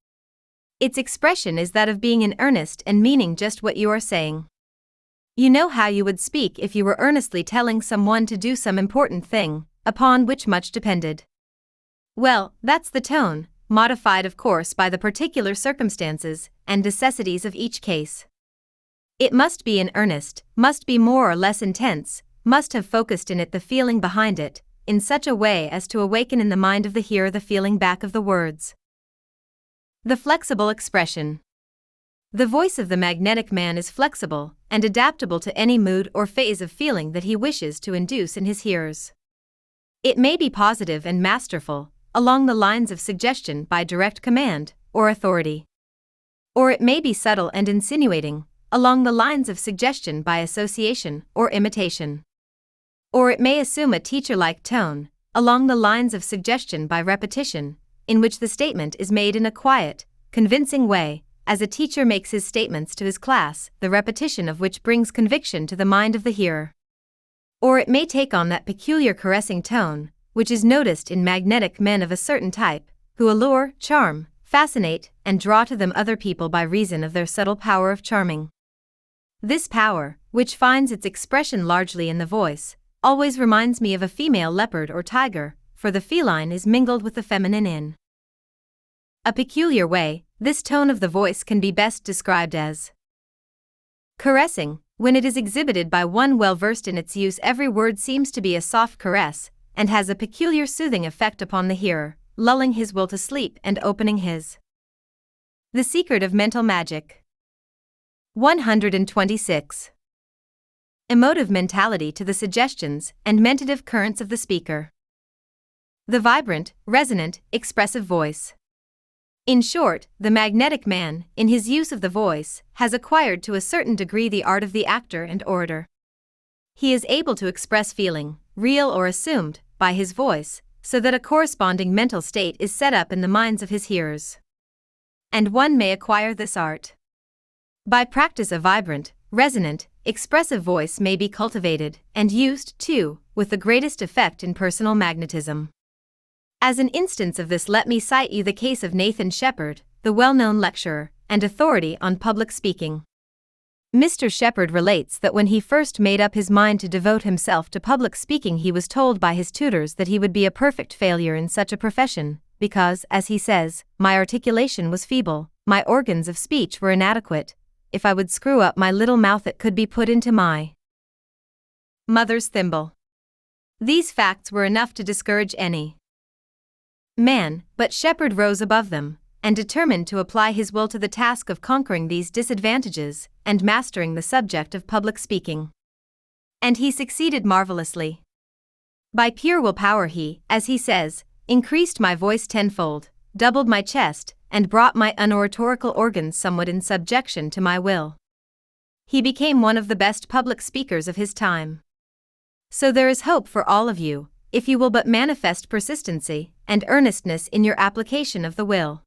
Its expression is that of being in earnest and meaning just what you are saying. You know how you would speak if you were earnestly telling someone to do some important thing, upon which much depended. Well, that's the tone, modified of course by the particular circumstances and necessities of each case. It must be in earnest, must be more or less intense, must have focused in it the feeling behind it, in such a way as to awaken in the mind of the hearer the feeling back of the words. The flexible expression. The voice of the magnetic man is flexible and adaptable to any mood or phase of feeling that he wishes to induce in his hearers. It may be positive and masterful, along the lines of suggestion by direct command or authority. Or it may be subtle and insinuating, along the lines of suggestion by association or imitation. Or it may assume a teacher like tone, along the lines of suggestion by repetition, in which the statement is made in a quiet, convincing way as a teacher makes his statements to his class, the repetition of which brings conviction to the mind of the hearer. Or it may take on that peculiar caressing tone, which is noticed in magnetic men of a certain type, who allure, charm, fascinate, and draw to them other people by reason of their subtle power of charming. This power, which finds its expression largely in the voice, always reminds me of a female leopard or tiger, for the feline is mingled with the feminine in a peculiar way, this tone of the voice can be best described as caressing. When it is exhibited by one well versed in its use, every word seems to be a soft caress and has a peculiar soothing effect upon the hearer, lulling his will to sleep and opening his. The Secret of Mental Magic 126. Emotive mentality to the suggestions and mentative currents of the speaker. The vibrant, resonant, expressive voice. In short, the magnetic man, in his use of the voice, has acquired to a certain degree the art of the actor and orator. He is able to express feeling, real or assumed, by his voice, so that a corresponding mental state is set up in the minds of his hearers. And one may acquire this art. By practice, a vibrant, resonant, expressive voice may be cultivated and used, too, with the greatest effect in personal magnetism. As an instance of this, let me cite you the case of Nathan Sheppard, the well known lecturer and authority on public speaking. Mr. Sheppard relates that when he first made up his mind to devote himself to public speaking, he was told by his tutors that he would be a perfect failure in such a profession, because, as he says, my articulation was feeble, my organs of speech were inadequate. If I would screw up my little mouth, it could be put into my mother's thimble. These facts were enough to discourage any man, but Sheppard rose above them, and determined to apply his will to the task of conquering these disadvantages and mastering the subject of public speaking. And he succeeded marvelously. By pure willpower, he, as he says, increased my voice tenfold, doubled my chest, and brought my unoratorical organs somewhat in subjection to my will. He became one of the best public speakers of his time. So there is hope for all of you, if you will but manifest persistency and earnestness in your application of the will.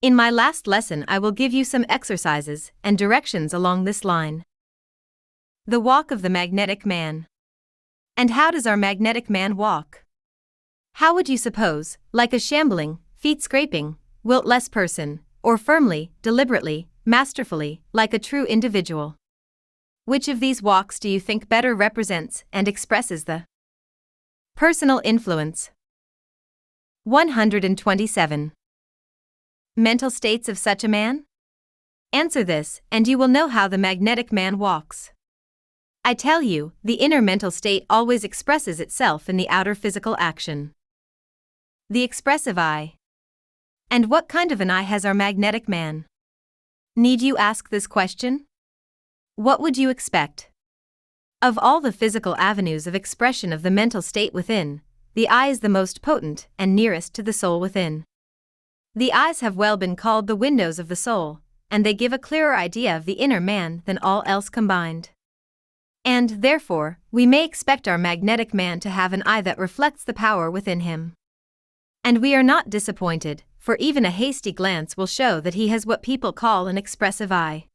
In my last lesson, I will give you some exercises and directions along this line. The walk of the magnetic man. And how does our magnetic man walk? How would you suppose, like a shambling, feet scraping, wiltless person, or firmly, deliberately, masterfully, like a true individual? Which of these walks do you think better represents and expresses the Personal influence. 127. Mental states of such a man? Answer this, and you will know how the magnetic man walks. I tell you, the inner mental state always expresses itself in the outer physical action. The expressive eye. And what kind of an eye has our magnetic man? Need you ask this question? What would you expect? Of all the physical avenues of expression of the mental state within, the eye is the most potent and nearest to the soul within. The eyes have well been called the windows of the soul, and they give a clearer idea of the inner man than all else combined. And, therefore, we may expect our magnetic man to have an eye that reflects the power within him. And we are not disappointed, for even a hasty glance will show that he has what people call an expressive eye.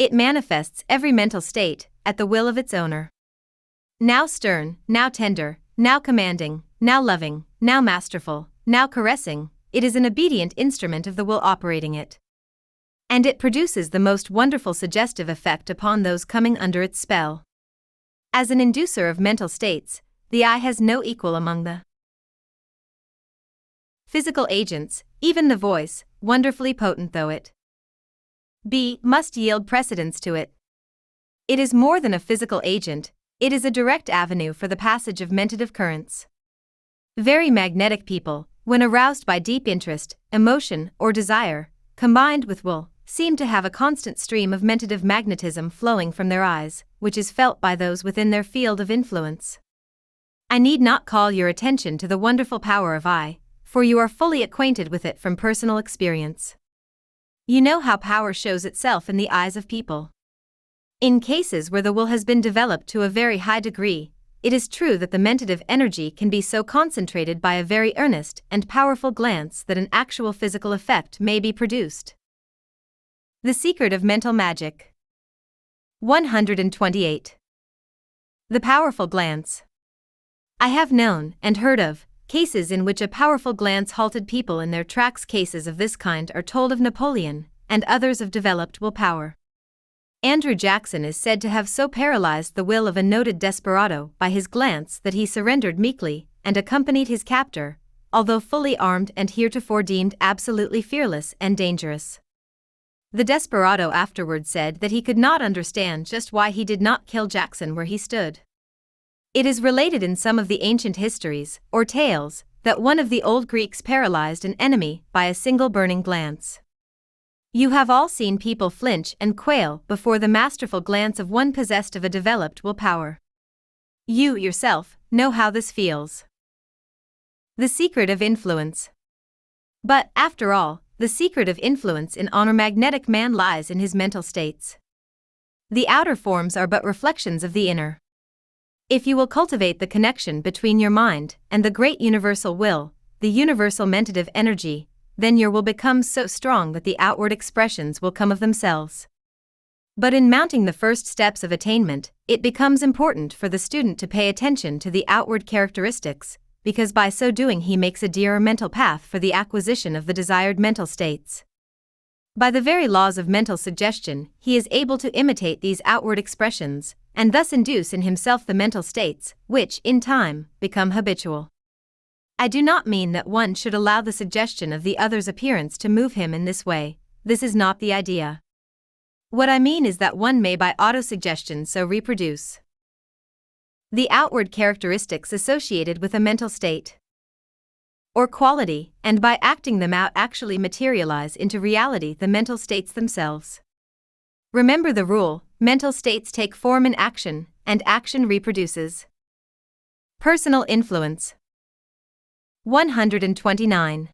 It manifests every mental state, at the will of its owner. Now stern, now tender, now commanding, now loving, now masterful, now caressing, it is an obedient instrument of the will operating it. And it produces the most wonderful suggestive effect upon those coming under its spell. As an inducer of mental states, the eye has no equal among the physical agents, even the voice, wonderfully potent though it be, must yield precedence to it. It is more than a physical agent, it is a direct avenue for the passage of mentative currents. Very magnetic people, when aroused by deep interest, emotion, or desire, combined with will, seem to have a constant stream of mentative magnetism flowing from their eyes, which is felt by those within their field of influence. I need not call your attention to the wonderful power of eye, for you are fully acquainted with it from personal experience. You know how power shows itself in the eyes of people. In cases where the will has been developed to a very high degree, it is true that the mentative energy can be so concentrated by a very earnest and powerful glance that an actual physical effect may be produced. The Secret of Mental Magic 128. The Powerful Glance. I have known and heard of cases in which a powerful glance halted people in their tracks. Cases of this kind are told of Napoleon and others of developed willpower. Andrew Jackson is said to have so paralyzed the will of a noted desperado by his glance that he surrendered meekly and accompanied his captor, although fully armed and heretofore deemed absolutely fearless and dangerous. The desperado afterward said that he could not understand just why he did not kill Jackson where he stood. It is related in some of the ancient histories, or tales, that one of the old Greeks paralyzed an enemy by a single burning glance. You have all seen people flinch and quail before the masterful glance of one possessed of a developed willpower. You, yourself, know how this feels. The secret of influence. But, after all, the secret of influence in honor magnetic man lies in his mental states. The outer forms are but reflections of the inner. If you will cultivate the connection between your mind and the great universal will, the universal mentative energy, then your will becomes so strong that the outward expressions will come of themselves. But in mounting the first steps of attainment, it becomes important for the student to pay attention to the outward characteristics, because by so doing he makes a dearer mental path for the acquisition of the desired mental states. By the very laws of mental suggestion, he is able to imitate these outward expressions, and thus induce in himself the mental states, which, in time, become habitual. I do not mean that one should allow the suggestion of the other's appearance to move him in this way, this is not the idea. What I mean is that one may by autosuggestion so reproduce the outward characteristics associated with a mental state or quality, and by acting them out, actually materialize into reality the mental states themselves. Remember the rule mental states take form in action, and action reproduces. Personal influence 129.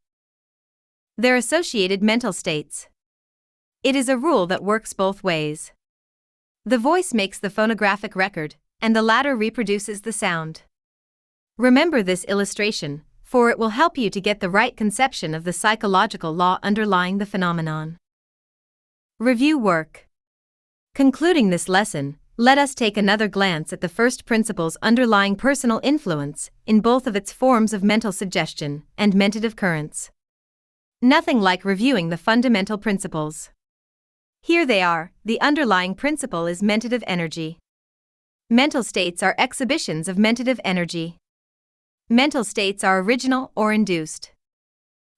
Their associated mental states. It is a rule that works both ways. The voice makes the phonographic record, and the latter reproduces the sound. Remember this illustration, for it will help you to get the right conception of the psychological law underlying the phenomenon. Review work. Concluding this lesson, let us take another glance at the first principle's underlying personal influence in both of its forms of mental suggestion and mentative currents. Nothing like reviewing the fundamental principles. Here they are the underlying principle is mentative energy. Mental states are exhibitions of mentative energy. Mental states are original or induced.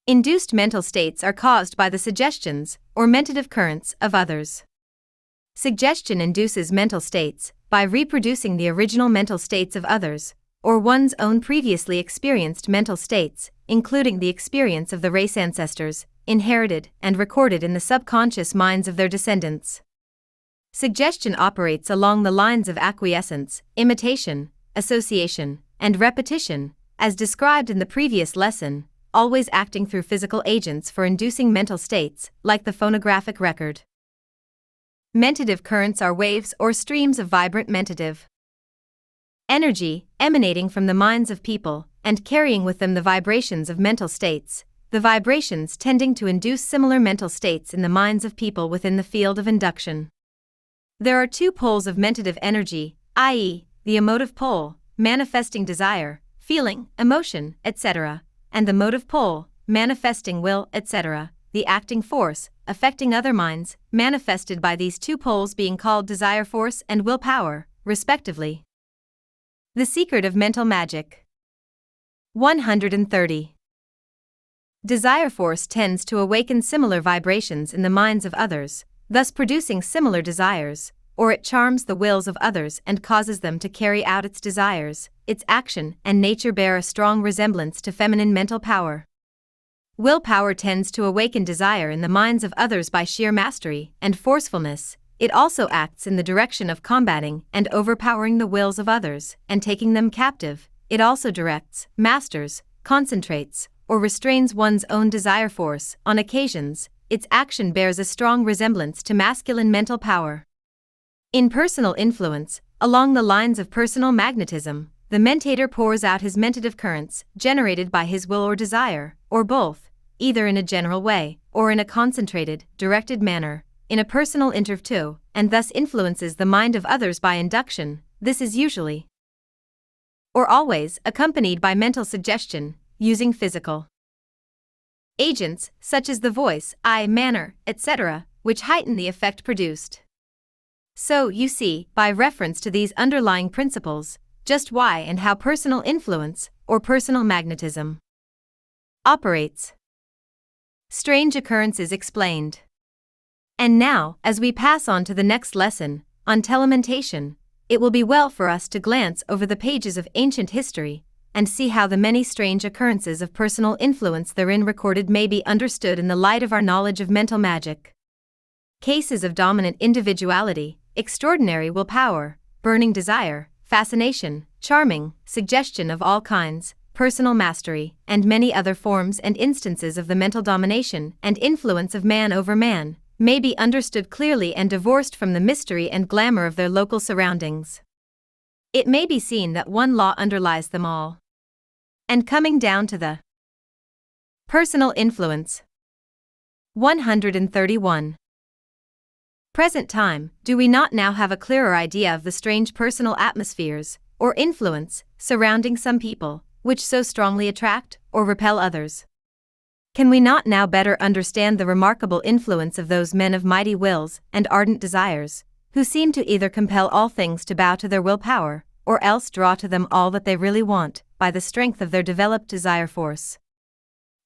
Induced mental states are caused by the suggestions, or mentative currents, of others. Suggestion induces mental states by reproducing the original mental states of others, or one's own previously experienced mental states, including the experience of the race ancestors, inherited and recorded in the subconscious minds of their descendants. Suggestion operates along the lines of acquiescence, imitation, association, and repetition, as described in the previous lesson, always acting through physical agents for inducing mental states, like the phonographic record. Mentative currents are waves or streams of vibrant mentative energy emanating from the minds of people and carrying with them the vibrations of mental states, the vibrations tending to induce similar mental states in the minds of people within the field of induction. There are two poles of mentative energy, i.e., the emotive pole, manifesting desire, feeling, emotion, etc., and the motive pole, manifesting will, etc., the acting force, affecting other minds, manifested by these two poles being called desire force and willpower, respectively. The secret of mental magic. 130. Desire force tends to awaken similar vibrations in the minds of others, thus producing similar desires, or it charms the wills of others and causes them to carry out its desires, its action and nature bear a strong resemblance to feminine mental power. Willpower tends to awaken desire in the minds of others by sheer mastery and forcefulness. It also acts in the direction of combating and overpowering the wills of others and taking them captive. It also directs, masters, concentrates, or restrains one's own desire force. On occasions, its action bears a strong resemblance to masculine mental power. In personal influence, along the lines of personal magnetism, the mentator pours out his mentative currents, generated by his will or desire, or both, either in a general way, or in a concentrated, directed manner, in a personal interview, and thus influences the mind of others by induction. This is usually or always accompanied by mental suggestion, using physical agents, such as the voice, eye, manner, etc., which heighten the effect produced. So, you see, by reference to these underlying principles, just why and how personal influence, or personal magnetism, operates. Strange occurrences explained. And now, as we pass on to the next lesson, on telementation, it will be well for us to glance over the pages of ancient history and see how the many strange occurrences of personal influence therein recorded may be understood in the light of our knowledge of mental magic. Cases of dominant individuality, extraordinary willpower, burning desire, fascination, charming, suggestion of all kinds, personal mastery, and many other forms and instances of the mental domination and influence of man over man, may be understood clearly and divorced from the mystery and glamour of their local surroundings. It may be seen that one law underlies them all. And coming down to the personal influence. 131. Present time, do we not now have a clearer idea of the strange personal atmospheres, or influence, surrounding some people, which so strongly attract or repel others? Can we not now better understand the remarkable influence of those men of mighty wills and ardent desires, who seem to either compel all things to bow to their willpower, or else draw to them all that they really want, by the strength of their developed desire force.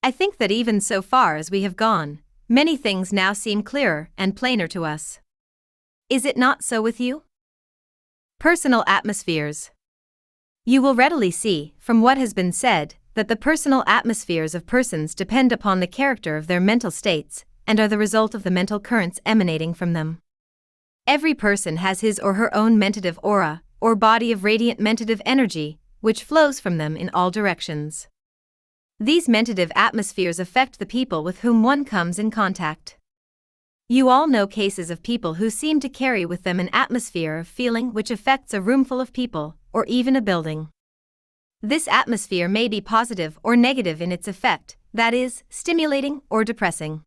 I think that even so far as we have gone, many things now seem clearer and plainer to us. Is it not so with you? Personal atmospheres. You will readily see, from what has been said, that the personal atmospheres of persons depend upon the character of their mental states and are the result of the mental currents emanating from them. Every person has his or her own mentative aura, or body of radiant mentative energy, which flows from them in all directions. These mentative atmospheres affect the people with whom one comes in contact. You all know cases of people who seem to carry with them an atmosphere of feeling which affects a roomful of people, or even a building. This atmosphere may be positive or negative in its effect, that is, stimulating or depressing.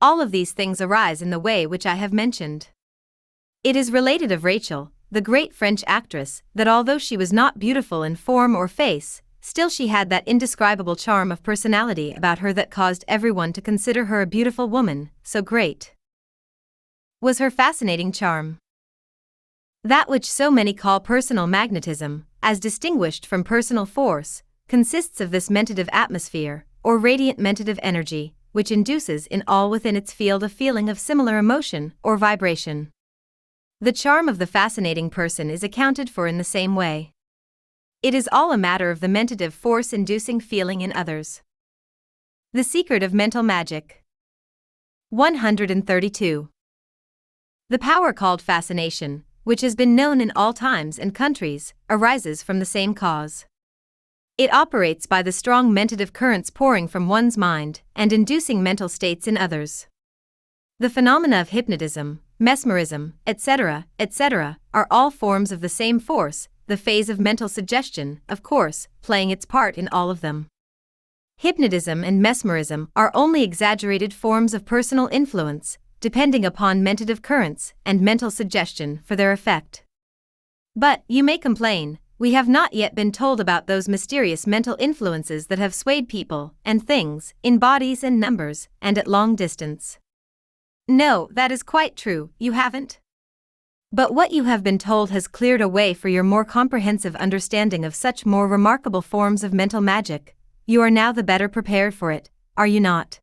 All of these things arise in the way which I have mentioned. It is related of Rachel, the great French actress, that although she was not beautiful in form or face, still she had that indescribable charm of personality about her that caused everyone to consider her a beautiful woman, so great was her fascinating charm. That which so many call personal magnetism, as distinguished from personal force, consists of this mentative atmosphere, or radiant mentative energy, which induces in all within its field a feeling of similar emotion or vibration. The charm of the fascinating person is accounted for in the same way. It is all a matter of the mentative force inducing feeling in others. The secret of mental magic. 132. The power called fascination, which has been known in all times and countries, arises from the same cause. It operates by the strong mentative currents pouring from one's mind and inducing mental states in others. The phenomena of hypnotism, mesmerism, etc., etc., are all forms of the same force, the phase of mental suggestion, of course, playing its part in all of them. Hypnotism and mesmerism are only exaggerated forms of personal influence, depending upon mentative currents and mental suggestion for their effect. But, you may complain, we have not yet been told about those mysterious mental influences that have swayed people and things in bodies and numbers and at long distance. No, that is quite true, you haven't. But what you have been told has cleared a way for your more comprehensive understanding of such more remarkable forms of mental magic. You are now the better prepared for it, are you not?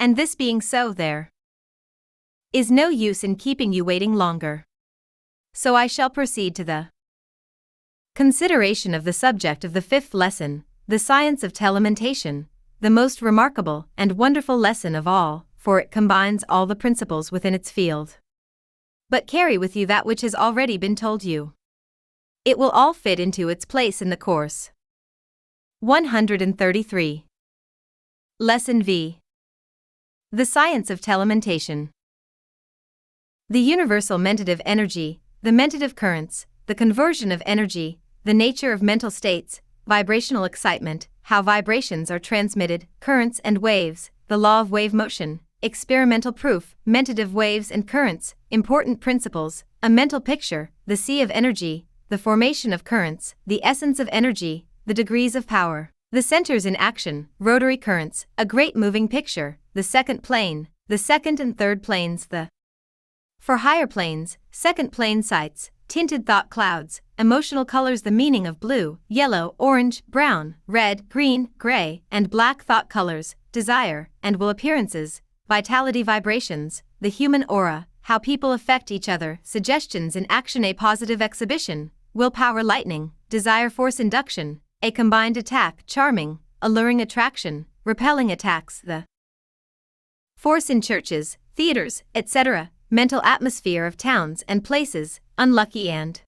And this being so, there is no use in keeping you waiting longer. So I shall proceed to the consideration of the subject of the fifth lesson, the science of telementation, the most remarkable and wonderful lesson of all, for it combines all the principles within its field. But carry with you that which has already been told you. It will all fit into its place in the course. 133. Lesson V The Science of Telementation. The universal mentative energy, the mentative currents, the conversion of energy, the nature of mental states, vibrational excitement, how vibrations are transmitted, currents and waves, the law of wave motion, experimental proof, mentative waves and currents, important principles, a mental picture, the sea of energy, the formation of currents, the essence of energy, the degrees of power, the centers in action, rotary currents, a great moving picture, the second plane, the second and third planes, the for higher planes, second plane sights, tinted thought clouds, emotional colors the meaning of blue, yellow, orange, brown, red, green, gray, and black thought colors, desire, and will appearances, vitality vibrations, the human aura, how people affect each other, suggestions in action, a positive exhibition, willpower lightning, desire force induction, a combined attack, charming, alluring attraction, repelling attacks, the force in churches, theaters, etc., mental atmosphere of towns and places, unlucky and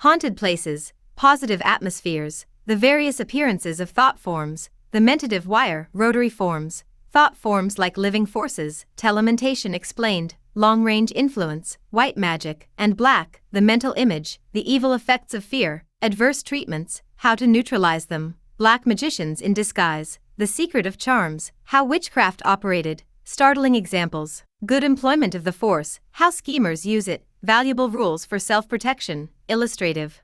haunted places, positive atmospheres, the various appearances of thought forms, the mentative wire, rotary forms, thought forms like living forces, telementation explained, long range influence, white magic, and black, the mental image, the evil effects of fear, adverse treatments, how to neutralize them, black magicians in disguise, the secret of charms, how witchcraft operated, startling examples. Good employment of the force, how schemers use it, valuable rules for self protection, illustrative.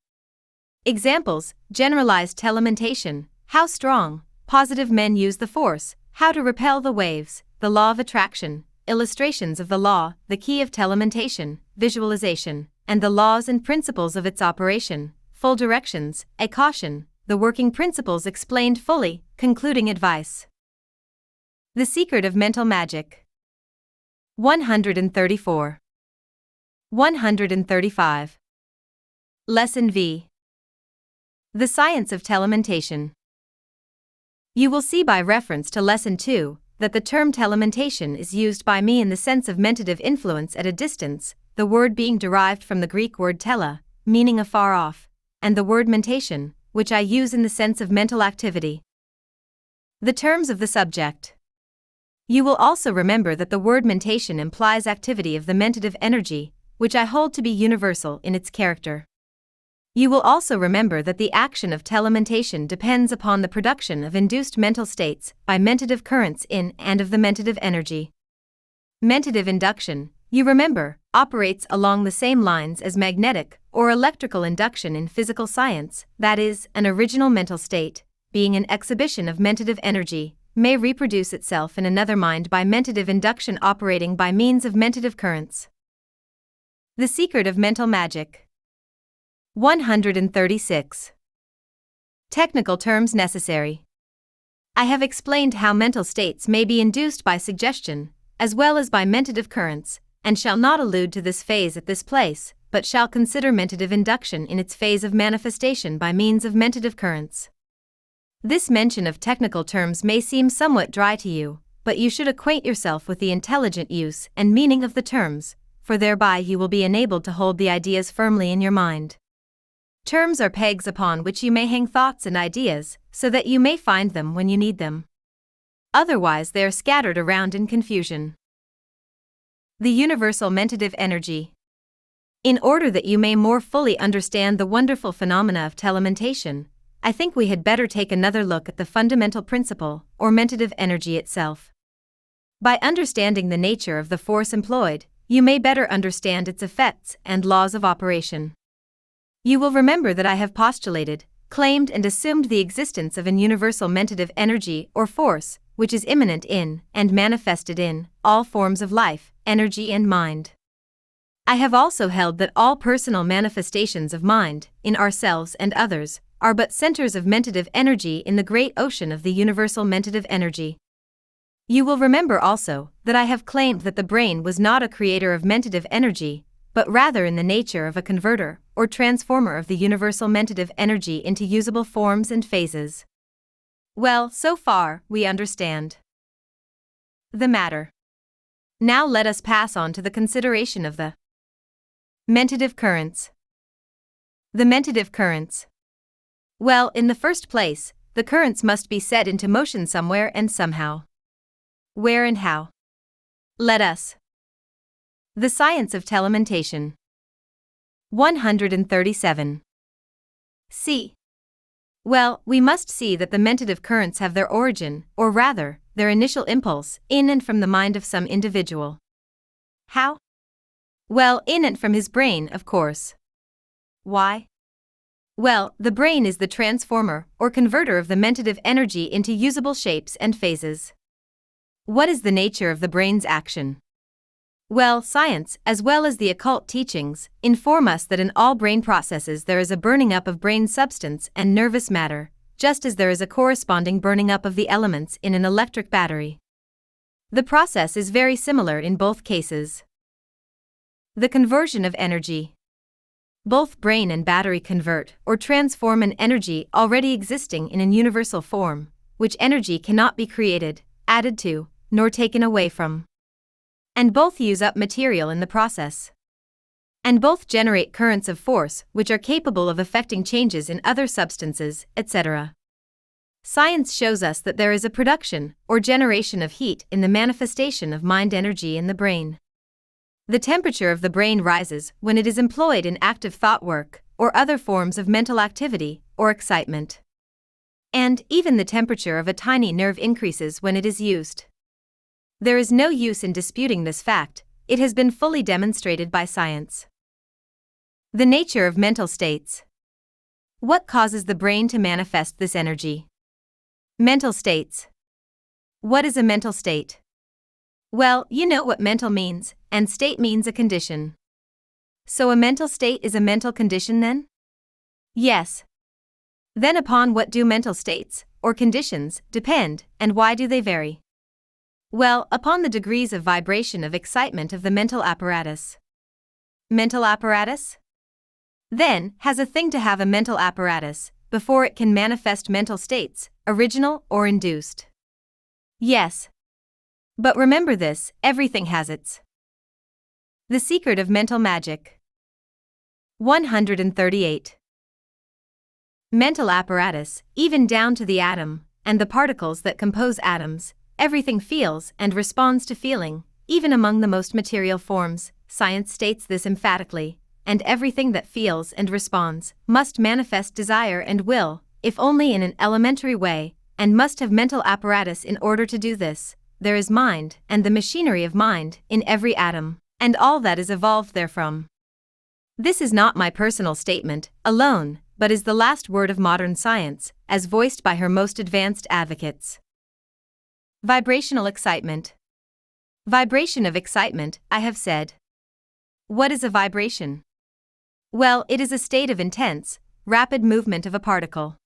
Examples. Generalized telementation, how strong, positive men use the force, how to repel the waves, the law of attraction, illustrations of the law, the key of telementation, visualization, and the laws and principles of its operation, full directions, a caution, the working principles explained fully, concluding advice. The secret of mental magic. 134. 135. Lesson V. The Science of Telementation. You will see by reference to Lesson 2 that the term telementation is used by me in the sense of mentative influence at a distance, the word being derived from the Greek word tele, meaning afar off, and the word mentation, which I use in the sense of mental activity. The terms of the subject. You will also remember that the word mentation implies activity of the mentative energy, which I hold to be universal in its character. You will also remember that the action of telementation depends upon the production of induced mental states by mentative currents in and of the mentative energy. Mentative induction, you remember, operates along the same lines as magnetic or electrical induction in physical science, that is, an original mental state, being an exhibition of mentative energy, may reproduce itself in another mind by mentative induction operating by means of mentative currents. The secret of mental magic. 136. Technical terms necessary. I have explained how mental states may be induced by suggestion, as well as by mentative currents, and shall not allude to this phase at this place, but shall consider mentative induction in its phase of manifestation by means of mentative currents. This mention of technical terms may seem somewhat dry to you, but you should acquaint yourself with the intelligent use and meaning of the terms, for thereby you will be enabled to hold the ideas firmly in your mind. Terms are pegs upon which you may hang thoughts and ideas, so that you may find them when you need them. Otherwise, they are scattered around in confusion. The Universal Mentative Energy. In order that you may more fully understand the wonderful phenomena of telementation, I think we had better take another look at the fundamental principle, or mentative energy itself. By understanding the nature of the force employed, you may better understand its effects and laws of operation. You will remember that I have postulated, claimed, and assumed the existence of an universal mentative energy or force, which is immanent in, and manifested in, all forms of life, energy, and mind. I have also held that all personal manifestations of mind, in ourselves and others, are but centers of mentative energy in the great ocean of the universal mentative energy. You will remember also that I have claimed that the brain was not a creator of mentative energy, but rather in the nature of a converter or transformer of the universal mentative energy into usable forms and phases. Well, so far, we understand the matter. Now let us pass on to the consideration of the mentative currents. The mentative currents. Well, in the first place, the currents must be set into motion somewhere and somehow. Where and how? Let us. The science of telementation. 137. C. Well, we must see that the mentative currents have their origin, or rather, their initial impulse, in and from the mind of some individual. How? Well, in and from his brain, of course. Why? Well, the brain is the transformer, or converter of the mentative energy into usable shapes and phases. What is the nature of the brain's action? Well, science, as well as the occult teachings, inform us that in all brain processes there is a burning up of brain substance and nervous matter, just as there is a corresponding burning up of the elements in an electric battery. The process is very similar in both cases. The conversion of energy. Both brain and battery convert or transform an energy already existing in an universal form, which energy cannot be created, added to, nor taken away from and both use up material in the process. And both generate currents of force which are capable of affecting changes in other substances, etc. Science shows us that there is a production or generation of heat in the manifestation of mind energy in the brain. The temperature of the brain rises when it is employed in active thought work or other forms of mental activity or excitement. And even the temperature of a tiny nerve increases when it is used. There is no use in disputing this fact, it has been fully demonstrated by science. The nature of mental states. What causes the brain to manifest this energy? Mental states. What is a mental state? Well, you know what mental means, and state means a condition. So a mental state is a mental condition then? Yes. Then upon what do mental states, or conditions, depend, and why do they vary? Well, upon the degrees of vibration of excitement of the mental apparatus. Mental apparatus? Then, has a thing to have a mental apparatus before it can manifest mental states, original or induced? Yes. But remember this everything has its. The secret of mental magic. 138. Mental apparatus, even down to the atom, and the particles that compose atoms, Everything feels and responds to feeling, even among the most material forms, science states this emphatically, and everything that feels and responds must manifest desire and will, if only in an elementary way, and must have mental apparatus in order to do this. There is mind, and the machinery of mind, in every atom, and all that is evolved therefrom. This is not my personal statement alone, but is the last word of modern science, as voiced by her most advanced advocates. Vibrational excitement. Vibration of excitement, I have said. What is a vibration? Well, it is a state of intense, rapid movement of a particle.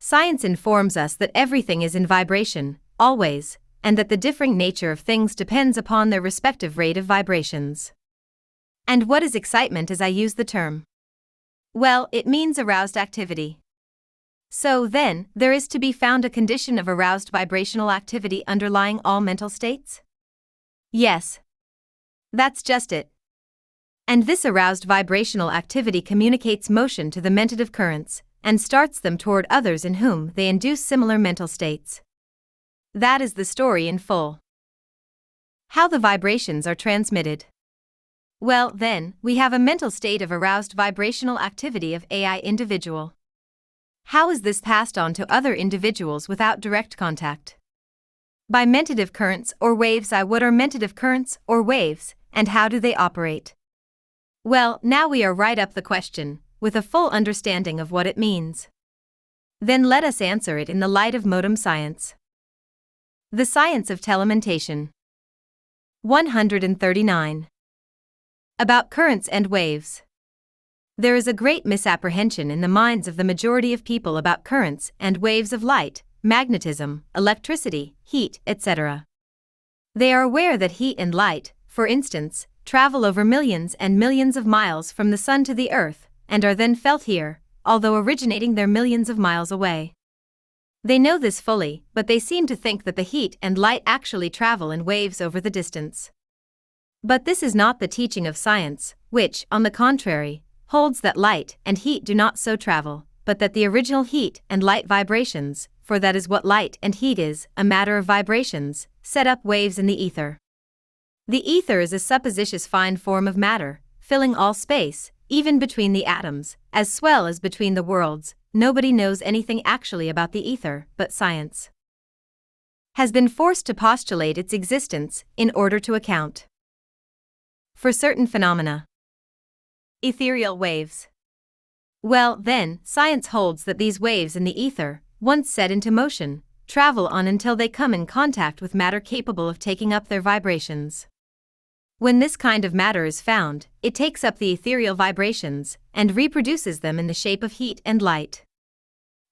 Science informs us that everything is in vibration, always, and that the differing nature of things depends upon their respective rate of vibrations. And what is excitement as I use the term? Well, it means aroused activity. So, then, there is to be found a condition of aroused vibrational activity underlying all mental states? Yes. That's just it. And this aroused vibrational activity communicates motion to the mentative currents and starts them toward others in whom they induce similar mental states. That is the story in full. How the vibrations are transmitted. Well, then, we have a mental state of aroused vibrational activity of AI individual. How is this passed on to other individuals without direct contact? By mentative currents or waves. I what are mentative currents or waves, and how do they operate? Well, now we are right up the question, with a full understanding of what it means. Then let us answer it in the light of modem science. The science of telementation. 139. About currents and waves. There is a great misapprehension in the minds of the majority of people about currents and waves of light, magnetism, electricity, heat, etc. They are aware that heat and light, for instance, travel over millions and millions of miles from the sun to the earth, and are then felt here, although originating there millions of miles away. They know this fully, but they seem to think that the heat and light actually travel in waves over the distance. But this is not the teaching of science, which, on the contrary, holds that light and heat do not so travel, but that the original heat and light vibrations, for that is what light and heat is, a matter of vibrations, set up waves in the ether. The ether is a supposititious fine form of matter, filling all space, even between the atoms, as well as between the worlds. Nobody knows anything actually about the ether, but science has been forced to postulate its existence in order to account for certain phenomena. Ethereal waves. Well, then, science holds that these waves in the ether, once set into motion, travel on until they come in contact with matter capable of taking up their vibrations. When this kind of matter is found, it takes up the ethereal vibrations and reproduces them in the shape of heat and light.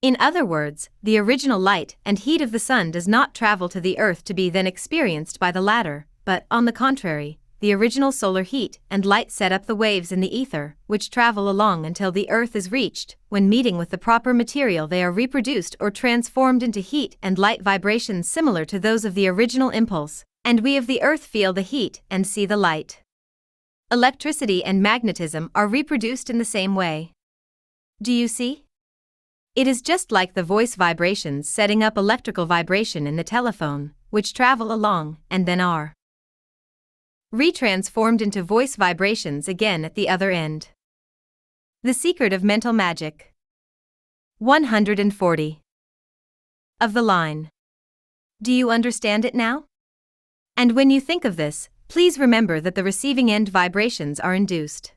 In other words, the original light and heat of the sun does not travel to the earth to be then experienced by the latter, but, on the contrary, the original solar heat and light set up the waves in the ether, which travel along until the earth is reached. When meeting with the proper material, they are reproduced or transformed into heat and light vibrations similar to those of the original impulse, and we of the earth feel the heat and see the light. Electricity and magnetism are reproduced in the same way. Do you see? It is just like the voice vibrations setting up electrical vibration in the telephone, which travel along and then are retransformed into voice vibrations again at the other end. The secret of mental magic. 140. Of the line. Do you understand it now? And when you think of this, please remember that the receiving end vibrations are induced.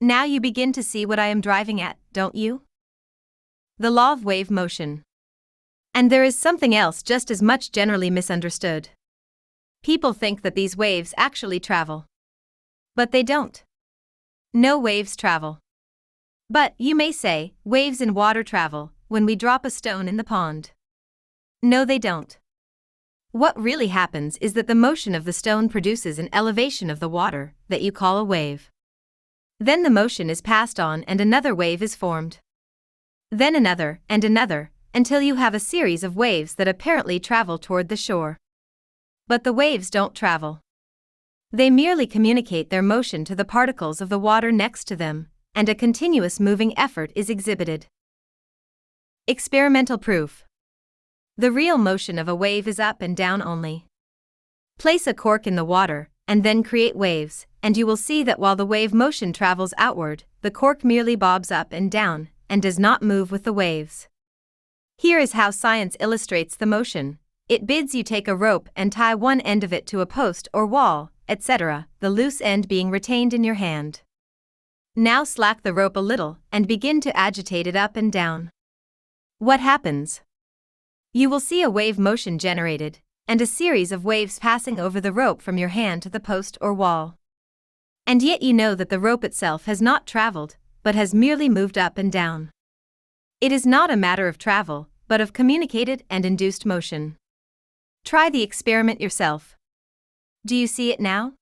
Now you begin to see what I am driving at, don't you? The law of wave motion. And there is something else just as much generally misunderstood. People think that these waves actually travel. But they don't. No waves travel. But, you may say, waves in water travel when we drop a stone in the pond. No, they don't. What really happens is that the motion of the stone produces an elevation of the water that you call a wave. Then the motion is passed on and another wave is formed. Then another and another, until you have a series of waves that apparently travel toward the shore. But the waves don't travel. They merely communicate their motion to the particles of the water next to them, and a continuous moving effort is exhibited. Experimental proof the real motion of a wave is up and down only. Place a cork in the water, and then create waves, and you will see that while the wave motion travels outward, the cork merely bobs up and down, and does not move with the waves. Here is how science illustrates the motion it bids you take a rope and tie one end of it to a post or wall, etc., the loose end being retained in your hand. Now slack the rope a little and begin to agitate it up and down. What happens? You will see a wave motion generated, and a series of waves passing over the rope from your hand to the post or wall. And yet you know that the rope itself has not traveled, but has merely moved up and down. It is not a matter of travel, but of communicated and induced motion. Try the experiment yourself. Do you see it now?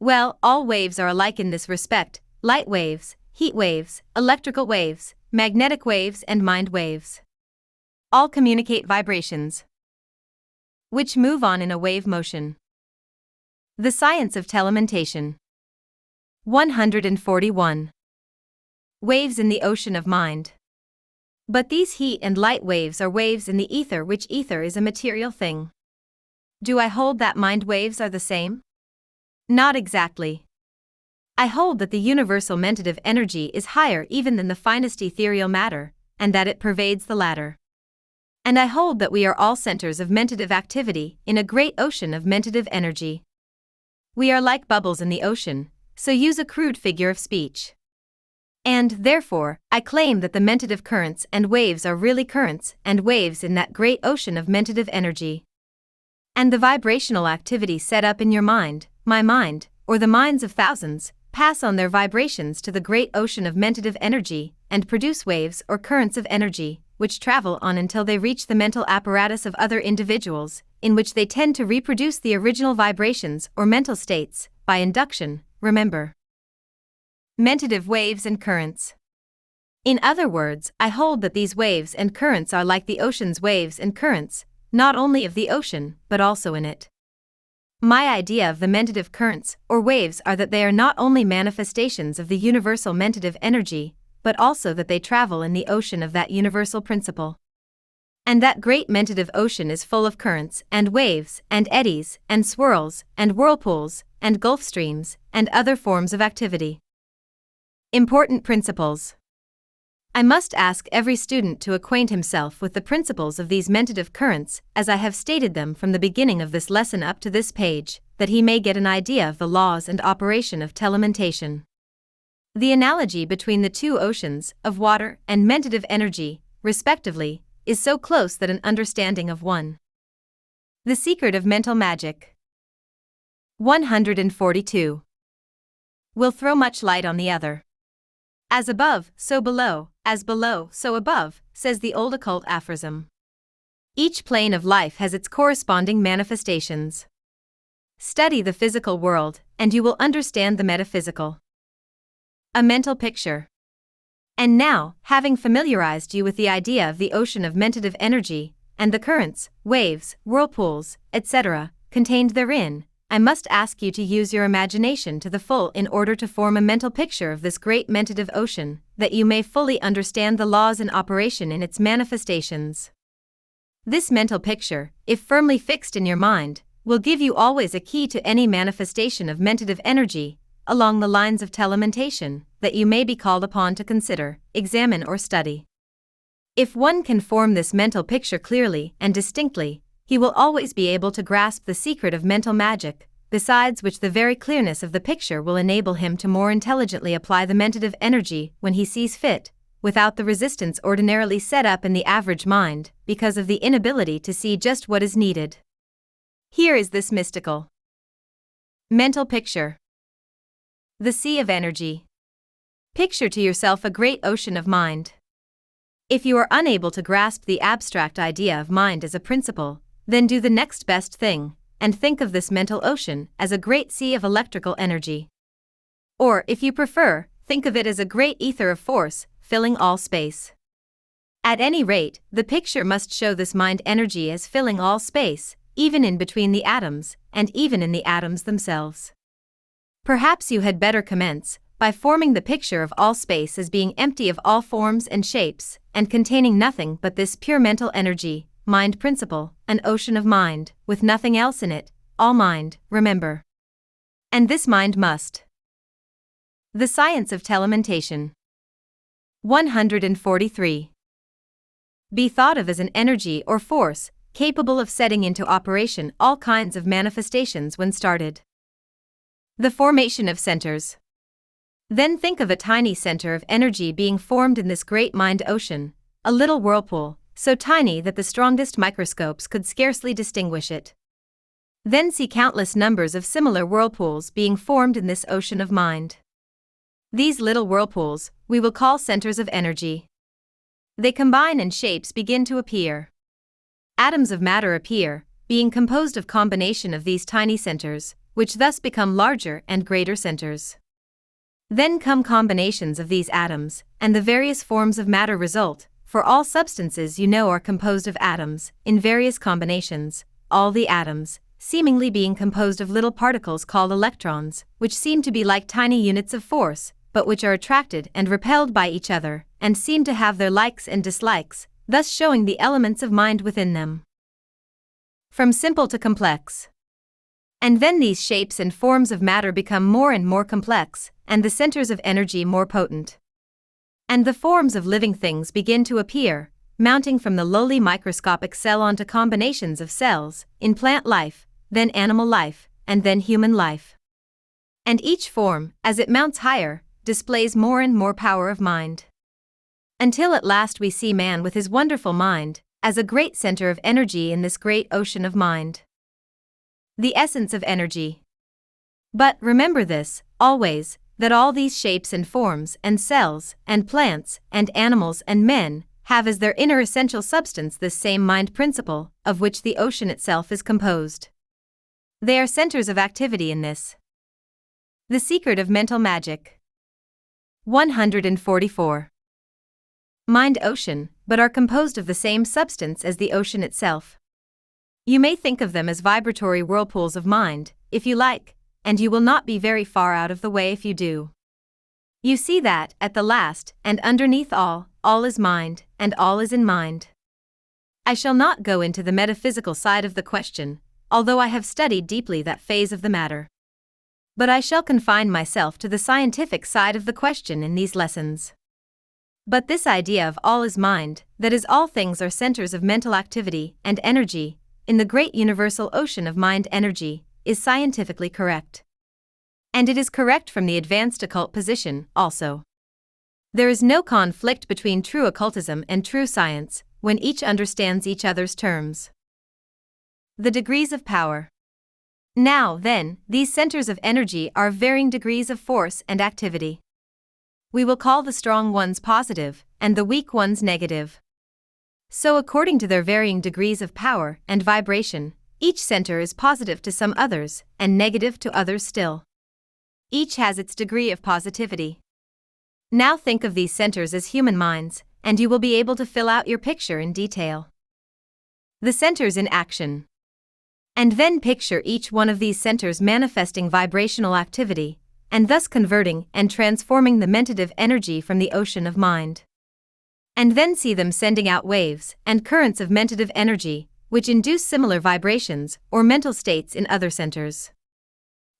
Well, all waves are alike in this respect light waves, heat waves, electrical waves, magnetic waves, and mind waves. All communicate vibrations, which move on in a wave motion. The science of telementation. 141. Waves in the ocean of mind. But these heat and light waves are waves in the ether, which ether is a material thing. Do I hold that mind waves are the same? Not exactly. I hold that the universal mentative energy is higher even than the finest ethereal matter, and that it pervades the latter. And I hold that we are all centers of mentative activity in a great ocean of mentative energy. We are like bubbles in the ocean, so use a crude figure of speech. And, therefore, I claim that the mentative currents and waves are really currents and waves in that great ocean of mentative energy. And the vibrational activity set up in your mind, my mind, or the minds of thousands, pass on their vibrations to the great ocean of mentative energy and produce waves or currents of energy, which travel on until they reach the mental apparatus of other individuals, in which they tend to reproduce the original vibrations or mental states, by induction, remember. Mentative waves and currents. In other words, I hold that these waves and currents are like the ocean's waves and currents, not only of the ocean, but also in it. My idea of the mentative currents, or waves, are that they are not only manifestations of the universal mentative energy, but also that they travel in the ocean of that universal principle. And that great mentative ocean is full of currents, and waves, and eddies, and swirls, and whirlpools, and gulf streams, and other forms of activity. Important principles. I must ask every student to acquaint himself with the principles of these mentative currents, as I have stated them from the beginning of this lesson up to this page, that he may get an idea of the laws and operation of telementation. The analogy between the two oceans, of water and mentative energy, respectively, is so close that an understanding of one. The secret of mental magic. 142. Will throw much light on the other. As above, so below, as below, so above, says the old occult aphorism. Each plane of life has its corresponding manifestations. Study the physical world, and you will understand the metaphysical. A mental picture. And now, having familiarized you with the idea of the ocean of mentative energy, and the currents, waves, whirlpools, etc., contained therein, I must ask you to use your imagination to the full in order to form a mental picture of this great mentative ocean, that you may fully understand the laws in operation in its manifestations. This mental picture, if firmly fixed in your mind, will give you always a key to any manifestation of mentative energy, along the lines of telementation, that you may be called upon to consider, examine, or study. If one can form this mental picture clearly and distinctly, he will always be able to grasp the secret of mental magic, besides which the very clearness of the picture will enable him to more intelligently apply the mentative energy when he sees fit, without the resistance ordinarily set up in the average mind, because of the inability to see just what is needed. Here is this mystical mental picture The Sea of Energy. Picture to yourself a great ocean of mind. If you are unable to grasp the abstract idea of mind as a principle, then do the next best thing, and think of this mental ocean as a great sea of electrical energy. Or, if you prefer, think of it as a great ether of force, filling all space. At any rate, the picture must show this mind energy as filling all space, even in between the atoms, and even in the atoms themselves. Perhaps you had better commence by forming the picture of all space as being empty of all forms and shapes, and containing nothing but this pure mental energy, mind principle, an ocean of mind, with nothing else in it, all mind, remember. And this mind must. The Science of Telementation. 143. Be thought of as an energy or force, capable of setting into operation all kinds of manifestations when started. The formation of centers. Then think of a tiny center of energy being formed in this great mind ocean, a little whirlpool, so tiny that the strongest microscopes could scarcely distinguish it. Then see countless numbers of similar whirlpools being formed in this ocean of mind. These little whirlpools, we will call centers of energy. They combine and shapes begin to appear. Atoms of matter appear, being composed of combination of these tiny centers, which thus become larger and greater centers. Then come combinations of these atoms, and the various forms of matter result, for all substances you know are composed of atoms, in various combinations, all the atoms, seemingly being composed of little particles called electrons, which seem to be like tiny units of force, but which are attracted and repelled by each other, and seem to have their likes and dislikes, thus showing the elements of mind within them. From simple to complex. And then these shapes and forms of matter become more and more complex, and the centers of energy more potent and the forms of living things begin to appear, mounting from the lowly microscopic cell onto combinations of cells, in plant life, then animal life, and then human life. And each form, as it mounts higher, displays more and more power of mind. Until at last we see man with his wonderful mind, as a great center of energy in this great ocean of mind. The essence of energy. But remember this, always, that all these shapes and forms and cells and plants and animals and men have as their inner essential substance this same mind principle of which the ocean itself is composed. They are centers of activity in this. The secret of mental magic. 144. mind ocean, but are composed of the same substance as the ocean itself. You may think of them as vibratory whirlpools of mind, if you like, and you will not be very far out of the way if you do. You see that, at the last, and underneath all, all is mind, and all is in mind. I shall not go into the metaphysical side of the question, although I have studied deeply that phase of the matter. But I shall confine myself to the scientific side of the question in these lessons. But this idea of all is mind, that is, all things are centers of mental activity and energy, in the great universal ocean of mind energy, is scientifically correct. And it is correct from the advanced occult position, also. There is no conflict between true occultism and true science when each understands each other's terms. The degrees of power. Now, then, these centers of energy are varying degrees of force and activity. We will call the strong ones positive and the weak ones negative. So, according to their varying degrees of power and vibration, each center is positive to some others and negative to others still. Each has its degree of positivity. Now think of these centers as human minds, and you will be able to fill out your picture in detail. The centers in action. And then picture each one of these centers manifesting vibrational activity, and thus converting and transforming the mentative energy from the ocean of mind. And then see them sending out waves and currents of mentative energy, which induce similar vibrations or mental states in other centers.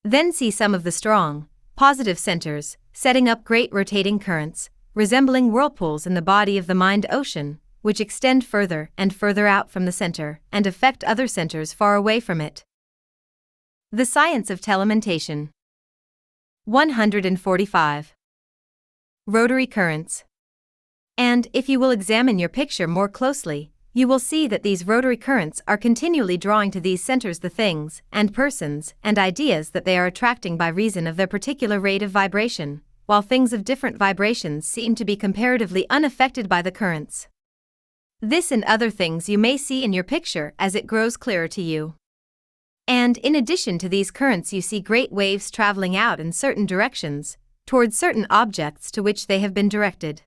Then see some of the strong, positive centers, setting up great rotating currents, resembling whirlpools in the body of the mind ocean, which extend further and further out from the center and affect other centers far away from it. The Science of Telementation 145. Rotary currents. And if you will examine your picture more closely, you will see that these rotary currents are continually drawing to these centers the things, and persons, and ideas that they are attracting by reason of their particular rate of vibration, while things of different vibrations seem to be comparatively unaffected by the currents. This and other things you may see in your picture as it grows clearer to you. And in addition to these currents, you see great waves traveling out in certain directions, towards certain objects to which they have been directed.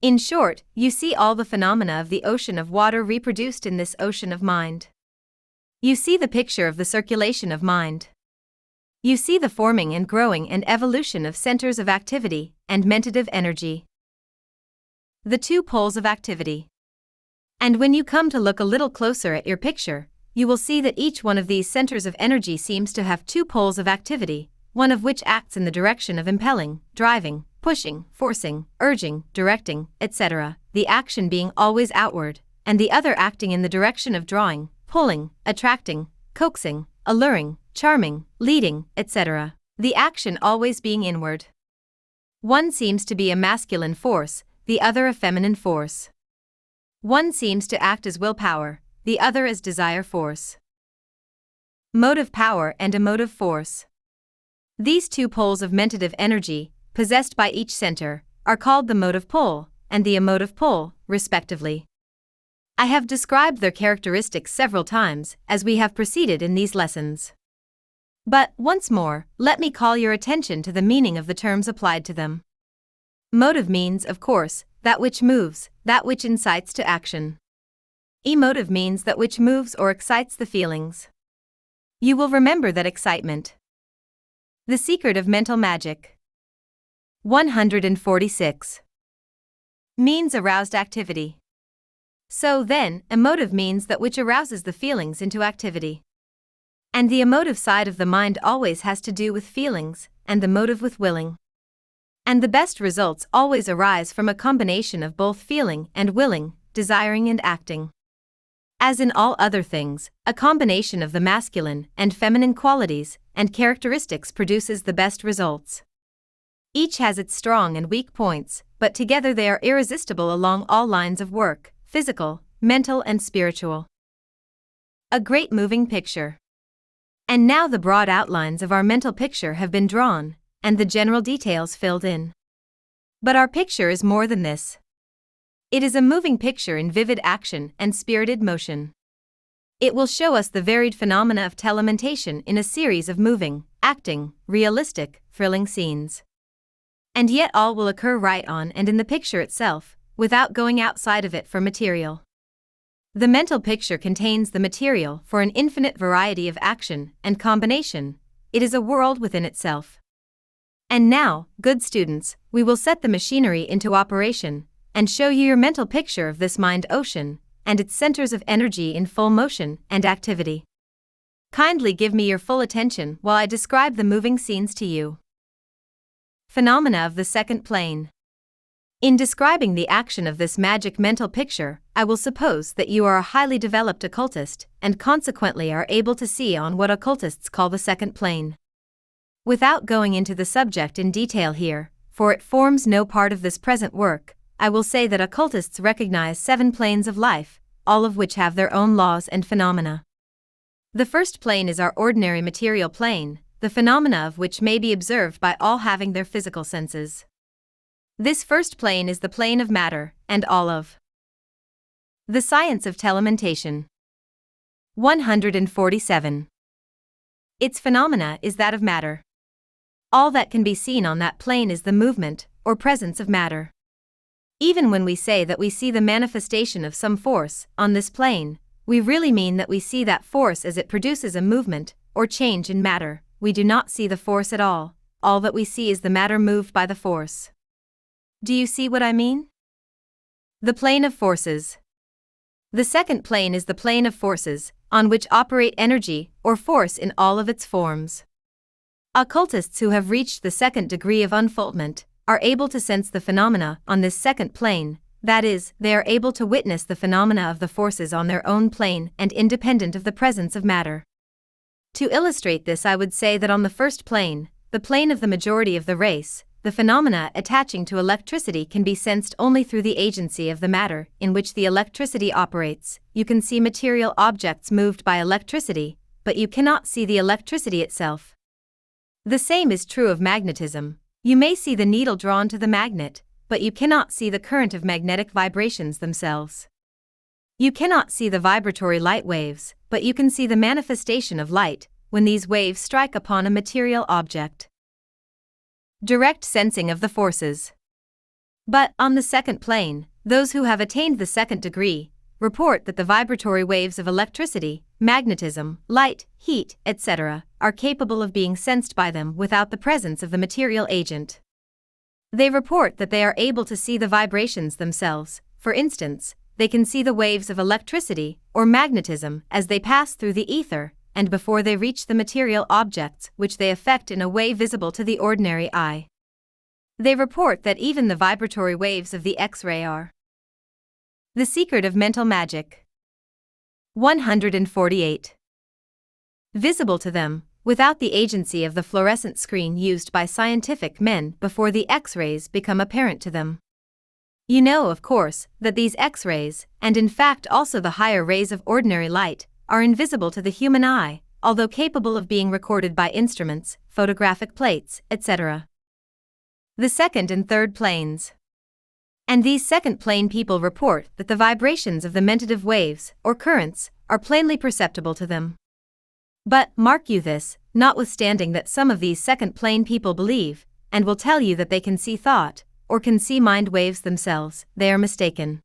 In short, you see all the phenomena of the ocean of water reproduced in this ocean of mind. You see the picture of the circulation of mind. You see the forming and growing and evolution of centers of activity and mentative energy. The two poles of activity. And when you come to look a little closer at your picture, you will see that each one of these centers of energy seems to have two poles of activity, one of which acts in the direction of impelling, driving, pushing, forcing, urging, directing, etc., the action being always outward, and the other acting in the direction of drawing, pulling, attracting, coaxing, alluring, charming, leading, etc., the action always being inward. One seems to be a masculine force, the other a feminine force. One seems to act as willpower, the other as desire force. Motive power and emotive force. These two poles of mentative energy, possessed by each center, are called the motive pole and the emotive pole, respectively. I have described their characteristics several times as we have proceeded in these lessons. But, once more, let me call your attention to the meaning of the terms applied to them. Motive means, of course, that which moves, that which incites to action. Emotive means that which moves or excites the feelings. You will remember that excitement. The secret of mental magic. 146. Means aroused activity. So then, emotive means that which arouses the feelings into activity. And the emotive side of the mind always has to do with feelings, and the motive with willing. And the best results always arise from a combination of both feeling and willing, desiring and acting. As in all other things, a combination of the masculine and feminine qualities and characteristics produces the best results. Each has its strong and weak points, but together they are irresistible along all lines of work physical, mental, and spiritual. A great moving picture. And now the broad outlines of our mental picture have been drawn, and the general details filled in. But our picture is more than this. It is a moving picture in vivid action and spirited motion. It will show us the varied phenomena of telementation in a series of moving, acting, realistic, thrilling scenes. And yet all will occur right on and in the picture itself, without going outside of it for material. The mental picture contains the material for an infinite variety of action and combination, it is a world within itself. And now, good students, we will set the machinery into operation and show you your mental picture of this mind ocean and its centers of energy in full motion and activity. Kindly give me your full attention while I describe the moving scenes to you. Phenomena of the second plane. In describing the action of this magic mental picture, I will suppose that you are a highly developed occultist and consequently are able to see on what occultists call the second plane. Without going into the subject in detail here, for it forms no part of this present work, I will say that occultists recognize seven planes of life, all of which have their own laws and phenomena. The first plane is our ordinary material plane, the phenomena of which may be observed by all having their physical senses. This first plane is the plane of matter, and all of the science of telementation. 147. Its phenomena is that of matter. All that can be seen on that plane is the movement, or presence of matter. Even when we say that we see the manifestation of some force on this plane, we really mean that we see that force as it produces a movement or change in matter. We do not see the force at all, all that we see is the matter moved by the force. Do you see what I mean? The plane of forces. The second plane is the plane of forces, on which operate energy or force in all of its forms. Occultists who have reached the second degree of unfoldment are able to sense the phenomena on this second plane, that is, they are able to witness the phenomena of the forces on their own plane and independent of the presence of matter. To illustrate this, I would say that on the first plane, the plane of the majority of the race, the phenomena attaching to electricity can be sensed only through the agency of the matter in which the electricity operates. You can see material objects moved by electricity, but you cannot see the electricity itself. The same is true of magnetism. You may see the needle drawn to the magnet, but you cannot see the current of magnetic vibrations themselves. You cannot see the vibratory light waves, but you can see the manifestation of light when these waves strike upon a material object. Direct sensing of the forces. But, on the second plane, those who have attained the second degree report that the vibratory waves of electricity, magnetism, light, heat, etc., are capable of being sensed by them without the presence of the material agent. They report that they are able to see the vibrations themselves, for instance, they can see the waves of electricity or magnetism as they pass through the ether and before they reach the material objects which they affect in a way visible to the ordinary eye. They report that even the vibratory waves of the X ray are the secret of mental magic. 148. Visible to them, without the agency of the fluorescent screen used by scientific men before the X rays become apparent to them. You know, of course, that these X rays, and in fact also the higher rays of ordinary light, are invisible to the human eye, although capable of being recorded by instruments, photographic plates, etc. The second and third planes. And these second plane people report that the vibrations of the mentative waves, or currents, are plainly perceptible to them. But, mark you this, notwithstanding that some of these second plane people believe, and will tell you that they can see thought, or can see mind waves themselves, they are mistaken.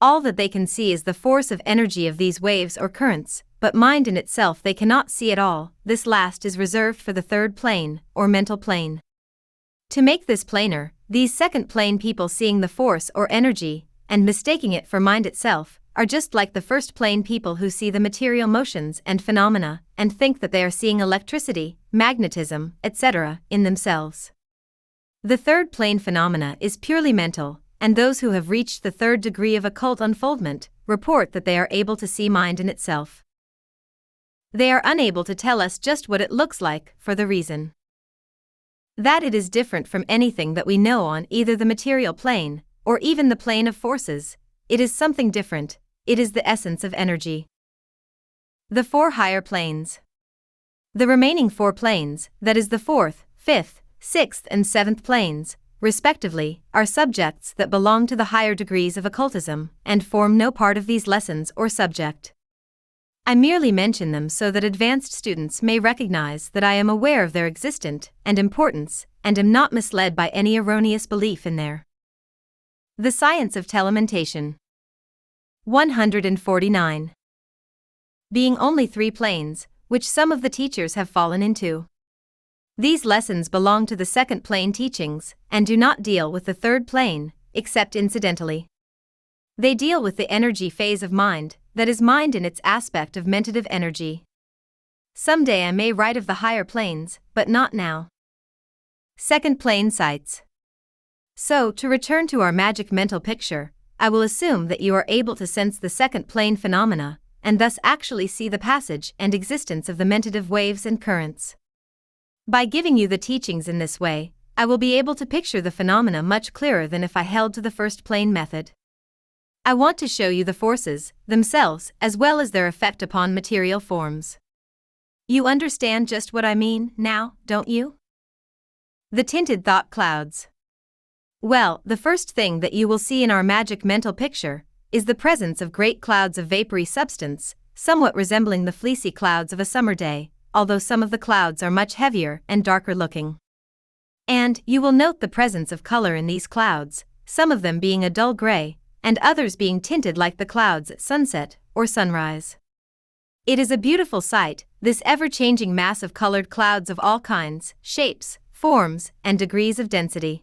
All that they can see is the force of energy of these waves or currents, but mind in itself they cannot see at all, this last is reserved for the third plane, or mental plane. To make this plainer, these second plane people seeing the force or energy, and mistaking it for mind itself, are just like the first plane people who see the material motions and phenomena, and think that they are seeing electricity, magnetism, etc., in themselves. The third plane phenomena is purely mental, and those who have reached the third degree of occult unfoldment report that they are able to see mind in itself. They are unable to tell us just what it looks like, for the reason that it is different from anything that we know on either the material plane or even the plane of forces. It is something different, it is the essence of energy. The four higher planes. The remaining four planes, that is the fourth, fifth, sixth, and seventh planes, respectively, are subjects that belong to the higher degrees of occultism and form no part of these lessons or subject. I merely mention them so that advanced students may recognize that I am aware of their existence and importance and am not misled by any erroneous belief in their The Science of Telementation. 149. Being only three planes, which some of the teachers have fallen into. These lessons belong to the second plane teachings and do not deal with the third plane, except incidentally. They deal with the energy phase of mind, that is, mind in its aspect of mentative energy. Someday I may write of the higher planes, but not now. Second plane sights. So, to return to our magic mental picture, I will assume that you are able to sense the second plane phenomena, and thus actually see the passage and existence of the mentative waves and currents. By giving you the teachings in this way, I will be able to picture the phenomena much clearer than if I held to the first plane method. I want to show you the forces, themselves, as well as their effect upon material forms. You understand just what I mean now, don't you? The tinted thought clouds. Well, the first thing that you will see in our magic mental picture is the presence of great clouds of vapory substance, somewhat resembling the fleecy clouds of a summer day, although some of the clouds are much heavier and darker looking. And you will note the presence of color in these clouds, some of them being a dull gray, and others being tinted like the clouds at sunset or sunrise. It is a beautiful sight, this ever changing mass of colored clouds of all kinds, shapes, forms, and degrees of density.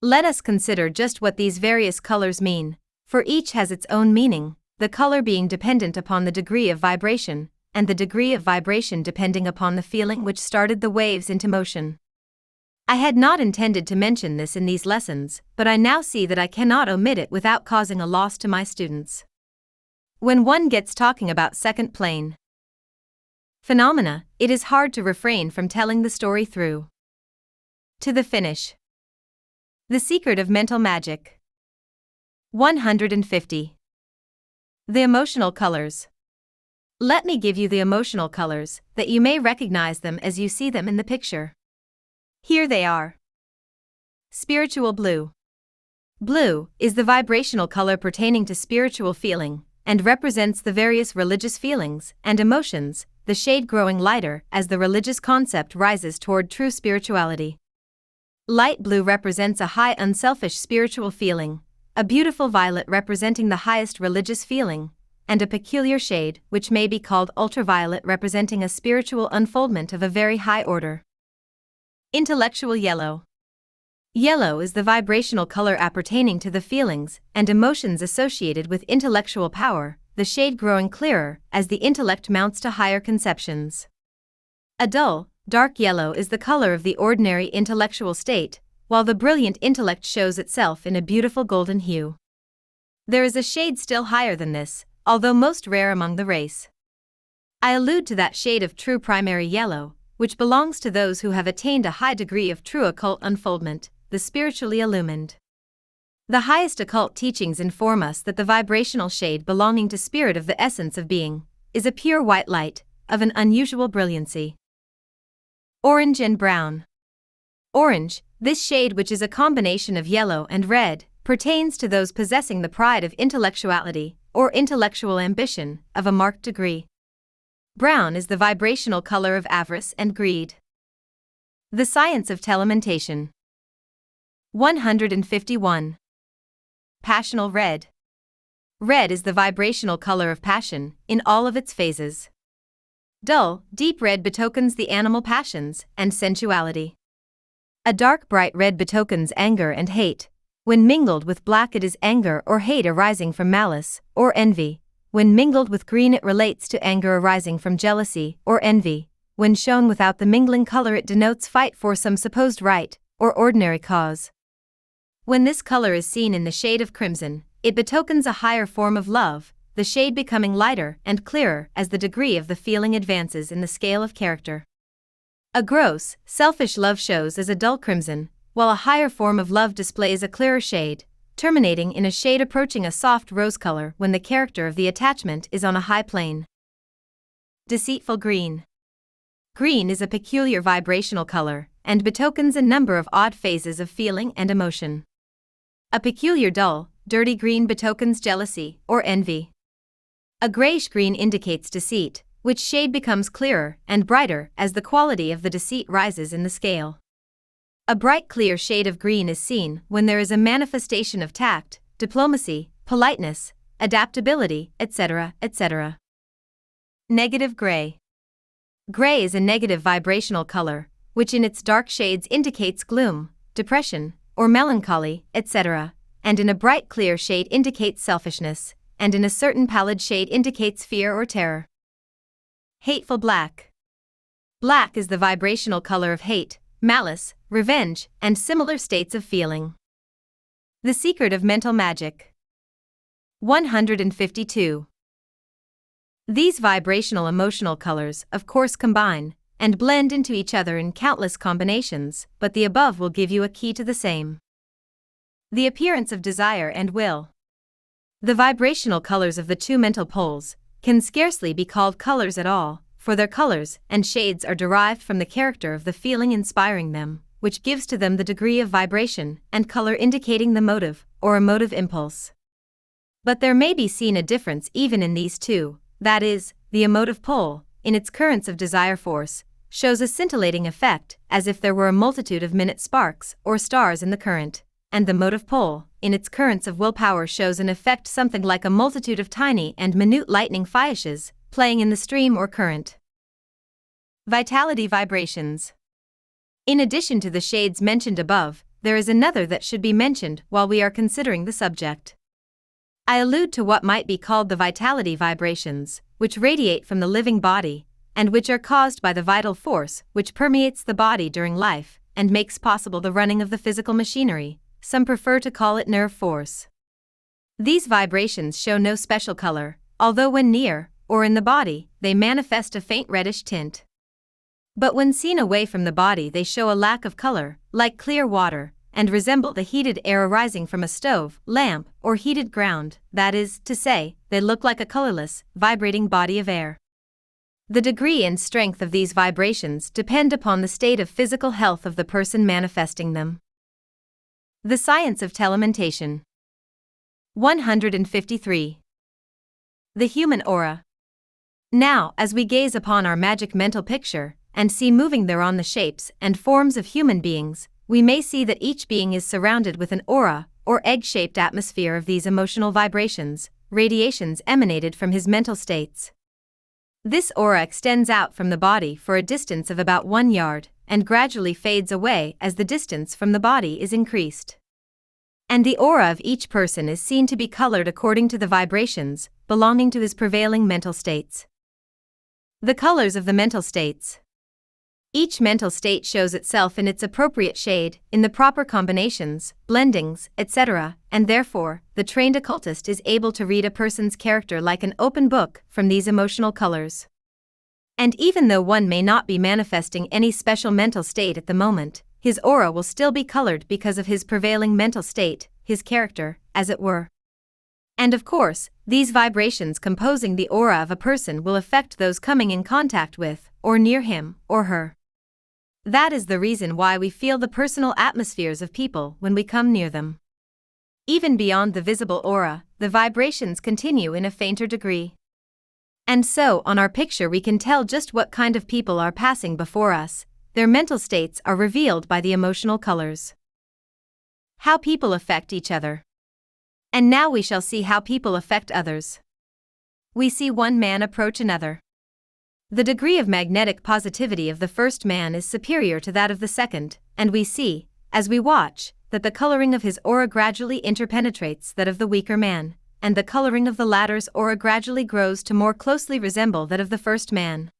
Let us consider just what these various colors mean, for each has its own meaning, the color being dependent upon the degree of vibration, and the degree of vibration depending upon the feeling which started the waves into motion. I had not intended to mention this in these lessons, but I now see that I cannot omit it without causing a loss to my students. When one gets talking about second plane phenomena, it is hard to refrain from telling the story through to the finish. The secret of mental magic. 150. The emotional colors. Let me give you the emotional colors, that you may recognize them as you see them in the picture. Here they are. Spiritual blue. Blue is the vibrational color pertaining to spiritual feeling and represents the various religious feelings and emotions, the shade growing lighter as the religious concept rises toward true spirituality. Light blue represents a high unselfish spiritual feeling, a beautiful violet representing the highest religious feeling, and a peculiar shade which may be called ultraviolet representing a spiritual unfoldment of a very high order. Intellectual yellow. Yellow is the vibrational color appertaining to the feelings and emotions associated with intellectual power, the shade growing clearer as the intellect mounts to higher conceptions. A dull, dark yellow is the color of the ordinary intellectual state, while the brilliant intellect shows itself in a beautiful golden hue. There is a shade still higher than this, although most rare among the race. I allude to that shade of true primary yellow, which belongs to those who have attained a high degree of true occult unfoldment, the spiritually illumined. The highest occult teachings inform us that the vibrational shade belonging to spirit of the essence of being is a pure white light, of an unusual brilliancy. Orange and brown. Orange, this shade, which is a combination of yellow and red, pertains to those possessing the pride of intellectuality or intellectual ambition of a marked degree. Brown is the vibrational color of avarice and greed. The science of telementation. 151. Passional red. Red is the vibrational color of passion in all of its phases. Dull, deep red betokens the animal passions and sensuality. A dark bright red betokens anger and hate. When mingled with black, it is anger or hate arising from malice or envy. When mingled with green, it relates to anger arising from jealousy or envy. When shown without the mingling color, it denotes fight for some supposed right or ordinary cause. When this color is seen in the shade of crimson, it betokens a higher form of love, the shade becoming lighter and clearer as the degree of the feeling advances in the scale of character. A gross, selfish love shows as a dull crimson, while a higher form of love displays a clearer shade, terminating in a shade approaching a soft rose color when the character of the attachment is on a high plane. Deceitful green. Green is a peculiar vibrational color and betokens a number of odd phases of feeling and emotion. A peculiar dull, dirty green betokens jealousy or envy. A grayish green indicates deceit, which shade becomes clearer and brighter as the quality of the deceit rises in the scale. A bright clear shade of green is seen when there is a manifestation of tact, diplomacy, politeness, adaptability, etc., etc. Negative gray. Gray is a negative vibrational color, which in its dark shades indicates gloom, depression, or melancholy, etc., and in a bright clear shade indicates selfishness, and in a certain pallid shade indicates fear or terror. Hateful black. Black is the vibrational color of hate, malice, revenge, and similar states of feeling. The secret of mental magic. 152. These vibrational emotional colors, of course, combine and blend into each other in countless combinations, but the above will give you a key to the same. The appearance of desire and will. The vibrational colors of the two mental poles can scarcely be called colors at all, for their colors and shades are derived from the character of the feeling inspiring them, which gives to them the degree of vibration and color indicating the motive or emotive impulse. But there may be seen a difference even in these two, that is, the emotive pole, in its currents of desire force, shows a scintillating effect as if there were a multitude of minute sparks or stars in the current, and the motive pole, in its currents of willpower, shows an effect something like a multitude of tiny and minute lightning flashes playing in the stream or current. Vitality vibrations. In addition to the shades mentioned above, there is another that should be mentioned while we are considering the subject. I allude to what might be called the vitality vibrations, which radiate from the living body, and which are caused by the vital force which permeates the body during life and makes possible the running of the physical machinery. Some prefer to call it nerve force. These vibrations show no special color, although when near, or in the body, they manifest a faint reddish tint. But when seen away from the body, they show a lack of color, like clear water, and resemble the heated air arising from a stove, lamp, or heated ground, that is to say, they look like a colorless, vibrating body of air. The degree and strength of these vibrations depend upon the state of physical health of the person manifesting them. The Science of Telementation 153. The Human Aura. Now, as we gaze upon our magic mental picture, and see moving thereon the shapes and forms of human beings, we may see that each being is surrounded with an aura, or egg shaped atmosphere of these emotional vibrations, radiations emanated from his mental states. This aura extends out from the body for a distance of about one yard and gradually fades away as the distance from the body is increased. And the aura of each person is seen to be colored according to the vibrations belonging to his prevailing mental states. The colors of the mental states. Each mental state shows itself in its appropriate shade, in the proper combinations, blendings, etc., and therefore, the trained occultist is able to read a person's character like an open book from these emotional colors. And even though one may not be manifesting any special mental state at the moment, his aura will still be colored because of his prevailing mental state, his character, as it were. And of course, these vibrations composing the aura of a person will affect those coming in contact with, or near him, or her. That is the reason why we feel the personal atmospheres of people when we come near them. Even beyond the visible aura, the vibrations continue in a fainter degree. And so, on our picture, we can tell just what kind of people are passing before us, their mental states are revealed by the emotional colors. How people affect each other. And now we shall see how people affect others. We see one man approach another. The degree of magnetic positivity of the first man is superior to that of the second, and we see, as we watch, that the coloring of his aura gradually interpenetrates that of the weaker man, and the coloring of the latter's aura gradually grows to more closely resemble that of the first man.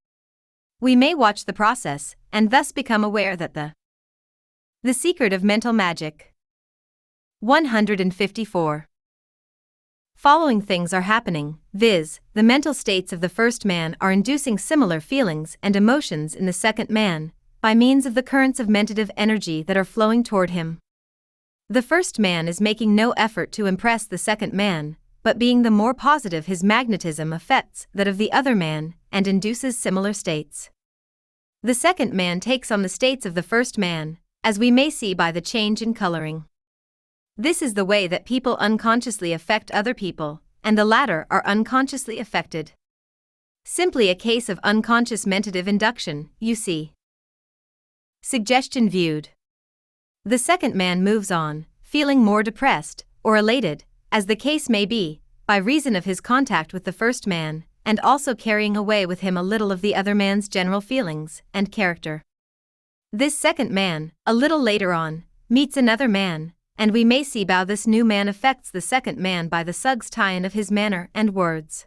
We may watch the process, and thus become aware that the The Secret of Mental Magic 154 Following things are happening, viz., the mental states of the first man are inducing similar feelings and emotions in the second man, by means of the currents of mentative energy that are flowing toward him. The first man is making no effort to impress the second man, but being the more positive, his magnetism affects that of the other man and induces similar states. The second man takes on the states of the first man, as we may see by the change in coloring. This is the way that people unconsciously affect other people, and the latter are unconsciously affected. Simply a case of unconscious mentative induction, you see. Suggestion viewed. The second man moves on, feeling more depressed, or elated, as the case may be, by reason of his contact with the first man, and also carrying away with him a little of the other man's general feelings and character. This second man, a little later on, meets another man, and we may see how this new man affects the second man by the sug's tie-in of his manner and words.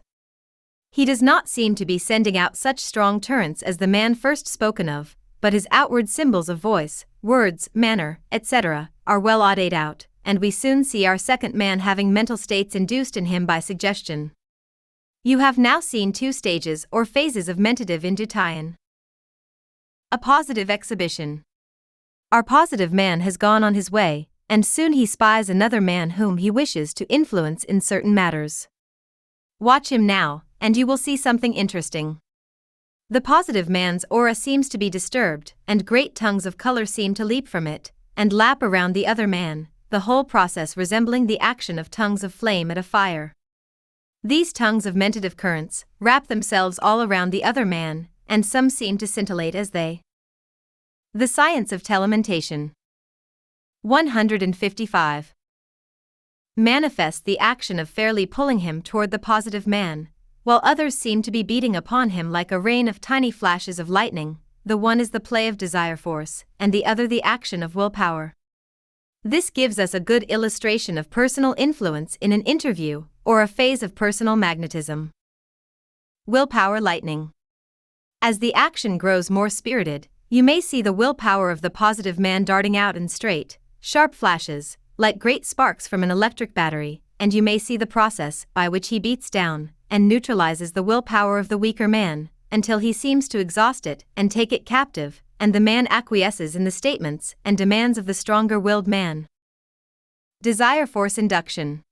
He does not seem to be sending out such strong turrets as the man first spoken of, but his outward symbols of voice, words, manner, etc., are well audate out, and we soon see our second man having mental states induced in him by suggestion. You have now seen two stages or phases of mentative induction. A positive exhibition. Our positive man has gone on his way, and soon he spies another man whom he wishes to influence in certain matters. Watch him now, and you will see something interesting. The positive man's aura seems to be disturbed, and great tongues of color seem to leap from it, and lap around the other man, the whole process resembling the action of tongues of flame at a fire. These tongues of mentative currents wrap themselves all around the other man, and some seem to scintillate as they. The Science of Telementation 155. Manifest the action of fairly pulling him toward the positive man, while others seem to be beating upon him like a rain of tiny flashes of lightning, the one is the play of desire force, and the other the action of willpower. This gives us a good illustration of personal influence in an interview or a phase of personal magnetism. Willpower lightning. As the action grows more spirited, you may see the willpower of the positive man darting out and straight, sharp flashes, like great sparks from an electric battery, and you may see the process by which he beats down, and neutralizes the willpower of the weaker man, until he seems to exhaust it and take it captive, and the man acquiesces in the statements and demands of the stronger willed man. Desire force induction.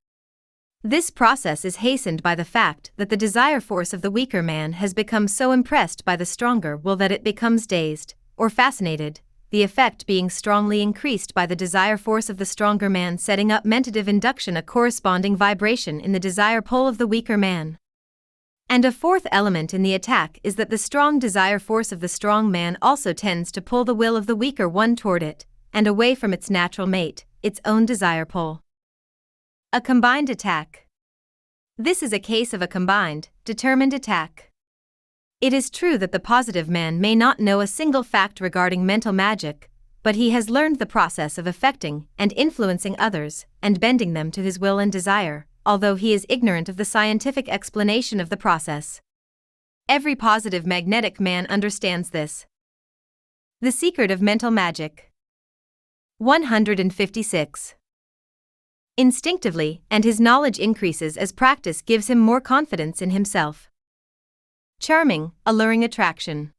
This process is hastened by the fact that the desire force of the weaker man has become so impressed by the stronger will that it becomes dazed, or fascinated, the effect being strongly increased by the desire force of the stronger man setting up mentative induction a corresponding vibration in the desire pole of the weaker man. And a fourth element in the attack is that the strong desire force of the strong man also tends to pull the will of the weaker one toward it, and away from its natural mate, its own desire pole. A combined attack. This is a case of a combined, determined attack. It is true that the positive man may not know a single fact regarding mental magic, but he has learned the process of affecting and influencing others and bending them to his will and desire, although he is ignorant of the scientific explanation of the process. Every positive magnetic man understands this. The Secret of Mental Magic 156. Instinctively, and his knowledge increases as practice gives him more confidence in himself. Charming, alluring attraction.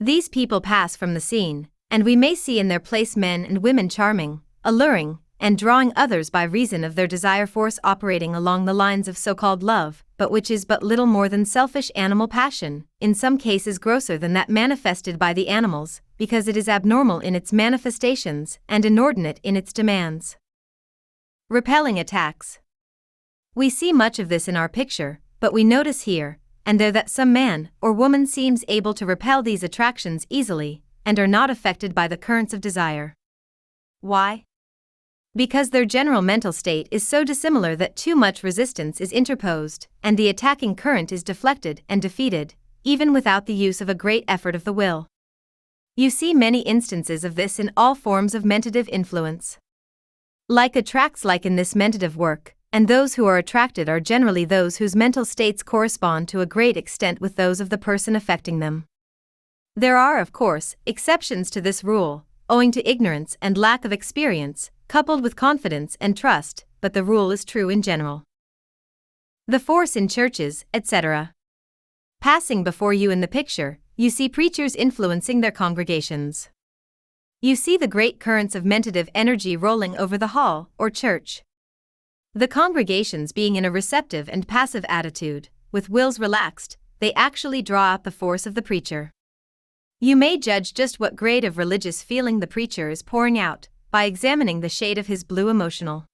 These people pass from the scene, and we may see in their place men and women charming, alluring, and drawing others by reason of their desire force operating along the lines of so called love, but which is but little more than selfish animal passion, in some cases grosser than that manifested by the animals, because it is abnormal in its manifestations and inordinate in its demands. Repelling attacks. We see much of this in our picture, but we notice here and there that some man or woman seems able to repel these attractions easily and are not affected by the currents of desire. Why? because their general mental state is so dissimilar that too much resistance is interposed, and the attacking current is deflected and defeated, even without the use of a great effort of the will. You see many instances of this in all forms of mentative influence. Like attracts like in this mentative work, and those who are attracted are generally those whose mental states correspond to a great extent with those of the person affecting them. There are, of course, exceptions to this rule, owing to ignorance and lack of experience, coupled with confidence and trust, but the rule is true in general. The force in churches, etc. Passing before you in the picture, you see preachers influencing their congregations. You see the great currents of mentative energy rolling over the hall or church. The congregations being in a receptive and passive attitude, with wills relaxed, they actually draw out the force of the preacher. You may judge just what grade of religious feeling the preacher is pouring out by examining the shade of his blue emotional.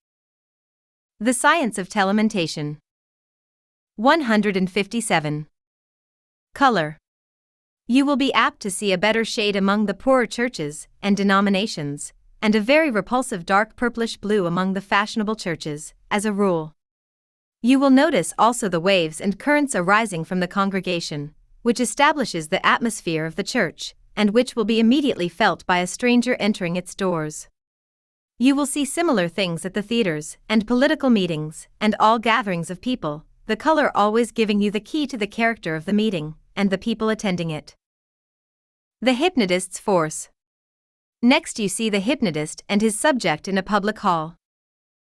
The Science of Telementation 157. Color. You will be apt to see a better shade among the poorer churches and denominations, and a very repulsive dark purplish blue among the fashionable churches, as a rule. You will notice also the waves and currents arising from the congregation, which establishes the atmosphere of the church, and which will be immediately felt by a stranger entering its doors. You will see similar things at the theaters and political meetings and all gatherings of people, the color always giving you the key to the character of the meeting and the people attending it. The hypnotist's force. Next, you see the hypnotist and his subject in a public hall.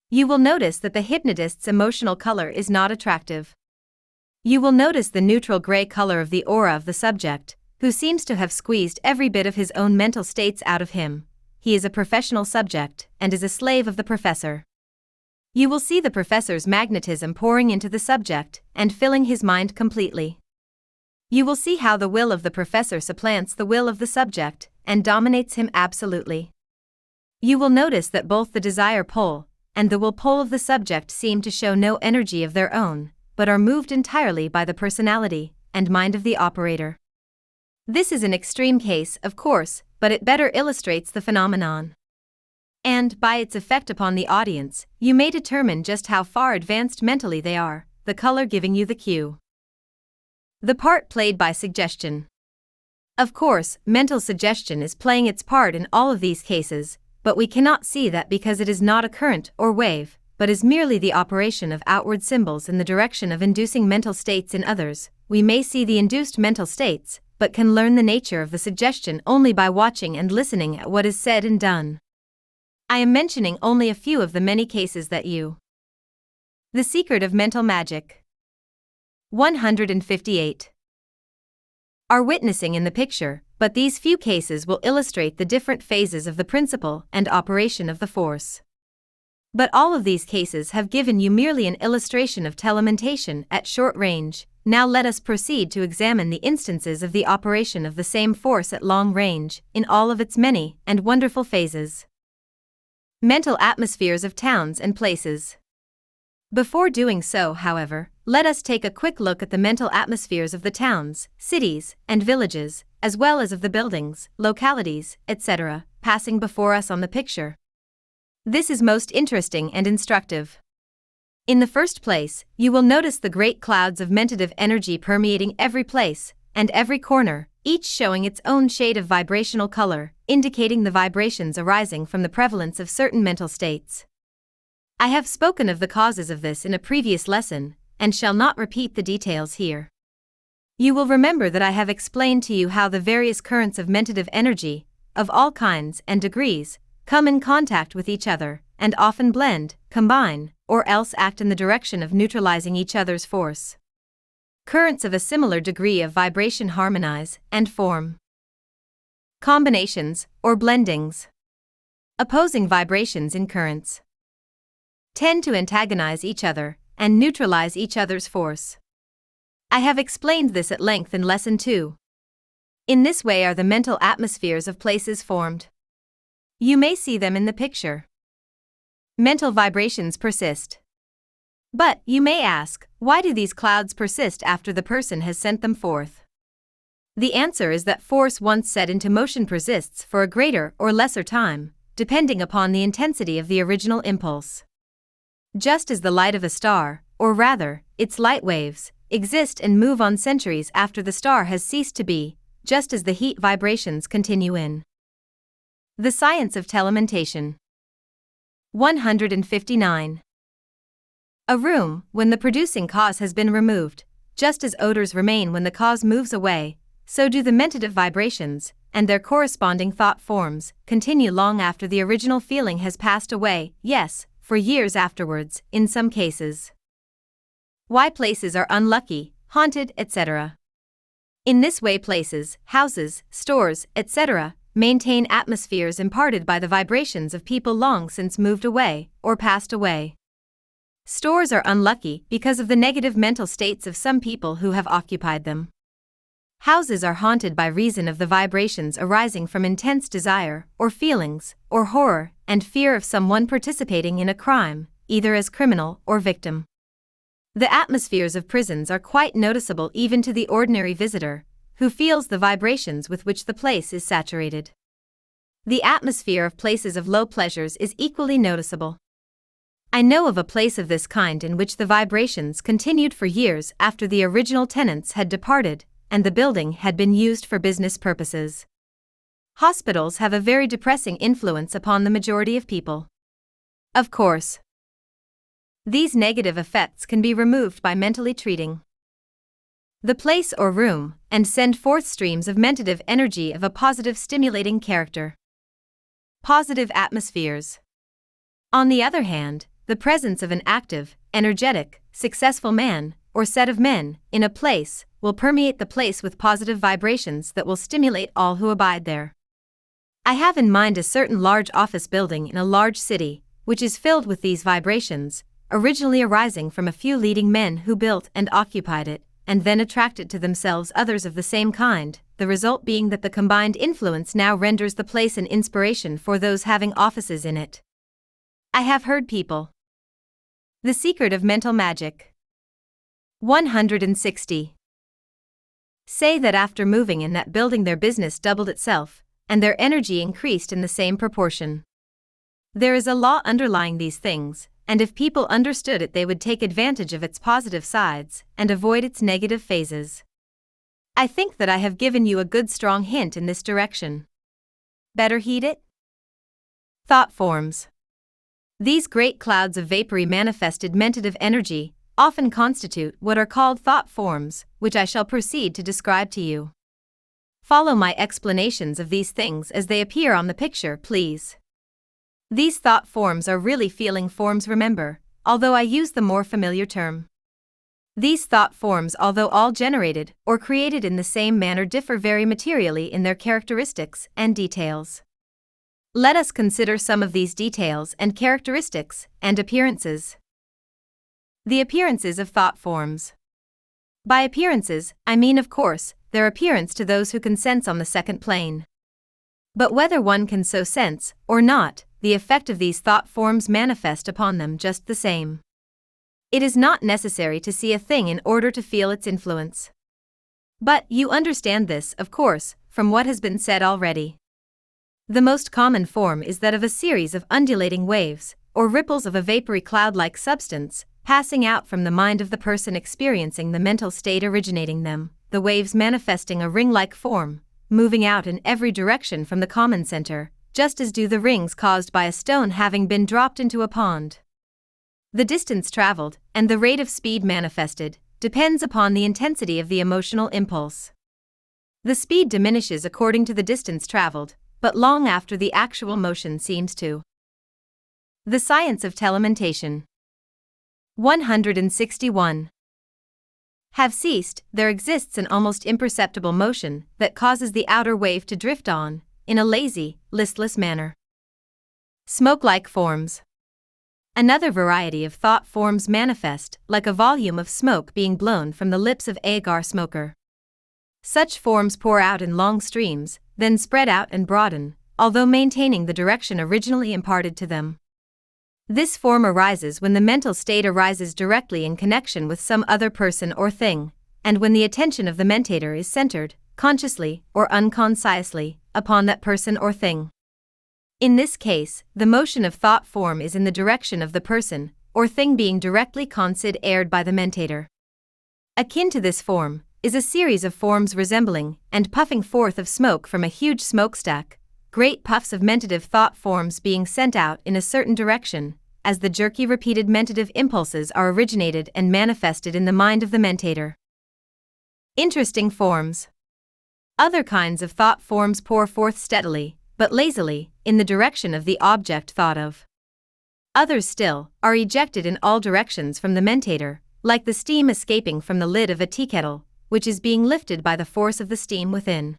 You will notice that the hypnotist's emotional color is not attractive. You will notice the neutral gray color of the aura of the subject, who seems to have squeezed every bit of his own mental states out of him. He is a professional subject and is a slave of the professor. You will see the professor's magnetism pouring into the subject and filling his mind completely. You will see how the will of the professor supplants the will of the subject and dominates him absolutely. You will notice that both the desire pole and the will pole of the subject seem to show no energy of their own, but are moved entirely by the personality and mind of the operator. This is an extreme case, of course, but it better illustrates the phenomenon. And, by its effect upon the audience, you may determine just how far advanced mentally they are, the color giving you the cue. The part played by suggestion. Of course, mental suggestion is playing its part in all of these cases, but we cannot see that because it is not a current or wave, but is merely the operation of outward symbols in the direction of inducing mental states in others. We may see the induced mental states, but can learn the nature of the suggestion only by watching and listening at what is said and done. I am mentioning only a few of the many cases that you. The Secret of Mental Magic 158 are witnessing in the picture, but these few cases will illustrate the different phases of the principle and operation of the force. But all of these cases have given you merely an illustration of telementation at short range. Now let us proceed to examine the instances of the operation of the same force at long range, in all of its many and wonderful phases. Mental atmospheres of towns and places. Before doing so, however, let us take a quick look at the mental atmospheres of the towns, cities, and villages, as well as of the buildings, localities, etc., passing before us on the picture. This is most interesting and instructive. In the first place, you will notice the great clouds of mentative energy permeating every place and every corner, each showing its own shade of vibrational color, indicating the vibrations arising from the prevalence of certain mental states. I have spoken of the causes of this in a previous lesson, and shall not repeat the details here. You will remember that I have explained to you how the various currents of mentative energy, of all kinds and degrees, come in contact with each other, and often blend, combine, or else act in the direction of neutralizing each other's force. Currents of a similar degree of vibration harmonize and form combinations, or blendings. Opposing vibrations in currents tend to antagonize each other and neutralize each other's force. I have explained this at length in Lesson 2. In this way are the mental atmospheres of places formed. You may see them in the picture. Mental vibrations persist. But, you may ask, why do these clouds persist after the person has sent them forth? The answer is that force once set into motion persists for a greater or lesser time, depending upon the intensity of the original impulse. Just as the light of a star, or rather, its light waves, exist and move on centuries after the star has ceased to be, just as the heat vibrations continue in. The Science of Telementation 159. A room, when the producing cause has been removed, just as odors remain when the cause moves away, so do the mentative vibrations, and their corresponding thought forms, continue long after the original feeling has passed away, yes, for years afterwards, in some cases. Why places are unlucky, haunted, etc. In this way, places, houses, stores, etc., maintain atmospheres imparted by the vibrations of people long since moved away or passed away. Stores are unlucky because of the negative mental states of some people who have occupied them. Houses are haunted by reason of the vibrations arising from intense desire, or feelings, or horror, and fear of someone participating in a crime, either as criminal or victim. The atmospheres of prisons are quite noticeable even to the ordinary visitor, who feels the vibrations with which the place is saturated. The atmosphere of places of low pleasures is equally noticeable. I know of a place of this kind in which the vibrations continued for years after the original tenants had departed and the building had been used for business purposes. Hospitals have a very depressing influence upon the majority of people. Of course, these negative effects can be removed by mentally treating the place or room and send forth streams of mentative energy of a positive stimulating character. Positive atmospheres. On the other hand, the presence of an active, energetic, successful man, or set of men, in a place, will permeate the place with positive vibrations that will stimulate all who abide there. I have in mind a certain large office building in a large city, which is filled with these vibrations, originally arising from a few leading men who built and occupied it, and then attracted to themselves others of the same kind, the result being that the combined influence now renders the place an inspiration for those having offices in it. I have heard people the Secret of Mental Magic. 160. Say that after moving in that building, their business doubled itself, and their energy increased in the same proportion. There is a law underlying these things, and if people understood it, they would take advantage of its positive sides and avoid its negative phases. I think that I have given you a good strong hint in this direction. Better heed it? Thought forms. These great clouds of vapory manifested mentative energy often constitute what are called thought forms, which I shall proceed to describe to you. Follow my explanations of these things as they appear on the picture, please. These thought forms are really feeling forms, remember, although I use the more familiar term. These thought forms, although all generated or created in the same manner, differ very materially in their characteristics and details. Let us consider some of these details and characteristics and appearances. The appearances of thought forms. By appearances, I mean, of course, their appearance to those who can sense on the second plane. But whether one can so sense or not, the effect of these thought forms manifest upon them just the same. It is not necessary to see a thing in order to feel its influence. But you understand this, of course, from what has been said already. The most common form is that of a series of undulating waves, or ripples of a vapory cloud like substance, passing out from the mind of the person experiencing the mental state originating them, the waves manifesting a ring like form, moving out in every direction from the common center, just as do the rings caused by a stone having been dropped into a pond. The distance traveled, and the rate of speed manifested, depends upon the intensity of the emotional impulse. The speed diminishes according to the distance traveled, but long after the actual motion seems to. The Science of Telementation 161. Have ceased, there exists an almost imperceptible motion that causes the outer wave to drift on, in a lazy, listless manner. Smoke like forms. Another variety of thought forms manifest, like a volume of smoke being blown from the lips of Agar smoker. Such forms pour out in long streams, then spread out and broaden, although maintaining the direction originally imparted to them. This form arises when the mental state arises directly in connection with some other person or thing, and when the attention of the mentator is centered, consciously or unconsciously, upon that person or thing. In this case, the motion of thought form is in the direction of the person or thing being directly considered by the mentator. Akin to this form, is a series of forms resembling and puffing forth of smoke from a huge smokestack, great puffs of mentative thought forms being sent out in a certain direction, as the jerky repeated mentative impulses are originated and manifested in the mind of the mentator. Interesting forms. Other kinds of thought forms pour forth steadily, but lazily, in the direction of the object thought of. Others still are ejected in all directions from the mentator, like the steam escaping from the lid of a tea kettle, which is being lifted by the force of the steam within.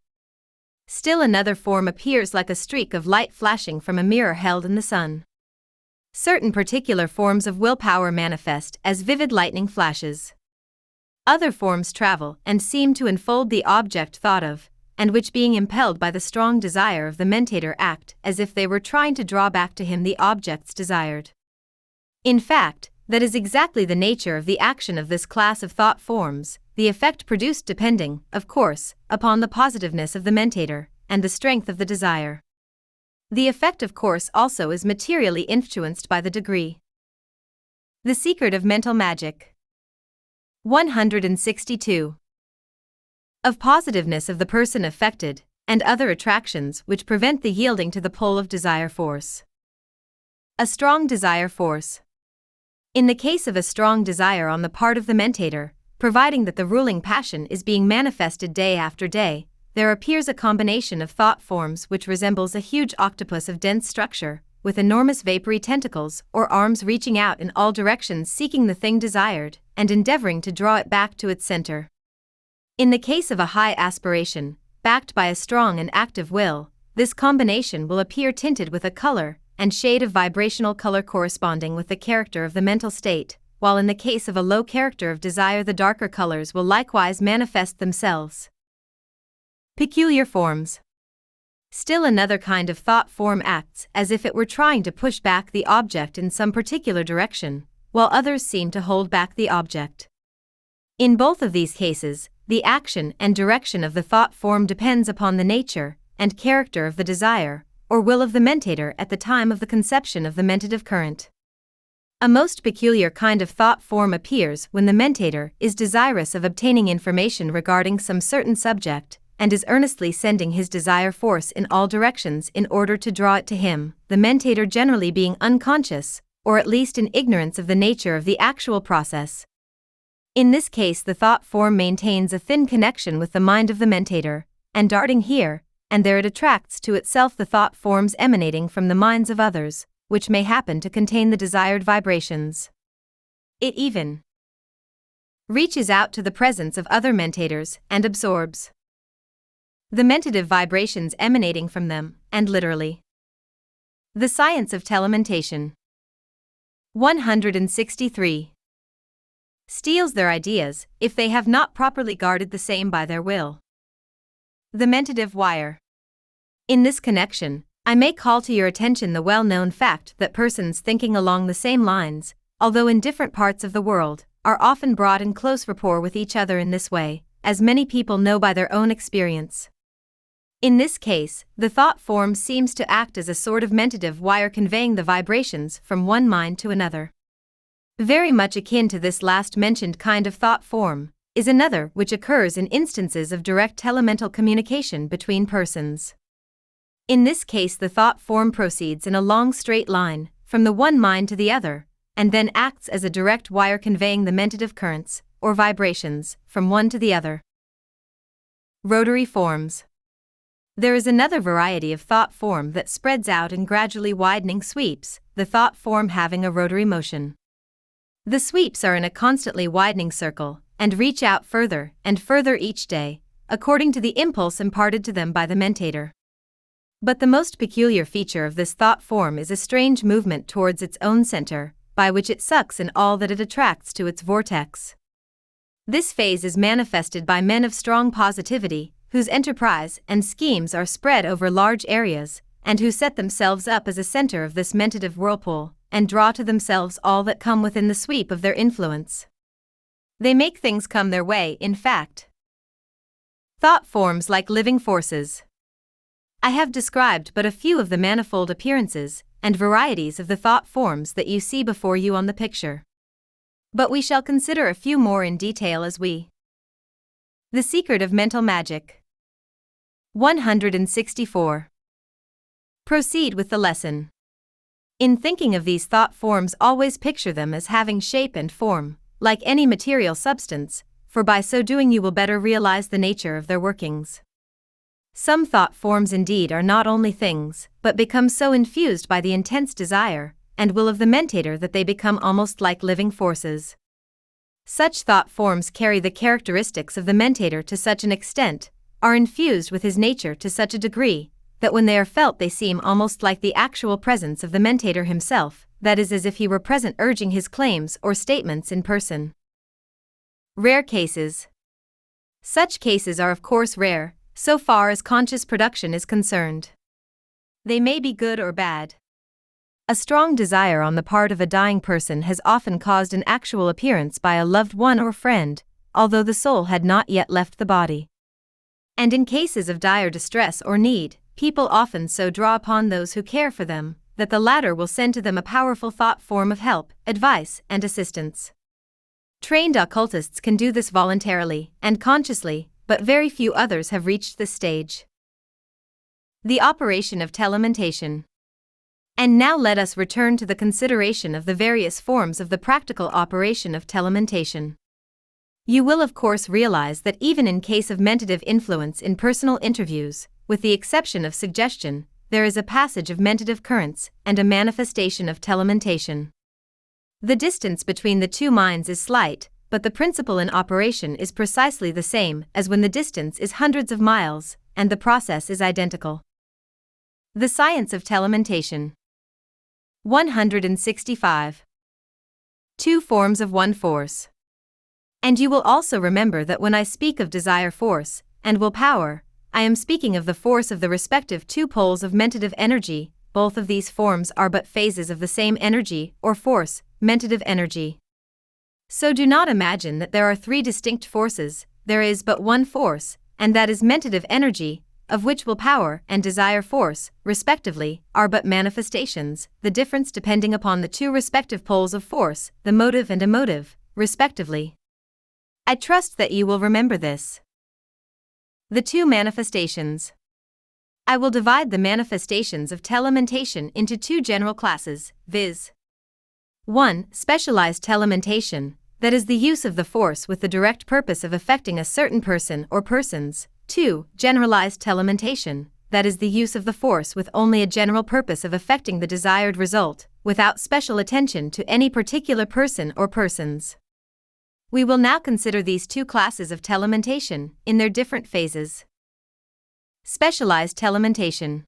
Still another form appears like a streak of light flashing from a mirror held in the sun. Certain particular forms of willpower manifest as vivid lightning flashes. Other forms travel and seem to enfold the object thought of, and which, being impelled by the strong desire of the mentator, act as if they were trying to draw back to him the objects desired. In fact, that is exactly the nature of the action of this class of thought forms, the effect produced depending, of course, upon the positiveness of the mentator and the strength of the desire. The effect, of course, also is materially influenced by the degree. The secret of mental magic. 162. Of positiveness of the person affected, and other attractions which prevent the yielding to the pull of desire force. A strong desire force. In the case of a strong desire on the part of the mentator, providing that the ruling passion is being manifested day after day, there appears a combination of thought forms which resembles a huge octopus of dense structure, with enormous vapory tentacles or arms reaching out in all directions seeking the thing desired and endeavoring to draw it back to its center. In the case of a high aspiration, backed by a strong and active will, this combination will appear tinted with a color and shade of vibrational color corresponding with the character of the mental state, while in the case of a low character of desire, the darker colors will likewise manifest themselves. Peculiar forms. Still another kind of thought form acts as if it were trying to push back the object in some particular direction, while others seem to hold back the object. In both of these cases, the action and direction of the thought form depends upon the nature and character of the desire, or will of the mentator at the time of the conception of the mentative current. A most peculiar kind of thought form appears when the mentator is desirous of obtaining information regarding some certain subject and is earnestly sending his desire force in all directions in order to draw it to him, the mentator generally being unconscious, or at least in ignorance of the nature of the actual process. In this case, the thought form maintains a thin connection with the mind of the mentator, and darting here, and there it attracts to itself the thought forms emanating from the minds of others, which may happen to contain the desired vibrations. It even reaches out to the presence of other mentators and absorbs the mentative vibrations emanating from them, and literally. The science of telementation. 163. Steals their ideas if they have not properly guarded the same by their will. The mentative wire. In this connection, I may call to your attention the well known fact that persons thinking along the same lines, although in different parts of the world, are often brought in close rapport with each other in this way, as many people know by their own experience. In this case, the thought form seems to act as a sort of mentative wire conveying the vibrations from one mind to another. Very much akin to this last mentioned kind of thought form, is another which occurs in instances of direct telemental communication between persons. In this case, the thought form proceeds in a long straight line, from the one mind to the other, and then acts as a direct wire conveying the mentative currents, or vibrations, from one to the other. Rotary forms. There is another variety of thought form that spreads out in gradually widening sweeps, the thought form having a rotary motion. The sweeps are in a constantly widening circle, and reach out further and further each day, according to the impulse imparted to them by the mentator. But the most peculiar feature of this thought form is a strange movement towards its own center, by which it sucks in all that it attracts to its vortex. This phase is manifested by men of strong positivity, whose enterprise and schemes are spread over large areas, and who set themselves up as a center of this mentative whirlpool, and draw to themselves all that come within the sweep of their influence. They make things come their way, in fact. Thought forms like living forces. I have described but a few of the manifold appearances and varieties of the thought forms that you see before you on the picture. But we shall consider a few more in detail as we. The Secret of Mental Magic. 164. Proceed with the lesson. In thinking of these thought forms, always picture them as having shape and form, like any material substance, for by so doing you will better realize the nature of their workings. Some thought forms indeed are not only things, but become so infused by the intense desire and will of the mentator that they become almost like living forces. Such thought forms carry the characteristics of the mentator to such an extent, are infused with his nature to such a degree, that when they are felt they seem almost like the actual presence of the mentator himself, that is, as if he were present urging his claims or statements in person. Rare cases. Such cases are, of course, rare, so far as conscious production is concerned. They may be good or bad. A strong desire on the part of a dying person has often caused an actual appearance by a loved one or friend, although the soul had not yet left the body. And in cases of dire distress or need, people often so draw upon those who care for them that the latter will send to them a powerful thought form of help, advice, and assistance. Trained occultists can do this voluntarily and consciously, but very few others have reached this stage. The operation of telementation. And now let us return to the consideration of the various forms of the practical operation of telementation. You will of course realize that even in case of mentative influence in personal interviews, with the exception of suggestion, there is a passage of mentative currents and a manifestation of telementation. The distance between the two minds is slight, but the principle in operation is precisely the same as when the distance is hundreds of miles and the process is identical. The science of telementation. 165. Two forms of one force. And you will also remember that when I speak of desire force and will power, I am speaking of the force of the respective two poles of mentative energy, both of these forms are but phases of the same energy or force, mentative energy. So do not imagine that there are three distinct forces, there is but one force, and that is mentative energy, of which will power and desire force, respectively, are but manifestations, the difference depending upon the two respective poles of force, the motive and emotive, respectively. I trust that you will remember this. The two manifestations. I will divide the manifestations of telementation into two general classes, viz. 1. Specialized telementation, that is the use of the force with the direct purpose of affecting a certain person or persons. 2. Generalized telementation, that is the use of the force with only a general purpose of affecting the desired result, without special attention to any particular person or persons. We will now consider these two classes of telementation in their different phases. Specialized telementation.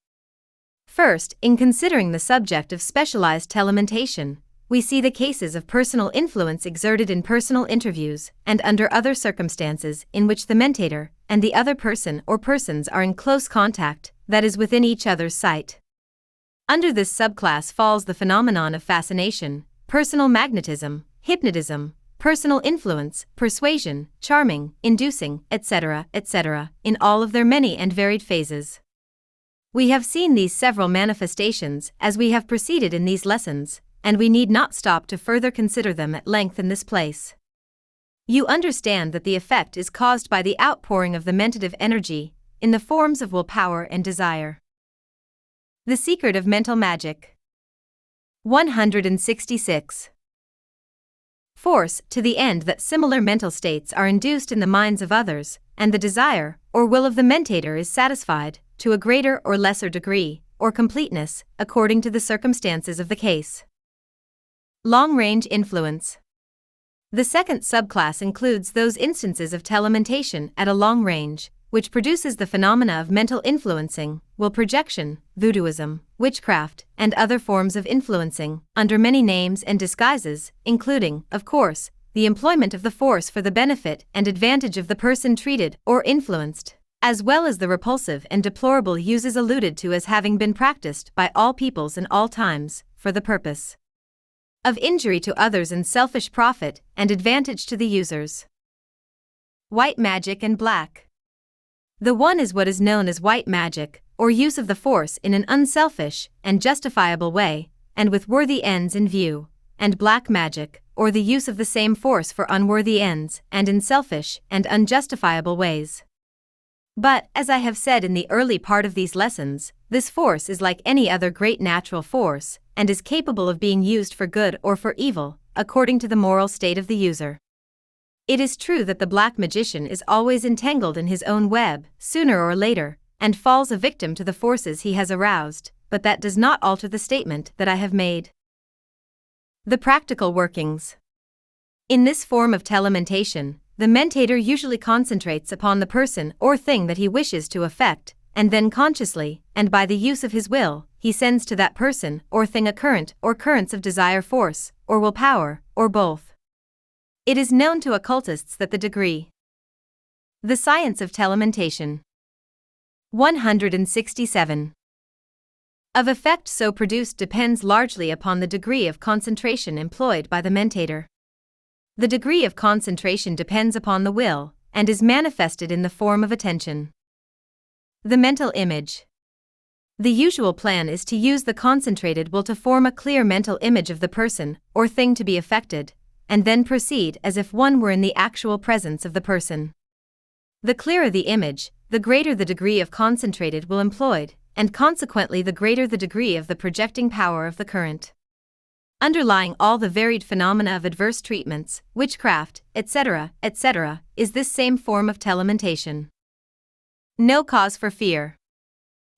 First, in considering the subject of specialized telementation, we see the cases of personal influence exerted in personal interviews and under other circumstances in which the mentator and the other person or persons are in close contact, that is, within each other's sight. Under this subclass falls the phenomenon of fascination, personal magnetism, hypnotism, personal influence, persuasion, charming, inducing, etc., etc., in all of their many and varied phases. We have seen these several manifestations as we have proceeded in these lessons, and we need not stop to further consider them at length in this place. You understand that the effect is caused by the outpouring of the mentative energy in the forms of will power and desire. The Secret of Mental Magic 166. Force to the end that similar mental states are induced in the minds of others, and the desire or will of the mentator is satisfied, to a greater or lesser degree, or completeness, according to the circumstances of the case. Long range influence. The second subclass includes those instances of telementation at a long range, which produces the phenomena of mental influencing, will projection, voodooism, witchcraft, and other forms of influencing, under many names and disguises, including, of course, the employment of the force for the benefit and advantage of the person treated or influenced, as well as the repulsive and deplorable uses alluded to as having been practiced by all peoples in all times, for the purpose of injury to others and selfish profit and advantage to the users. White magic and black. The one is what is known as white magic, or use of the force in an unselfish and justifiable way, and with worthy ends in view, and black magic, or the use of the same force for unworthy ends and in selfish and unjustifiable ways. But, as I have said in the early part of these lessons, this force is like any other great natural force, and is capable of being used for good or for evil, according to the moral state of the user. It is true that the black magician is always entangled in his own web, sooner or later, and falls a victim to the forces he has aroused, but that does not alter the statement that I have made. The practical workings. In this form of telementation, the mentator usually concentrates upon the person or thing that he wishes to affect, and then consciously, and by the use of his will, he sends to that person or thing a current or currents of desire force, or will power, or both. It is known to occultists that the degree. The science of telementation. 167. Of effect so produced depends largely upon the degree of concentration employed by the mentator. The degree of concentration depends upon the will, and is manifested in the form of attention. The mental image. The usual plan is to use the concentrated will to form a clear mental image of the person or thing to be affected, and then proceed as if one were in the actual presence of the person. The clearer the image, the greater the degree of concentrated will employed, and consequently the greater the degree of the projecting power of the current. Underlying all the varied phenomena of adverse treatments, witchcraft, etc., etc., is this same form of telementation. No cause for fear.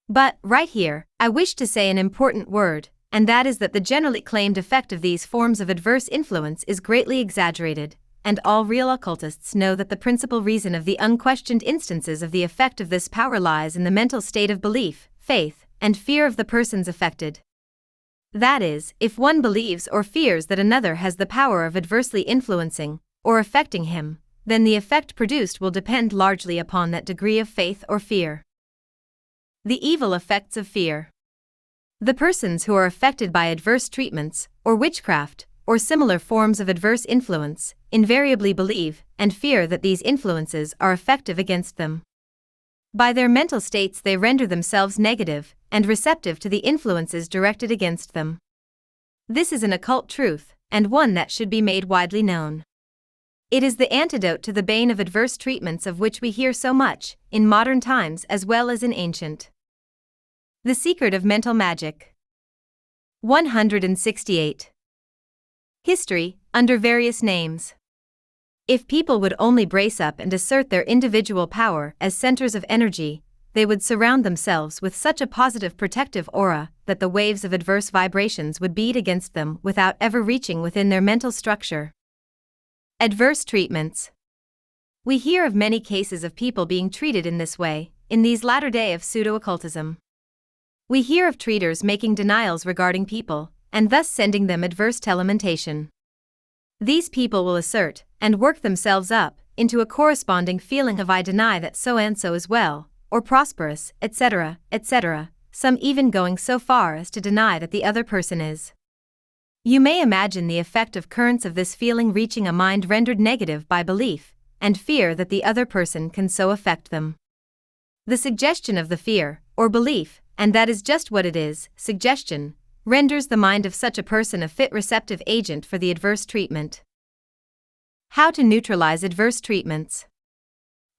But, right here, I wish to say an important word, and that is that the generally claimed effect of these forms of adverse influence is greatly exaggerated, and all real occultists know that the principal reason of the unquestioned instances of the effect of this power lies in the mental state of belief, faith, and fear of the persons affected. That is, if one believes or fears that another has the power of adversely influencing or affecting him, then the effect produced will depend largely upon that degree of faith or fear. The evil effects of fear. The persons who are affected by adverse treatments, or witchcraft, or similar forms of adverse influence, invariably believe and fear that these influences are effective against them. By their mental states, they render themselves negative and receptive to the influences directed against them. This is an occult truth, and one that should be made widely known. It is the antidote to the bane of adverse treatments of which we hear so much, in modern times as well as in ancient. The Secret of Mental Magic. 168. History, under various names. If people would only brace up and assert their individual power as centers of energy, they would surround themselves with such a positive protective aura that the waves of adverse vibrations would beat against them without ever reaching within their mental structure. Adverse treatments. We hear of many cases of people being treated in this way, in these latter day of pseudo occultism. We hear of treaters making denials regarding people, and thus sending them adverse telementation. These people will assert, and work themselves up, into a corresponding feeling of I deny that so and so is well, or prosperous, etc., etc., some even going so far as to deny that the other person is. You may imagine the effect of currents of this feeling reaching a mind rendered negative by belief, and fear that the other person can so affect them. The suggestion of the fear, or belief, and that is just what it is suggestion, renders the mind of such a person a fit receptive agent for the adverse treatment. How to neutralize adverse treatments.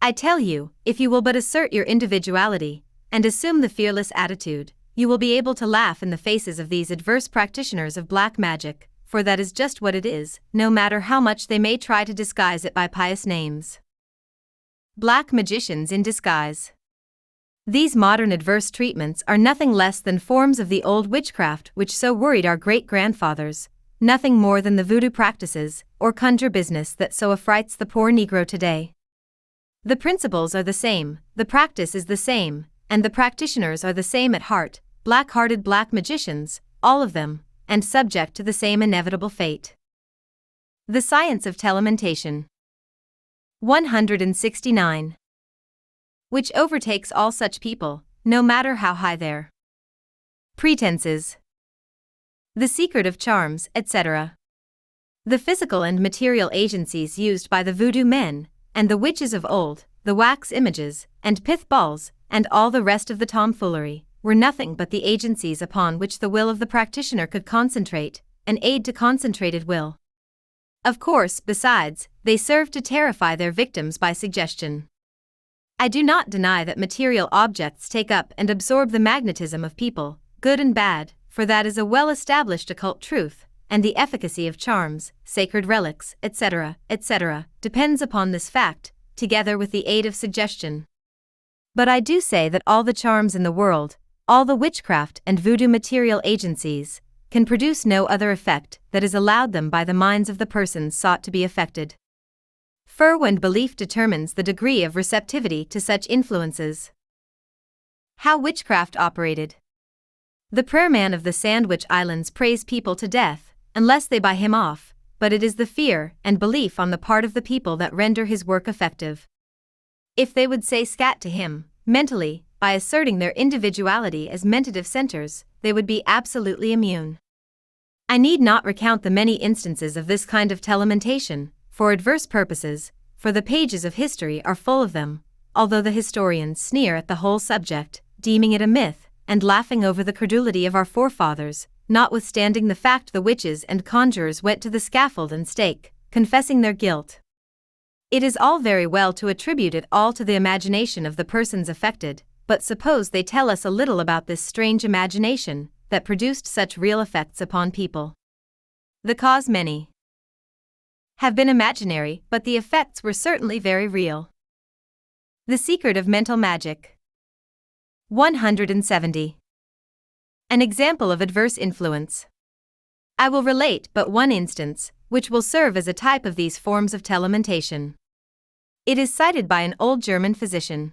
I tell you, if you will but assert your individuality and assume the fearless attitude, you will be able to laugh in the faces of these adverse practitioners of black magic, for that is just what it is, no matter how much they may try to disguise it by pious names. Black magicians in disguise. These modern adverse treatments are nothing less than forms of the old witchcraft which so worried our great grandfathers, nothing more than the voodoo practices or conjure business that so affrights the poor Negro today. The principles are the same, the practice is the same, and the practitioners are the same at heart black hearted black magicians, all of them, and subject to the same inevitable fate. The Science of Telementation 169 which overtakes all such people, no matter how high their pretenses, the secret of charms, etc. The physical and material agencies used by the voodoo men and the witches of old, the wax images and pith balls, and all the rest of the tomfoolery, were nothing but the agencies upon which the will of the practitioner could concentrate, an aid to concentrated will. Of course, besides, they served to terrify their victims by suggestion. I do not deny that material objects take up and absorb the magnetism of people, good and bad, for that is a well established occult truth, and the efficacy of charms, sacred relics, etc., etc., depends upon this fact, together with the aid of suggestion. But I do say that all the charms in the world, all the witchcraft and voodoo material agencies, can produce no other effect that is allowed them by the minds of the persons sought to be affected. Furwind belief determines the degree of receptivity to such influences. How witchcraft operated. The prayer man of the Sandwich Islands prays people to death, unless they buy him off, but it is the fear and belief on the part of the people that render his work effective. If they would say scat to him, mentally, by asserting their individuality as mentative centers, they would be absolutely immune. I need not recount the many instances of this kind of telementation, for adverse purposes, for the pages of history are full of them, although the historians sneer at the whole subject, deeming it a myth, and laughing over the credulity of our forefathers, notwithstanding the fact the witches and conjurers went to the scaffold and stake, confessing their guilt. It is all very well to attribute it all to the imagination of the persons affected, but suppose they tell us a little about this strange imagination that produced such real effects upon people. The cause many have been imaginary, but the effects were certainly very real. The secret of mental magic. 170. An example of adverse influence. I will relate but one instance, which will serve as a type of these forms of telementation. It is cited by an old German physician.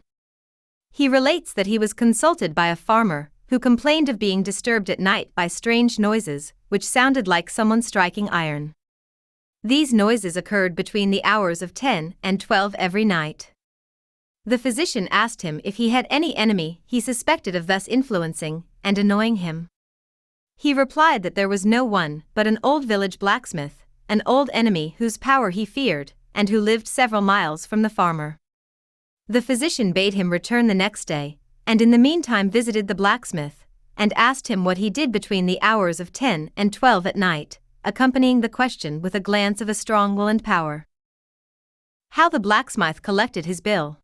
He relates that he was consulted by a farmer who complained of being disturbed at night by strange noises, which sounded like someone striking iron. These noises occurred between the hours of 10 and 12 every night. The physician asked him if he had any enemy he suspected of thus influencing and annoying him. He replied that there was no one but an old village blacksmith, an old enemy whose power he feared, and who lived several miles from the farmer. The physician bade him return the next day, and in the meantime visited the blacksmith, and asked him what he did between the hours of 10 and 12 at night, accompanying the question with a glance of a strong will and power. How the blacksmith collected his bill.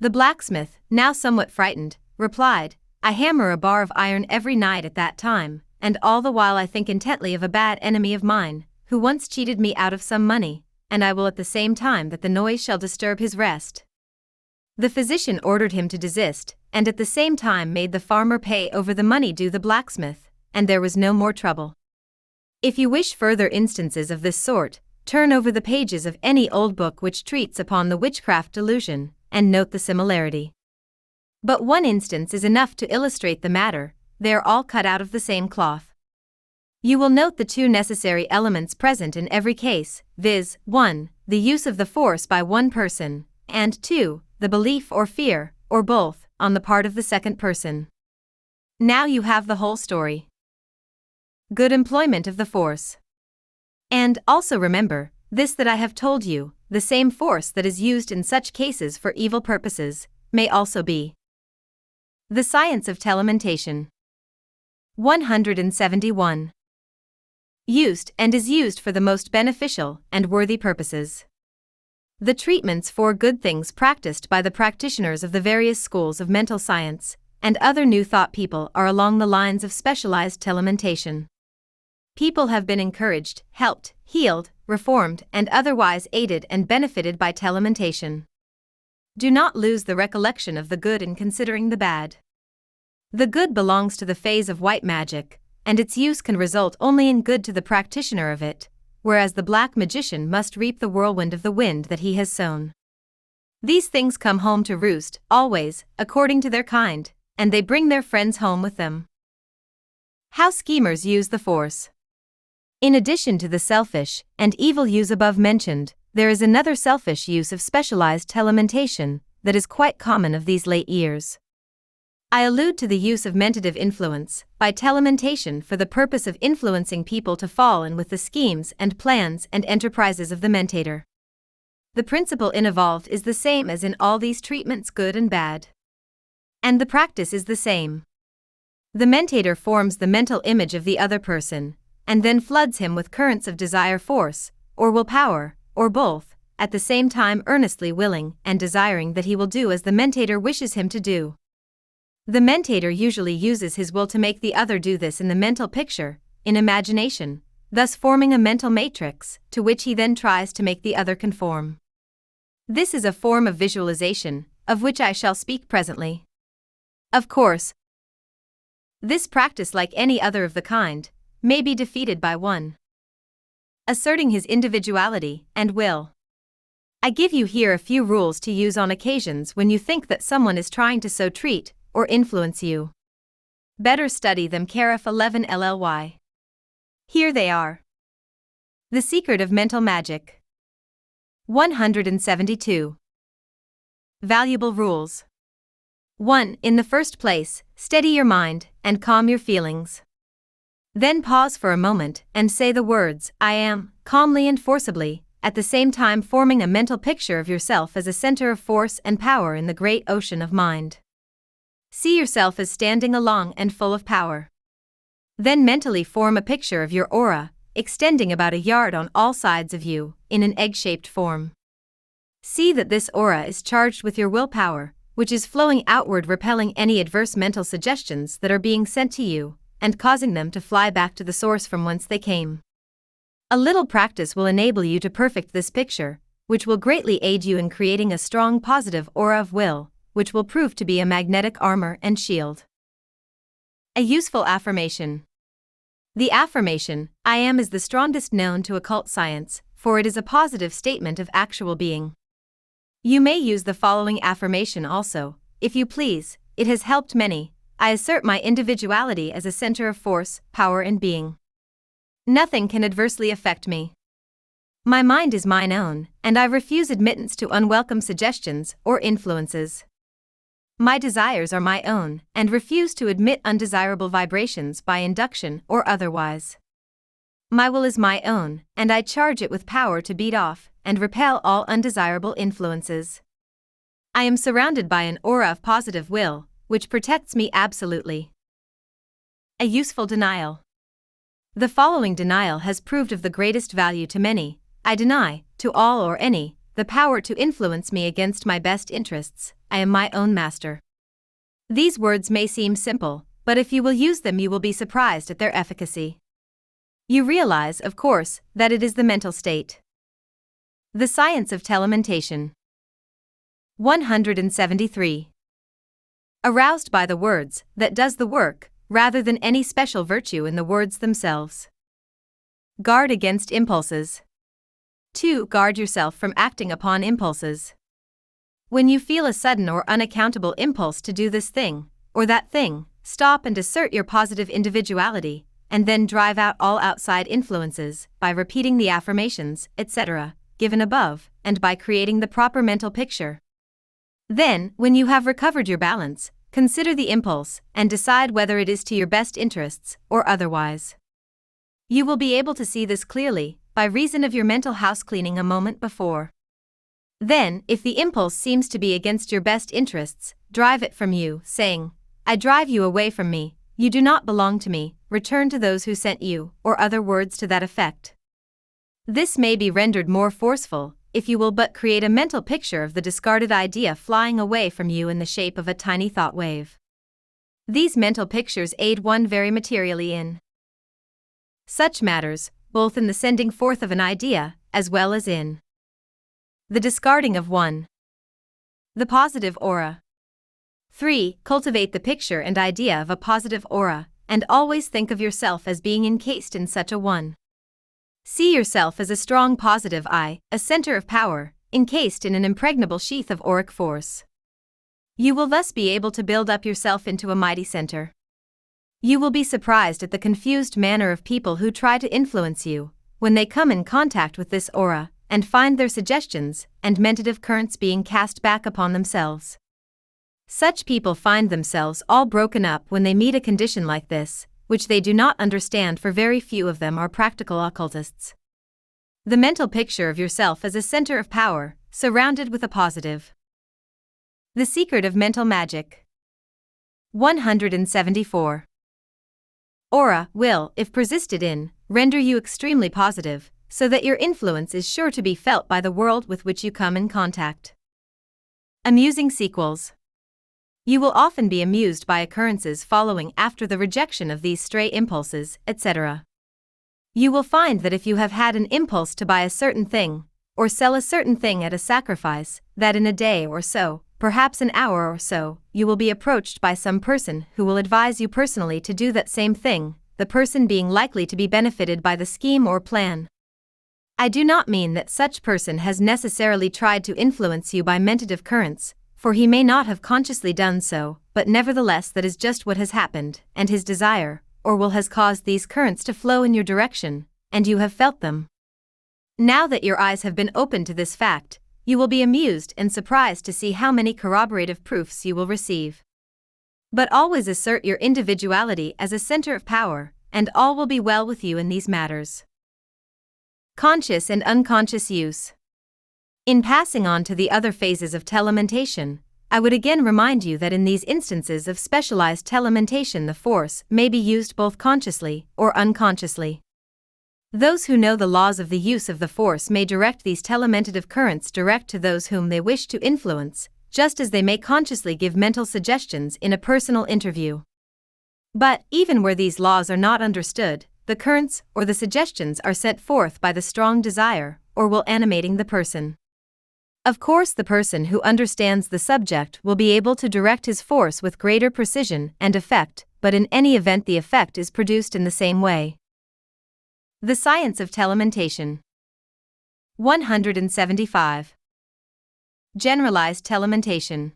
The blacksmith, now somewhat frightened, replied, I hammer a bar of iron every night at that time, and all the while I think intently of a bad enemy of mine, who once cheated me out of some money, and I will at the same time that the noise shall disturb his rest. The physician ordered him to desist, and at the same time made the farmer pay over the money due the blacksmith, and there was no more trouble. If you wish further instances of this sort, turn over the pages of any old book which treats upon the witchcraft delusion, and note the similarity. But one instance is enough to illustrate the matter, they are all cut out of the same cloth. You will note the two necessary elements present in every case, viz., 1. The use of the force by one person, and 2. The belief or fear, or both, on the part of the second person. Now you have the whole story. Good employment of the force. And also remember, this that I have told you, the same force that is used in such cases for evil purposes, may also be. The Science of Telementation. 171. Used and is used for the most beneficial and worthy purposes. The treatments for good things practiced by the practitioners of the various schools of mental science and other new thought people are along the lines of specialized telementation. People have been encouraged, helped, healed, reformed, and otherwise aided and benefited by telementation. Do not lose the recollection of the good in considering the bad. The good belongs to the phase of white magic, and its use can result only in good to the practitioner of it, whereas the black magician must reap the whirlwind of the wind that he has sown. These things come home to roost, always, according to their kind, and they bring their friends home with them. How schemers use the force. In addition to the selfish and evil use above mentioned, there is another selfish use of specialized telementation that is quite common of these late years. I allude to the use of mentative influence by telementation for the purpose of influencing people to fall in with the schemes and plans and enterprises of the mentator. The principle involved is the same as in all these treatments, good and bad. And the practice is the same. The mentator forms the mental image of the other person, and then floods him with currents of desire force, or will power, or both, at the same time earnestly willing and desiring that he will do as the mentator wishes him to do. The mentator usually uses his will to make the other do this in the mental picture, in imagination, thus forming a mental matrix, to which he then tries to make the other conform. This is a form of visualization, of which I shall speak presently. Of course, this practice, like any other of the kind, may be defeated by one. Asserting his individuality and will. I give you here a few rules to use on occasions when you think that someone is trying to so treat or influence you. Better study them Carif 11 LLY. Here they are. The Secret of Mental Magic. 172. Valuable Rules. 1. In the first place, steady your mind and calm your feelings. Then pause for a moment and say the words, I am, calmly and forcibly, at the same time forming a mental picture of yourself as a center of force and power in the great ocean of mind. See yourself as standing along and full of power. Then mentally form a picture of your aura, extending about a yard on all sides of you, in an egg shaped form. See that this aura is charged with your willpower, which is flowing outward, repelling any adverse mental suggestions that are being sent to you, and causing them to fly back to the source from whence they came. A little practice will enable you to perfect this picture, which will greatly aid you in creating a strong positive aura of will, which will prove to be a magnetic armor and shield. A useful affirmation. The affirmation, I am, is the strongest known to occult science, for it is a positive statement of actual being. You may use the following affirmation also, if you please, it has helped many. I assert my individuality as a center of force, power, and being. Nothing can adversely affect me. My mind is mine own, and I refuse admittance to unwelcome suggestions or influences. My desires are my own, and refuse to admit undesirable vibrations by induction or otherwise. My will is my own, and I charge it with power to beat off and repel all undesirable influences. I am surrounded by an aura of positive will, which protects me absolutely. A useful denial. The following denial has proved of the greatest value to many. I deny, to all or any, the power to influence me against my best interests. I am my own master. These words may seem simple, but if you will use them, you will be surprised at their efficacy. You realize, of course, that it is the mental state. The science of telementation. 173 aroused by the words, that does the work, rather than any special virtue in the words themselves. Guard against impulses. 2. Guard yourself from acting upon impulses. When you feel a sudden or unaccountable impulse to do this thing, or that thing, stop and assert your positive individuality, and then drive out all outside influences by repeating the affirmations, etc., given above, and by creating the proper mental picture. Then, when you have recovered your balance, consider the impulse and decide whether it is to your best interests or otherwise. You will be able to see this clearly by reason of your mental house cleaning a moment before. Then, if the impulse seems to be against your best interests, drive it from you, saying, I drive you away from me, you do not belong to me, return to those who sent you, or other words to that effect. This may be rendered more forceful if you will but create a mental picture of the discarded idea flying away from you in the shape of a tiny thought wave. These mental pictures aid one very materially in such matters, both in the sending forth of an idea as well as in the discarding of one. The positive aura. 3. Cultivate the picture and idea of a positive aura, and always think of yourself as being encased in such a one. See yourself as a strong positive I, a center of power, encased in an impregnable sheath of auric force. You will thus be able to build up yourself into a mighty center. You will be surprised at the confused manner of people who try to influence you, when they come in contact with this aura, and find their suggestions and mentative currents being cast back upon themselves. Such people find themselves all broken up when they meet a condition like this, which they do not understand, for very few of them are practical occultists. The mental picture of yourself as a center of power, surrounded with a positive. The secret of mental magic. 174. Aura will, if persisted in, render you extremely positive, so that your influence is sure to be felt by the world with which you come in contact. Amusing sequels. You will often be amused by occurrences following after the rejection of these stray impulses, etc. You will find that if you have had an impulse to buy a certain thing, or sell a certain thing at a sacrifice, that in a day or so, perhaps an hour or so, you will be approached by some person who will advise you personally to do that same thing, the person being likely to be benefited by the scheme or plan. I do not mean that such person has necessarily tried to influence you by mentative currents, for he may not have consciously done so, but nevertheless that is just what has happened, and his desire, or will has caused these currents to flow in your direction, and you have felt them. Now that your eyes have been opened to this fact, you will be amused and surprised to see how many corroborative proofs you will receive. But always assert your individuality as a center of power, and all will be well with you in these matters. Conscious and unconscious use. In passing on to the other phases of telementation, I would again remind you that in these instances of specialized telementation, the force may be used both consciously or unconsciously. Those who know the laws of the use of the force may direct these telementative currents direct to those whom they wish to influence, just as they may consciously give mental suggestions in a personal interview. But, even where these laws are not understood, the currents or the suggestions are sent forth by the strong desire or will animating the person. Of course, the person who understands the subject will be able to direct his force with greater precision and effect, but in any event, the effect is produced in the same way. The Science of Telementation 175. Generalized Telementation.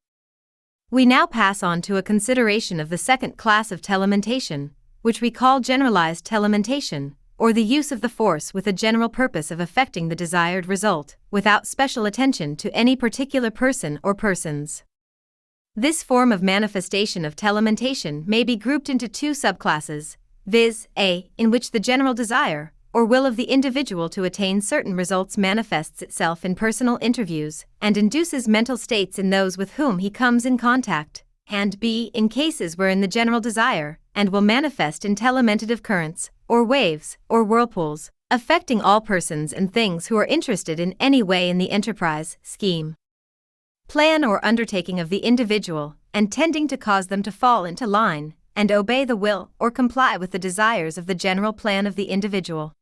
We now pass on to a consideration of the second class of telementation, which we call generalized telementation, or the use of the force with a general purpose of effecting the desired result, without special attention to any particular person or persons. This form of manifestation of telementation may be grouped into two subclasses, viz., a, in which the general desire, or will of the individual to attain certain results manifests itself in personal interviews and induces mental states in those with whom he comes in contact, and b, in cases wherein the general desire, and will manifest in telementative currents, or waves, or whirlpools, affecting all persons and things who are interested in any way in the enterprise, scheme, plan, or undertaking of the individual, and tending to cause them to fall into line and obey the will or comply with the desires of the general plan of the individual.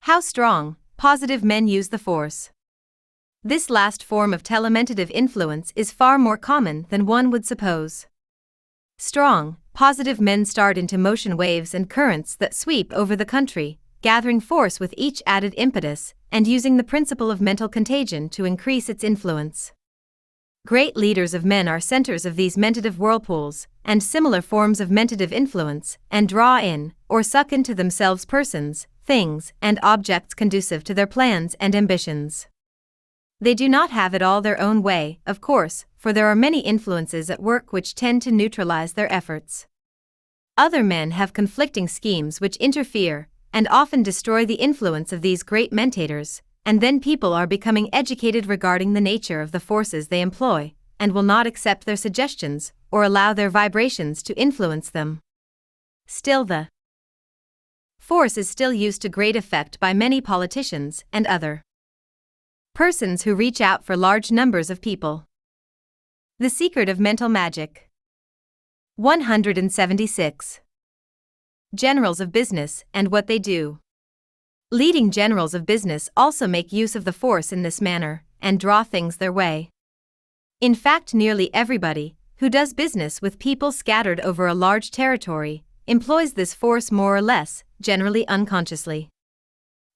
How strong, positive men use the force. This last form of telementative influence is far more common than one would suppose. Strong, positive men start into motion waves and currents that sweep over the country, gathering force with each added impetus, and using the principle of mental contagion to increase its influence. Great leaders of men are centers of these mentative whirlpools, and similar forms of mentative influence, and draw in, or suck into themselves persons, things, and objects conducive to their plans and ambitions. They do not have it all their own way, of course, for there are many influences at work which tend to neutralize their efforts. Other men have conflicting schemes which interfere and often destroy the influence of these great mentators, and then people are becoming educated regarding the nature of the forces they employ and will not accept their suggestions or allow their vibrations to influence them. Still, the force is still used to great effect by many politicians and other Persons who reach out for large numbers of people. The secret of mental magic. 176. Generals of business and what they do. Leading generals of business also make use of the force in this manner and draw things their way. In fact, nearly everybody who does business with people scattered over a large territory employs this force more or less, generally unconsciously.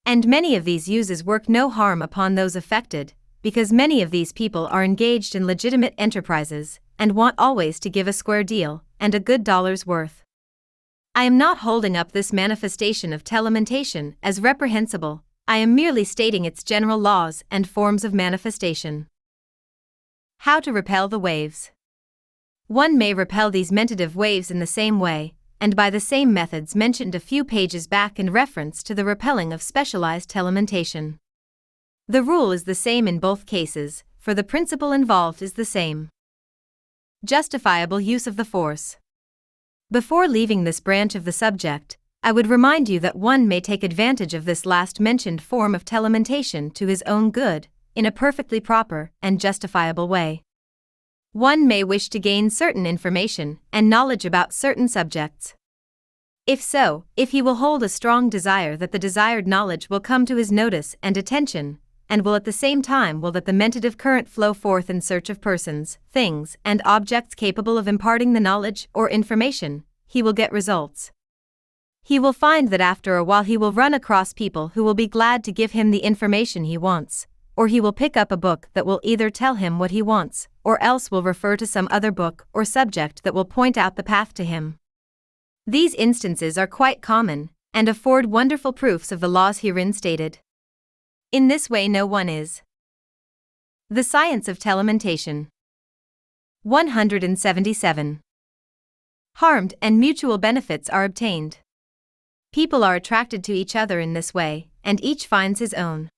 And many of these uses work no harm upon those affected, because many of these people are engaged in legitimate enterprises and want always to give a square deal and a good dollar's worth. I am not holding up this manifestation of telementation as reprehensible, I am merely stating its general laws and forms of manifestation. How to repel the waves. One may repel these mentative waves in the same way, and by the same methods mentioned a few pages back in reference to the repelling of specialized telementation. The rule is the same in both cases, for the principle involved is the same. Justifiable use of the force. Before leaving this branch of the subject, I would remind you that one may take advantage of this last mentioned form of telementation to his own good, in a perfectly proper and justifiable way. One may wish to gain certain information and knowledge about certain subjects. If so, if he will hold a strong desire that the desired knowledge will come to his notice and attention, and will at the same time will that the mentative current flow forth in search of persons, things, and objects capable of imparting the knowledge or information, he will get results. He will find that after a while he will run across people who will be glad to give him the information he wants, or he will pick up a book that will either tell him what he wants, or else will refer to some other book or subject that will point out the path to him. These instances are quite common, and afford wonderful proofs of the laws herein stated. In this way, no one is. The Science of Telementation 177. Harmed and mutual benefits are obtained. People are attracted to each other in this way, and each finds his own.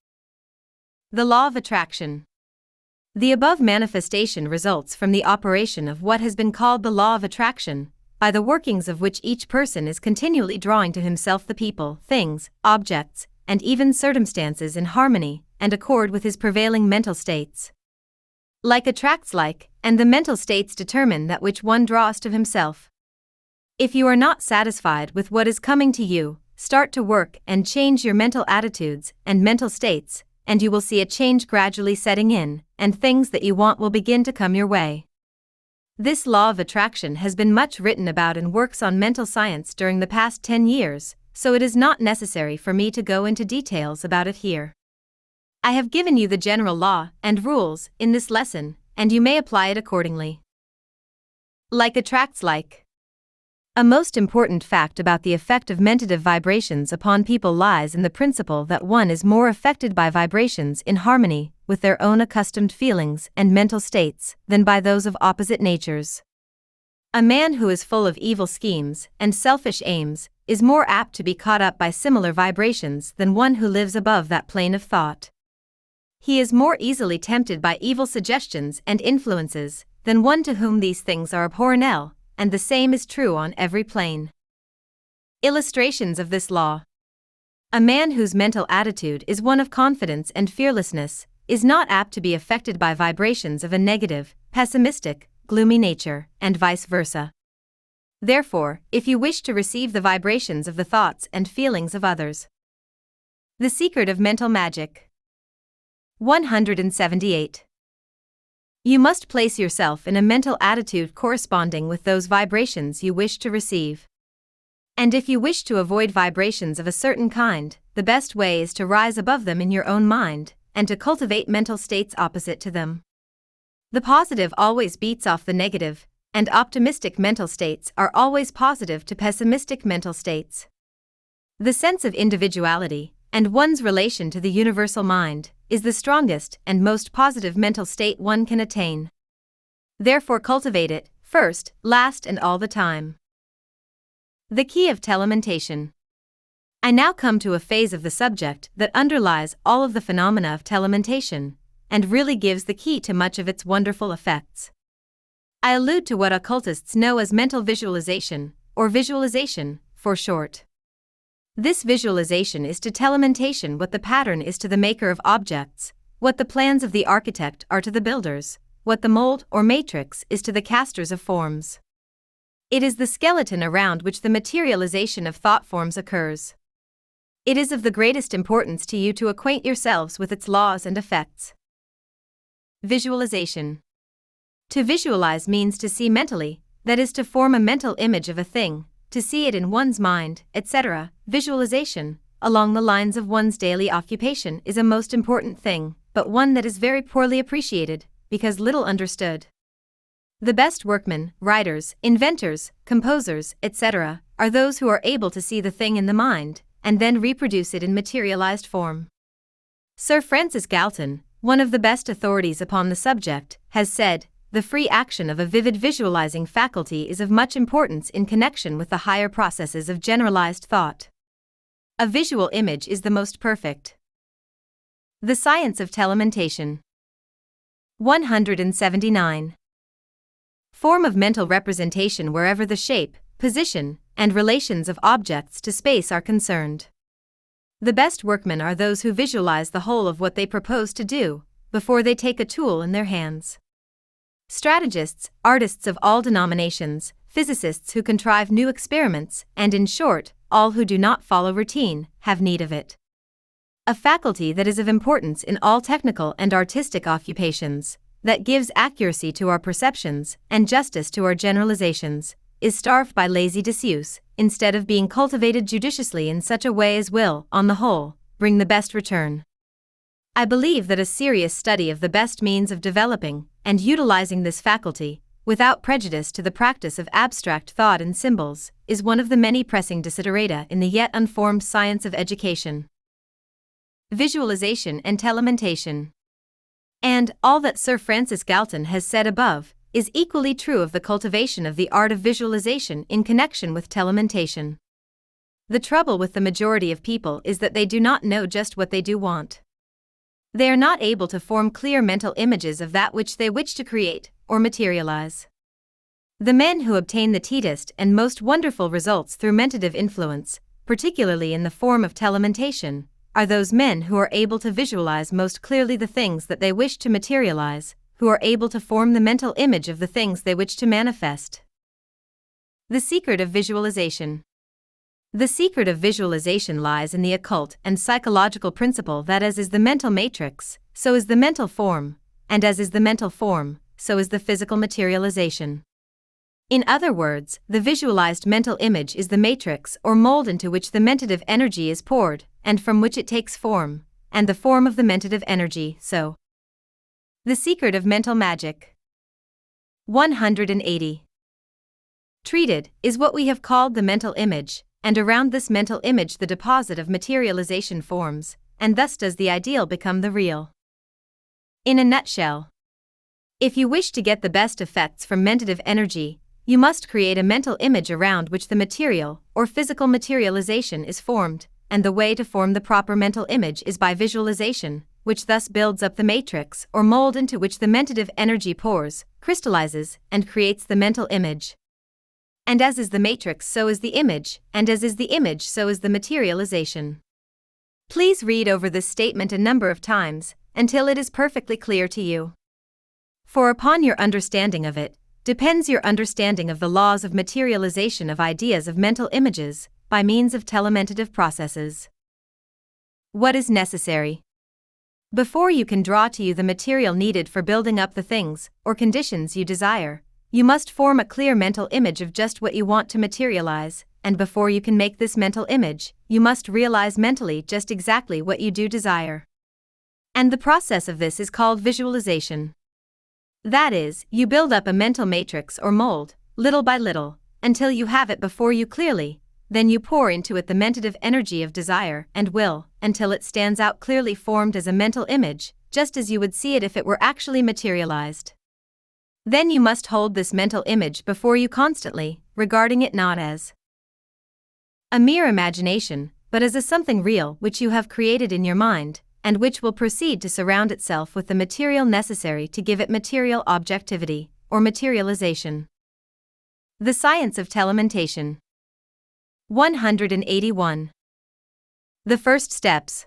The Law of Attraction. The above manifestation results from the operation of what has been called the law of attraction, by the workings of which each person is continually drawing to himself the people, things, objects, and even circumstances in harmony and accord with his prevailing mental states. Like attracts like, and the mental states determine that which one draws to himself. If you are not satisfied with what is coming to you, start to work and change your mental attitudes and mental states, and you will see a change gradually setting in, and things that you want will begin to come your way. This law of attraction has been much written about in works on mental science during the past 10 years, so it is not necessary for me to go into details about it here. I have given you the general law and rules in this lesson, and you may apply it accordingly. Like attracts like. A most important fact about the effect of mentative vibrations upon people lies in the principle that one is more affected by vibrations in harmony with their own accustomed feelings and mental states than by those of opposite natures. A man who is full of evil schemes and selfish aims is more apt to be caught up by similar vibrations than one who lives above that plane of thought. He is more easily tempted by evil suggestions and influences than one to whom these things are abhorrent, and the same is true on every plane. Illustrations of this law A man whose mental attitude is one of confidence and fearlessness is not apt to be affected by vibrations of a negative, pessimistic, gloomy nature, and vice versa. Therefore, if you wish to receive the vibrations of the thoughts and feelings of others, the secret of mental magic. 178. You must place yourself in a mental attitude corresponding with those vibrations you wish to receive. And if you wish to avoid vibrations of a certain kind, the best way is to rise above them in your own mind, and to cultivate mental states opposite to them. The positive always beats off the negative, and optimistic mental states are always positive to pessimistic mental states. The sense of individuality, and one's relation to the universal mind, is the strongest and most positive mental state one can attain. Therefore, cultivate it, first, last, and all the time. The key of telementation. I now come to a phase of the subject that underlies all of the phenomena of telementation, and really gives the key to much of its wonderful effects. I allude to what occultists know as mental visualization, or visualization, for short. This visualization is to telementation what the pattern is to the maker of objects, what the plans of the architect are to the builders, what the mold or matrix is to the casters of forms. It is the skeleton around which the materialization of thought forms occurs. It is of the greatest importance to you to acquaint yourselves with its laws and effects. Visualization To visualize means to see mentally, that is, to form a mental image of a thing, to see it in one's mind, etc. Visualization, along the lines of one's daily occupation, is a most important thing, but one that is very poorly appreciated, because little understood. The best workmen, writers, inventors, composers, etc., are those who are able to see the thing in the mind, and then reproduce it in materialized form. Sir Francis Galton, one of the best authorities upon the subject, has said, the free action of a vivid visualizing faculty is of much importance in connection with the higher processes of generalized thought. A visual image is the most perfect. The Science of Telementation 179. Form of mental representation wherever the shape, position, and relations of objects to space are concerned. The best workmen are those who visualize the whole of what they propose to do before they take a tool in their hands. Strategists, artists of all denominations, physicists who contrive new experiments, and in short, all who do not follow routine, have need of it. A faculty that is of importance in all technical and artistic occupations, that gives accuracy to our perceptions and justice to our generalizations, is starved by lazy disuse, instead of being cultivated judiciously in such a way as will, on the whole, bring the best return. I believe that a serious study of the best means of developing, and utilizing this faculty, without prejudice to the practice of abstract thought and symbols, is one of the many pressing desiderata in the yet unformed science of education. Visualization and telementation. And all that Sir Francis Galton has said above is equally true of the cultivation of the art of visualization in connection with telementation. The trouble with the majority of people is that they do not know just what they do want. They are not able to form clear mental images of that which they wish to create or materialize. The men who obtain the teatest and most wonderful results through mentative influence, particularly in the form of telementation, are those men who are able to visualize most clearly the things that they wish to materialize, who are able to form the mental image of the things they wish to manifest. The secret of visualization. The secret of visualization lies in the occult and psychological principle that as is the mental matrix, so is the mental form, and as is the mental form, so is the physical materialization. In other words, the visualized mental image is the matrix or mold into which the mentative energy is poured, and from which it takes form, and the form of the mentative energy, so. The secret of mental magic. 180. Treated is what we have called the mental image, and around this mental image the deposit of materialization forms, and thus does the ideal become the real. In a nutshell, if you wish to get the best effects from mentative energy, you must create a mental image around which the material or physical materialization is formed, and the way to form the proper mental image is by visualization, which thus builds up the matrix or mold into which the mentative energy pours, crystallizes, and creates the mental image. And as is the matrix, so is the image, and as is the image, so is the materialization. Please read over this statement a number of times until it is perfectly clear to you. For upon your understanding of it depends your understanding of the laws of materialization of ideas of mental images by means of telementative processes. What is necessary? Before you can draw to you the material needed for building up the things or conditions you desire, you must form a clear mental image of just what you want to materialize, and before you can make this mental image, you must realize mentally just exactly what you do desire. And the process of this is called visualization. That is, you build up a mental matrix or mold, little by little, until you have it before you clearly, then you pour into it the mentative energy of desire and will, until it stands out clearly formed as a mental image, just as you would see it if it were actually materialized. Then you must hold this mental image before you constantly, regarding it not as a mere imagination, but as a something real which you have created in your mind, and which will proceed to surround itself with the material necessary to give it material objectivity, or materialization. The Science of Telementation 181. The First Steps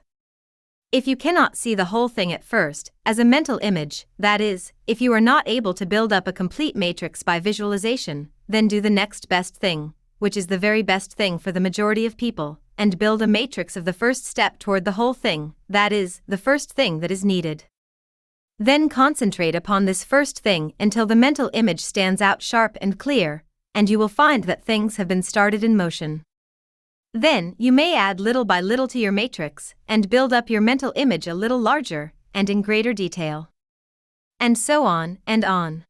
if you cannot see the whole thing at first, as a mental image, that is, if you are not able to build up a complete matrix by visualization, then do the next best thing, which is the very best thing for the majority of people, and build a matrix of the first step toward the whole thing, that is, the first thing that is needed. Then concentrate upon this first thing until the mental image stands out sharp and clear, and you will find that things have been started in motion. Then, you may add little by little to your matrix and build up your mental image a little larger and in greater detail. And so on and on.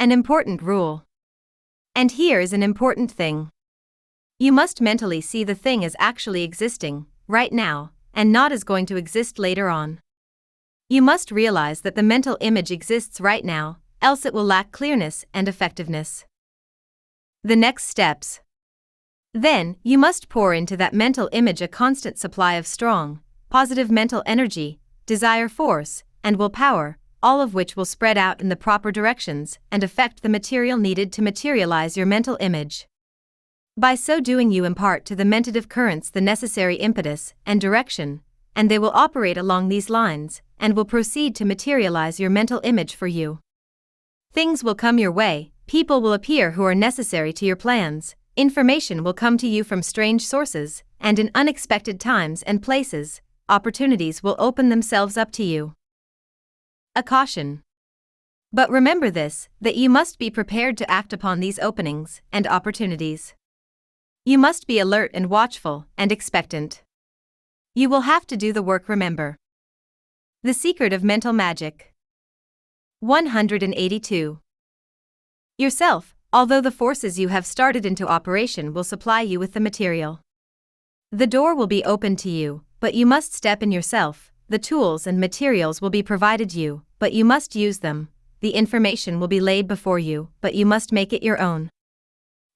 An important rule. And here is an important thing. You must mentally see the thing as actually existing, right now, and not as going to exist later on. You must realize that the mental image exists right now, else it will lack clearness and effectiveness. The next steps. Then, you must pour into that mental image a constant supply of strong, positive mental energy, desire force, and will power, all of which will spread out in the proper directions and affect the material needed to materialize your mental image. By so doing, you impart to the mentative currents the necessary impetus and direction, and they will operate along these lines and will proceed to materialize your mental image for you. Things will come your way, people will appear who are necessary to your plans, Information will come to you from strange sources, and in unexpected times and places, opportunities will open themselves up to you. A caution. But remember this that you must be prepared to act upon these openings and opportunities. You must be alert and watchful and expectant. You will have to do the work, remember. The Secret of Mental Magic 182. Yourself, although the forces you have started into operation will supply you with the material. The door will be open to you, but you must step in yourself, the tools and materials will be provided you, but you must use them, the information will be laid before you, but you must make it your own.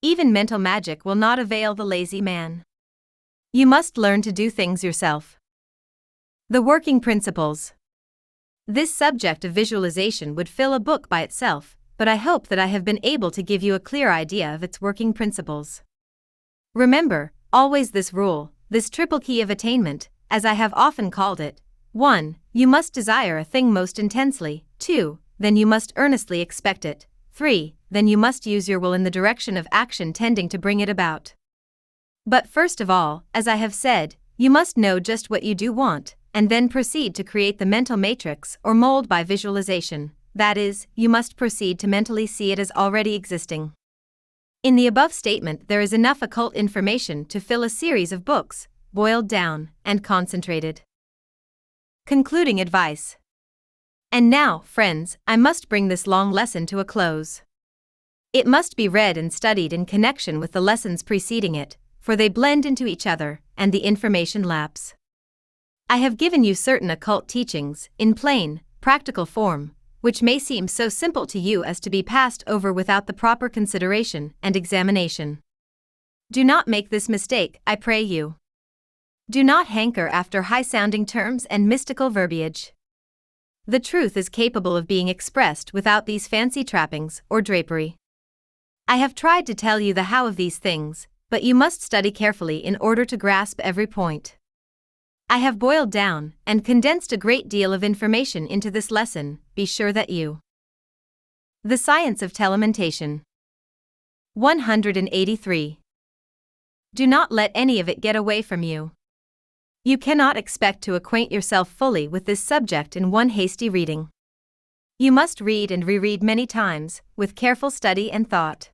Even mental magic will not avail the lazy man. You must learn to do things yourself. The working principles. This subject of visualization would fill a book by itself, but I hope that I have been able to give you a clear idea of its working principles. Remember, always this rule, this triple key of attainment, as I have often called it 1. You must desire a thing most intensely, 2. Then you must earnestly expect it, 3. Then you must use your will in the direction of action tending to bring it about. But first of all, as I have said, you must know just what you do want, and then proceed to create the mental matrix or mold by visualization. That is, you must proceed to mentally see it as already existing. In the above statement, there is enough occult information to fill a series of books, boiled down and concentrated. Concluding advice. And now, friends, I must bring this long lesson to a close. It must be read and studied in connection with the lessons preceding it, for they blend into each other, and the information laps. I have given you certain occult teachings, in plain, practical form, which may seem so simple to you as to be passed over without the proper consideration and examination. Do not make this mistake, I pray you. Do not hanker after high sounding terms and mystical verbiage. The truth is capable of being expressed without these fancy trappings or drapery. I have tried to tell you the how of these things, but you must study carefully in order to grasp every point. I have boiled down and condensed a great deal of information into this lesson, be sure that you. The Science of Telementation 183. Do not let any of it get away from you. You cannot expect to acquaint yourself fully with this subject in one hasty reading. You must read and reread many times, with careful study and thought.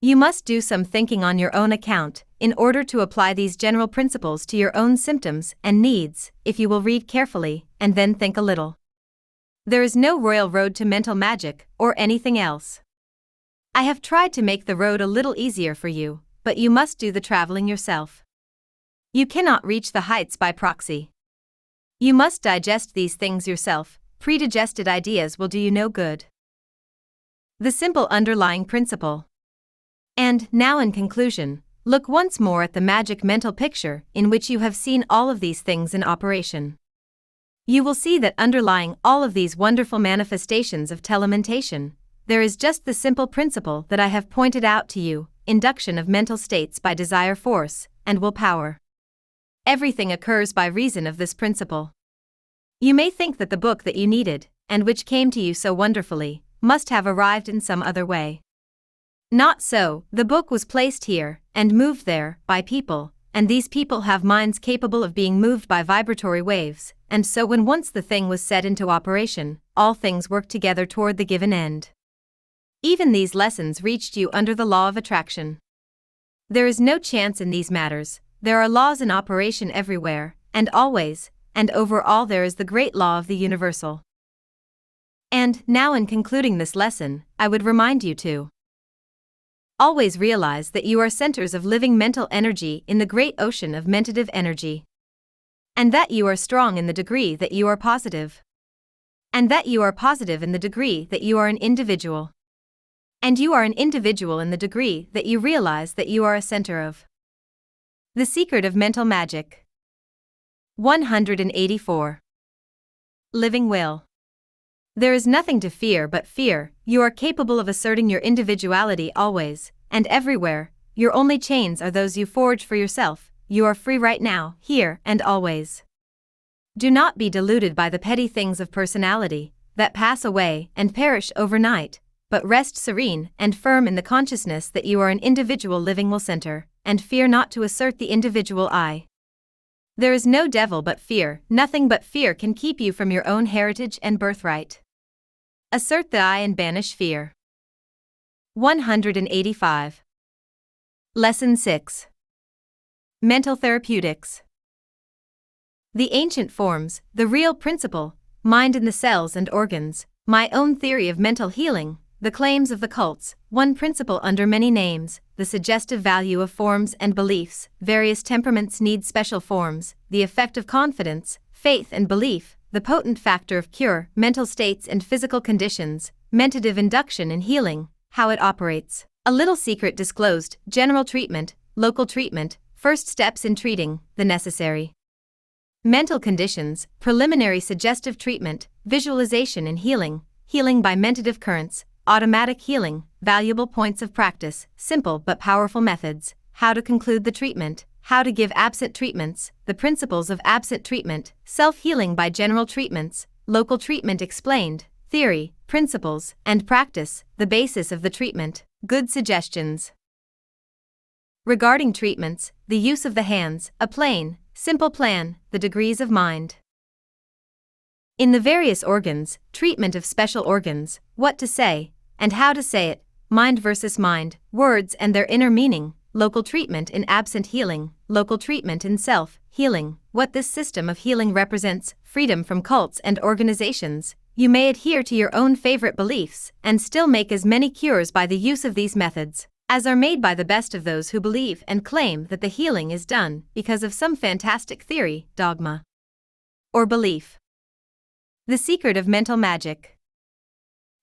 You must do some thinking on your own account, in order to apply these general principles to your own symptoms and needs, if you will read carefully, and then think a little. There is no royal road to mental magic, or anything else. I have tried to make the road a little easier for you, but you must do the traveling yourself. You cannot reach the heights by proxy. You must digest these things yourself, predigested ideas will do you no good. The simple underlying principle. And, now in conclusion, look once more at the magic mental picture in which you have seen all of these things in operation. You will see that underlying all of these wonderful manifestations of telementation, there is just the simple principle that I have pointed out to you induction of mental states by desire force and will power. Everything occurs by reason of this principle. You may think that the book that you needed, and which came to you so wonderfully, must have arrived in some other way. Not so, the book was placed here, and moved there, by people, and these people have minds capable of being moved by vibratory waves, and so when once the thing was set into operation, all things work together toward the given end. Even these lessons reached you under the law of attraction. There is no chance in these matters, there are laws in operation everywhere, and always, and over all there is the great law of the universal. And, now in concluding this lesson, I would remind you to Always realize that you are centers of living mental energy in the great ocean of mentative energy. And that you are strong in the degree that you are positive. And that you are positive in the degree that you are an individual. And you are an individual in the degree that you realize that you are a center of. The Secret of Mental Magic 184. Living Will. There is nothing to fear but fear, you are capable of asserting your individuality always, and everywhere, your only chains are those you forge for yourself, you are free right now, here, and always. Do not be deluded by the petty things of personality, that pass away and perish overnight, but rest serene and firm in the consciousness that you are an individual living will center, and fear not to assert the individual I. There is no devil but fear, nothing but fear can keep you from your own heritage and birthright. Assert the I and banish fear. 185. Lesson 6 Mental Therapeutics. The ancient forms, the real principle, mind in the cells and organs, my own theory of mental healing, the claims of the cults, one principle under many names, the suggestive value of forms and beliefs, various temperaments need special forms, the effect of confidence, faith, and belief, the potent factor of cure, mental states and physical conditions, mentative induction and healing, how it operates. A little secret disclosed, general treatment, local treatment, first steps in treating, the necessary mental conditions, preliminary suggestive treatment, visualization and healing, healing by mentative currents, automatic healing, valuable points of practice, simple but powerful methods, how to conclude the treatment, how to give absent treatments, the principles of absent treatment, self healing by general treatments, local treatment explained, theory, principles, and practice, the basis of the treatment, good suggestions. Regarding treatments, the use of the hands, a plain, simple plan, the degrees of mind. In the various organs, treatment of special organs, what to say, and how to say it, mind versus mind, words and their inner meaning, local treatment in absent healing, local treatment in self healing, what this system of healing represents, freedom from cults and organizations. You may adhere to your own favorite beliefs and still make as many cures by the use of these methods as are made by the best of those who believe and claim that the healing is done because of some fantastic theory, dogma, or belief. The Secret of Mental Magic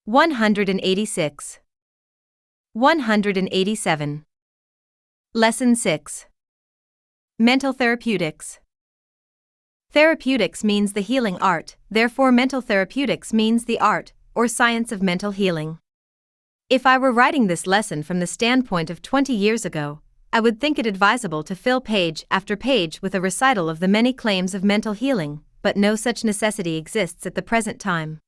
186 187 Lesson 6 Mental Therapeutics Therapeutics means the healing art, therefore, mental therapeutics means the art or science of mental healing. If I were writing this lesson from the standpoint of 20 years ago, I would think it advisable to fill page after page with a recital of the many claims of mental healing, but no such necessity exists at the present time.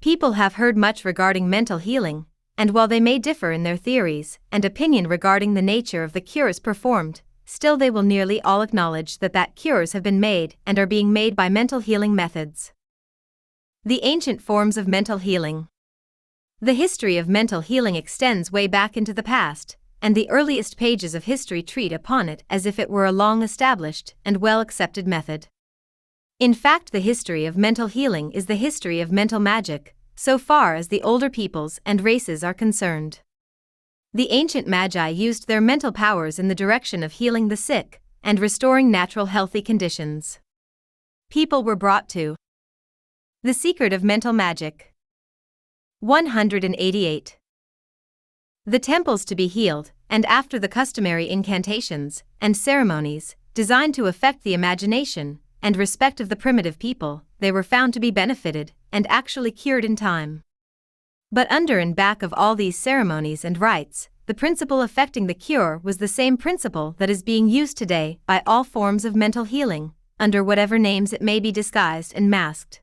People have heard much regarding mental healing, and while they may differ in their theories and opinion regarding the nature of the cures performed, still they will nearly all acknowledge that that cures have been made and are being made by mental healing methods. The ancient forms of mental healing. The history of mental healing extends way back into the past, and the earliest pages of history treat upon it as if it were a long established and well accepted method. In fact, the history of mental healing is the history of mental magic, so far as the older peoples and races are concerned. The ancient magi used their mental powers in the direction of healing the sick and restoring natural healthy conditions. People were brought to the secret of mental magic. 188. The temples to be healed, and after the customary incantations and ceremonies designed to affect the imagination and respect of the primitive people, they were found to be benefited and actually cured in time. But under and back of all these ceremonies and rites, the principle affecting the cure was the same principle that is being used today by all forms of mental healing, under whatever names it may be disguised and masked.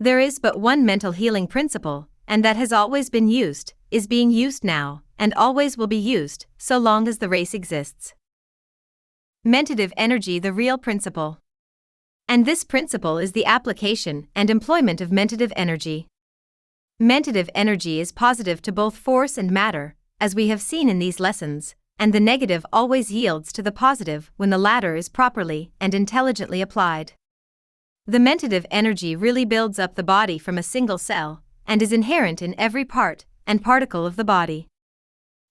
There is but one mental healing principle, and that has always been used, is being used now, and always will be used, so long as the race exists. Mentative energy, the real principle. And this principle is the application and employment of mentative energy. Mentative energy is positive to both force and matter, as we have seen in these lessons, and the negative always yields to the positive when the latter is properly and intelligently applied. The mentative energy really builds up the body from a single cell, and is inherent in every part and particle of the body.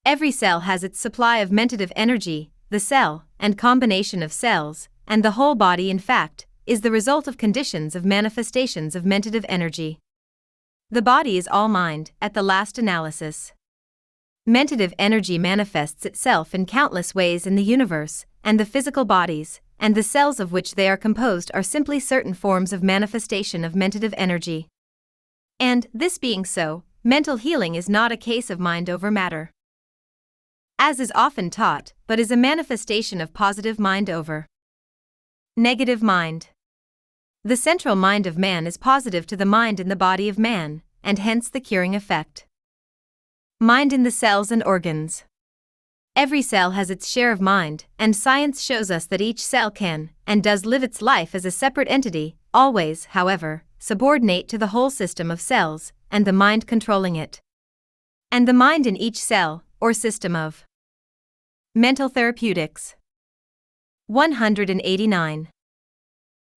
Every cell has its supply of mentative energy, the cell and combination of cells, and the whole body, in fact, is the result of conditions of manifestations of mentative energy. The body is all mind, at the last analysis. Mentative energy manifests itself in countless ways in the universe, and the physical bodies, and the cells of which they are composed are simply certain forms of manifestation of mentative energy. And, this being so, mental healing is not a case of mind over matter. As is often taught, but is a manifestation of positive mind over negative mind. The central mind of man is positive to the mind in the body of man, and hence the curing effect. Mind in the cells and organs. Every cell has its share of mind, and science shows us that each cell can and does live its life as a separate entity, always, however, subordinate to the whole system of cells, and the mind controlling it. And the mind in each cell, or system of mental therapeutics. 189.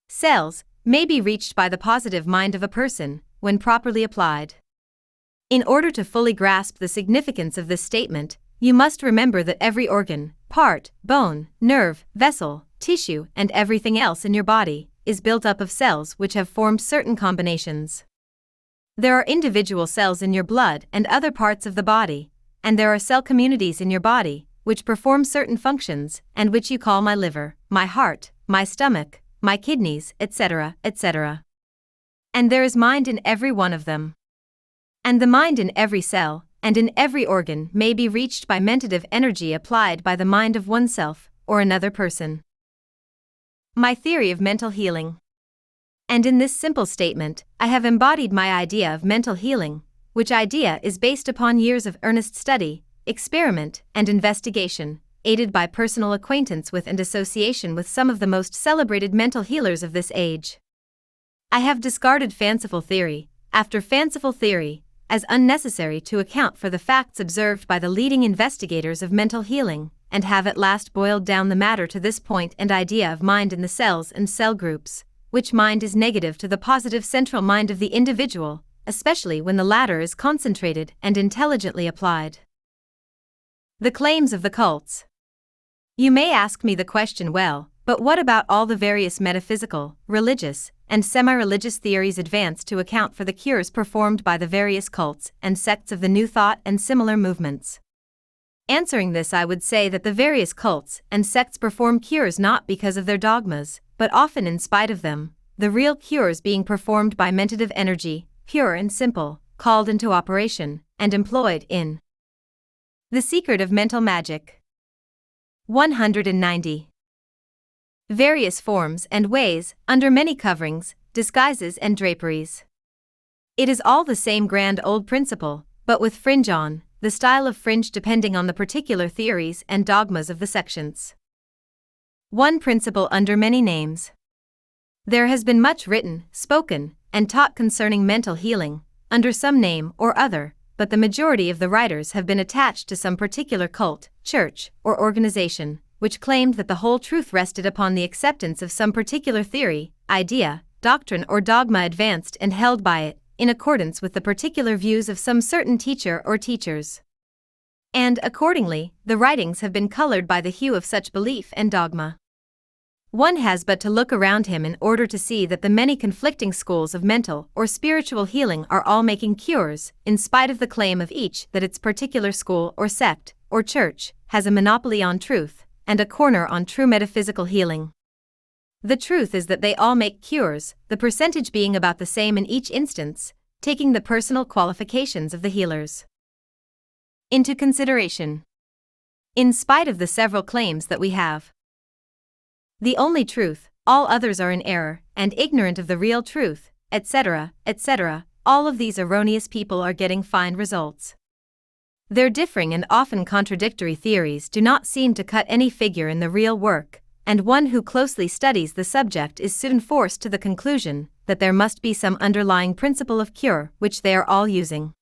Cells may be reached by the positive mind of a person when properly applied. In order to fully grasp the significance of this statement, you must remember that every organ, part, bone, nerve, vessel, tissue, and everything else in your body is built up of cells which have formed certain combinations. There are individual cells in your blood and other parts of the body, and there are cell communities in your body which perform certain functions and which you call my liver, my heart, my stomach, my kidneys, etc., etc. And there is mind in every one of them. And the mind in every cell, and in every organ, may be reached by mentative energy applied by the mind of oneself or another person. My theory of mental healing. And in this simple statement, I have embodied my idea of mental healing, which idea is based upon years of earnest study, experiment, and investigation, aided by personal acquaintance with and association with some of the most celebrated mental healers of this age. I have discarded fanciful theory, after fanciful theory, as unnecessary to account for the facts observed by the leading investigators of mental healing, and have at last boiled down the matter to this point and idea of mind in the cells and cell groups, which mind is negative to the positive central mind of the individual, especially when the latter is concentrated and intelligently applied. The claims of the cults. You may ask me the question well, but what about all the various metaphysical, religious, and semi religious theories advanced to account for the cures performed by the various cults and sects of the New Thought and similar movements. Answering this, I would say that the various cults and sects perform cures not because of their dogmas, but often in spite of them, the real cures being performed by mentative energy, pure and simple, called into operation, and employed in the secret of mental magic. 190 various forms and ways, under many coverings, disguises, and draperies. It is all the same grand old principle, but with fringe on, the style of fringe depending on the particular theories and dogmas of the sections. One principle under many names. There has been much written, spoken, and taught concerning mental healing, under some name or other, but the majority of the writers have been attached to some particular cult, church, or organization, which claimed that the whole truth rested upon the acceptance of some particular theory, idea, doctrine, or dogma advanced and held by it, in accordance with the particular views of some certain teacher or teachers. And, accordingly, the writings have been colored by the hue of such belief and dogma. One has but to look around him in order to see that the many conflicting schools of mental or spiritual healing are all making cures, in spite of the claim of each that its particular school or sect, or church, has a monopoly on truth, and a corner on true metaphysical healing. The truth is that they all make cures, the percentage being about the same in each instance, taking the personal qualifications of the healers into consideration. In spite of the several claims that we have, the only truth, all others are in error and ignorant of the real truth, etc., etc., all of these erroneous people are getting fine results. Their differing and often contradictory theories do not seem to cut any figure in the real work, and one who closely studies the subject is soon forced to the conclusion that there must be some underlying principle of cure which they are all using.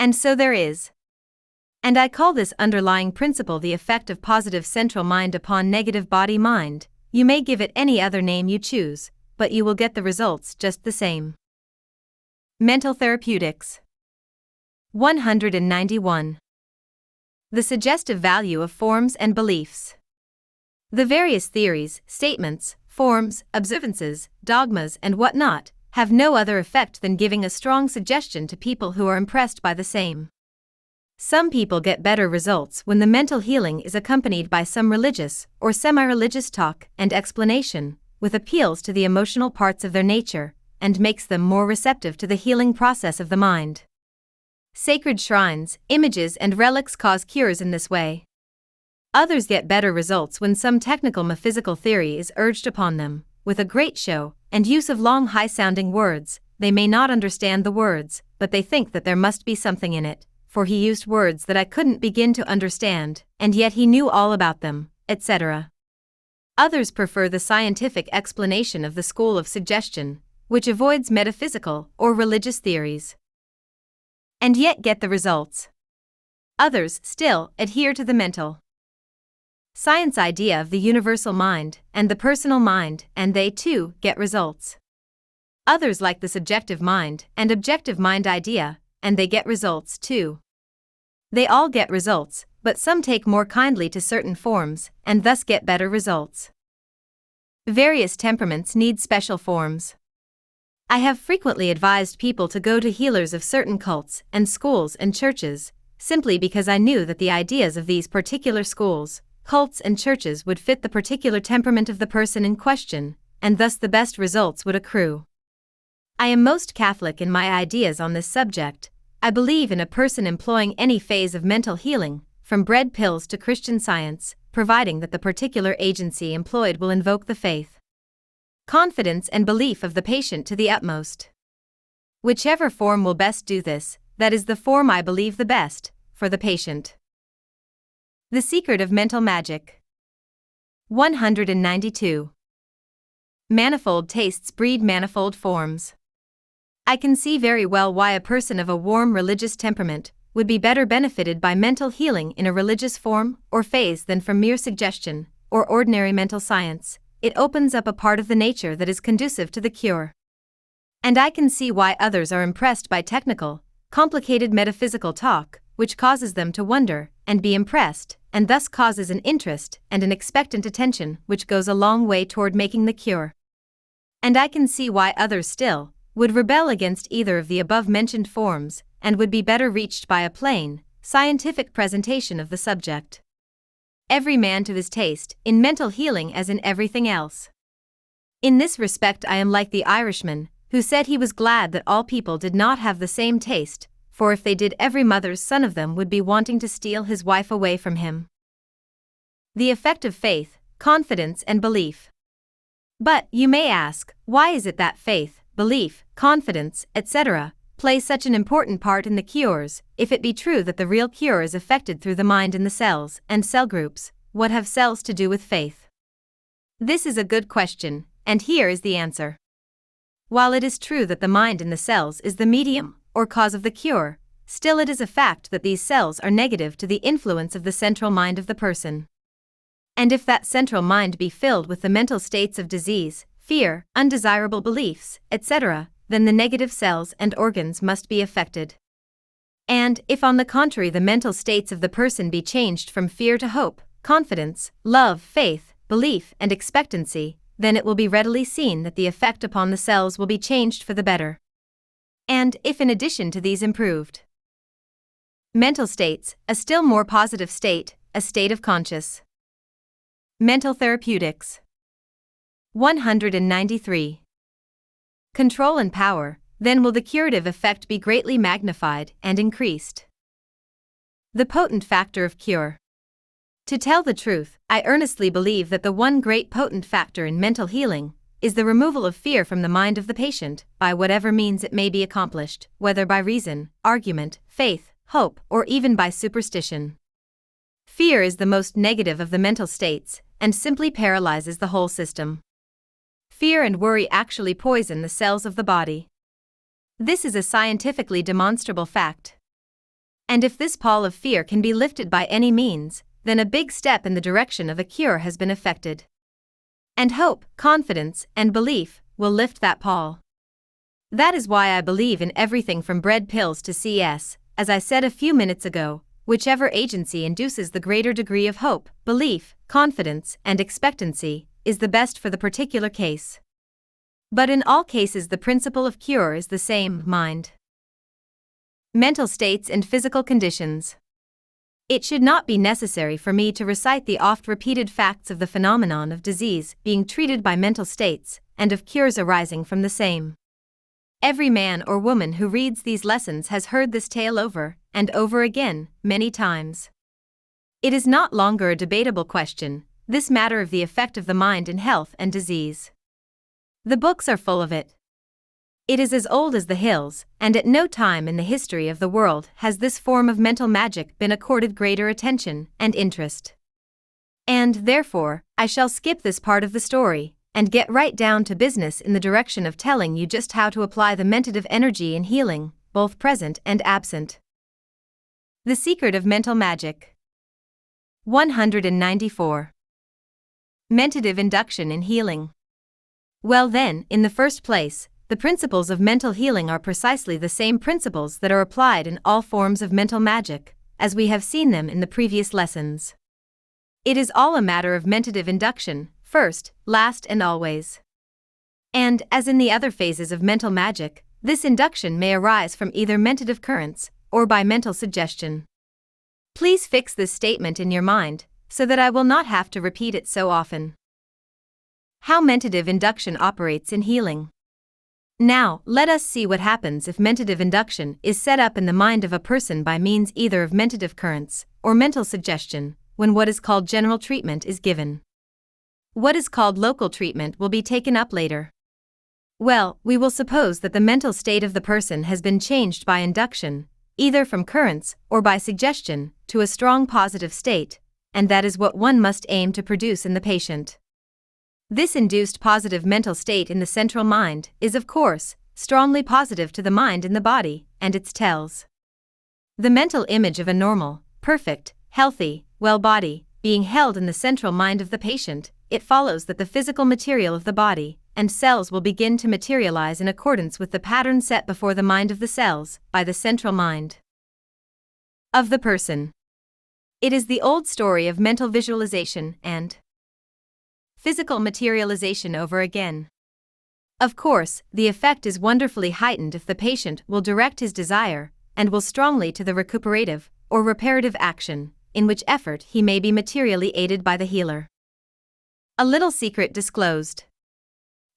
And so there is. And I call this underlying principle the effect of positive central mind upon negative body mind. You may give it any other name you choose, but you will get the results just the same. Mental therapeutics. 191. The suggestive value of forms and beliefs. The various theories, statements, forms, observances, dogmas, and whatnot have no other effect than giving a strong suggestion to people who are impressed by the same. Some people get better results when the mental healing is accompanied by some religious or semi religious talk and explanation, with appeals to the emotional parts of their nature, and makes them more receptive to the healing process of the mind. Sacred shrines, images, and relics cause cures in this way. Others get better results when some technical metaphysical theory is urged upon them, with a great show and use of long high sounding words. They may not understand the words, but they think that there must be something in it, for he used words that I couldn't begin to understand, and yet he knew all about them, etc. Others prefer the scientific explanation of the school of suggestion, which avoids metaphysical or religious theories and yet get the results. Others, still, adhere to the mental science idea of the universal mind and the personal mind, and they too get results. Others like the subjective mind and objective mind idea, and they get results too. They all get results, but some take more kindly to certain forms and thus get better results. Various temperaments need special forms. I have frequently advised people to go to healers of certain cults and schools and churches, simply because I knew that the ideas of these particular schools, cults, and churches would fit the particular temperament of the person in question, and thus the best results would accrue. I am most Catholic in my ideas on this subject. I believe in a person employing any phase of mental healing, from bread pills to Christian science, providing that the particular agency employed will invoke the faith, confidence, and belief of the patient to the utmost. Whichever form will best do this, that is the form I believe the best, for the patient. The Secret of Mental Magic 192. Manifold tastes breed manifold forms. I can see very well why a person of a warm religious temperament would be better benefited by mental healing in a religious form or phase than from mere suggestion or ordinary mental science. It opens up a part of the nature that is conducive to the cure. And I can see why others are impressed by technical, complicated metaphysical talk, which causes them to wonder and be impressed, and thus causes an interest and an expectant attention which goes a long way toward making the cure. And I can see why others still would rebel against either of the above mentioned forms and would be better reached by a plain, scientific presentation of the subject. Every man to his taste, in mental healing as in everything else. In this respect, I am like the Irishman, who said he was glad that all people did not have the same taste, for if they did, every mother's son of them would be wanting to steal his wife away from him. The effect of faith, confidence, and belief. But, you may ask, why is it that faith, belief, confidence, etc., play such an important part in the cures, if it be true that the real cure is effected through the mind in the cells and cell groups, what have cells to do with faith? This is a good question, and here is the answer. While it is true that the mind in the cells is the medium, or cause of the cure, still it is a fact that these cells are negative to the influence of the central mind of the person. And if that central mind be filled with the mental states of disease, fear, undesirable beliefs, etc., then the negative cells and organs must be affected. And if on the contrary the mental states of the person be changed from fear to hope, confidence, love, faith, belief, and expectancy, then it will be readily seen that the effect upon the cells will be changed for the better and if in addition to these improved mental states, a still more positive state, a state of conscious mental therapeutics. 193. Control and power, then will the curative effect be greatly magnified and increased. The potent factor of cure. To tell the truth, I earnestly believe that the one great potent factor in mental healing is the removal of fear from the mind of the patient, by whatever means it may be accomplished, whether by reason, argument, faith, hope, or even by superstition. Fear is the most negative of the mental states, and simply paralyzes the whole system. Fear and worry actually poison the cells of the body. This is a scientifically demonstrable fact. And if this pall of fear can be lifted by any means, then a big step in the direction of a cure has been effected. And hope, confidence, and belief will lift that pall. That is why I believe in everything from bread pills to CS, as I said a few minutes ago, whichever agency induces the greater degree of hope, belief, confidence, and expectancy is the best for the particular case. But in all cases, the principle of cure is the same mind. Mental states and physical conditions. It should not be necessary for me to recite the oft repeated facts of the phenomenon of disease being treated by mental states, and of cures arising from the same. Every man or woman who reads these lessons has heard this tale over and over again, many times. It is not longer a debatable question, this matter of the effect of the mind in health and disease. The books are full of it. It is as old as the hills, and at no time in the history of the world has this form of mental magic been accorded greater attention and interest. And, therefore, I shall skip this part of the story and get right down to business in the direction of telling you just how to apply the mentative energy in healing, both present and absent. The Secret of Mental Magic 194. Mentative Induction in Healing. Well, then, in the first place, the principles of mental healing are precisely the same principles that are applied in all forms of mental magic, as we have seen them in the previous lessons. It is all a matter of mentative induction, first, last, and always. And, as in the other phases of mental magic, this induction may arise from either mentative currents or by mental suggestion. Please fix this statement in your mind so that I will not have to repeat it so often. How mentative induction operates in healing. Now, let us see what happens if mentative induction is set up in the mind of a person by means either of mentative currents or mental suggestion, when what is called general treatment is given. What is called local treatment will be taken up later. Well, we will suppose that the mental state of the person has been changed by induction, either from currents or by suggestion, to a strong positive state, and that is what one must aim to produce in the patient. This induced positive mental state in the central mind is, of course, strongly positive to the mind in the body and its tells. The mental image of a normal, perfect, healthy, well body, being held in the central mind of the patient, it follows that the physical material of the body and cells will begin to materialize in accordance with the pattern set before the mind of the cells by the central mind of the person. It is the old story of mental visualization and physical materialization over again. Of course, the effect is wonderfully heightened if the patient will direct his desire and will strongly to the recuperative or reparative action, in which effort he may be materially aided by the healer. A little secret disclosed.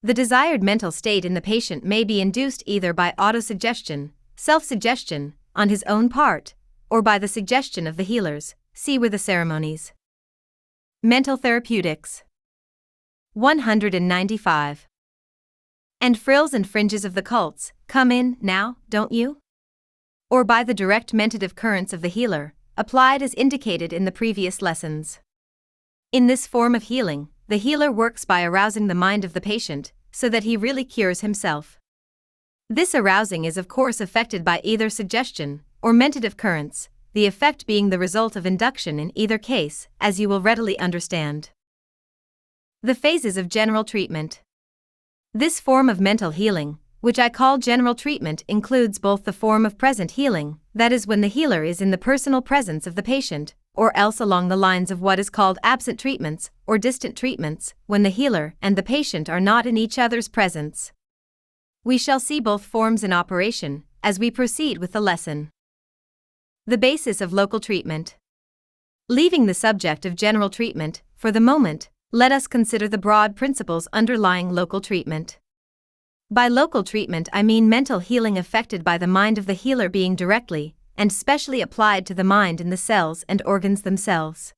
The desired mental state in the patient may be induced either by autosuggestion, self suggestion, on his own part, or by the suggestion of the healers. See with the ceremonies. Mental therapeutics. 195. And frills and fringes of the cults come in now, don't you? Or by the direct mentative currents of the healer, applied as indicated in the previous lessons. In this form of healing, the healer works by arousing the mind of the patient so that he really cures himself. This arousing is, of course, affected by either suggestion or mentative currents, the effect being the result of induction in either case, as you will readily understand. The phases of general treatment. This form of mental healing, which I call general treatment, includes both the form of present healing, that is, when the healer is in the personal presence of the patient, or else along the lines of what is called absent treatments or distant treatments, when the healer and the patient are not in each other's presence. We shall see both forms in operation as we proceed with the lesson. The basis of local treatment. Leaving the subject of general treatment, for the moment, let us consider the broad principles underlying local treatment. By local treatment, I mean mental healing affected by the mind of the healer being directly and specially applied to the mind in the cells and organs themselves.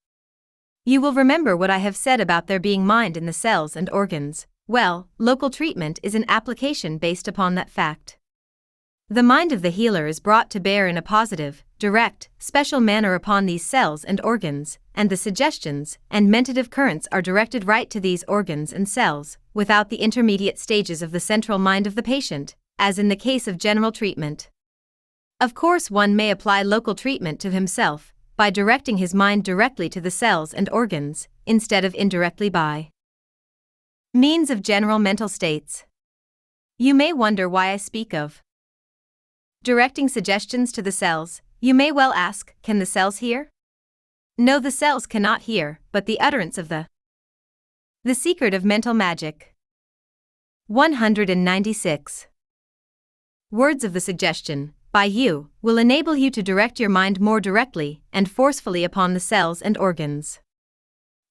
You will remember what I have said about there being mind in the cells and organs. Well, local treatment is an application based upon that fact. The mind of the healer is brought to bear in a positive, direct, special manner upon these cells and organs, and the suggestions and mentative currents are directed right to these organs and cells, without the intermediate stages of the central mind of the patient, as in the case of general treatment. Of course, one may apply local treatment to himself by directing his mind directly to the cells and organs, instead of indirectly by means of general mental states. You may wonder why I speak of directing suggestions to the cells. You may well ask, can the cells hear? No, the cells cannot hear, but the utterance of the The Secret of Mental Magic 196 Words of the suggestion, by you, will enable you to direct your mind more directly and forcefully upon the cells and organs.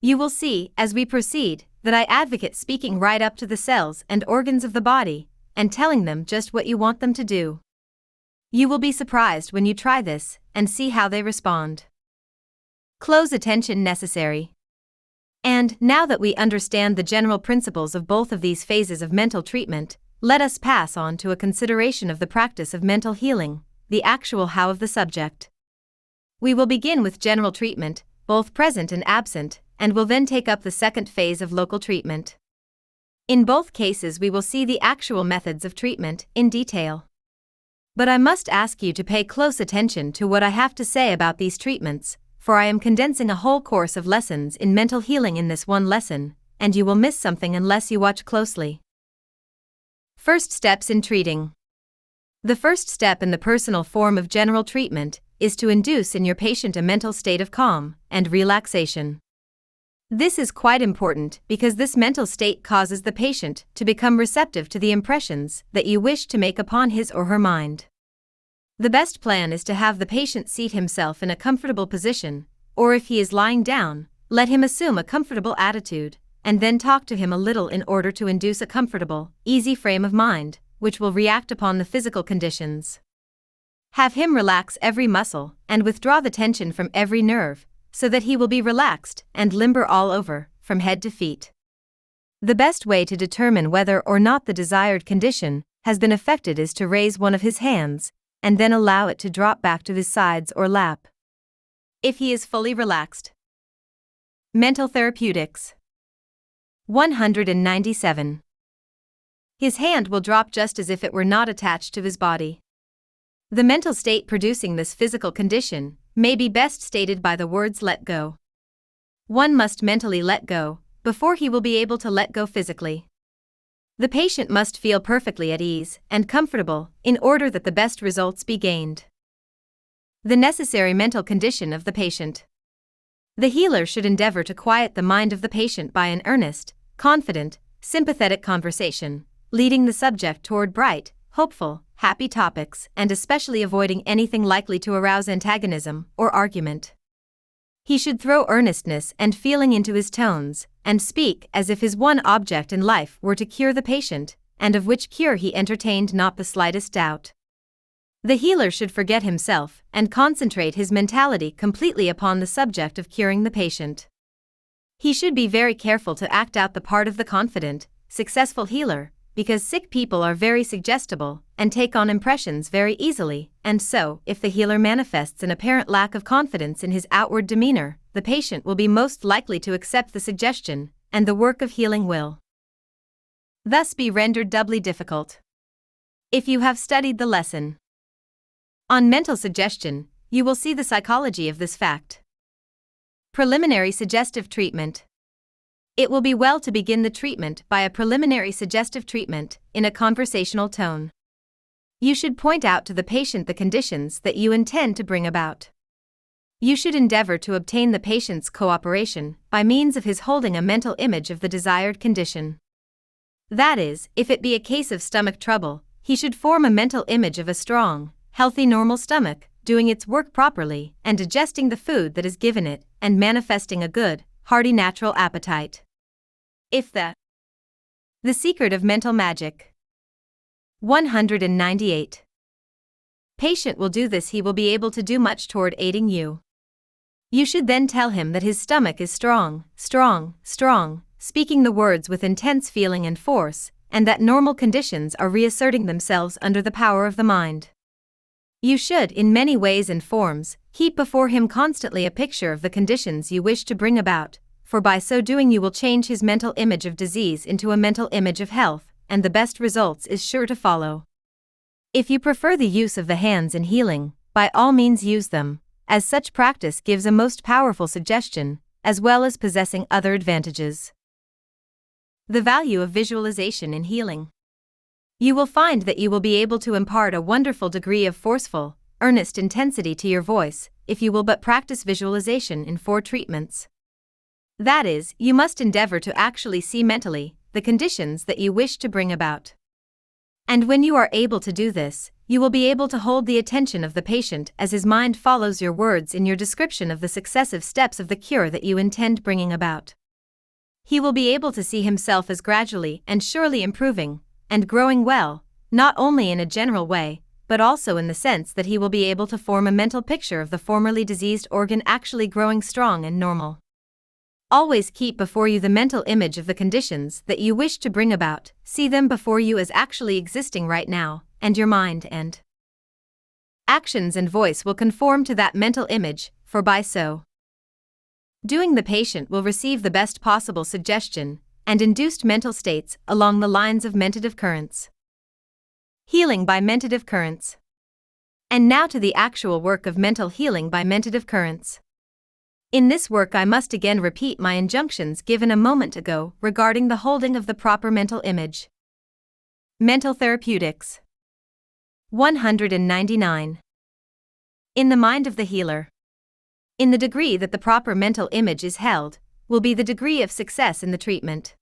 You will see, as we proceed, that I advocate speaking right up to the cells and organs of the body and telling them just what you want them to do. You will be surprised when you try this and see how they respond. Close attention necessary. And, now that we understand the general principles of both of these phases of mental treatment, let us pass on to a consideration of the practice of mental healing, the actual how of the subject. We will begin with general treatment, both present and absent, and will then take up the second phase of local treatment. In both cases, we will see the actual methods of treatment in detail. But I must ask you to pay close attention to what I have to say about these treatments, for I am condensing a whole course of lessons in mental healing in this one lesson, and you will miss something unless you watch closely. First steps in treating. The first step in the personal form of general treatment is to induce in your patient a mental state of calm and relaxation. This is quite important because this mental state causes the patient to become receptive to the impressions that you wish to make upon his or her mind. The best plan is to have the patient seat himself in a comfortable position, or if he is lying down, let him assume a comfortable attitude, and then talk to him a little in order to induce a comfortable, easy frame of mind, which will react upon the physical conditions. Have him relax every muscle and withdraw the tension from every nerve, so that he will be relaxed and limber all over, from head to feet. The best way to determine whether or not the desired condition has been affected is to raise one of his hands and then allow it to drop back to his sides or lap. If he is fully relaxed. Mental therapeutics 197. His hand will drop just as if it were not attached to his body. The mental state producing this physical condition may be best stated by the words let go. One must mentally let go before he will be able to let go physically. The patient must feel perfectly at ease and comfortable in order that the best results be gained. The necessary mental condition of the patient. The healer should endeavor to quiet the mind of the patient by an earnest, confident, sympathetic conversation, leading the subject toward bright, hopeful, happy topics, and especially avoiding anything likely to arouse antagonism or argument. He should throw earnestness and feeling into his tones, and speak as if his one object in life were to cure the patient, and of which cure he entertained not the slightest doubt. The healer should forget himself and concentrate his mentality completely upon the subject of curing the patient. He should be very careful to act out the part of the confident, successful healer, because sick people are very suggestible and take on impressions very easily, and so, if the healer manifests an apparent lack of confidence in his outward demeanor, the patient will be most likely to accept the suggestion, and the work of healing will thus be rendered doubly difficult. If you have studied the lesson on mental suggestion, you will see the psychology of this fact. Preliminary suggestive treatment. It will be well to begin the treatment by a preliminary suggestive treatment in a conversational tone. You should point out to the patient the conditions that you intend to bring about. You should endeavor to obtain the patient's cooperation by means of his holding a mental image of the desired condition. That is, if it be a case of stomach trouble, he should form a mental image of a strong, healthy, normal stomach, doing its work properly and digesting the food that is given it, and manifesting a good, hearty natural appetite. If the The Secret of Mental Magic 198. Patient will do this, he will be able to do much toward aiding you. You should then tell him that his stomach is strong, strong, strong, speaking the words with intense feeling and force, and that normal conditions are reasserting themselves under the power of the mind. You should, in many ways and forms, keep before him constantly a picture of the conditions you wish to bring about, for by so doing you will change his mental image of disease into a mental image of health, and the best results is sure to follow. If you prefer the use of the hands in healing, by all means use them, as such practice gives a most powerful suggestion, as well as possessing other advantages. The value of visualization in healing. You will find that you will be able to impart a wonderful degree of forceful, earnest intensity to your voice if you will but practice visualization in four treatments. That is, you must endeavor to actually see mentally the conditions that you wish to bring about. And when you are able to do this, you will be able to hold the attention of the patient as his mind follows your words in your description of the successive steps of the cure that you intend bringing about. He will be able to see himself as gradually and surely improving, and growing well, not only in a general way, but also in the sense that he will be able to form a mental picture of the formerly diseased organ actually growing strong and normal. Always keep before you the mental image of the conditions that you wish to bring about, see them before you as actually existing right now, and your mind and actions and voice will conform to that mental image, for by so doing the patient will receive the best possible suggestion and induced mental states along the lines of mentative currents. Healing by mentative currents. And now to the actual work of mental healing by mentative currents. In this work, I must again repeat my injunctions given a moment ago regarding the holding of the proper mental image. Mental Therapeutics 199. In the mind of the healer. In the degree that the proper mental image is held, will be the degree of success in the treatment.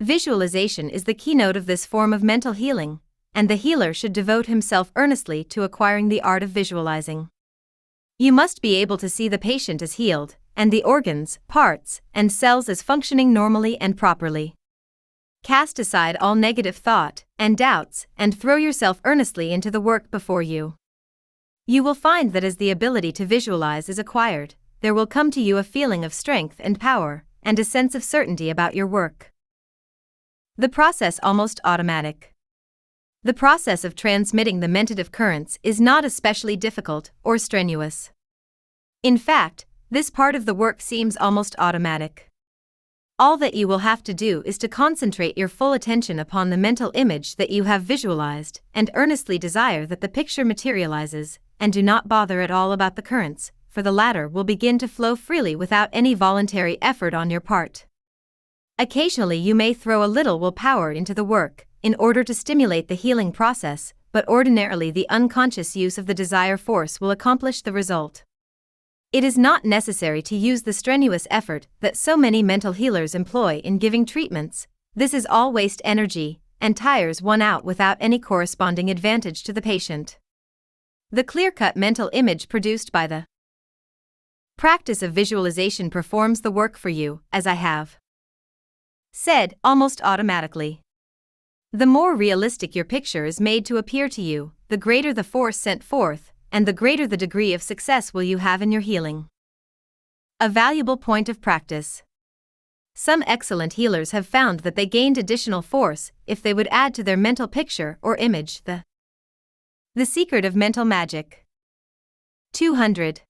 Visualization is the keynote of this form of mental healing, and the healer should devote himself earnestly to acquiring the art of visualizing. You must be able to see the patient as healed, and the organs, parts, and cells as functioning normally and properly. Cast aside all negative thought and doubts and throw yourself earnestly into the work before you. You will find that as the ability to visualize is acquired, there will come to you a feeling of strength and power, and a sense of certainty about your work. The process almost automatic. The process of transmitting the mentative currents is not especially difficult or strenuous. In fact, this part of the work seems almost automatic. All that you will have to do is to concentrate your full attention upon the mental image that you have visualized and earnestly desire that the picture materializes, and do not bother at all about the currents, for the latter will begin to flow freely without any voluntary effort on your part. Occasionally, you may throw a little willpower into the work in order to stimulate the healing process, but ordinarily, the unconscious use of the desire force will accomplish the result. It is not necessary to use the strenuous effort that so many mental healers employ in giving treatments, this is all waste energy and tires one out without any corresponding advantage to the patient. The clear cut mental image produced by the practice of visualization performs the work for you, as I have said, almost automatically. The more realistic your picture is made to appear to you, the greater the force sent forth, and the greater the degree of success will you have in your healing. A valuable point of practice. Some excellent healers have found that they gained additional force if they would add to their mental picture or image the The secret of mental magic. 200.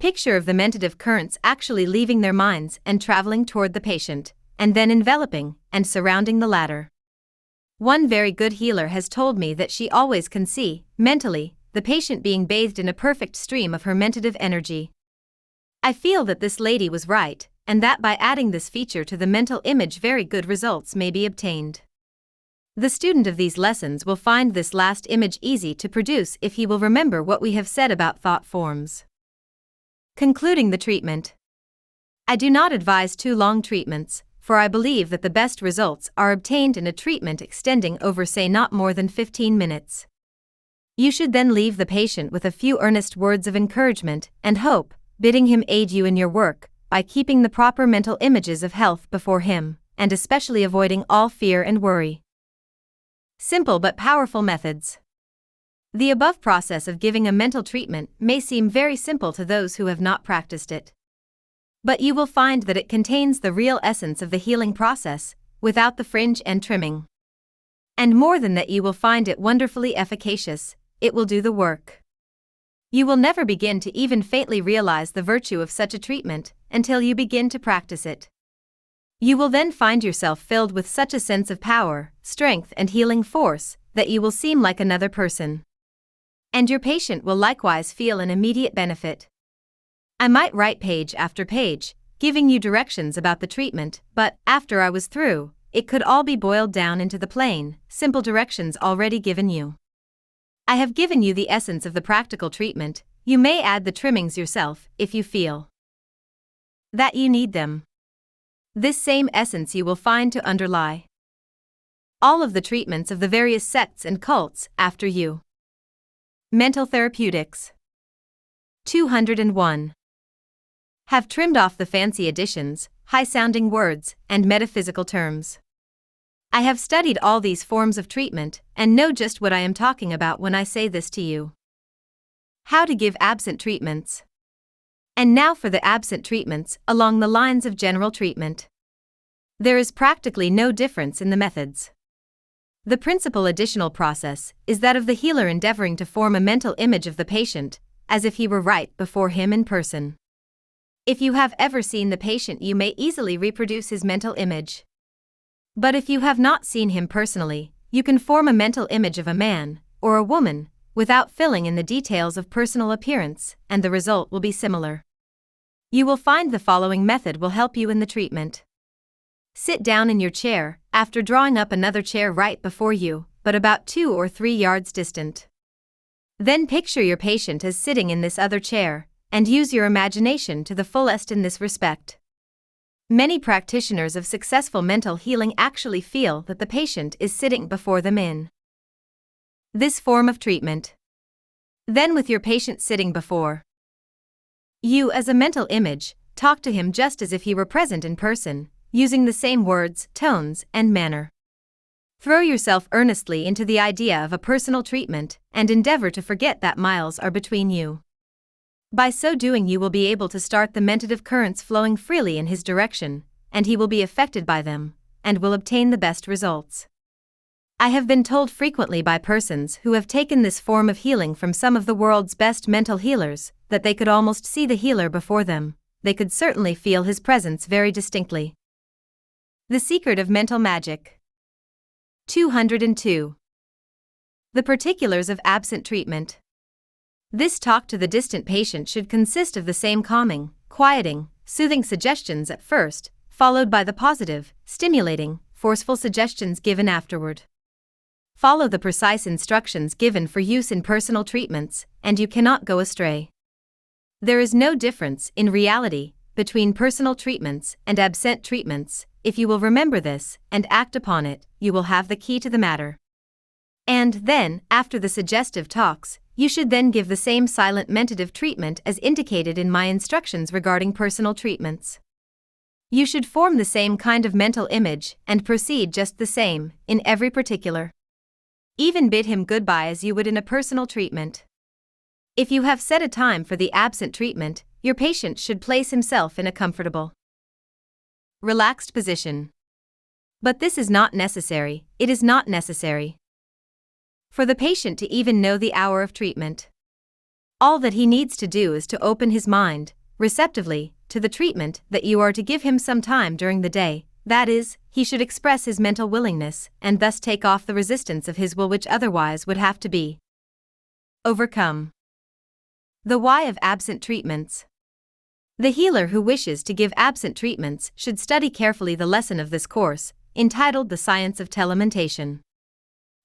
Picture of the mentative currents actually leaving their minds and traveling toward the patient, and then enveloping and surrounding the latter. One very good healer has told me that she always can see, mentally, the patient being bathed in a perfect stream of her mentative energy. I feel that this lady was right, and that by adding this feature to the mental image, very good results may be obtained. The student of these lessons will find this last image easy to produce if he will remember what we have said about thought forms. Concluding the treatment. I do not advise too long treatments, for I believe that the best results are obtained in a treatment extending over, say, not more than 15 minutes. You should then leave the patient with a few earnest words of encouragement and hope, bidding him aid you in your work by keeping the proper mental images of health before him, and especially avoiding all fear and worry. Simple but powerful methods. The above process of giving a mental treatment may seem very simple to those who have not practiced it. But you will find that it contains the real essence of the healing process, without the fringe and trimming. And more than that, you will find it wonderfully efficacious, it will do the work. You will never begin to even faintly realize the virtue of such a treatment until you begin to practice it. You will then find yourself filled with such a sense of power, strength, and healing force that you will seem like another person. And your patient will likewise feel an immediate benefit. I might write page after page, giving you directions about the treatment, but after I was through, it could all be boiled down into the plain, simple directions already given you. I have given you the essence of the practical treatment, you may add the trimmings yourself if you feel that you need them. This same essence you will find to underlie all of the treatments of the various sects and cults after you. Mental Therapeutics 201. Have trimmed off the fancy additions, high sounding words, and metaphysical terms. I have studied all these forms of treatment and know just what I am talking about when I say this to you. How to give absent treatments. And now for the absent treatments along the lines of general treatment. There is practically no difference in the methods. The principal additional process is that of the healer endeavoring to form a mental image of the patient, as if he were right before him in person. If you have ever seen the patient, you may easily reproduce his mental image. But if you have not seen him personally, you can form a mental image of a man, or a woman, without filling in the details of personal appearance, and the result will be similar. You will find the following method will help you in the treatment. Sit down in your chair, after drawing up another chair right before you, but about two or three yards distant. Then picture your patient as sitting in this other chair, and use your imagination to the fullest in this respect. Many practitioners of successful mental healing actually feel that the patient is sitting before them in this form of treatment. Then, with your patient sitting before You, as a mental image, talk to him just as if he were present in person, using the same words, tones, and manner. Throw yourself earnestly into the idea of a personal treatment and endeavor to forget that miles are between you. By so doing, you will be able to start the mentative currents flowing freely in his direction, and he will be affected by them, and will obtain the best results. I have been told frequently by persons who have taken this form of healing from some of the world's best mental healers that they could almost see the healer before them, they could certainly feel his presence very distinctly. The Secret of Mental Magic 202. The particulars of absent treatment. This talk to the distant patient should consist of the same calming, quieting, soothing suggestions at first, followed by the positive, stimulating, forceful suggestions given afterward. Follow the precise instructions given for use in personal treatments, and you cannot go astray. There is no difference, in reality, between personal treatments and absent treatments. If you will remember this and act upon it, you will have the key to the matter. And then, after the suggestive talks, you should then give the same silent mentative treatment as indicated in my instructions regarding personal treatments. You should form the same kind of mental image and proceed just the same in every particular. Even bid him goodbye as you would in a personal treatment. If you have set a time for the absent treatment, your patient should place himself in a comfortable, relaxed position. But this is not necessary, it is not necessary for the patient to even know the hour of treatment. All that he needs to do is to open his mind, receptively, to the treatment that you are to give him some time during the day, that is, he should express his mental willingness and thus take off the resistance of his will which otherwise would have to be overcome. The why of absent treatments. The healer who wishes to give absent treatments should study carefully the lesson of this course, entitled The Science of Telementation.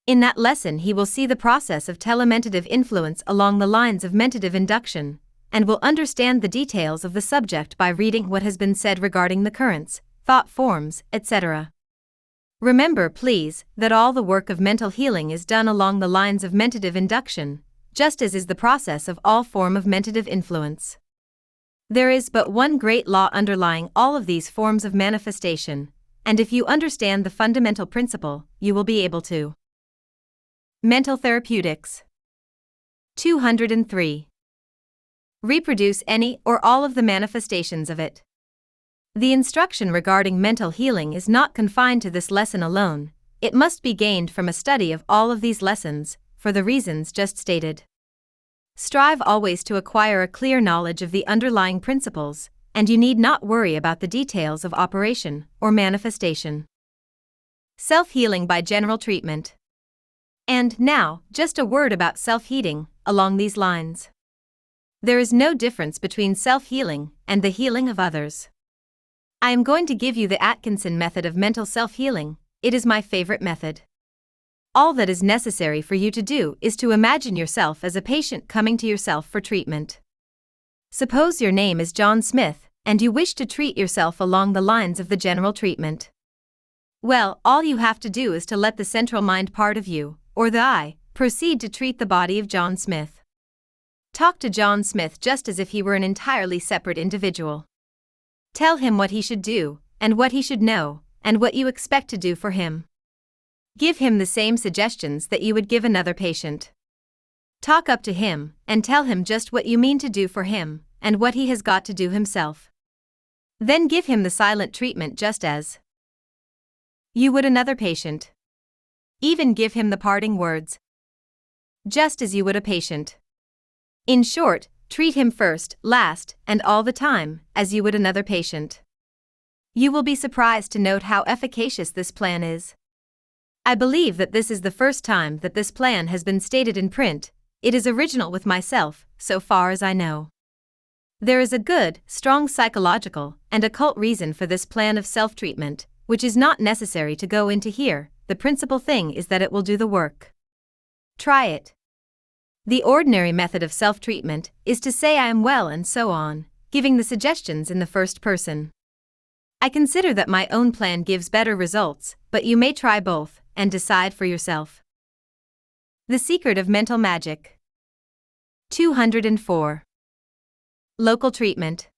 In that lesson, he will see the process of telementative influence along the lines of mentative induction, and will understand the details of the subject by reading what has been said regarding the currents, thought forms, etc. Remember, please, that all the work of mental healing is done along the lines of mentative induction, just as is the process of all form of mentative influence. There is but one great law underlying all of these forms of manifestation, and if you understand the fundamental principle, you will be able to Mental Therapeutics 203. Reproduce any or all of the manifestations of it. The instruction regarding mental healing is not confined to this lesson alone, it must be gained from a study of all of these lessons, for the reasons just stated. Strive always to acquire a clear knowledge of the underlying principles, and you need not worry about the details of operation or manifestation. Self healing by general treatment. And now, just a word about self heating, along these lines. There is no difference between self healing and the healing of others. I am going to give you the Atkinson method of mental self healing, it is my favorite method. All that is necessary for you to do is to imagine yourself as a patient coming to yourself for treatment. Suppose your name is John Smith, and you wish to treat yourself along the lines of the general treatment. Well, all you have to do is to let the central mind part of you, or the I, proceed to treat the body of John Smith. Talk to John Smith just as if he were an entirely separate individual. Tell him what he should do, and what he should know, and what you expect to do for him. Give him the same suggestions that you would give another patient. Talk up to him, and tell him just what you mean to do for him, and what he has got to do himself. Then give him the silent treatment just as you would another patient. Even give him the parting words. Just as you would a patient. In short, treat him first, last, and all the time, as you would another patient. You will be surprised to note how efficacious this plan is. I believe that this is the first time that this plan has been stated in print, it is original with myself, so far as I know. There is a good, strong psychological and occult reason for this plan of self treatment, which is not necessary to go into here, the principal thing is that it will do the work. Try it. The ordinary method of self treatment is to say I am well and so on, giving the suggestions in the first person. I consider that my own plan gives better results, but you may try both and decide for yourself. The Secret of Mental Magic 204. Local treatment.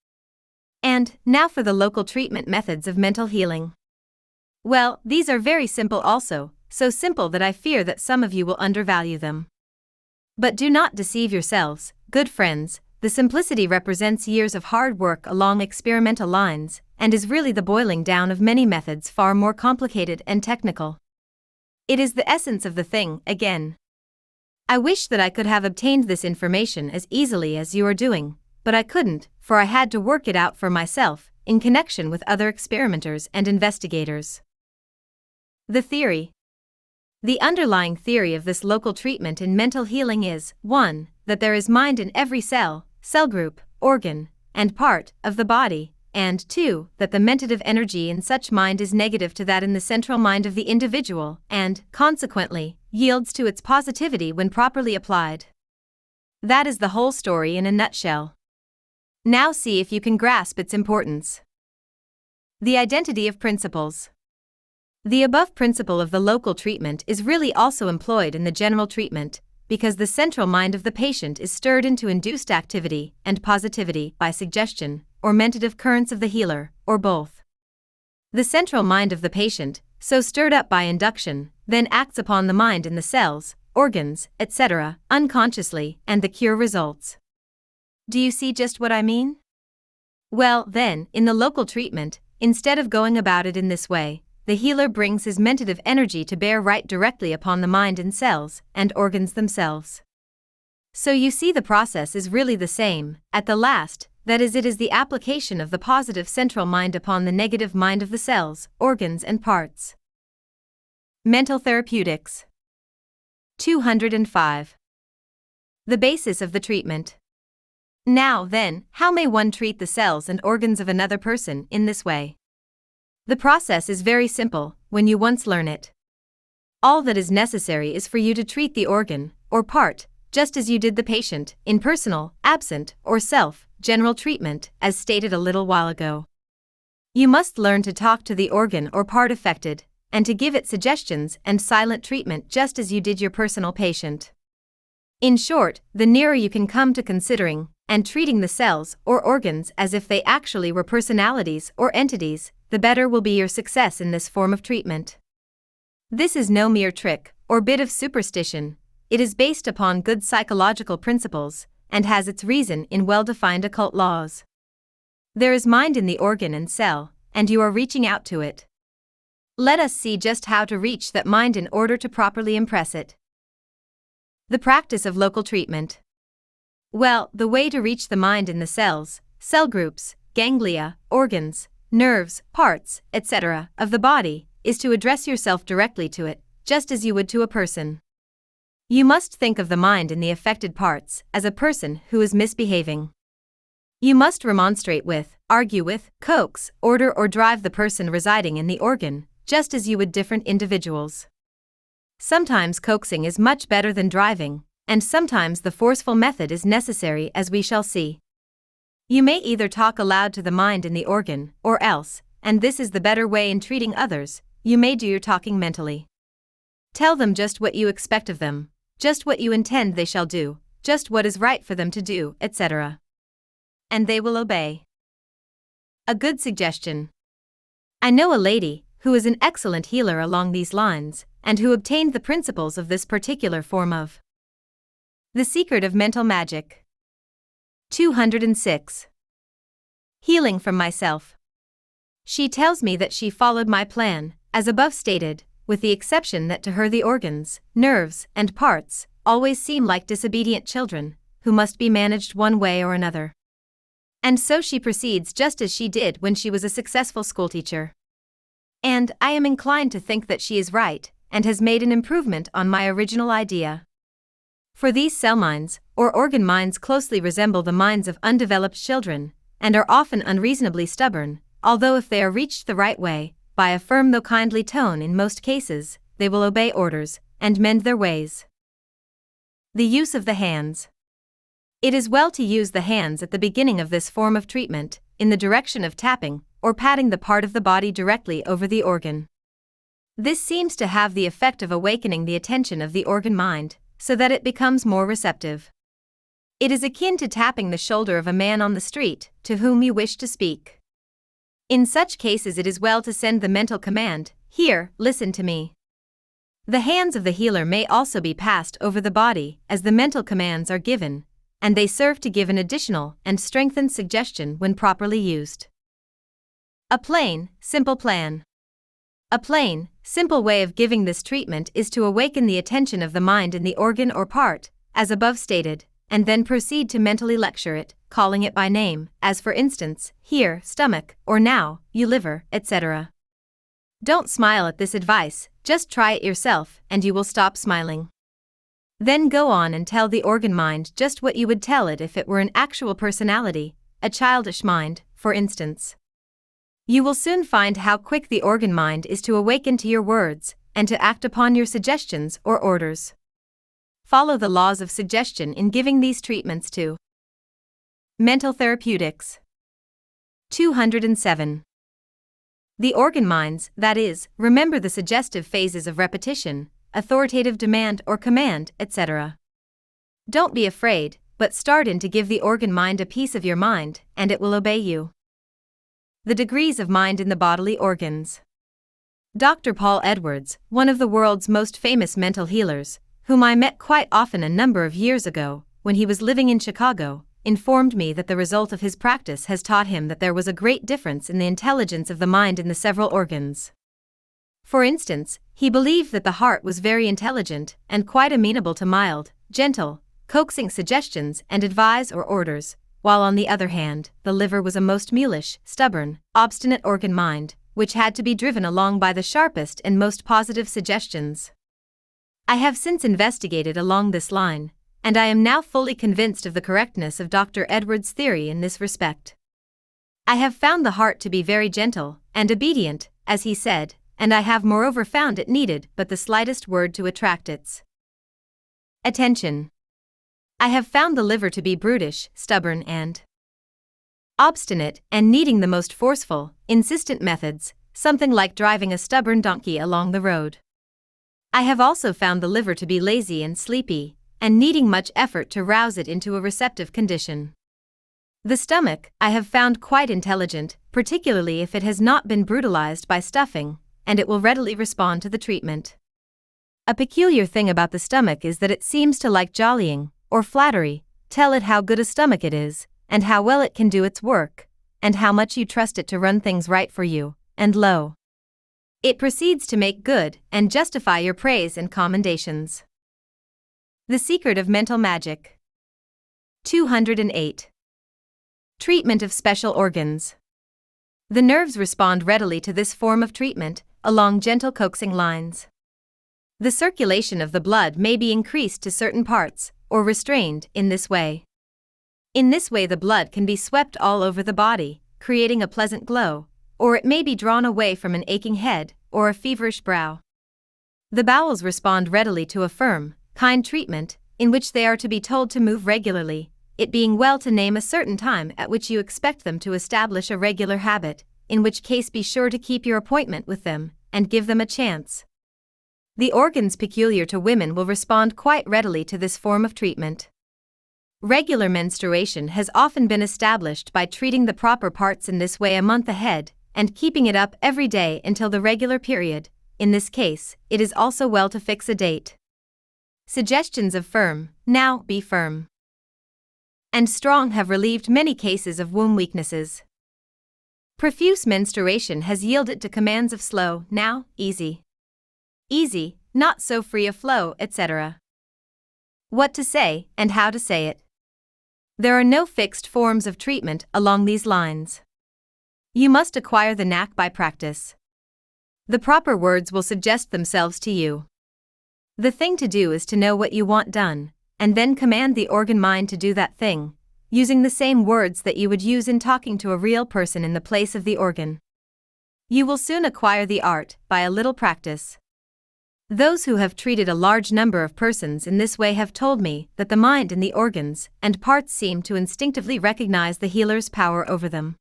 And now for the local treatment methods of mental healing. Well, these are very simple also, so simple that I fear that some of you will undervalue them. But do not deceive yourselves, good friends, the simplicity represents years of hard work along experimental lines, and is really the boiling down of many methods far more complicated and technical. It is the essence of the thing, again. I wish that I could have obtained this information as easily as you are doing, but I couldn't, for I had to work it out for myself, in connection with other experimenters and investigators. The theory The underlying theory of this local treatment in mental healing is 1. That there is mind in every cell, cell group, organ, and part of the body, and 2. That the mentative energy in such mind is negative to that in the central mind of the individual, and, consequently, yields to its positivity when properly applied. That is the whole story in a nutshell. Now see if you can grasp its importance. The identity of principles. The above principle of the local treatment is really also employed in the general treatment, because the central mind of the patient is stirred into induced activity and positivity by suggestion or mentative currents of the healer, or both. The central mind of the patient, so stirred up by induction, then acts upon the mind in the cells, organs, etc., unconsciously, and the cure results. Do you see just what I mean? Well, then, in the local treatment, instead of going about it in this way, the healer brings his mentative energy to bear right directly upon the mind and cells and organs themselves. So you see, the process is really the same, at the last, that is, it is the application of the positive central mind upon the negative mind of the cells, organs, and parts. Mental Therapeutics 205. The basis of the treatment. Now, then, how may one treat the cells and organs of another person in this way? The process is very simple when you once learn it. All that is necessary is for you to treat the organ, or part, just as you did the patient, in personal, absent, or self, general treatment, as stated a little while ago. You must learn to talk to the organ or part affected, and to give it suggestions and silent treatment just as you did your personal patient. In short, the nearer you can come to considering and treating the cells or organs as if they actually were personalities or entities, the better will be your success in this form of treatment. This is no mere trick or bit of superstition, it is based upon good psychological principles and has its reason in well defined occult laws. There is mind in the organ and cell, and you are reaching out to it. Let us see just how to reach that mind in order to properly impress it. The practice of local treatment. Well, the way to reach the mind in the cells, cell groups, ganglia, organs, nerves, parts, etc., of the body, is to address yourself directly to it, just as you would to a person. You must think of the mind in the affected parts as a person who is misbehaving. You must remonstrate with, argue with, coax, order, or drive the person residing in the organ, just as you would different individuals. Sometimes coaxing is much better than driving, and sometimes the forceful method is necessary, as we shall see. You may either talk aloud to the mind in the organ, or else, and this is the better way in treating others, you may do your talking mentally. Tell them just what you expect of them, just what you intend they shall do, just what is right for them to do, etc. And they will obey. A good suggestion. I know a lady who is an excellent healer along these lines, and who obtained the principles of this particular form of the secret of mental magic. 206. Healing from myself. She tells me that she followed my plan, as above stated, with the exception that to her the organs, nerves, and parts always seem like disobedient children, who must be managed one way or another. And so she proceeds just as she did when she was a successful schoolteacher. And I am inclined to think that she is right, and has made an improvement on my original idea. For these cell minds, or organ minds, closely resemble the minds of undeveloped children, and are often unreasonably stubborn, although if they are reached the right way, by a firm though kindly tone in most cases, they will obey orders and mend their ways. The use of the hands. It is well to use the hands at the beginning of this form of treatment, in the direction of tapping or patting the part of the body directly over the organ. This seems to have the effect of awakening the attention of the organ mind, so that it becomes more receptive. It is akin to tapping the shoulder of a man on the street to whom you wish to speak. In such cases, it is well to send the mental command Here, listen to me. The hands of the healer may also be passed over the body as the mental commands are given, and they serve to give an additional and strengthened suggestion when properly used. A plain, simple plan. A plain, simple way of giving this treatment is to awaken the attention of the mind in the organ or part, as above stated, and then proceed to mentally lecture it, calling it by name, as for instance, here, stomach, or now, you liver, etc. Don't smile at this advice, just try it yourself, and you will stop smiling. Then go on and tell the organ mind just what you would tell it if it were an actual personality, a childish mind, for instance. You will soon find how quick the organ mind is to awaken to your words and to act upon your suggestions or orders. Follow the laws of suggestion in giving these treatments to Mental Therapeutics 207. The organ minds, that is, remember the suggestive phases of repetition, authoritative demand or command, etc. Don't be afraid, but start in to give the organ mind a piece of your mind, and it will obey you. The degrees of mind in the bodily organs. Dr. Paul Edwards, one of the world's most famous mental healers, whom I met quite often a number of years ago, when he was living in Chicago, informed me that the result of his practice has taught him that there was a great difference in the intelligence of the mind in the several organs. For instance, he believed that the heart was very intelligent and quite amenable to mild, gentle, coaxing suggestions and advice or orders, while on the other hand, the liver was a most mulish, stubborn, obstinate organ mind, which had to be driven along by the sharpest and most positive suggestions. I have since investigated along this line, and I am now fully convinced of the correctness of Dr. Edwards' theory in this respect. I have found the heart to be very gentle and obedient, as he said, and I have moreover found it needed but the slightest word to attract its attention. I have found the liver to be brutish, stubborn, and obstinate, and needing the most forceful, insistent methods, something like driving a stubborn donkey along the road. I have also found the liver to be lazy and sleepy, and needing much effort to rouse it into a receptive condition. The stomach, I have found quite intelligent, particularly if it has not been brutalized by stuffing, and it will readily respond to the treatment. A peculiar thing about the stomach is that it seems to like jollying, or flattery, tell it how good a stomach it is, and how well it can do its work, and how much you trust it to run things right for you, and lo. It proceeds to make good and justify your praise and commendations. The Secret of Mental Magic 208. Treatment of Special Organs. The nerves respond readily to this form of treatment, along gentle coaxing lines. The circulation of the blood may be increased to certain parts, or restrained in this way. In this way, the blood can be swept all over the body, creating a pleasant glow, or it may be drawn away from an aching head or a feverish brow. The bowels respond readily to a firm, kind treatment, in which they are to be told to move regularly, it being well to name a certain time at which you expect them to establish a regular habit, in which case be sure to keep your appointment with them and give them a chance. The organs peculiar to women will respond quite readily to this form of treatment. Regular menstruation has often been established by treating the proper parts in this way a month ahead and keeping it up every day until the regular period. In this case, it is also well to fix a date. Suggestions of firm, now be firm. And strong have relieved many cases of womb weaknesses. Profuse menstruation has yielded to commands of slow, now, easy easy, not so free of flow, etc. What to say and how to say it. There are no fixed forms of treatment along these lines. You must acquire the knack by practice. The proper words will suggest themselves to you. The thing to do is to know what you want done, and then command the organ mind to do that thing, using the same words that you would use in talking to a real person in the place of the organ. You will soon acquire the art by a little practice. Those who have treated a large number of persons in this way have told me that the mind and the organs and parts seem to instinctively recognize the healer's power over them.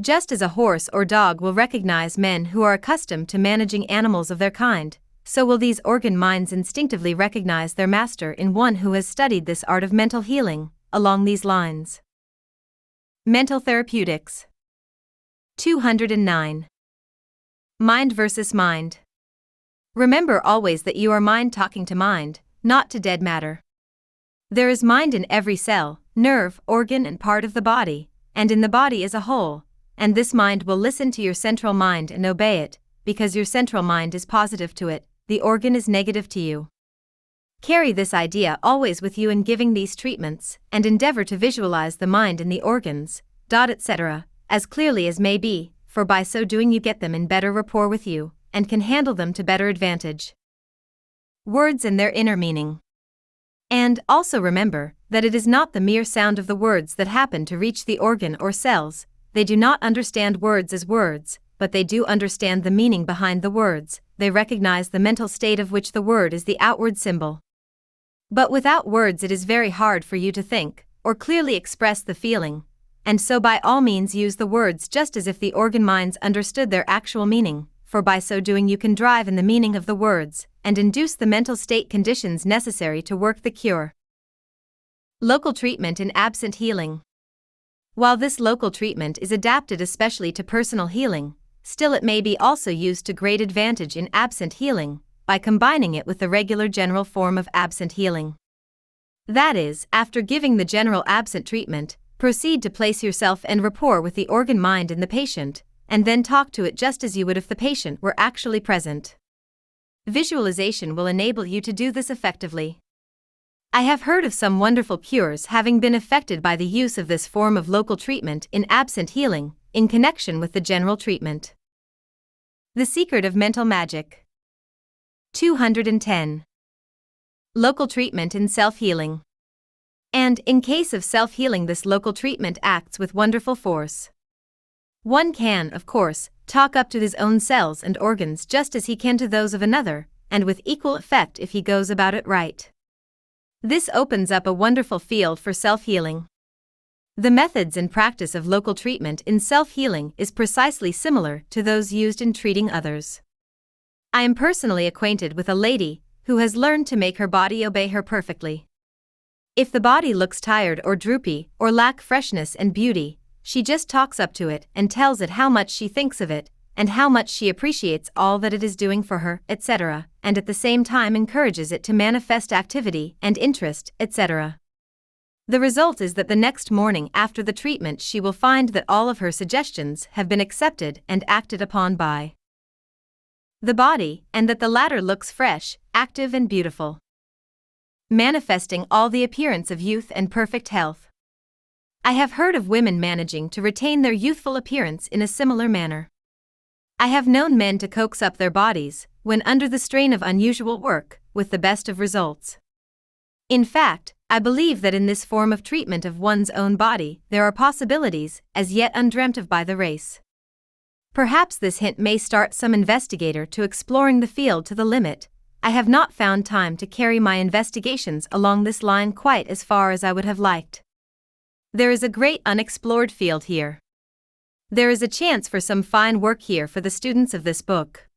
Just as a horse or dog will recognize men who are accustomed to managing animals of their kind, so will these organ minds instinctively recognize their master in one who has studied this art of mental healing, along these lines. Mental therapeutics. 209. Mind versus mind. Remember always that you are mind talking to mind, not to dead matter. There is mind in every cell, nerve, organ, and part of the body, and in the body as a whole, and this mind will listen to your central mind and obey it, because your central mind is positive to it, the organ is negative to you. Carry this idea always with you in giving these treatments, and endeavor to visualize the mind and the organs, dot etc., as clearly as may be, for by so doing you get them in better rapport with you, and can handle them to better advantage. Words and their inner meaning. And also remember that it is not the mere sound of the words that happen to reach the organ or cells, they do not understand words as words, but they do understand the meaning behind the words, they recognize the mental state of which the word is the outward symbol. But without words, it is very hard for you to think, or clearly express the feeling, and so by all means use the words just as if the organ minds understood their actual meaning, for by so doing you can drive in the meaning of the words, and induce the mental state conditions necessary to work the cure. Local treatment in absent healing. While this local treatment is adapted especially to personal healing, still it may be also used to great advantage in absent healing, by combining it with the regular general form of absent healing. That is, after giving the general absent treatment, proceed to place yourself en rapport with the organ mind in the patient, and then talk to it just as you would if the patient were actually present. Visualization will enable you to do this effectively. I have heard of some wonderful cures having been effected by the use of this form of local treatment in absent healing, in connection with the general treatment. The Secret of Mental Magic 210. Local treatment in self healing. And, in case of self healing, this local treatment acts with wonderful force. One can, of course, talk up to his own cells and organs just as he can to those of another, and with equal effect if he goes about it right. This opens up a wonderful field for self healing. The methods and practice of local treatment in self healing is precisely similar to those used in treating others. I am personally acquainted with a lady who has learned to make her body obey her perfectly. If the body looks tired or droopy or lack freshness and beauty, she just talks up to it and tells it how much she thinks of it and how much she appreciates all that it is doing for her, etc., and at the same time encourages it to manifest activity and interest, etc. The result is that the next morning after the treatment she will find that all of her suggestions have been accepted and acted upon by the body, and that the latter looks fresh, active, and beautiful. Manifesting all the appearance of youth and perfect health. I have heard of women managing to retain their youthful appearance in a similar manner. I have known men to coax up their bodies, when under the strain of unusual work, with the best of results. In fact, I believe that in this form of treatment of one's own body, there are possibilities, as yet undreamt of by the race. Perhaps this hint may start some investigator to exploring the field to the limit. I have not found time to carry my investigations along this line quite as far as I would have liked. There is a great unexplored field here. There is a chance for some fine work here for the students of this book.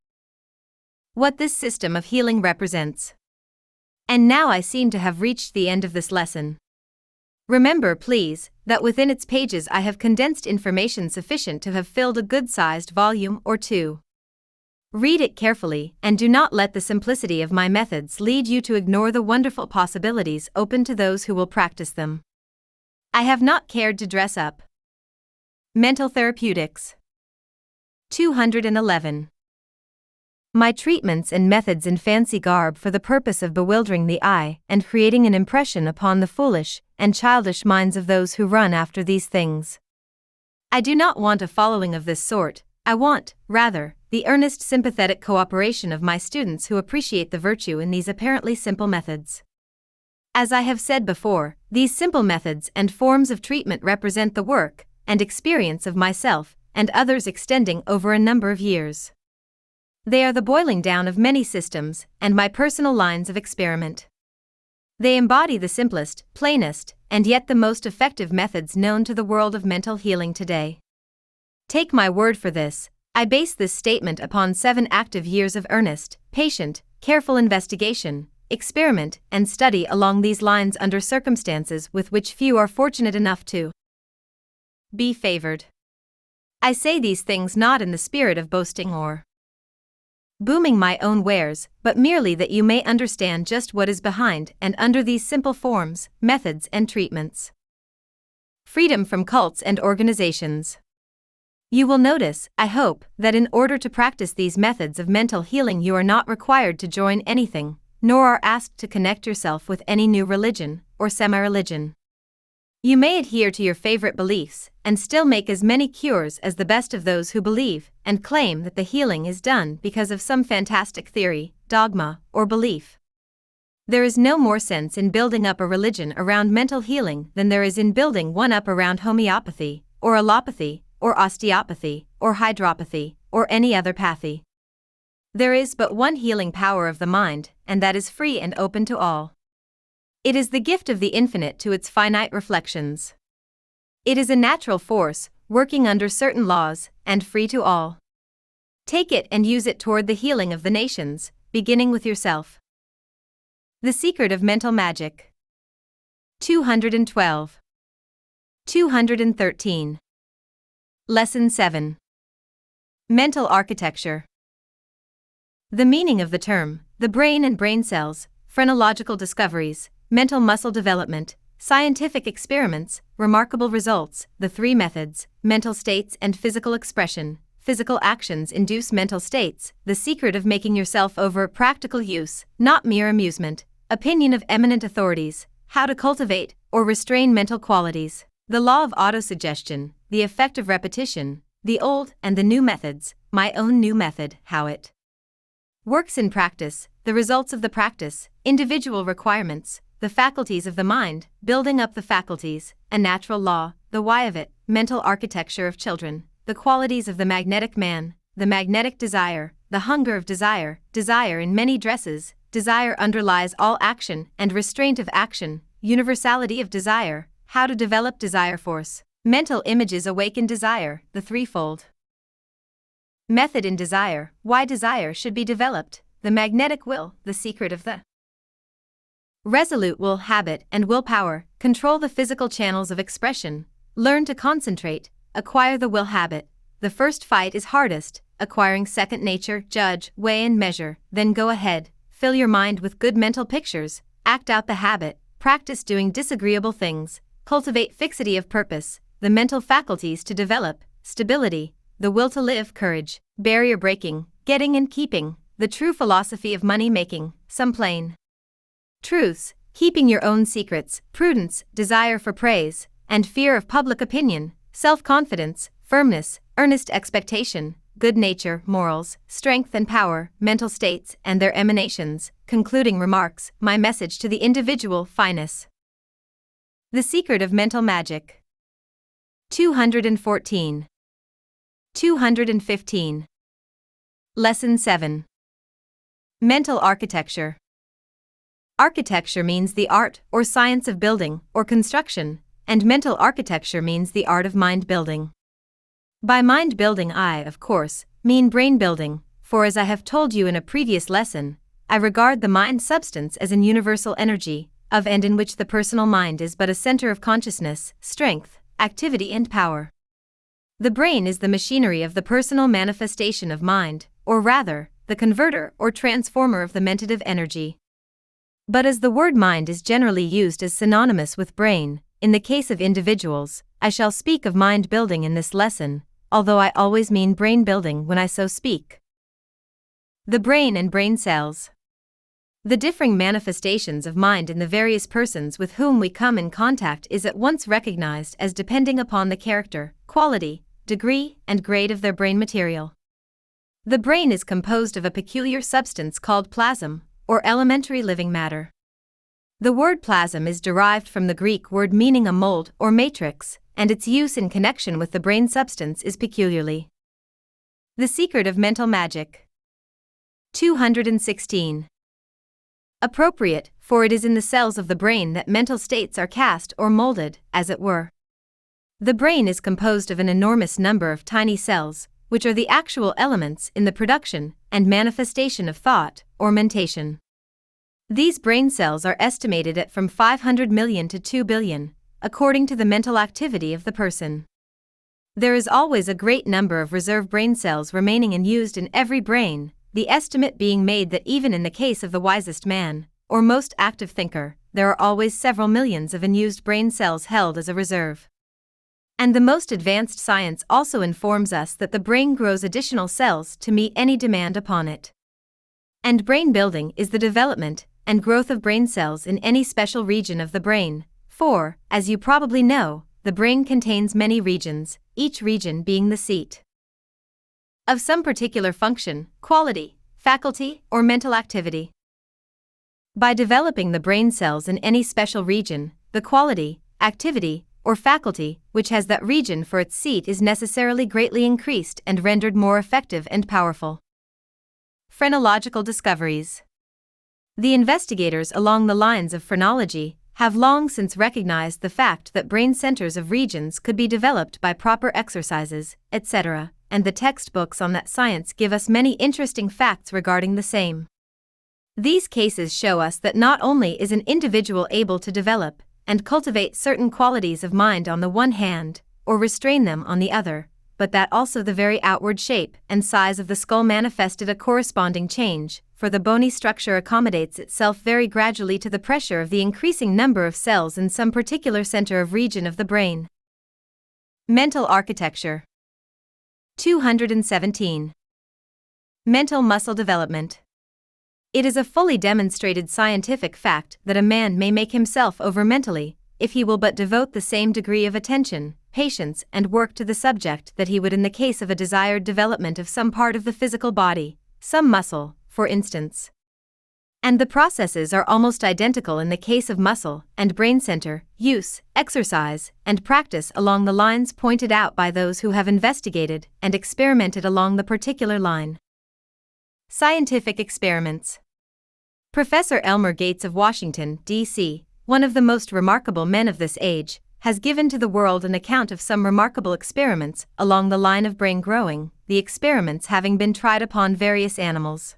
What this system of healing represents. And now I seem to have reached the end of this lesson. Remember, please, that within its pages I have condensed information sufficient to have filled a good sized volume or two. Read it carefully and do not let the simplicity of my methods lead you to ignore the wonderful possibilities open to those who will practice them. I have not cared to dress up. Mental Therapeutics 211. My treatments and methods in fancy garb for the purpose of bewildering the eye and creating an impression upon the foolish and childish minds of those who run after these things. I do not want a following of this sort, I want, rather, the earnest sympathetic cooperation of my students who appreciate the virtue in these apparently simple methods. As I have said before, these simple methods and forms of treatment represent the work and experience of myself and others extending over a number of years. They are the boiling down of many systems and my personal lines of experiment. They embody the simplest, plainest, and yet the most effective methods known to the world of mental healing today. Take my word for this, I base this statement upon seven active years of earnest, patient, careful investigation, experiment, and study along these lines under circumstances with which few are fortunate enough to be favored. I say these things not in the spirit of boasting or booming my own wares, but merely that you may understand just what is behind and under these simple forms, methods, and treatments. Freedom from cults and organizations. You will notice, I hope, that in order to practice these methods of mental healing, you are not required to join anything, nor are asked to connect yourself with any new religion or semi religion. You may adhere to your favorite beliefs and still make as many cures as the best of those who believe and claim that the healing is done because of some fantastic theory, dogma, or belief. There is no more sense in building up a religion around mental healing than there is in building one up around homeopathy, or allopathy, or osteopathy, or hydropathy, or any other pathy. There is but one healing power of the mind, and that is free and open to all. It is the gift of the infinite to its finite reflections. It is a natural force, working under certain laws, and free to all. Take it and use it toward the healing of the nations, beginning with yourself. The Secret of Mental Magic 212 213 Lesson 7 Mental Architecture The meaning of the term, the brain and brain cells, phrenological discoveries, mental muscle development, scientific experiments, remarkable results, the three methods, mental states and physical expression, physical actions induce mental states, the secret of making yourself over practical use, not mere amusement, opinion of eminent authorities, how to cultivate or restrain mental qualities, the law of autosuggestion, the effect of repetition, the old and the new methods, my own new method, how it works in practice, the results of the practice, individual requirements, the faculties of the mind, building up the faculties, a natural law, the why of it, mental architecture of children, the qualities of the magnetic man, the magnetic desire, the hunger of desire, desire in many dresses, desire underlies all action and restraint of action, universality of desire, how to develop desire force, mental images awaken desire, the threefold method in desire, why desire should be developed, the magnetic will, the secret of the Resolute will habit and willpower control the physical channels of expression. Learn to concentrate, acquire the will habit. The first fight is hardest, acquiring second nature, judge, weigh, and measure. Then go ahead, fill your mind with good mental pictures, act out the habit, practice doing disagreeable things, cultivate fixity of purpose, the mental faculties to develop, stability, the will to live, courage, barrier breaking, getting and keeping, the true philosophy of money making, some plain truths, keeping your own secrets, prudence, desire for praise, and fear of public opinion, self confidence, firmness, earnest expectation, good nature, morals, strength and power, mental states, and their emanations. Concluding remarks My message to the individual fineness. The secret of mental magic. 214. 215. Lesson 7. Mental architecture. Architecture means the art or science of building or construction, and mental architecture means the art of mind building. By mind building, I, of course, mean brain building, for as I have told you in a previous lesson, I regard the mind substance as an universal energy, of and in which the personal mind is but a center of consciousness, strength, activity, and power. The brain is the machinery of the personal manifestation of mind, or rather, the converter or transformer of the mentative energy. But as the word mind is generally used as synonymous with brain, in the case of individuals, I shall speak of mind building in this lesson, although I always mean brain building when I so speak. The brain and brain cells. The differing manifestations of mind in the various persons with whom we come in contact is at once recognized as depending upon the character, quality, degree, and grade of their brain material. The brain is composed of a peculiar substance called plasm, or elementary living matter. The word plasm is derived from the Greek word meaning a mold or matrix, and its use in connection with the brain substance is peculiarly. The secret of mental magic. 216. Appropriate, for it is in the cells of the brain that mental states are cast or molded, as it were. The brain is composed of an enormous number of tiny cells, which are the actual elements in the production and manifestation of thought or mentation. These brain cells are estimated at from 500 million to 2 billion, according to the mental activity of the person. There is always a great number of reserve brain cells remaining and used in every brain, the estimate being made that even in the case of the wisest man, or most active thinker, there are always several millions of unused brain cells held as a reserve. And the most advanced science also informs us that the brain grows additional cells to meet any demand upon it. And brain building is the development and growth of brain cells in any special region of the brain, for, as you probably know, the brain contains many regions, each region being the seat of some particular function, quality, faculty, or mental activity. By developing the brain cells in any special region, the quality, activity, or faculty which has that region for its seat is necessarily greatly increased and rendered more effective and powerful. Phrenological discoveries. The investigators along the lines of phrenology have long since recognized the fact that brain centers of regions could be developed by proper exercises, etc., and the textbooks on that science give us many interesting facts regarding the same. These cases show us that not only is an individual able to develop and cultivate certain qualities of mind on the one hand, or restrain them on the other, but that also the very outward shape and size of the skull manifested a corresponding change, for the bony structure accommodates itself very gradually to the pressure of the increasing number of cells in some particular center of region of the brain. Mental architecture 217. Mental muscle development. It is a fully demonstrated scientific fact that a man may make himself over mentally, if he will but devote the same degree of attention, patience, and work to the subject that he would in the case of a desired development of some part of the physical body, some muscle, for instance. And the processes are almost identical in the case of muscle and brain center, use, exercise, and practice along the lines pointed out by those who have investigated and experimented along the particular line. Scientific experiments. Professor Elmer Gates of Washington, D.C., one of the most remarkable men of this age, has given to the world an account of some remarkable experiments along the line of brain growing, the experiments having been tried upon various animals.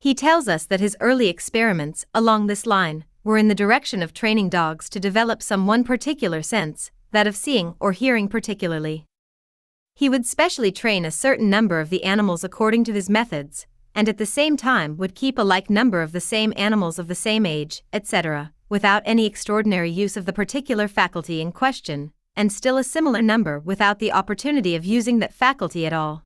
He tells us that his early experiments along this line were in the direction of training dogs to develop some one particular sense, that of seeing or hearing particularly. He would specially train a certain number of the animals according to his methods, and at the same time would keep a like number of the same animals of the same age, etc., without any extraordinary use of the particular faculty in question, and still a similar number without the opportunity of using that faculty at all.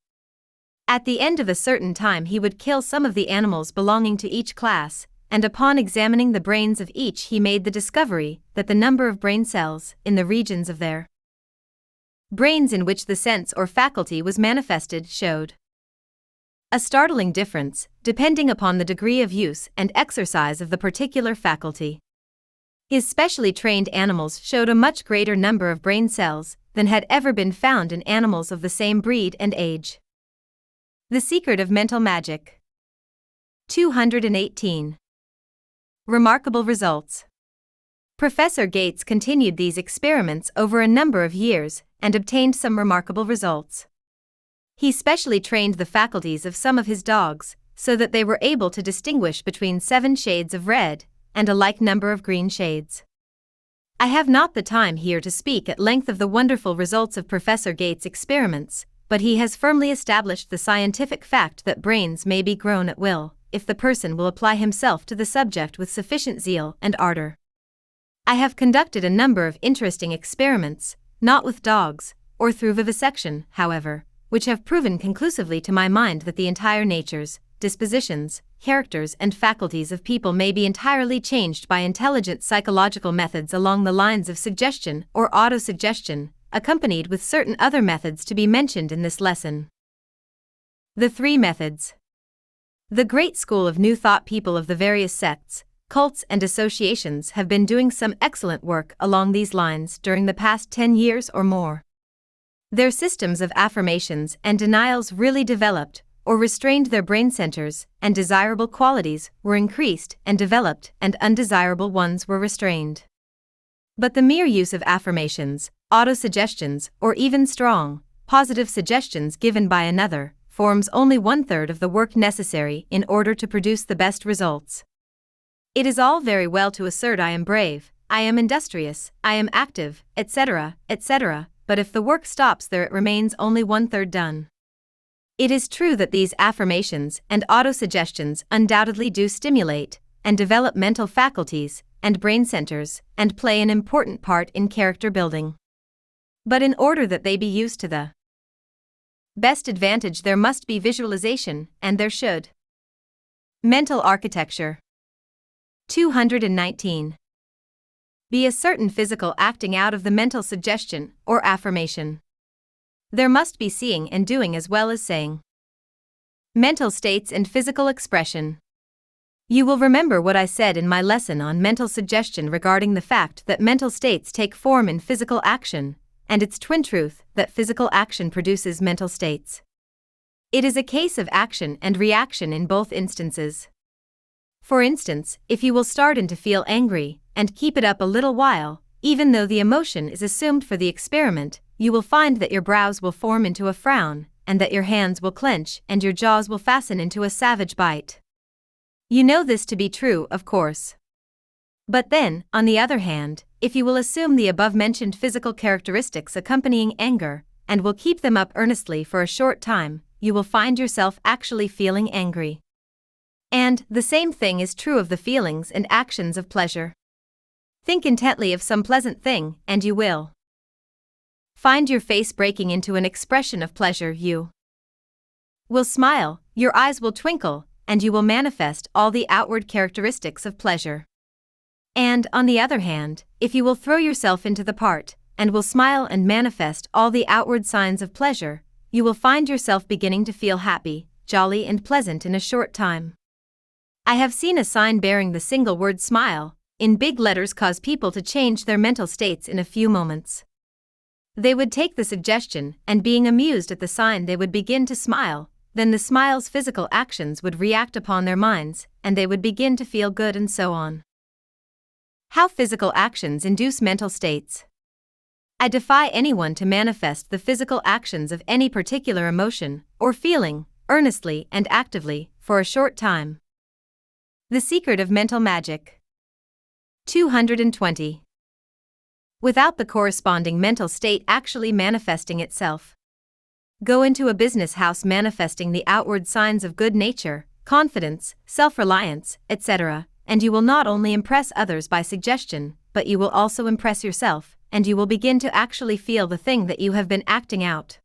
At the end of a certain time, he would kill some of the animals belonging to each class, and upon examining the brains of each, he made the discovery that the number of brain cells in the regions of their brains in which the sense or faculty was manifested showed a startling difference, depending upon the degree of use and exercise of the particular faculty. His specially trained animals showed a much greater number of brain cells than had ever been found in animals of the same breed and age. The Secret of Mental Magic 218. Remarkable Results Professor Gates continued these experiments over a number of years and obtained some remarkable results. He specially trained the faculties of some of his dogs so that they were able to distinguish between seven shades of red and a like number of green shades. I have not the time here to speak at length of the wonderful results of Professor Gates' experiments, but he has firmly established the scientific fact that brains may be grown at will, if the person will apply himself to the subject with sufficient zeal and ardor. I have conducted a number of interesting experiments, not with dogs, or through vivisection, however, which have proven conclusively to my mind that the entire natures, dispositions, characters, and faculties of people may be entirely changed by intelligent psychological methods along the lines of suggestion or autosuggestion, accompanied with certain other methods to be mentioned in this lesson. The three methods. The great school of New Thought people of the various sects, cults, and associations have been doing some excellent work along these lines during the past 10 years or more. Their systems of affirmations and denials really developed or restrained their brain centers, and desirable qualities were increased and developed, and undesirable ones were restrained. But the mere use of affirmations, autosuggestions, or even strong, positive suggestions given by another, forms only one third of the work necessary in order to produce the best results. It is all very well to assert I am brave, I am industrious, I am active, etc., etc., but if the work stops there, it remains only one third done. It is true that these affirmations and autosuggestions undoubtedly do stimulate and develop mental faculties and brain centers and play an important part in character building. But in order that they be used to the best advantage, there must be visualization, and there should. Mental architecture 219. Be a certain physical acting out of the mental suggestion or affirmation. There must be seeing and doing as well as saying. Mental states and physical expression. You will remember what I said in my lesson on mental suggestion regarding the fact that mental states take form in physical action, and its twin truth that physical action produces mental states. It is a case of action and reaction in both instances. For instance, if you will start in to feel angry, and keep it up a little while, even though the emotion is assumed for the experiment, you will find that your brows will form into a frown, and that your hands will clench and your jaws will fasten into a savage bite. You know this to be true, of course. But then, on the other hand, if you will assume the above mentioned physical characteristics accompanying anger, and will keep them up earnestly for a short time, you will find yourself actually feeling angry. And the same thing is true of the feelings and actions of pleasure. Think intently of some pleasant thing, and you will find your face breaking into an expression of pleasure. You will smile, your eyes will twinkle, and you will manifest all the outward characteristics of pleasure. And, on the other hand, if you will throw yourself into the part, and will smile and manifest all the outward signs of pleasure, you will find yourself beginning to feel happy, jolly, and pleasant in a short time. I have seen a sign bearing the single word smile, in big letters cause people to change their mental states in a few moments. They would take the suggestion, and being amused at the sign, they would begin to smile, then the smile's physical actions would react upon their minds, and they would begin to feel good, and so on. How physical actions induce mental states. I defy anyone to manifest the physical actions of any particular emotion or feeling, earnestly and actively, for a short time. The secret of mental magic. 220. Without the corresponding mental state actually manifesting itself. Go into a business house manifesting the outward signs of good nature, confidence, self reliance, etc., and you will not only impress others by suggestion, but you will also impress yourself, and you will begin to actually feel the thing that you have been acting out.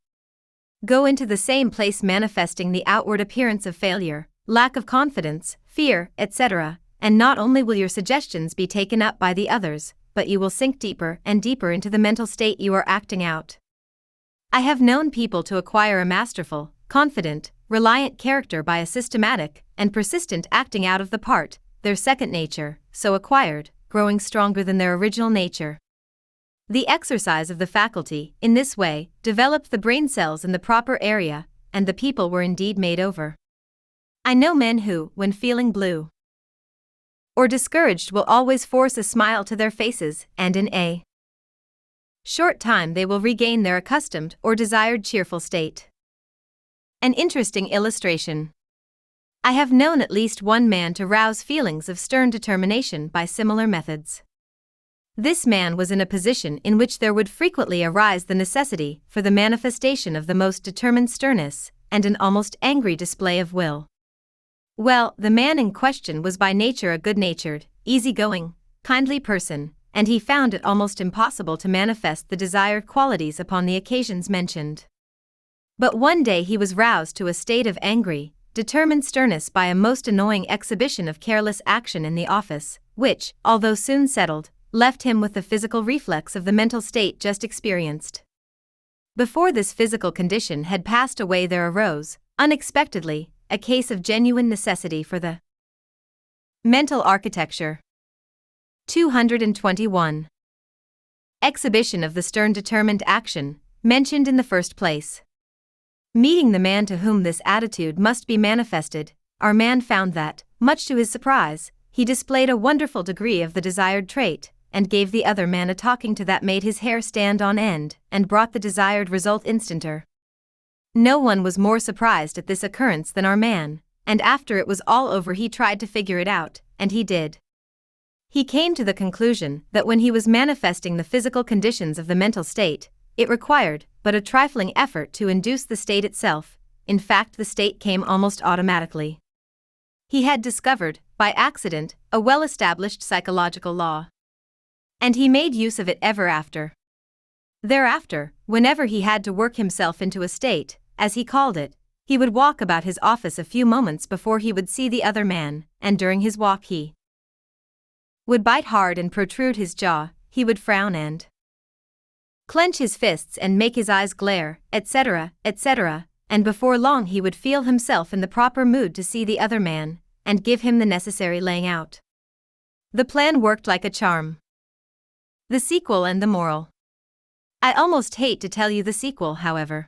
Go into the same place manifesting the outward appearance of failure, lack of confidence, fear, etc., and not only will your suggestions be taken up by the others, but you will sink deeper and deeper into the mental state you are acting out. I have known people to acquire a masterful, confident, reliant character by a systematic and persistent acting out of the part, their second nature, so acquired, growing stronger than their original nature. The exercise of the faculty, in this way, developed the brain cells in the proper area, and the people were indeed made over. I know men who, when feeling blue, or discouraged will always force a smile to their faces, and in a short time they will regain their accustomed or desired cheerful state. An interesting illustration. I have known at least one man to rouse feelings of stern determination by similar methods. This man was in a position in which there would frequently arise the necessity for the manifestation of the most determined sternness and an almost angry display of will. Well, the man in question was by nature a good natured, easy-going, kindly person, and he found it almost impossible to manifest the desired qualities upon the occasions mentioned. But one day he was roused to a state of angry, determined sternness by a most annoying exhibition of careless action in the office, which, although soon settled, left him with the physical reflex of the mental state just experienced. Before this physical condition had passed away, there arose, unexpectedly, a case of genuine necessity for the mental architecture. 221. Exhibition of the stern determined action, mentioned in the first place. Meeting the man to whom this attitude must be manifested, our man found that, much to his surprise, he displayed a wonderful degree of the desired trait, and gave the other man a talking to that made his hair stand on end, and brought the desired result instanter. No one was more surprised at this occurrence than our man, and after it was all over, he tried to figure it out, and he did. He came to the conclusion that when he was manifesting the physical conditions of the mental state, it required but a trifling effort to induce the state itself, in fact, the state came almost automatically. He had discovered, by accident, a well established psychological law. And he made use of it ever after. Thereafter, whenever he had to work himself into a state, as he called it, he would walk about his office a few moments before he would see the other man, and during his walk he would bite hard and protrude his jaw, he would frown and clench his fists and make his eyes glare, etc., etc., and before long he would feel himself in the proper mood to see the other man, and give him the necessary laying out. The plan worked like a charm. The sequel and the moral. I almost hate to tell you the sequel, however.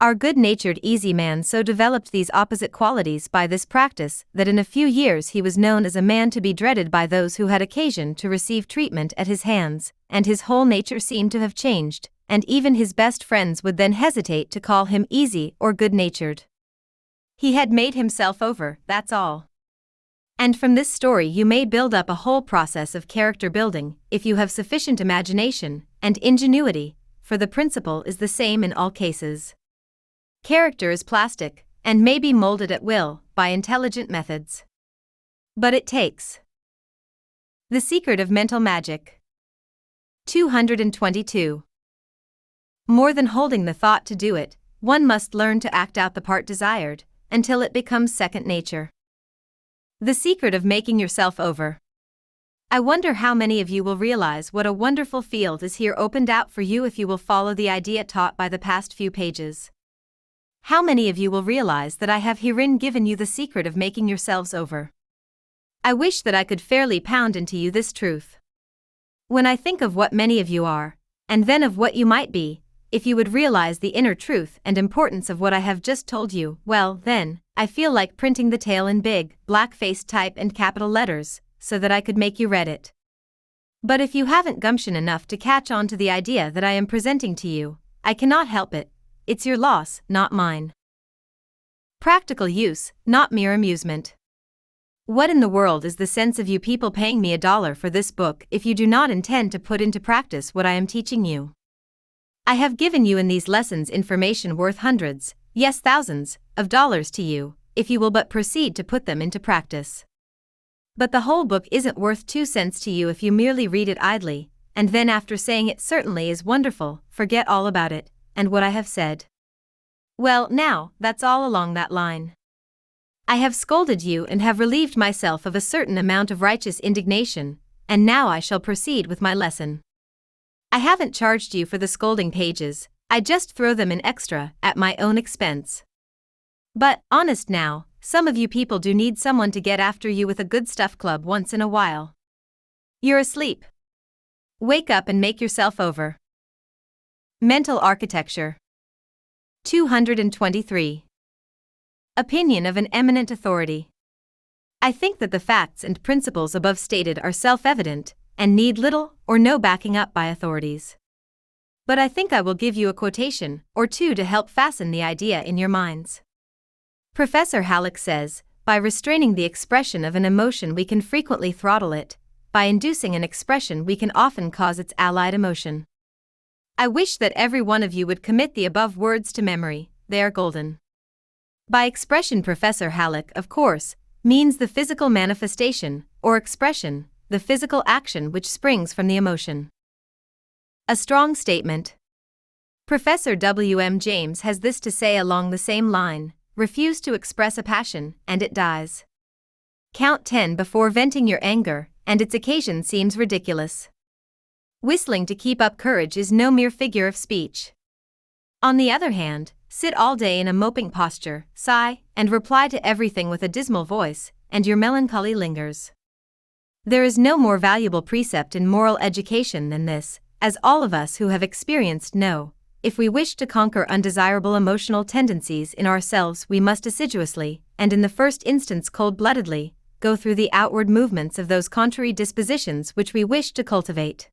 Our good natured easy man so developed these opposite qualities by this practice that in a few years he was known as a man to be dreaded by those who had occasion to receive treatment at his hands, and his whole nature seemed to have changed, and even his best friends would then hesitate to call him easy or good natured. He had made himself over, that's all. And from this story, you may build up a whole process of character building if you have sufficient imagination and ingenuity, for the principle is the same in all cases. Character is plastic and may be molded at will by intelligent methods. But it takes. The Secret of Mental Magic 222. More than holding the thought to do it, one must learn to act out the part desired until it becomes second nature. The secret of making yourself over. I wonder how many of you will realize what a wonderful field is here opened out for you if you will follow the idea taught by the past few pages. How many of you will realize that I have herein given you the secret of making yourselves over? I wish that I could fairly pound into you this truth. When I think of what many of you are, and then of what you might be, if you would realize the inner truth and importance of what I have just told you, well, then, I feel like printing the tale in big, black faced type and capital letters, so that I could make you read it. But if you haven't gumption enough to catch on to the idea that I am presenting to you, I cannot help it, it's your loss, not mine. Practical use, not mere amusement. What in the world is the sense of you people paying me a dollar for this book if you do not intend to put into practice what I am teaching you? I have given you in these lessons information worth hundreds, yes, thousands, of dollars to you, if you will but proceed to put them into practice. But the whole book isn't worth two cents to you if you merely read it idly, and then after saying it certainly is wonderful, forget all about it, and what I have said. Well, now, that's all along that line. I have scolded you and have relieved myself of a certain amount of righteous indignation, and now I shall proceed with my lesson. I haven't charged you for the scolding pages, I just throw them in extra, at my own expense. But, honest now, some of you people do need someone to get after you with a good stuff club once in a while. You're asleep. Wake up and make yourself over. Mental Architecture 223. Opinion of an eminent authority. I think that the facts and principles above stated are self evident and need little or no backing up by authorities. But I think I will give you a quotation or two to help fasten the idea in your minds. Professor Halleck says, by restraining the expression of an emotion, we can frequently throttle it. By inducing an expression, we can often cause its allied emotion. I wish that every one of you would commit the above words to memory, they are golden. By expression, Professor Halleck, of course, means the physical manifestation, or expression, the physical action which springs from the emotion. A strong statement. Professor W. M. James has this to say along the same line refuse to express a passion, and it dies. Count 10 before venting your anger, and its occasion seems ridiculous. Whistling to keep up courage is no mere figure of speech. On the other hand, sit all day in a moping posture, sigh, and reply to everything with a dismal voice, and your melancholy lingers. There is no more valuable precept in moral education than this, as all of us who have experienced know. If we wish to conquer undesirable emotional tendencies in ourselves, we must assiduously, and in the first instance cold bloodedly, go through the outward movements of those contrary dispositions which we wish to cultivate.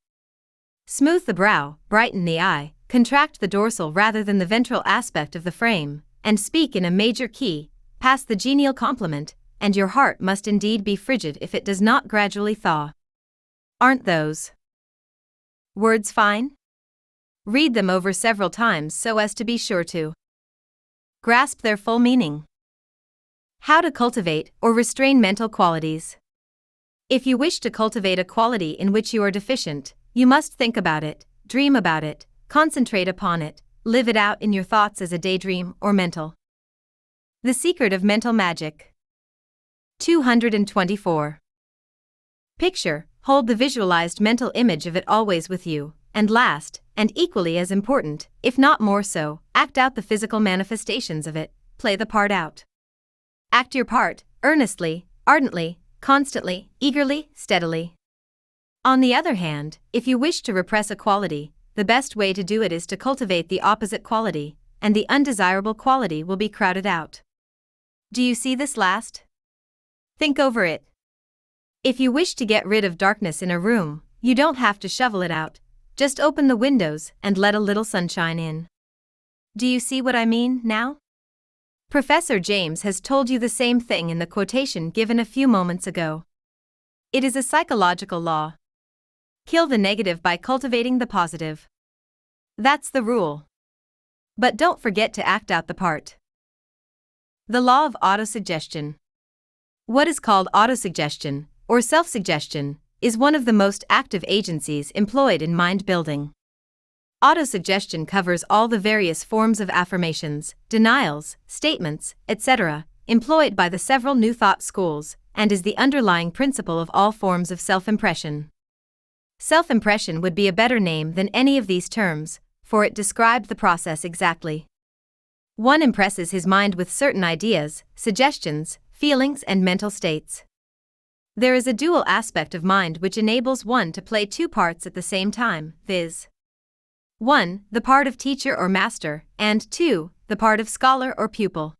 Smooth the brow, brighten the eye, contract the dorsal rather than the ventral aspect of the frame, and speak in a major key, pass the genial compliment, and your heart must indeed be frigid if it does not gradually thaw. Aren't those words fine? Read them over several times so as to be sure to grasp their full meaning. How to cultivate or restrain mental qualities. If you wish to cultivate a quality in which you are deficient, you must think about it, dream about it, concentrate upon it, live it out in your thoughts as a daydream or mental. The secret of mental magic. 224. Picture, hold the visualized mental image of it always with you, and last, and equally as important, if not more so, act out the physical manifestations of it, play the part out. Act your part, earnestly, ardently, constantly, eagerly, steadily. On the other hand, if you wish to repress a quality, the best way to do it is to cultivate the opposite quality, and the undesirable quality will be crowded out. Do you see this last? Think over it. If you wish to get rid of darkness in a room, you don't have to shovel it out, just open the windows and let a little sunshine in. Do you see what I mean now? Professor James has told you the same thing in the quotation given a few moments ago. It is a psychological law. Kill the negative by cultivating the positive. That's the rule. But don't forget to act out the part. The law of autosuggestion. What is called autosuggestion, or self suggestion, is one of the most active agencies employed in mind building. Autosuggestion covers all the various forms of affirmations, denials, statements, etc., employed by the several New Thought schools, and is the underlying principle of all forms of self impression. Self impression would be a better name than any of these terms, for it described the process exactly. One impresses his mind with certain ideas, suggestions, feelings, and mental states. There is a dual aspect of mind which enables one to play two parts at the same time, viz. 1. The part of teacher or master, and 2. The part of scholar or pupil.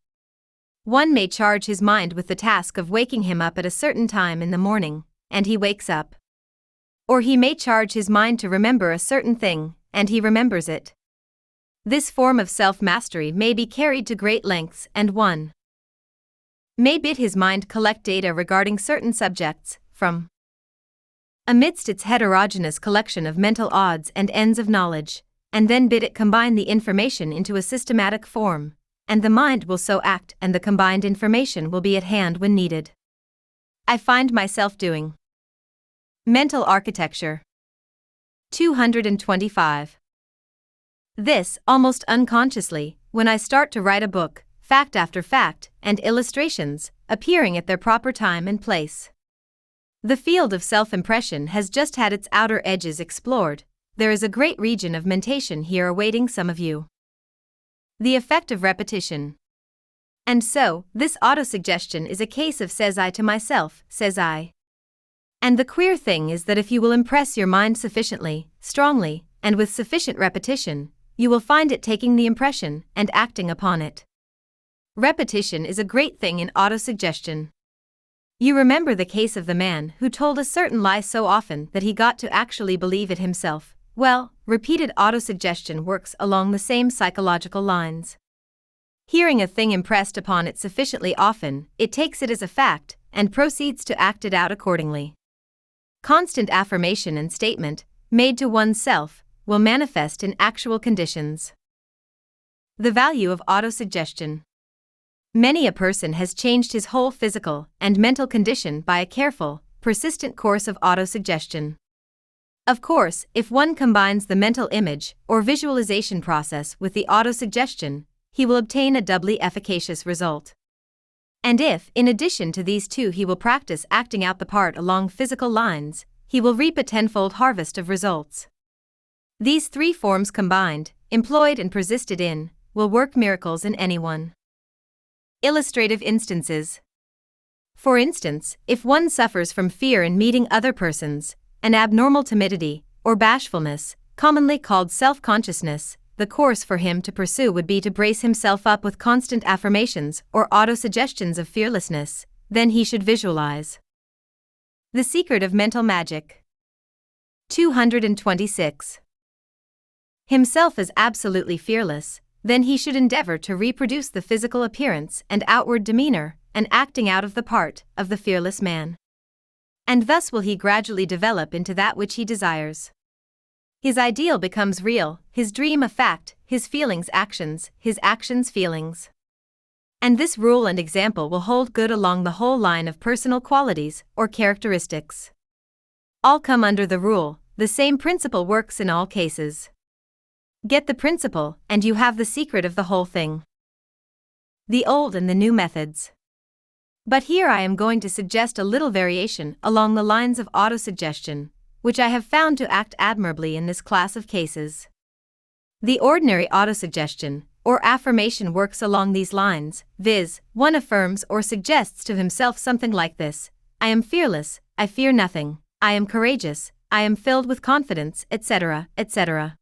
One may charge his mind with the task of waking him up at a certain time in the morning, and he wakes up. Or he may charge his mind to remember a certain thing, and he remembers it. This form of self mastery may be carried to great lengths, and one may bid his mind collect data regarding certain subjects from amidst its heterogeneous collection of mental odds and ends of knowledge, and then bid it combine the information into a systematic form, and the mind will so act and the combined information will be at hand when needed. I find myself doing mental architecture. 225. This, almost unconsciously, when I start to write a book, fact after fact, and illustrations, appearing at their proper time and place. The field of self impression has just had its outer edges explored. There is a great region of mentation here awaiting some of you. The effect of repetition. And so, this autosuggestion is a case of says I to myself, says I. And the queer thing is that if you will impress your mind sufficiently, strongly, and with sufficient repetition, you will find it taking the impression and acting upon it. Repetition is a great thing in autosuggestion. You remember the case of the man who told a certain lie so often that he got to actually believe it himself. Well, repeated autosuggestion works along the same psychological lines. Hearing a thing impressed upon it sufficiently often, it takes it as a fact and proceeds to act it out accordingly. Constant affirmation and statement, made to oneself, will manifest in actual conditions. The value of autosuggestion. Many a person has changed his whole physical and mental condition by a careful, persistent course of autosuggestion. Of course, if one combines the mental image or visualization process with the autosuggestion, he will obtain a doubly efficacious result. And if, in addition to these two, he will practice acting out the part along physical lines, he will reap a tenfold harvest of results. These three forms combined, employed and persisted in, will work miracles in anyone. Illustrative instances. For instance, if one suffers from fear in meeting other persons, an abnormal timidity, or bashfulness, commonly called self consciousness, the course for him to pursue would be to brace himself up with constant affirmations or autosuggestions of fearlessness, then he should visualize. The Secret of Mental Magic 226. Himself as absolutely fearless, then he should endeavor to reproduce the physical appearance and outward demeanor and acting out of the part of the fearless man. And thus will he gradually develop into that which he desires. His ideal becomes real, his dream a fact, his feelings actions, his actions feelings. And this rule and example will hold good along the whole line of personal qualities or characteristics. All come under the rule, the same principle works in all cases. Get the principle, and you have the secret of the whole thing. The old and the new methods. But here I am going to suggest a little variation along the lines of autosuggestion, which I have found to act admirably in this class of cases. The ordinary autosuggestion, or affirmation works along these lines, viz., one affirms or suggests to himself something like this I am fearless, I fear nothing, I am courageous, I am filled with confidence, etc., etc.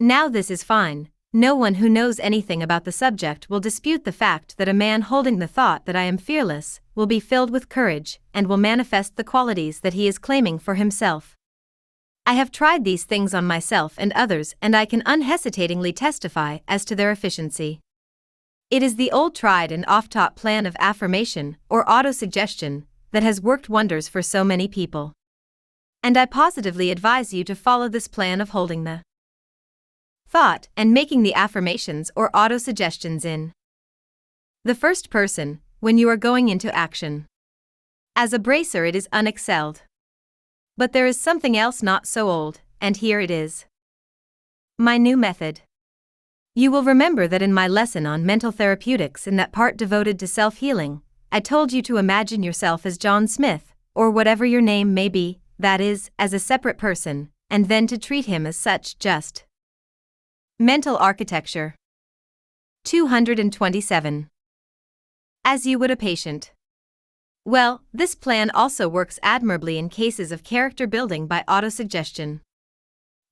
Now, this is fine. No one who knows anything about the subject will dispute the fact that a man holding the thought that I am fearless will be filled with courage and will manifest the qualities that he is claiming for himself. I have tried these things on myself and others, and I can unhesitatingly testify as to their efficiency. It is the old tried and oft taught plan of affirmation or autosuggestion that has worked wonders for so many people. And I positively advise you to follow this plan of holding the thought and making the affirmations or autosuggestions in the first person when you are going into action. As a bracer, it is unexcelled. But there is something else not so old, and here it is. My new method. You will remember that in my lesson on mental therapeutics, in that part devoted to self healing, I told you to imagine yourself as John Smith, or whatever your name may be, that is, as a separate person, and then to treat him as such just. Mental architecture 227. As you would a patient. Well, this plan also works admirably in cases of character building by autosuggestion.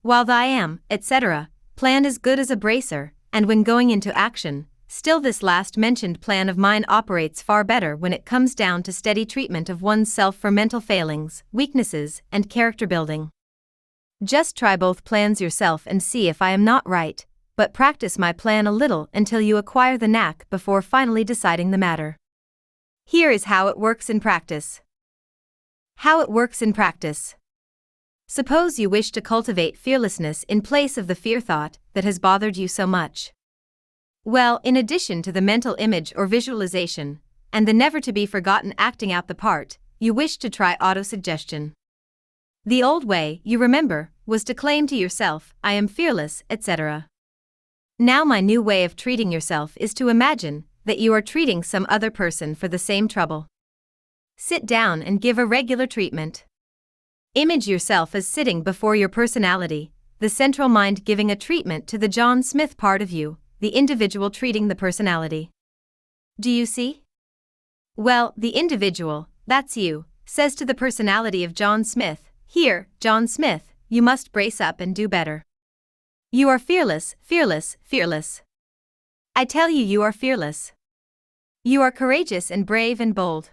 While the I am, etc., plan is good as a bracer, and when going into action, Still, this last mentioned plan of mine operates far better when it comes down to steady treatment of one's self for mental failings, weaknesses, and character building. Just try both plans yourself and see if I am not right, but practice my plan a little until you acquire the knack before finally deciding the matter. Here is how it works in practice. How it works in practice. Suppose you wish to cultivate fearlessness in place of the fear thought that has bothered you so much. Well, in addition to the mental image or visualization, and the never to be forgotten acting out the part, you wish to try autosuggestion. The old way, you remember, was to claim to yourself, I am fearless, etc. Now, my new way of treating yourself is to imagine that you are treating some other person for the same trouble. Sit down and give a regular treatment. Image yourself as sitting before your personality, the central mind giving a treatment to the John Smith part of you, the individual treating the personality. Do you see? Well, the individual, that's you, says to the personality of John Smith, Here, John Smith, you must brace up and do better. You are fearless, fearless, fearless. I tell you, you are fearless. You are courageous and brave and bold.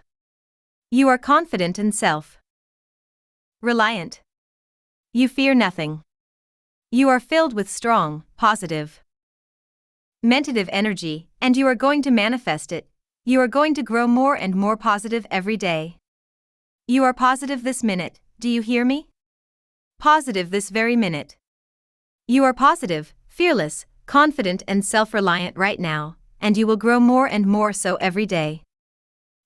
You are confident and self reliant. You fear nothing. You are filled with strong, positive, mentative energy, and you are going to manifest it. You are going to grow more and more positive every day. You are positive this minute, do you hear me? Positive this very minute. You are positive, fearless, confident, and self reliant right now, and you will grow more and more so every day.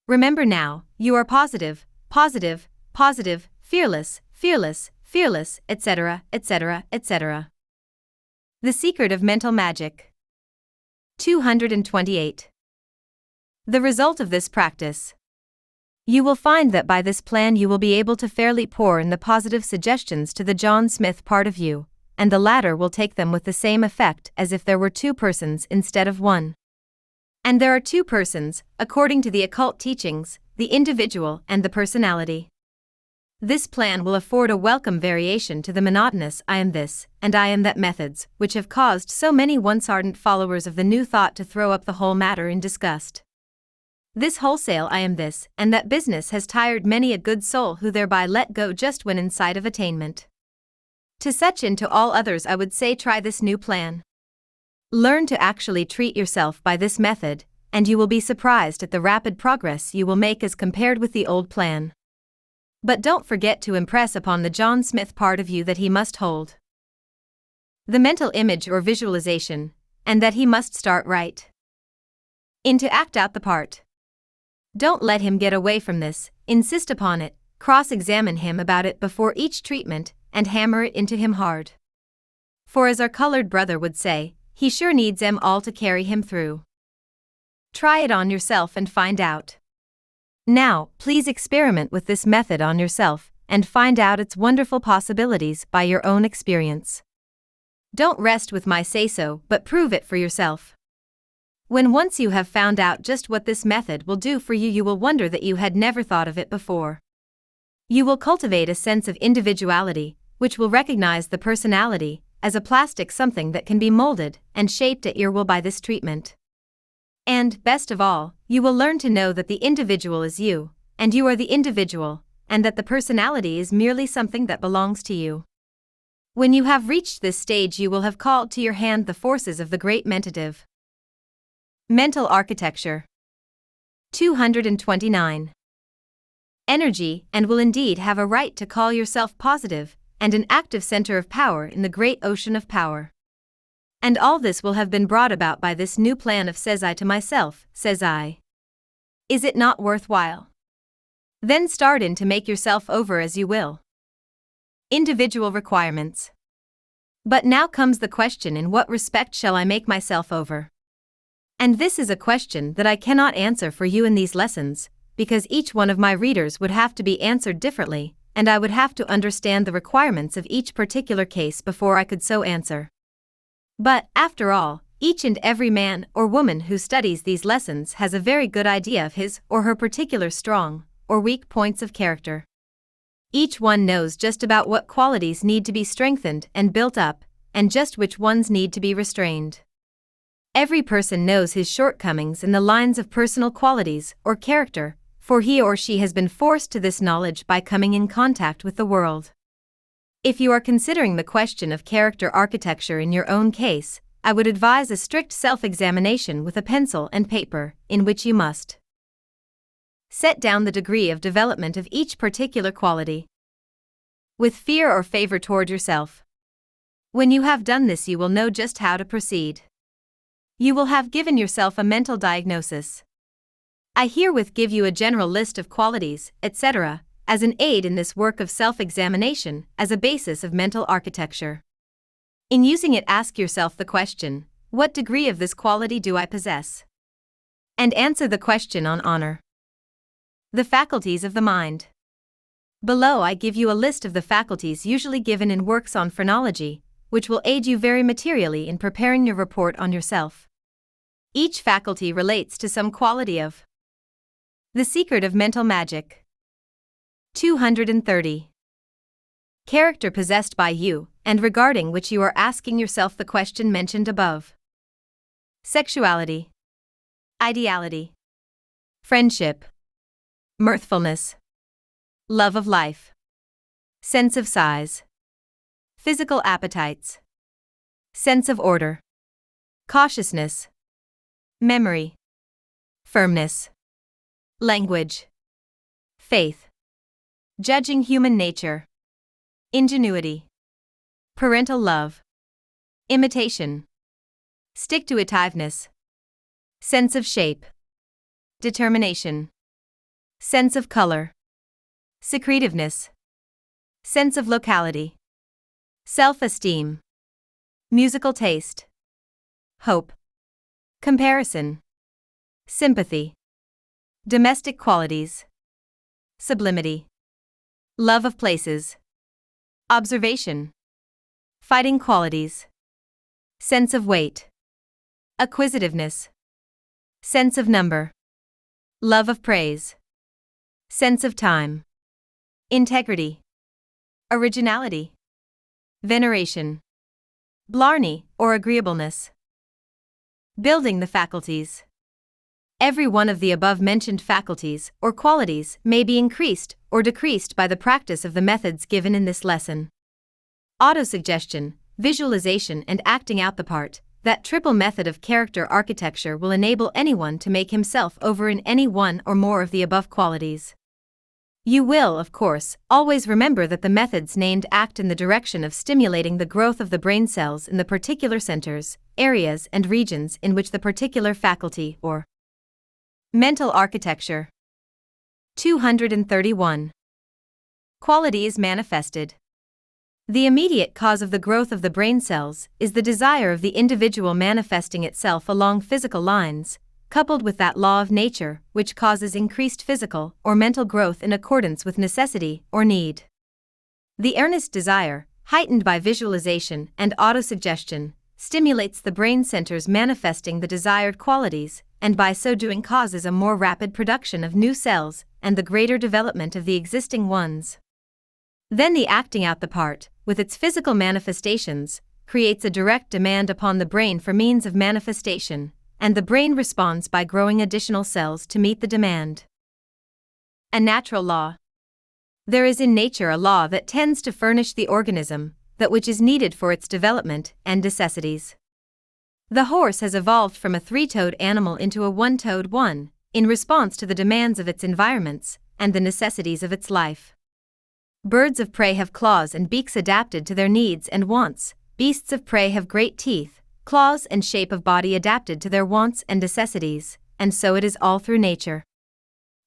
Remember now, you are positive, positive, positive, fearless, fearless, fearless, etc., etc., etc. The secret of mental magic. 228. The result of this practice. You will find that by this plan you will be able to fairly pour in the positive suggestions to the John Smith part of you, and the latter will take them with the same effect as if there were two persons instead of one. And there are two persons, according to the occult teachings, the individual and the personality. This plan will afford a welcome variation to the monotonous I am this and I am that methods, which have caused so many once ardent followers of the new thought to throw up the whole matter in disgust. This wholesale I am this and that business has tired many a good soul who thereby let go just when in sight of attainment. To such and to all others, I would say try this new plan. Learn to actually treat yourself by this method, and you will be surprised at the rapid progress you will make as compared with the old plan. But don't forget to impress upon the John Smith part of you that he must hold the mental image or visualization, and that he must start right in to act out the part. Don't let him get away from this, insist upon it, cross examine him about it before each treatment, and hammer it into him hard. For as our colored brother would say, he sure needs em all to carry him through. Try it on yourself and find out. Now, please experiment with this method on yourself and find out its wonderful possibilities by your own experience. Don't rest with my say so, but prove it for yourself. When once you have found out just what this method will do for you, you will wonder that you had never thought of it before. You will cultivate a sense of individuality, which will recognize the personality as a plastic something that can be molded and shaped at your will by this treatment. And, best of all, you will learn to know that the individual is you, and you are the individual, and that the personality is merely something that belongs to you. When you have reached this stage, you will have called to your hand the forces of the great mentative. Mental architecture 229. Energy, and will indeed have a right to call yourself positive, and an active center of power in the great ocean of power. And all this will have been brought about by this new plan of says I to myself, says I. Is it not worthwhile? Then start in to make yourself over as you will. Individual requirements. But now comes the question in what respect shall I make myself over? And this is a question that I cannot answer for you in these lessons, because each one of my readers would have to be answered differently, and I would have to understand the requirements of each particular case before I could so answer. But, after all, each and every man or woman who studies these lessons has a very good idea of his or her particular strong or weak points of character. Each one knows just about what qualities need to be strengthened and built up, and just which ones need to be restrained. Every person knows his shortcomings in the lines of personal qualities or character for he or she has been forced to this knowledge by coming in contact with the world. If you are considering the question of character architecture in your own case, I would advise a strict self examination with a pencil and paper, in which you must set down the degree of development of each particular quality. With fear or favor toward yourself. When you have done this, you will know just how to proceed. You will have given yourself a mental diagnosis. I herewith give you a general list of qualities, etc., as an aid in this work of self examination as a basis of mental architecture. In using it, ask yourself the question What degree of this quality do I possess? And answer the question on honor. The faculties of the mind. Below, I give you a list of the faculties usually given in works on phrenology, which will aid you very materially in preparing your report on yourself. Each faculty relates to some quality of the Secret of Mental Magic. 230. Character possessed by you, and regarding which you are asking yourself the question mentioned above. Sexuality. Ideality. Friendship. Mirthfulness. Love of life. Sense of size. Physical appetites. Sense of order. Cautiousness. Memory. Firmness. Language. Faith. Judging human nature. Ingenuity. Parental love. Imitation. Stick to itiveness. Sense of shape. Determination. Sense of color. Secretiveness. Sense of locality. Self esteem. Musical taste. Hope. Comparison. Sympathy. Domestic qualities. Sublimity. Love of places. Observation. Fighting qualities. Sense of weight. Acquisitiveness. Sense of number. Love of praise. Sense of time. Integrity. Originality. Veneration. Blarney, or agreeableness. Building the faculties. Every one of the above mentioned faculties or qualities may be increased or decreased by the practice of the methods given in this lesson. Autosuggestion, visualization, and acting out the part, that triple method of character architecture will enable anyone to make himself over in any one or more of the above qualities. You will, of course, always remember that the methods named act in the direction of stimulating the growth of the brain cells in the particular centers, areas, and regions in which the particular faculty or mental architecture. 231. Quality is manifested. The immediate cause of the growth of the brain cells is the desire of the individual manifesting itself along physical lines, coupled with that law of nature which causes increased physical or mental growth in accordance with necessity or need. The earnest desire, heightened by visualization and autosuggestion, stimulates the brain centers manifesting the desired qualities, and by so doing causes a more rapid production of new cells and the greater development of the existing ones. Then the acting out the part, with its physical manifestations, creates a direct demand upon the brain for means of manifestation, and the brain responds by growing additional cells to meet the demand. A natural law. There is in nature a law that tends to furnish the organism that which is needed for its development and necessities. The horse has evolved from a three toed animal into a one toed one, in response to the demands of its environments and the necessities of its life. Birds of prey have claws and beaks adapted to their needs and wants, beasts of prey have great teeth, claws and shape of body adapted to their wants and necessities, and so it is all through nature.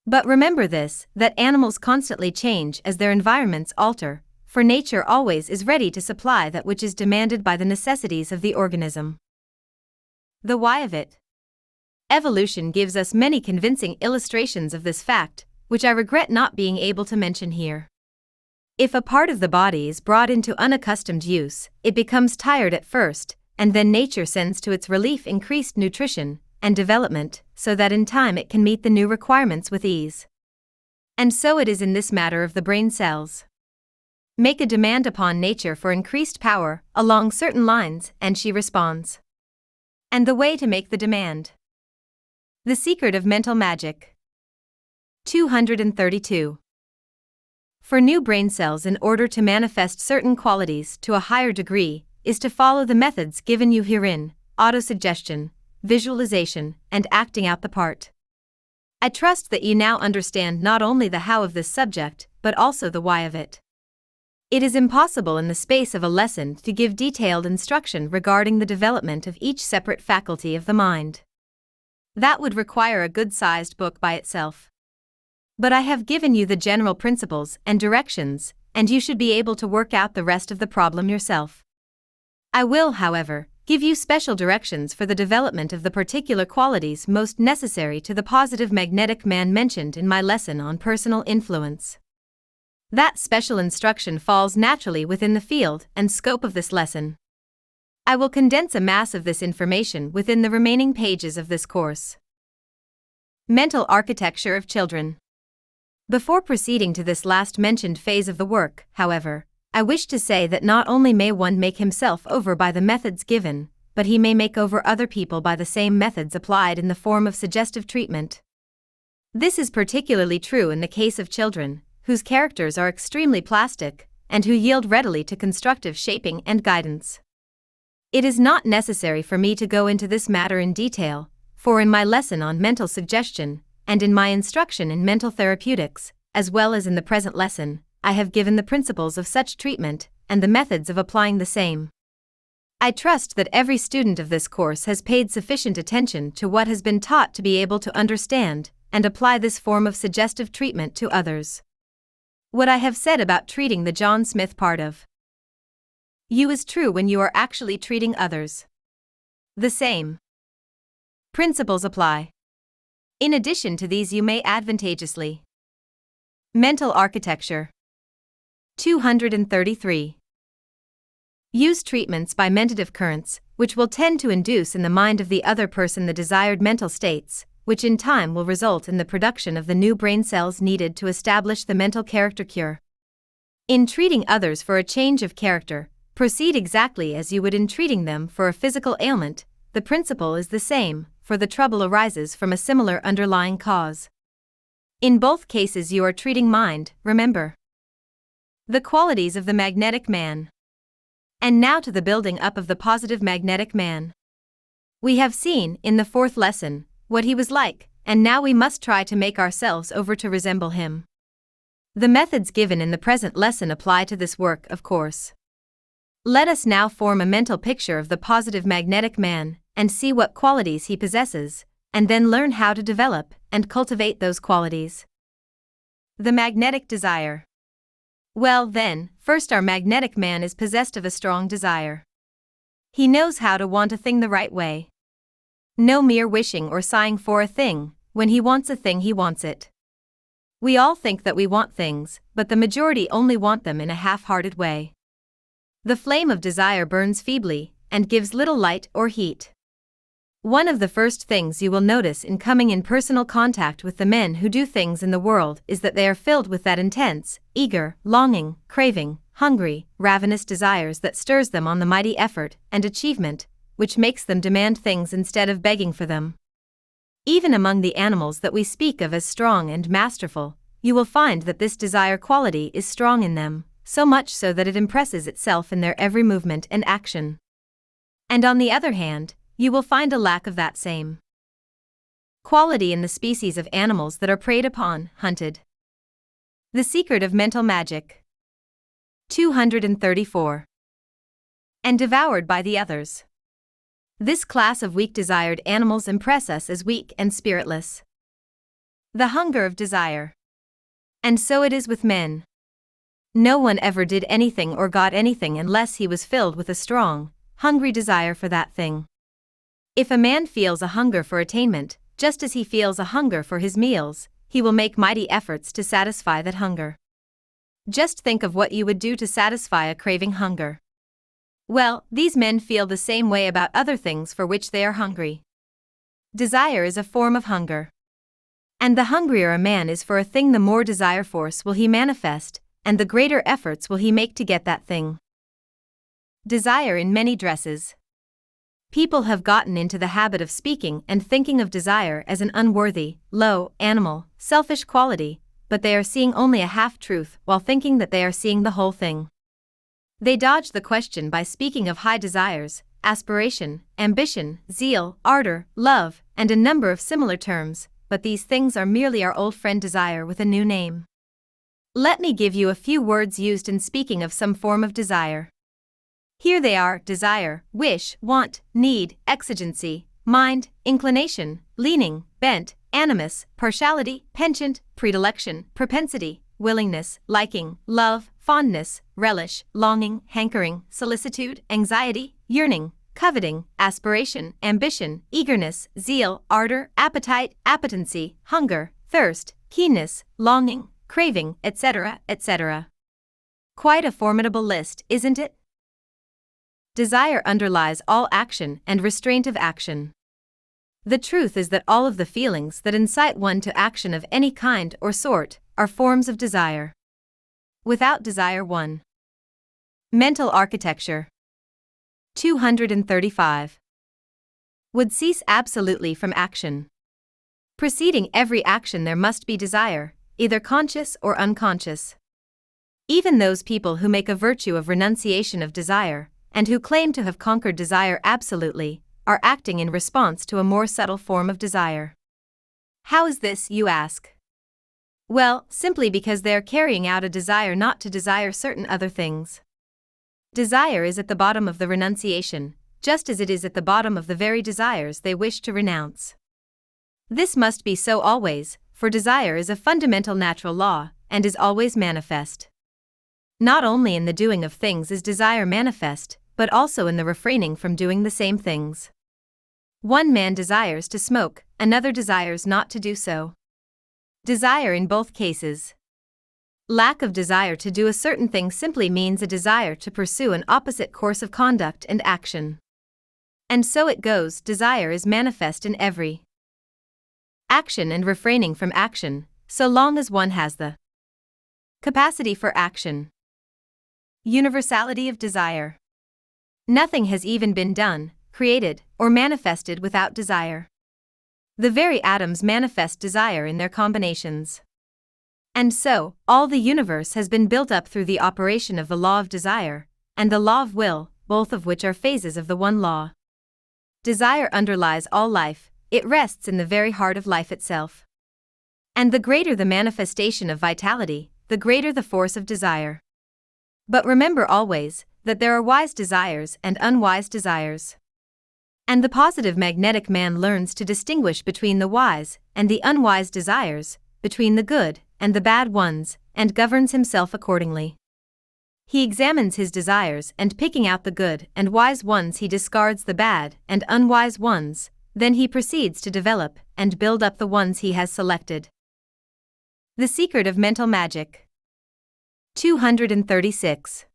But remember this that animals constantly change as their environments alter, for nature always is ready to supply that which is demanded by the necessities of the organism. The why of it. Evolution gives us many convincing illustrations of this fact, which I regret not being able to mention here. If a part of the body is brought into unaccustomed use, it becomes tired at first, and then nature sends to its relief increased nutrition and development so that in time it can meet the new requirements with ease. And so it is in this matter of the brain cells. Make a demand upon nature for increased power along certain lines, and she responds. And the way to make the demand. The secret of mental magic. 232. For new brain cells, in order to manifest certain qualities to a higher degree, is to follow the methods given you herein autosuggestion, visualization, and acting out the part. I trust that you now understand not only the how of this subject, but also the why of it. It is impossible in the space of a lesson to give detailed instruction regarding the development of each separate faculty of the mind. That would require a good sized book by itself. But I have given you the general principles and directions, and you should be able to work out the rest of the problem yourself. I will, however, give you special directions for the development of the particular qualities most necessary to the positive magnetic man mentioned in my lesson on personal influence. That special instruction falls naturally within the field and scope of this lesson. I will condense a mass of this information within the remaining pages of this course. Mental Architecture of Children. Before proceeding to this last mentioned phase of the work, however, I wish to say that not only may one make himself over by the methods given, but he may make over other people by the same methods applied in the form of suggestive treatment. This is particularly true in the case of children, whose characters are extremely plastic, and who yield readily to constructive shaping and guidance. It is not necessary for me to go into this matter in detail, for in my lesson on mental suggestion, and in my instruction in mental therapeutics, as well as in the present lesson, I have given the principles of such treatment and the methods of applying the same. I trust that every student of this course has paid sufficient attention to what has been taught to be able to understand and apply this form of suggestive treatment to others. What I have said about treating the John Smith part of you is true when you are actually treating others. The same principles apply. In addition to these, you may advantageously mental architecture 233. Use treatments by mentative currents, which will tend to induce in the mind of the other person the desired mental states, which in time will result in the production of the new brain cells needed to establish the mental character cure. In treating others for a change of character, proceed exactly as you would in treating them for a physical ailment, the principle is the same, for the trouble arises from a similar underlying cause. In both cases, you are treating mind, remember. The qualities of the magnetic man. And now to the building up of the positive magnetic man. We have seen, in the fourth lesson, what he was like, and now we must try to make ourselves over to resemble him. The methods given in the present lesson apply to this work, of course. Let us now form a mental picture of the positive magnetic man and see what qualities he possesses, and then learn how to develop and cultivate those qualities. The magnetic desire. Well, then, first, our magnetic man is possessed of a strong desire. He knows how to want a thing the right way. No mere wishing or sighing for a thing, when he wants a thing, he wants it. We all think that we want things, but the majority only want them in a half hearted way. The flame of desire burns feebly and gives little light or heat. One of the first things you will notice in coming in personal contact with the men who do things in the world is that they are filled with that intense, eager, longing, craving, hungry, ravenous desires that stirs them on the mighty effort and achievement, which makes them demand things instead of begging for them. Even among the animals that we speak of as strong and masterful, you will find that this desire quality is strong in them, so much so that it impresses itself in their every movement and action. And on the other hand, you will find a lack of that same quality in the species of animals that are preyed upon, hunted. The secret of mental magic. 234. And devoured by the others. This class of weak desired animals impress us as weak and spiritless. The hunger of desire. And so it is with men. No one ever did anything or got anything unless he was filled with a strong, hungry desire for that thing. If a man feels a hunger for attainment, just as he feels a hunger for his meals, he will make mighty efforts to satisfy that hunger. Just think of what you would do to satisfy a craving hunger. Well, these men feel the same way about other things for which they are hungry. Desire is a form of hunger. And the hungrier a man is for a thing, the more desire force will he manifest, and the greater efforts will he make to get that thing. Desire in many dresses. People have gotten into the habit of speaking and thinking of desire as an unworthy, low, animal, selfish quality, but they are seeing only a half truth while thinking that they are seeing the whole thing. They dodge the question by speaking of high desires, aspiration, ambition, zeal, ardor, love, and a number of similar terms, but these things are merely our old friend desire with a new name. Let me give you a few words used in speaking of some form of desire. Here they are desire, wish, want, need, exigency, mind, inclination, leaning, bent, animus, partiality, penchant, predilection, propensity, willingness, liking, love, fondness, relish, longing, hankering, solicitude, anxiety, yearning, coveting, aspiration, ambition, eagerness, zeal, ardor, appetite, appetency, hunger, thirst, keenness, longing, craving, etc., etc. Quite a formidable list, isn't it? Desire underlies all action and restraint of action. The truth is that all of the feelings that incite one to action of any kind or sort are forms of desire. Without desire 1. Mental architecture 235. Would cease absolutely from action. Preceding every action, there must be desire, either conscious or unconscious. Even those people who make a virtue of renunciation of desire, and who claim to have conquered desire absolutely, are acting in response to a more subtle form of desire. How is this, you ask? Well, simply because they are carrying out a desire not to desire certain other things. Desire is at the bottom of the renunciation, just as it is at the bottom of the very desires they wish to renounce. This must be so always, for desire is a fundamental natural law, and is always manifest. Not only in the doing of things is desire manifest, but also in the refraining from doing the same things. One man desires to smoke, another desires not to do so. Desire in both cases. Lack of desire to do a certain thing simply means a desire to pursue an opposite course of conduct and action. And so it goes, desire is manifest in every action and refraining from action, so long as one has the capacity for action. Universality of desire. Nothing has even been done, created, or manifested without desire. The very atoms manifest desire in their combinations. And so, all the universe has been built up through the operation of the law of desire, and the law of will, both of which are phases of the one law. Desire underlies all life, it rests in the very heart of life itself. And the greater the manifestation of vitality, the greater the force of desire. But remember always that there are wise desires and unwise desires. And the positive magnetic man learns to distinguish between the wise and the unwise desires, between the good and the bad ones, and governs himself accordingly. He examines his desires and picking out the good and wise ones, he discards the bad and unwise ones, then he proceeds to develop and build up the ones he has selected. The Secret of Mental Magic 236.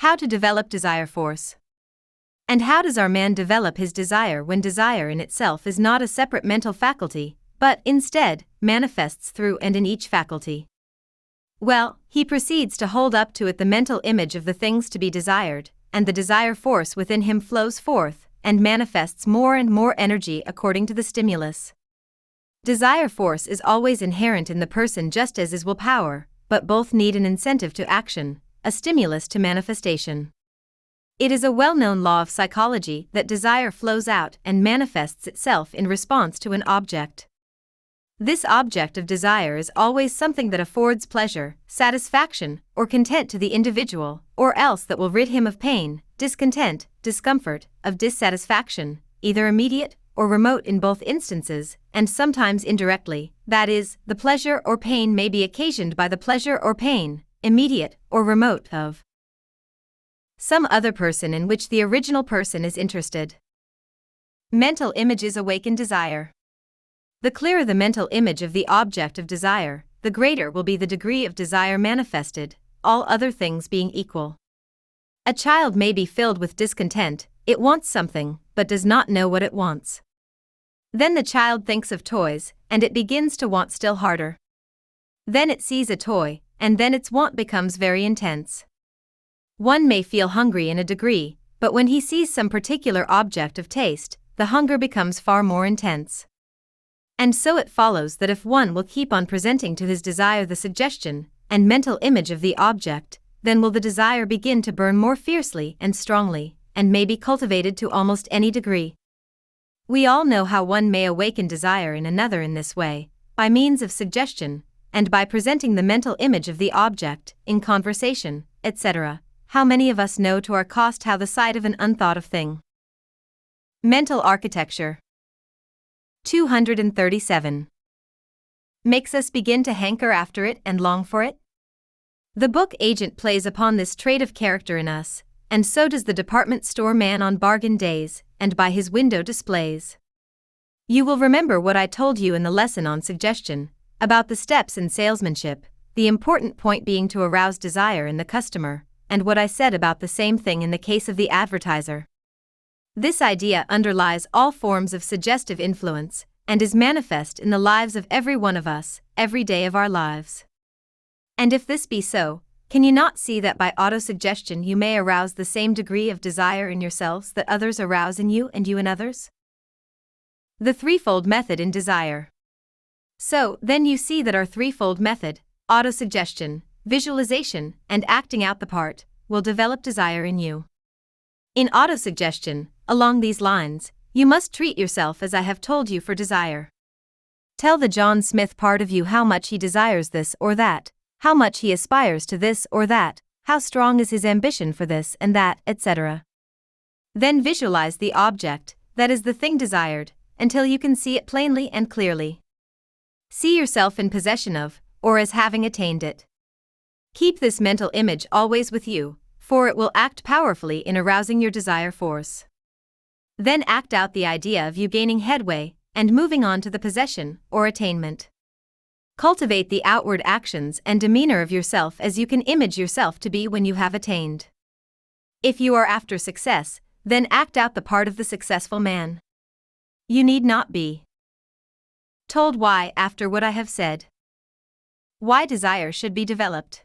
How to develop desire force. And how does our man develop his desire when desire in itself is not a separate mental faculty, but instead manifests through and in each faculty? Well, he proceeds to hold up to it the mental image of the things to be desired, and the desire force within him flows forth and manifests more and more energy according to the stimulus. Desire force is always inherent in the person just as is willpower, but both need an incentive to action, a stimulus to manifestation. It is a well known law of psychology that desire flows out and manifests itself in response to an object. This object of desire is always something that affords pleasure, satisfaction, or content to the individual, or else that will rid him of pain, discontent, discomfort, of dissatisfaction, either immediate or remote in both instances, and sometimes indirectly, that is, the pleasure or pain may be occasioned by the pleasure or pain, immediate or remote, of some other person in which the original person is interested. Mental images awaken desire. The clearer the mental image of the object of desire, the greater will be the degree of desire manifested, all other things being equal. A child may be filled with discontent, it wants something, but does not know what it wants. Then the child thinks of toys, and it begins to want still harder. Then it sees a toy, and then its want becomes very intense. One may feel hungry in a degree, but when he sees some particular object of taste, the hunger becomes far more intense. And so it follows that if one will keep on presenting to his desire the suggestion and mental image of the object, then will the desire begin to burn more fiercely and strongly, and may be cultivated to almost any degree. We all know how one may awaken desire in another in this way, by means of suggestion, and by presenting the mental image of the object, in conversation, etc. How many of us know to our cost how the sight of an unthought of thing? Mental architecture 237 makes us begin to hanker after it and long for it? The book agent plays upon this trait of character in us, and so does the department store man on bargain days, and by his window displays. You will remember what I told you in the lesson on suggestion, about the steps in salesmanship, the important point being to arouse desire in the customer, and what I said about the same thing in the case of the advertiser. This idea underlies all forms of suggestive influence and is manifest in the lives of every one of us, every day of our lives. And if this be so, can you not see that by autosuggestion you may arouse the same degree of desire in yourselves that others arouse in you and you in others? The threefold method in desire. So, then you see that our threefold method, autosuggestion, visualization, and acting out the part, will develop desire in you. In autosuggestion, along these lines, you must treat yourself as I have told you for desire. Tell the John Smith part of you how much he desires this or that, how much he aspires to this or that, how strong is his ambition for this and that, etc. Then visualize the object, that is the thing desired, until you can see it plainly and clearly. See yourself in possession of, or as having attained it. Keep this mental image always with you, for it will act powerfully in arousing your desire force. Then act out the idea of you gaining headway and moving on to the possession or attainment. Cultivate the outward actions and demeanor of yourself as you can image yourself to be when you have attained. If you are after success, then act out the part of the successful man. You need not be told why after what I have said. Why desire should be developed.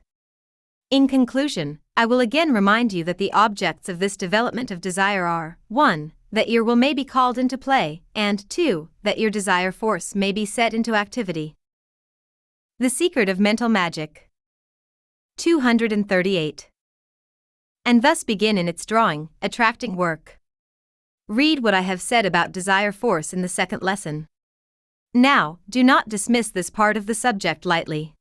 In conclusion, I will again remind you that the objects of this development of desire are 1. That your will may be called into play, and 2. That your desire force may be set into activity. The Secret of Mental Magic 238. And thus begin in its drawing, attracting work. Read what I have said about desire force in the second lesson. Now, do not dismiss this part of the subject lightly.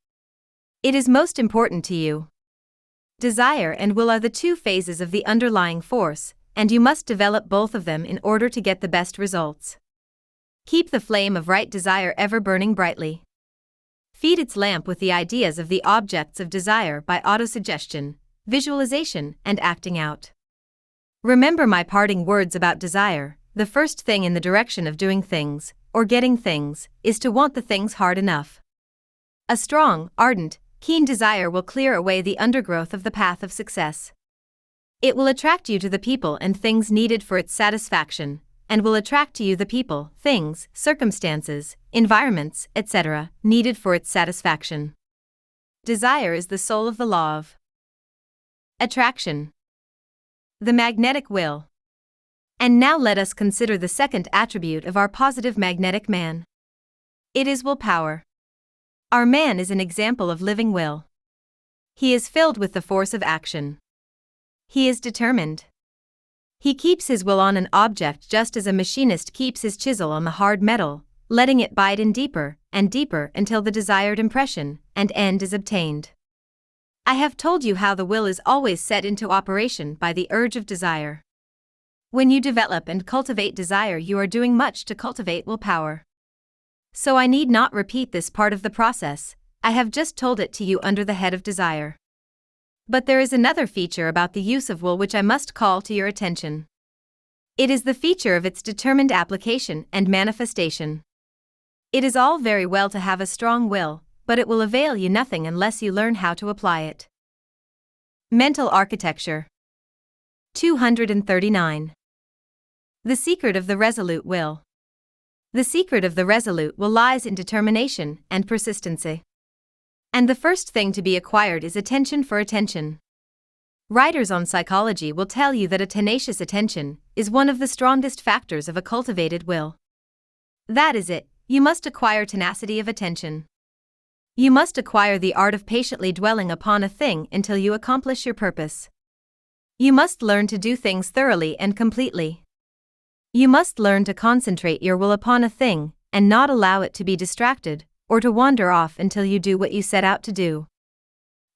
It is most important to you. Desire and will are the two phases of the underlying force, and you must develop both of them in order to get the best results. Keep the flame of right desire ever burning brightly. Feed its lamp with the ideas of the objects of desire by autosuggestion, visualization, and acting out. Remember my parting words about desire the first thing in the direction of doing things, or getting things, is to want the things hard enough. A strong, ardent, keen desire will clear away the undergrowth of the path of success. It will attract you to the people and things needed for its satisfaction, and will attract to you the people, things, circumstances, environments, etc., needed for its satisfaction. Desire is the soul of the law of attraction. The magnetic will. And now let us consider the second attribute of our positive magnetic man. It is willpower. Our man is an example of living will. He is filled with the force of action. He is determined. He keeps his will on an object just as a machinist keeps his chisel on the hard metal, letting it bite in deeper and deeper until the desired impression and end is obtained. I have told you how the will is always set into operation by the urge of desire. When you develop and cultivate desire, you are doing much to cultivate willpower. So I need not repeat this part of the process, I have just told it to you under the head of desire. But there is another feature about the use of will which I must call to your attention. It is the feature of its determined application and manifestation. It is all very well to have a strong will, but it will avail you nothing unless you learn how to apply it. Mental Architecture 239 the secret of the resolute will. The secret of the resolute will lies in determination and persistency. And the first thing to be acquired is attention for attention. Writers on psychology will tell you that a tenacious attention is one of the strongest factors of a cultivated will. That is it, you must acquire tenacity of attention. You must acquire the art of patiently dwelling upon a thing until you accomplish your purpose. You must learn to do things thoroughly and completely. You must learn to concentrate your will upon a thing and not allow it to be distracted or to wander off until you do what you set out to do.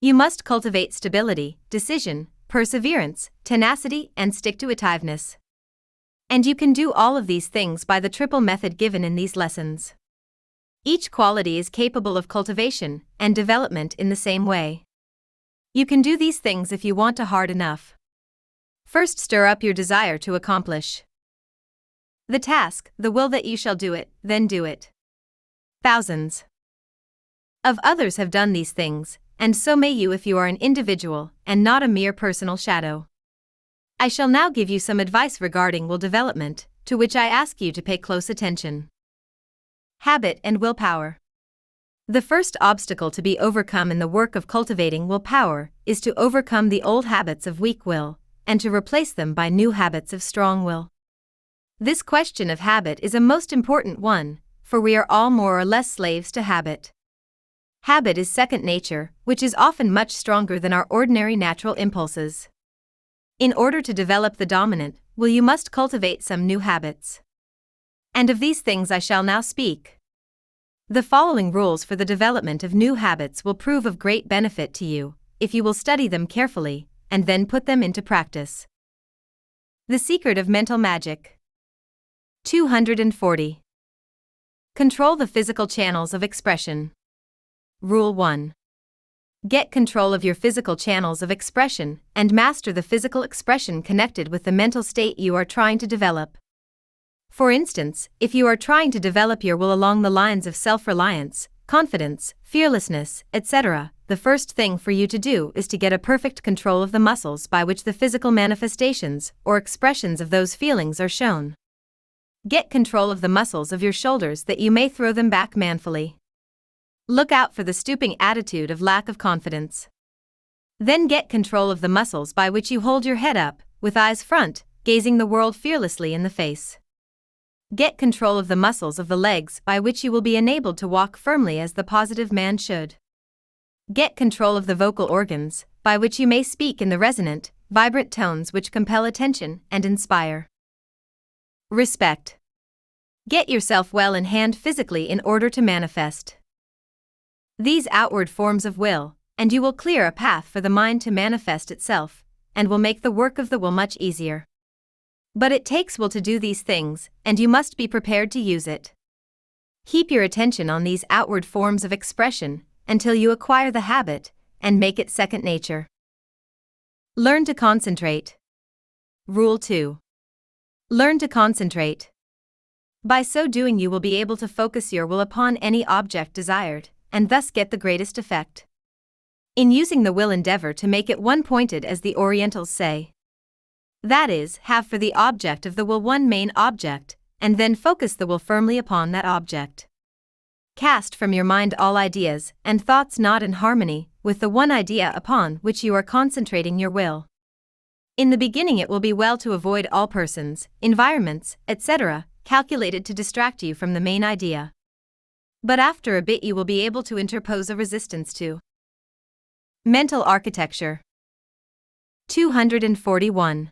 You must cultivate stability, decision, perseverance, tenacity, and stick to itiveness. And you can do all of these things by the triple method given in these lessons. Each quality is capable of cultivation and development in the same way. You can do these things if you want to hard enough. First, stir up your desire to accomplish. The task, the will that you shall do it, then do it. Thousands of others have done these things, and so may you if you are an individual and not a mere personal shadow. I shall now give you some advice regarding will development, to which I ask you to pay close attention. Habit and willpower. The first obstacle to be overcome in the work of cultivating willpower is to overcome the old habits of weak will and to replace them by new habits of strong will. This question of habit is a most important one, for we are all more or less slaves to habit. Habit is second nature, which is often much stronger than our ordinary natural impulses. In order to develop the dominant, will you must cultivate some new habits. And of these things I shall now speak. The following rules for the development of new habits will prove of great benefit to you, if you will study them carefully, and then put them into practice. The secret of mental magic. 240. Control the physical channels of expression. Rule 1. Get control of your physical channels of expression and master the physical expression connected with the mental state you are trying to develop. For instance, if you are trying to develop your will along the lines of self reliance, confidence, fearlessness, etc., the first thing for you to do is to get a perfect control of the muscles by which the physical manifestations or expressions of those feelings are shown. Get control of the muscles of your shoulders that you may throw them back manfully. Look out for the stooping attitude of lack of confidence. Then get control of the muscles by which you hold your head up, with eyes front, gazing the world fearlessly in the face. Get control of the muscles of the legs by which you will be enabled to walk firmly as the positive man should. Get control of the vocal organs, by which you may speak in the resonant, vibrant tones which compel attention and inspire. Respect. Get yourself well in hand physically in order to manifest. These outward forms of will, and you will clear a path for the mind to manifest itself, and will make the work of the will much easier. But it takes will to do these things, and you must be prepared to use it. Keep your attention on these outward forms of expression until you acquire the habit and make it second nature. Learn to concentrate. Rule 2. Learn to concentrate. By so doing, you will be able to focus your will upon any object desired, and thus get the greatest effect. In using the will, endeavor to make it one pointed, as the Orientals say. That is, have for the object of the will one main object, and then focus the will firmly upon that object. Cast from your mind all ideas and thoughts not in harmony with the one idea upon which you are concentrating your will. In the beginning, it will be well to avoid all persons, environments, etc., calculated to distract you from the main idea. But after a bit, you will be able to interpose a resistance to mental architecture. 241.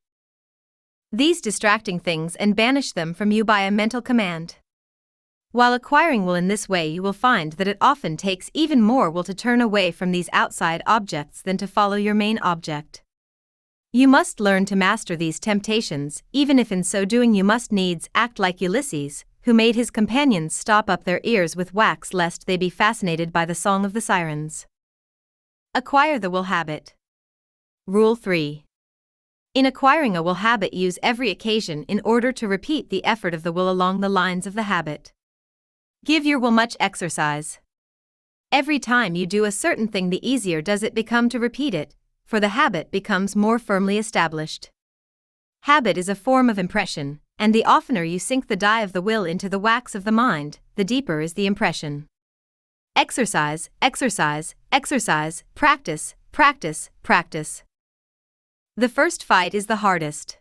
These distracting things and banish them from you by a mental command. While acquiring will in this way, you will find that it often takes even more will to turn away from these outside objects than to follow your main object. You must learn to master these temptations, even if in so doing you must needs act like Ulysses, who made his companions stop up their ears with wax lest they be fascinated by the song of the sirens. Acquire the will habit. Rule 3. In acquiring a will habit, use every occasion in order to repeat the effort of the will along the lines of the habit. Give your will much exercise. Every time you do a certain thing, the easier does it become to repeat it, for the habit becomes more firmly established. Habit is a form of impression, and the oftener you sink the die of the will into the wax of the mind, the deeper is the impression. Exercise, exercise, exercise, practice, practice, practice. The first fight is the hardest.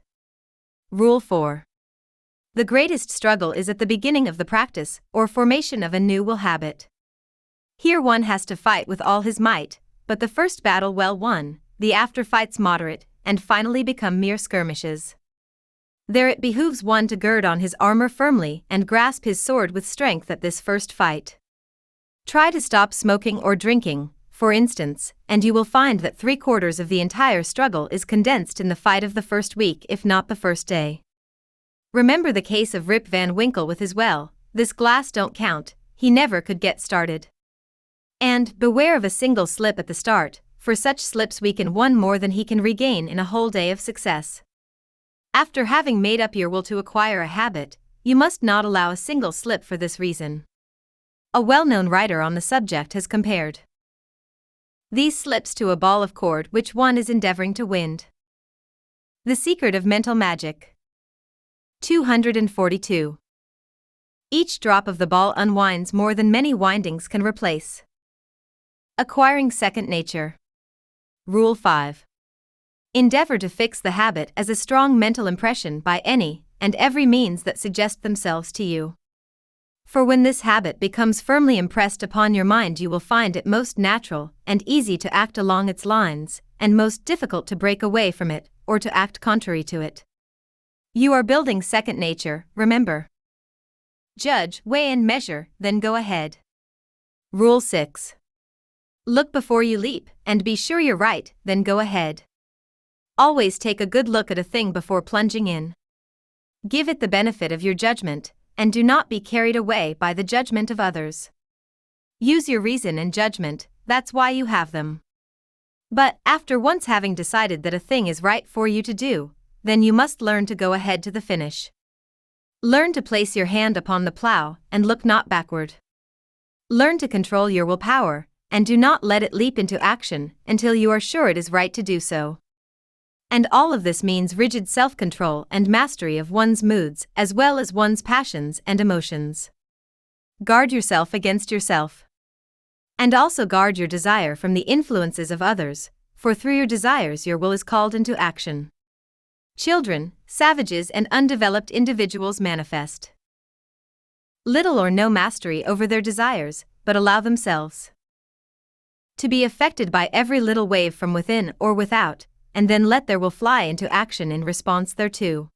Rule 4. The greatest struggle is at the beginning of the practice or formation of a new will habit. Here one has to fight with all his might, but the first battle well won, the after fights moderate, and finally become mere skirmishes. There it behooves one to gird on his armor firmly and grasp his sword with strength at this first fight. Try to stop smoking or drinking, for instance, and you will find that three quarters of the entire struggle is condensed in the fight of the first week, if not the first day. Remember the case of Rip Van Winkle with his well, this glass don't count, he never could get started. And beware of a single slip at the start, for such slips weaken one more than he can regain in a whole day of success. After having made up your will to acquire a habit, you must not allow a single slip for this reason. A well known writer on the subject has compared these slips to a ball of cord which one is endeavoring to wind. The secret of mental magic. 242. Each drop of the ball unwinds more than many windings can replace. Acquiring second nature. Rule 5. Endeavor to fix the habit as a strong mental impression by any and every means that suggest themselves to you. For when this habit becomes firmly impressed upon your mind, you will find it most natural and easy to act along its lines, and most difficult to break away from it or to act contrary to it. You are building second nature, remember. Judge, weigh and measure, then go ahead. Rule 6. Look before you leap, and be sure you're right, then go ahead. Always take a good look at a thing before plunging in. Give it the benefit of your judgment, and do not be carried away by the judgment of others. Use your reason and judgment, that's why you have them. But, after once having decided that a thing is right for you to do, then you must learn to go ahead to the finish. Learn to place your hand upon the plow and look not backward. Learn to control your willpower and do not let it leap into action until you are sure it is right to do so. And all of this means rigid self control and mastery of one's moods as well as one's passions and emotions. Guard yourself against yourself. And also guard your desire from the influences of others, for through your desires your will is called into action. Children, savages, and undeveloped individuals manifest little or no mastery over their desires, but allow themselves to be affected by every little wave from within or without, and then let their will fly into action in response thereto.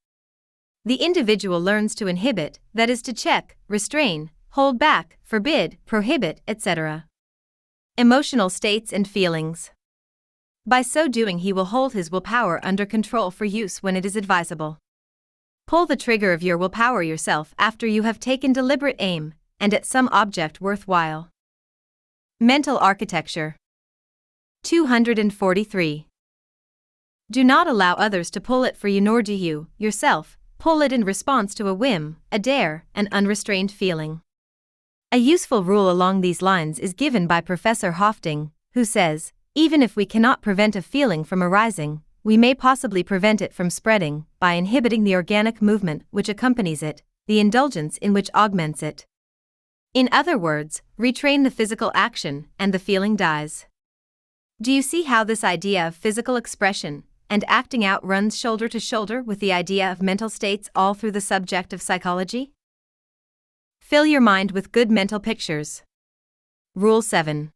The individual learns to inhibit, that is, to check, restrain, hold back, forbid, prohibit, etc. Emotional states and feelings. By so doing, he will hold his willpower under control for use when it is advisable. Pull the trigger of your willpower yourself after you have taken deliberate aim and at some object worthwhile. Mental architecture 243. Do not allow others to pull it for you, nor do you, yourself, pull it in response to a whim, a dare, an unrestrained feeling. A useful rule along these lines is given by Professor Hoffding, who says, even if we cannot prevent a feeling from arising, we may possibly prevent it from spreading by inhibiting the organic movement which accompanies it, the indulgence in which augments it. In other words, retrain the physical action and the feeling dies. Do you see how this idea of physical expression and acting out runs shoulder to shoulder with the idea of mental states all through the subject of psychology? Fill your mind with good mental pictures. Rule 7.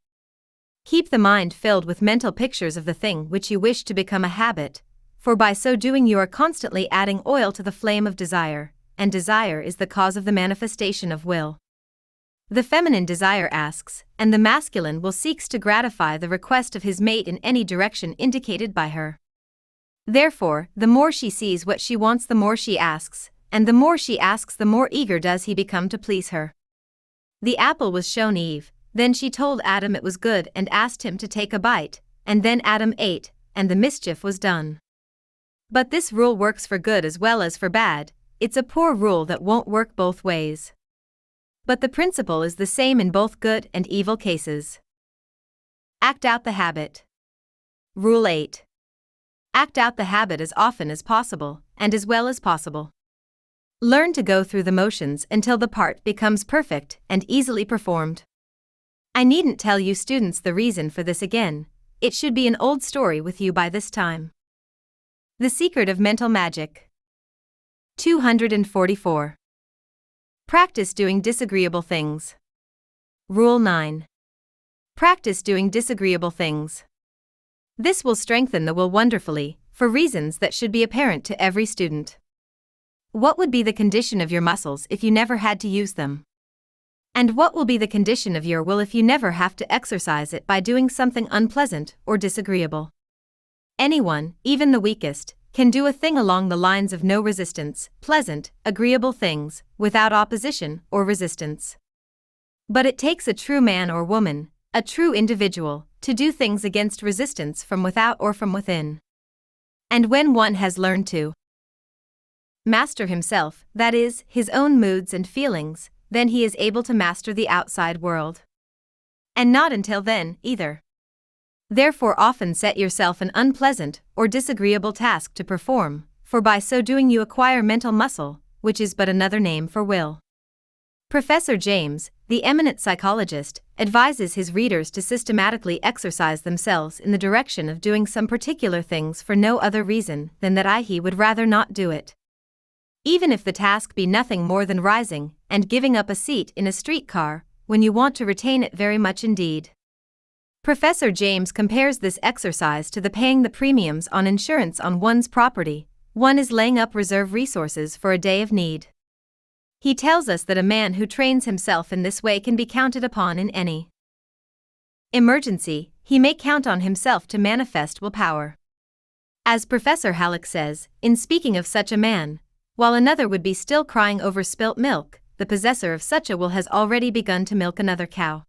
Keep the mind filled with mental pictures of the thing which you wish to become a habit, for by so doing you are constantly adding oil to the flame of desire, and desire is the cause of the manifestation of will. The feminine desire asks, and the masculine will seeks to gratify the request of his mate in any direction indicated by her. Therefore, the more she sees what she wants, the more she asks, and the more she asks, the more eager does he become to please her. The apple was shown Eve, then she told Adam it was good and asked him to take a bite, and then Adam ate, and the mischief was done. But this rule works for good as well as for bad, it's a poor rule that won't work both ways. But the principle is the same in both good and evil cases. Act out the habit. Rule 8. Act out the habit as often as possible, and as well as possible. Learn to go through the motions until the part becomes perfect and easily performed. I needn't tell you students the reason for this again, it should be an old story with you by this time. The Secret of Mental Magic 244. Practice doing disagreeable things. Rule 9. Practice doing disagreeable things. This will strengthen the will wonderfully, for reasons that should be apparent to every student. What would be the condition of your muscles if you never had to use them? And what will be the condition of your will if you never have to exercise it by doing something unpleasant or disagreeable? Anyone, even the weakest, can do a thing along the lines of no resistance, pleasant, agreeable things, without opposition or resistance. But it takes a true man or woman, a true individual, to do things against resistance from without or from within. And when one has learned to master himself, that is, his own moods and feelings, then he is able to master the outside world. And not until then, either. Therefore, often set yourself an unpleasant or disagreeable task to perform, for by so doing you acquire mental muscle, which is but another name for will. Professor James, the eminent psychologist, advises his readers to systematically exercise themselves in the direction of doing some particular things for no other reason than that I he would rather not do it. Even if the task be nothing more than rising and giving up a seat in a streetcar when you want to retain it very much indeed. Professor James compares this exercise to the paying the premiums on insurance on one's property. One is laying up reserve resources for a day of need. He tells us that a man who trains himself in this way can be counted upon in any emergency, he may count on himself to manifest willpower. As Professor Halleck says, in speaking of such a man, while another would be still crying over spilt milk, the possessor of such a will has already begun to milk another cow.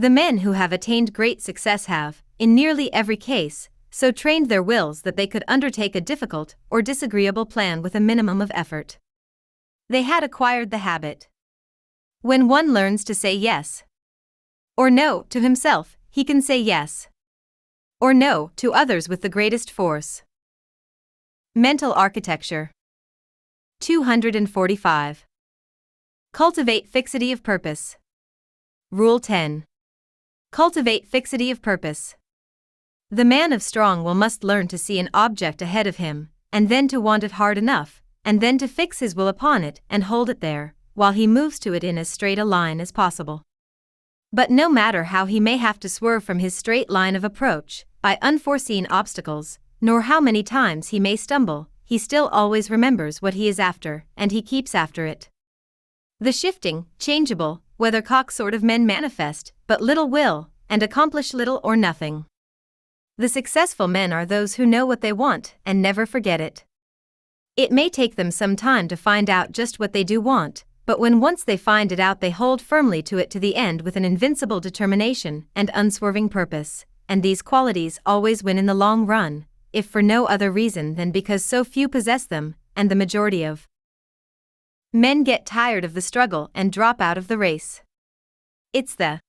The men who have attained great success have, in nearly every case, so trained their wills that they could undertake a difficult or disagreeable plan with a minimum of effort. They had acquired the habit. When one learns to say yes or no to himself, he can say yes or no to others with the greatest force. Mental architecture 245. Cultivate fixity of purpose. Rule 10. Cultivate fixity of purpose. The man of strong will must learn to see an object ahead of him, and then to want it hard enough, and then to fix his will upon it and hold it there, while he moves to it in as straight a line as possible. But no matter how he may have to swerve from his straight line of approach, by unforeseen obstacles, nor how many times he may stumble, he still always remembers what he is after, and he keeps after it. The shifting, changeable, weathercock sort of men manifest but little will, and accomplish little or nothing. The successful men are those who know what they want and never forget it. It may take them some time to find out just what they do want, but when once they find it out, they hold firmly to it to the end with an invincible determination and unswerving purpose, and these qualities always win in the long run, if for no other reason than because so few possess them, and the majority of men get tired of the struggle and drop out of the race. It's the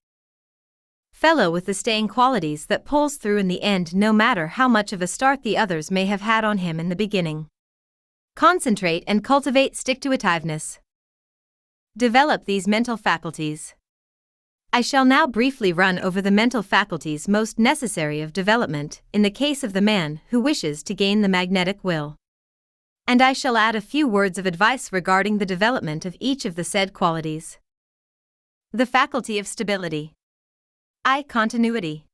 fellow with the staying qualities that pulls through in the end no matter how much of a start the others may have had on him in the beginning. Concentrate and cultivate stick to itiveness. Develop these mental faculties. I shall now briefly run over the mental faculties most necessary of development in the case of the man who wishes to gain the magnetic will. And I shall add a few words of advice regarding the development of each of the said qualities. The faculty of stability. I. Continuity.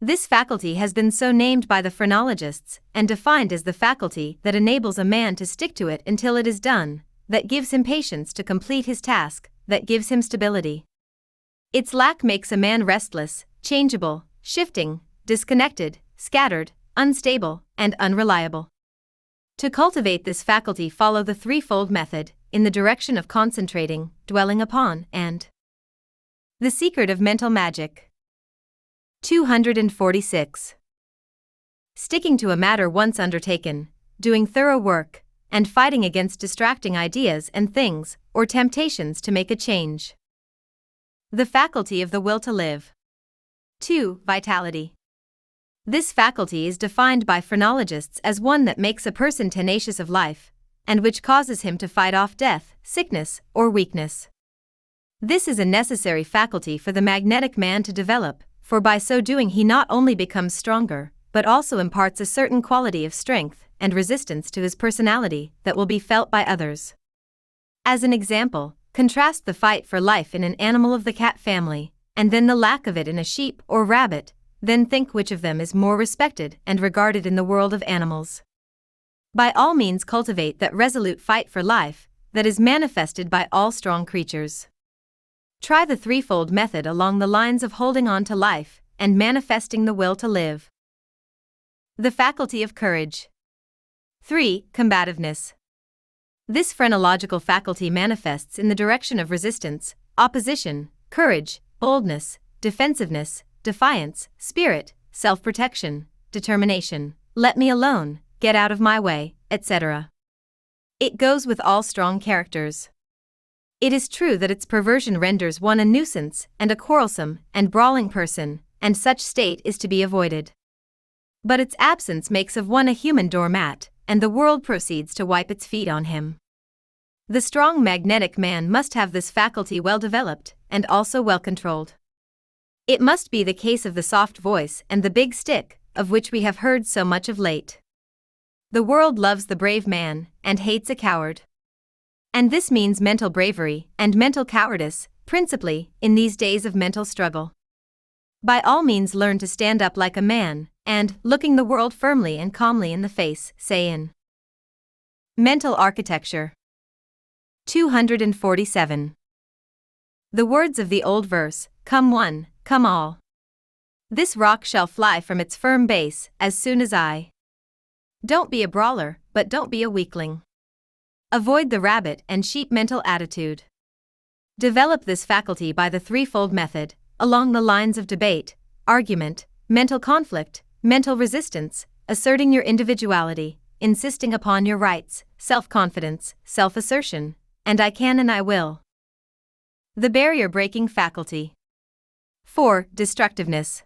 This faculty has been so named by the phrenologists and defined as the faculty that enables a man to stick to it until it is done, that gives him patience to complete his task, that gives him stability. Its lack makes a man restless, changeable, shifting, disconnected, scattered, unstable, and unreliable. To cultivate this faculty, follow the threefold method in the direction of concentrating, dwelling upon, and the secret of mental magic. 246. Sticking to a matter once undertaken, doing thorough work, and fighting against distracting ideas and things, or temptations to make a change. The faculty of the will to live. 2. Vitality. This faculty is defined by phrenologists as one that makes a person tenacious of life, and which causes him to fight off death, sickness, or weakness. This is a necessary faculty for the magnetic man to develop, for by so doing he not only becomes stronger, but also imparts a certain quality of strength and resistance to his personality that will be felt by others. As an example, contrast the fight for life in an animal of the cat family, and then the lack of it in a sheep or rabbit, then think which of them is more respected and regarded in the world of animals. By all means, cultivate that resolute fight for life that is manifested by all strong creatures. Try the threefold method along the lines of holding on to life and manifesting the will to live. The faculty of courage. 3. Combativeness. This phrenological faculty manifests in the direction of resistance, opposition, courage, boldness, defensiveness, defiance, spirit, self protection, determination, let me alone, get out of my way, etc. It goes with all strong characters. It is true that its perversion renders one a nuisance and a quarrelsome and brawling person, and such state is to be avoided. But its absence makes of one a human doormat, and the world proceeds to wipe its feet on him. The strong magnetic man must have this faculty well developed and also well controlled. It must be the case of the soft voice and the big stick, of which we have heard so much of late. The world loves the brave man and hates a coward. And this means mental bravery and mental cowardice, principally in these days of mental struggle. By all means, learn to stand up like a man, and, looking the world firmly and calmly in the face, say in Mental Architecture 247. The words of the old verse Come one, come all. This rock shall fly from its firm base as soon as I. Don't be a brawler, but don't be a weakling. Avoid the rabbit and sheep mental attitude. Develop this faculty by the threefold method, along the lines of debate, argument, mental conflict, mental resistance, asserting your individuality, insisting upon your rights, self confidence, self assertion, and I can and I will. The barrier breaking faculty. 4. Destructiveness.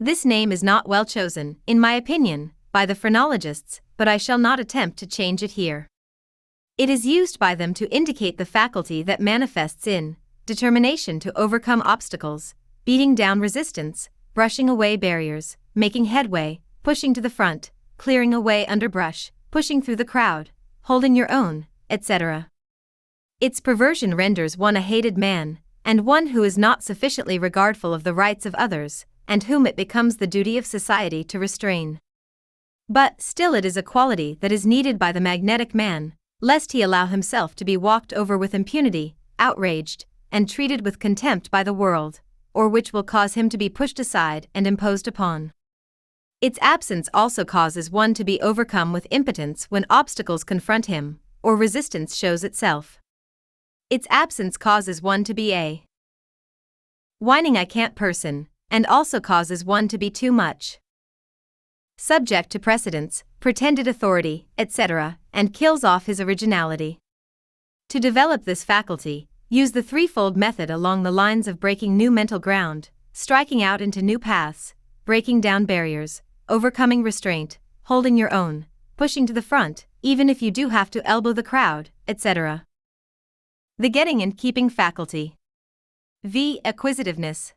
This name is not well chosen, in my opinion, by the phrenologists, but I shall not attempt to change it here. It is used by them to indicate the faculty that manifests in determination to overcome obstacles, beating down resistance, brushing away barriers, making headway, pushing to the front, clearing away underbrush, pushing through the crowd, holding your own, etc. Its perversion renders one a hated man, and one who is not sufficiently regardful of the rights of others, and whom it becomes the duty of society to restrain. But still, it is a quality that is needed by the magnetic man, lest he allow himself to be walked over with impunity, outraged, and treated with contempt by the world, or which will cause him to be pushed aside and imposed upon. Its absence also causes one to be overcome with impotence when obstacles confront him, or resistance shows itself. Its absence causes one to be a whining I can't person, and also causes one to be too much subject to precedents, pretended authority, etc., and kills off his originality. To develop this faculty, use the threefold method along the lines of breaking new mental ground, striking out into new paths, breaking down barriers, overcoming restraint, holding your own, pushing to the front, even if you do have to elbow the crowd, etc. The getting and keeping faculty. V. Acquisitiveness.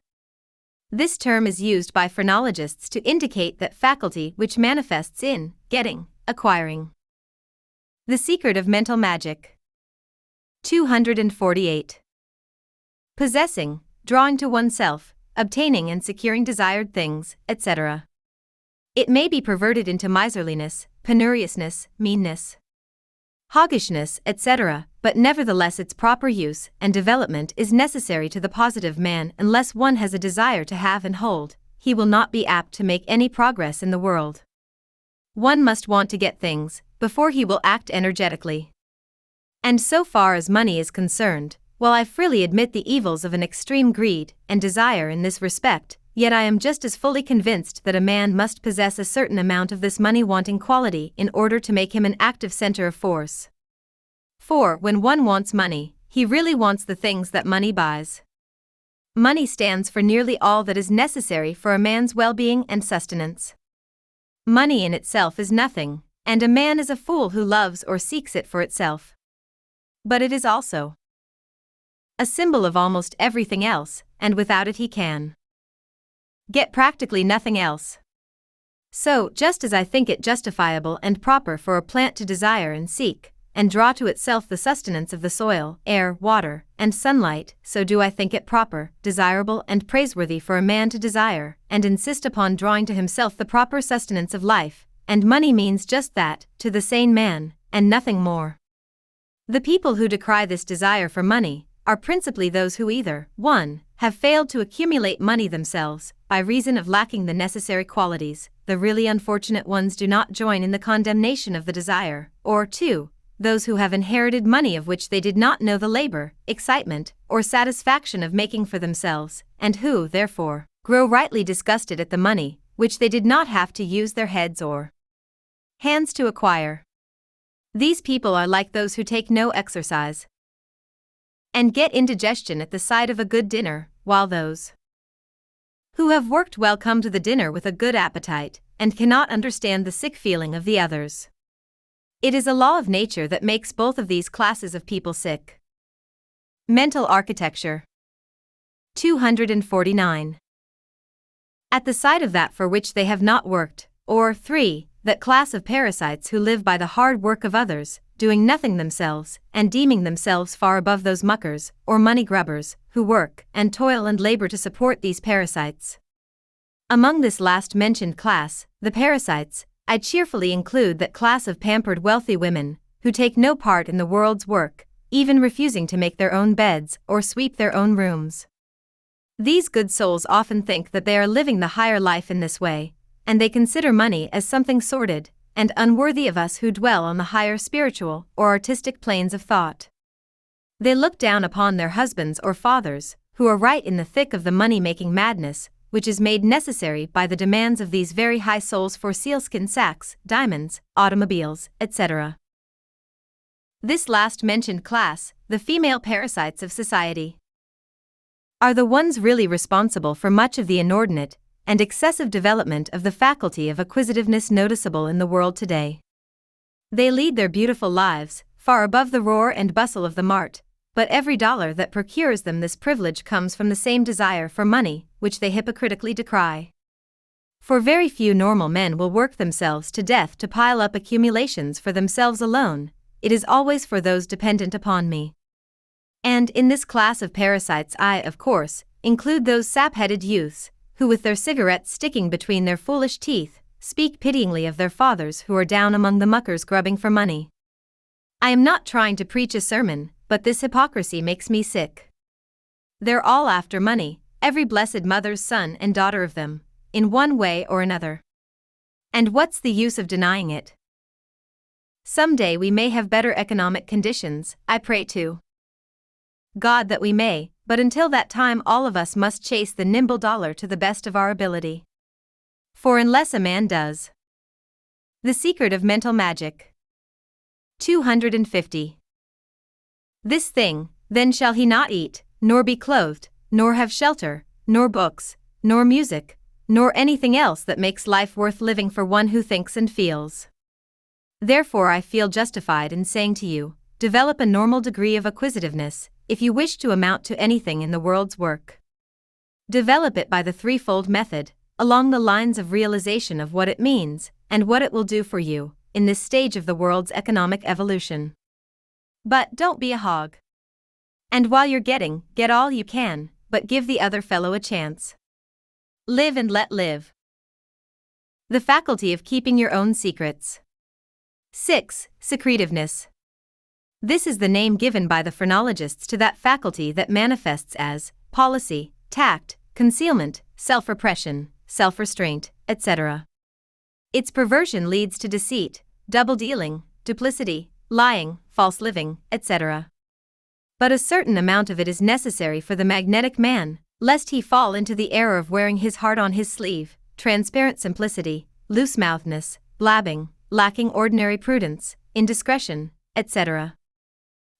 This term is used by phrenologists to indicate that faculty which manifests in getting, acquiring. The secret of mental magic. 248. Possessing, drawing to oneself, obtaining and securing desired things, etc. It may be perverted into miserliness, penuriousness, meanness, hoggishness, etc., but nevertheless its proper use and development is necessary to the positive man unless one has a desire to have and hold, he will not be apt to make any progress in the world. One must want to get things before he will act energetically. And so far as money is concerned, while I freely admit the evils of an extreme greed and desire in this respect, Yet I am just as fully convinced that a man must possess a certain amount of this money wanting quality in order to make him an active center of force. For, when one wants money, he really wants the things that money buys. Money stands for nearly all that is necessary for a man's well being and sustenance. Money in itself is nothing, and a man is a fool who loves or seeks it for itself. But it is also a symbol of almost everything else, and without it he can get practically nothing else. So, just as I think it justifiable and proper for a plant to desire and seek, and draw to itself the sustenance of the soil, air, water, and sunlight, so do I think it proper, desirable, and praiseworthy for a man to desire, and insist upon drawing to himself the proper sustenance of life, and money means just that, to the sane man, and nothing more. The people who decry this desire for money are principally those who either 1 have failed to accumulate money themselves, by reason of lacking the necessary qualities, the really unfortunate ones do not join in the condemnation of the desire, or 2. Those who have inherited money of which they did not know the labor, excitement, or satisfaction of making for themselves, and who, therefore, grow rightly disgusted at the money, which they did not have to use their heads or hands to acquire. These people are like those who take no exercise, and get indigestion at the sight of a good dinner, while those who have worked well come to the dinner with a good appetite and cannot understand the sick feeling of the others. It is a law of nature that makes both of these classes of people sick. Mental architecture 249. At the sight of that for which they have not worked, or 3. That class of parasites who live by the hard work of others, doing nothing themselves, and deeming themselves far above those muckers, or money grubbers, who work and toil and labor to support these parasites. Among this last mentioned class, the parasites, I cheerfully include that class of pampered wealthy women, who take no part in the world's work, even refusing to make their own beds or sweep their own rooms. These good souls often think that they are living the higher life in this way, and they consider money as something sordid, and unworthy of us who dwell on the higher spiritual or artistic planes of thought. They look down upon their husbands or fathers, who are right in the thick of the money making madness, which is made necessary by the demands of these very high souls for sealskin sacks, diamonds, automobiles, etc. This last mentioned class, the female parasites of society, are the ones really responsible for much of the inordinate, and excessive development of the faculty of acquisitiveness noticeable in the world today. They lead their beautiful lives, far above the roar and bustle of the mart, but every dollar that procures them this privilege comes from the same desire for money, which they hypocritically decry. For very few normal men will work themselves to death to pile up accumulations for themselves alone, it is always for those dependent upon me. And in this class of parasites, I, of course, include those sap headed youths who, with their cigarettes sticking between their foolish teeth, speak pityingly of their fathers who are down among the muckers grubbing for money. I am not trying to preach a sermon, but this hypocrisy makes me sick. They're all after money, every blessed mother's son and daughter of them, in one way or another. And what's the use of denying it? Someday we may have better economic conditions, I pray to. God that we may, but until that time all of us must chase the nimble dollar to the best of our ability. For unless a man does. The secret of mental magic. 250. This thing, then shall he not eat, nor be clothed, nor have shelter, nor books, nor music, nor anything else that makes life worth living for one who thinks and feels. Therefore, I feel justified in saying to you develop a normal degree of acquisitiveness if you wish to amount to anything in the world's work. Develop it by the threefold method, along the lines of realization of what it means and what it will do for you in this stage of the world's economic evolution. But don't be a hog. And while you're getting, get all you can, but give the other fellow a chance. Live and let live. The faculty of keeping your own secrets. 6. Secretiveness. This is the name given by the phrenologists to that faculty that manifests as policy, tact, concealment, self repression, self restraint, etc. Its perversion leads to deceit, double dealing, duplicity, lying, false living, etc. But a certain amount of it is necessary for the magnetic man, lest he fall into the error of wearing his heart on his sleeve, transparent simplicity, loose mouthedness, blabbing, lacking ordinary prudence, indiscretion, etc.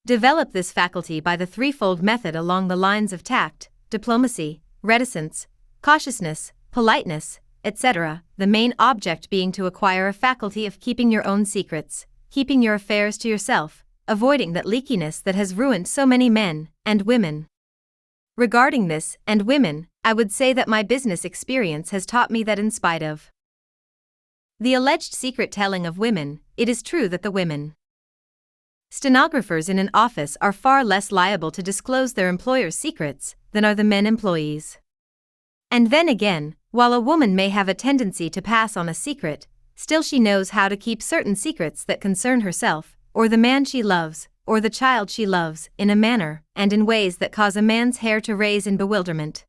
Develop this faculty by the threefold method along the lines of tact, diplomacy, reticence, cautiousness, politeness, etc., the main object being to acquire a faculty of keeping your own secrets, keeping your affairs to yourself, avoiding that leakiness that has ruined so many men and women. Regarding this and women, I would say that my business experience has taught me that in spite of the alleged secret telling of women, it is true that the women Stenographers in an office are far less liable to disclose their employer's secrets than are the men employees. And then again, while a woman may have a tendency to pass on a secret, still she knows how to keep certain secrets that concern herself, or the man she loves, or the child she loves, in a manner and in ways that cause a man's hair to raise in bewilderment.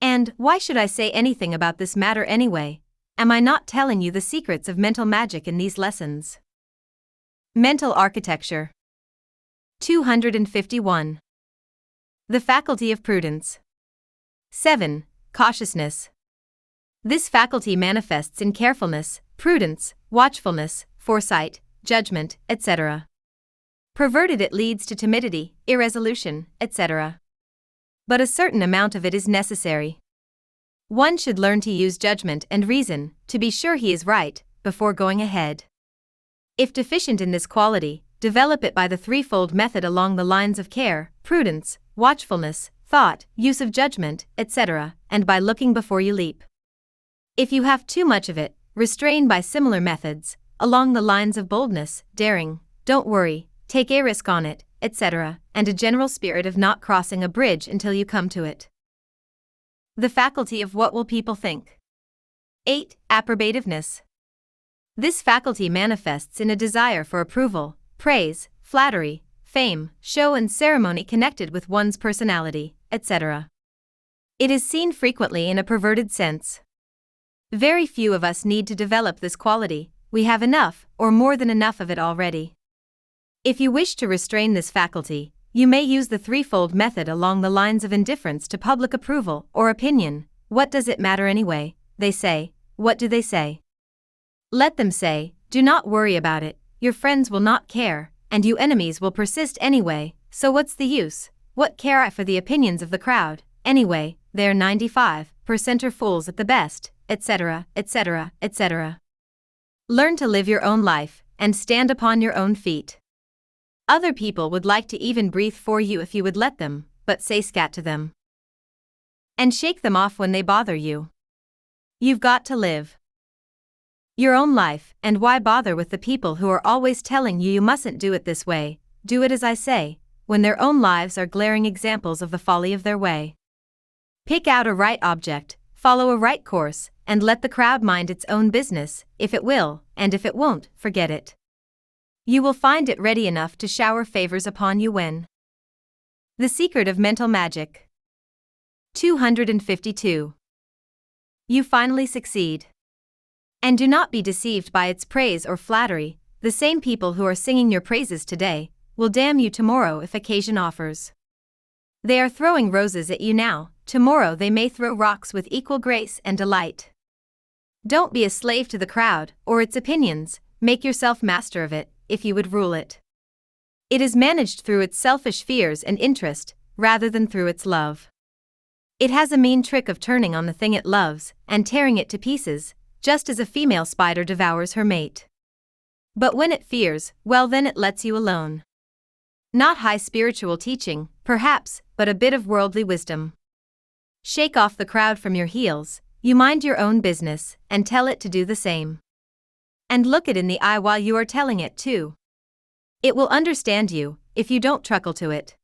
And why should I say anything about this matter anyway? Am I not telling you the secrets of mental magic in these lessons? Mental Architecture 251. The Faculty of Prudence. 7. Cautiousness. This faculty manifests in carefulness, prudence, watchfulness, foresight, judgment, etc. Perverted, it leads to timidity, irresolution, etc. But a certain amount of it is necessary. One should learn to use judgment and reason to be sure he is right before going ahead. If deficient in this quality, develop it by the threefold method along the lines of care, prudence, watchfulness, thought, use of judgment, etc., and by looking before you leap. If you have too much of it, restrain by similar methods, along the lines of boldness, daring, don't worry, take a risk on it, etc., and a general spirit of not crossing a bridge until you come to it. The faculty of what will people think? 8. Approbativeness. This faculty manifests in a desire for approval, praise, flattery, fame, show, and ceremony connected with one's personality, etc. It is seen frequently in a perverted sense. Very few of us need to develop this quality, we have enough, or more than enough of it already. If you wish to restrain this faculty, you may use the threefold method along the lines of indifference to public approval or opinion. What does it matter anyway? They say. What do they say? Let them say, do not worry about it, your friends will not care, and you enemies will persist anyway, so what's the use? What care I for the opinions of the crowd? Anyway, they're 95 percenter fools at the best, etc., etc., etc. Learn to live your own life and stand upon your own feet. Other people would like to even breathe for you if you would let them, but say scat to them. And shake them off when they bother you. You've got to live your own life, and why bother with the people who are always telling you you mustn't do it this way, do it as I say, when their own lives are glaring examples of the folly of their way. Pick out a right object, follow a right course, and let the crowd mind its own business, if it will, and if it won't, forget it. You will find it ready enough to shower favors upon you when. The secret of mental magic. 252. You finally succeed. And do not be deceived by its praise or flattery, the same people who are singing your praises today will damn you tomorrow if occasion offers. They are throwing roses at you now, tomorrow they may throw rocks with equal grace and delight. Don't be a slave to the crowd or its opinions, make yourself master of it, if you would rule it. It is managed through its selfish fears and interest, rather than through its love. It has a mean trick of turning on the thing it loves and tearing it to pieces, just as a female spider devours her mate. But when it fears, well, then it lets you alone. Not high spiritual teaching, perhaps, but a bit of worldly wisdom. Shake off the crowd from your heels, you mind your own business, and tell it to do the same. And look it in the eye while you are telling it, too. It will understand you, if you don't truckle to it.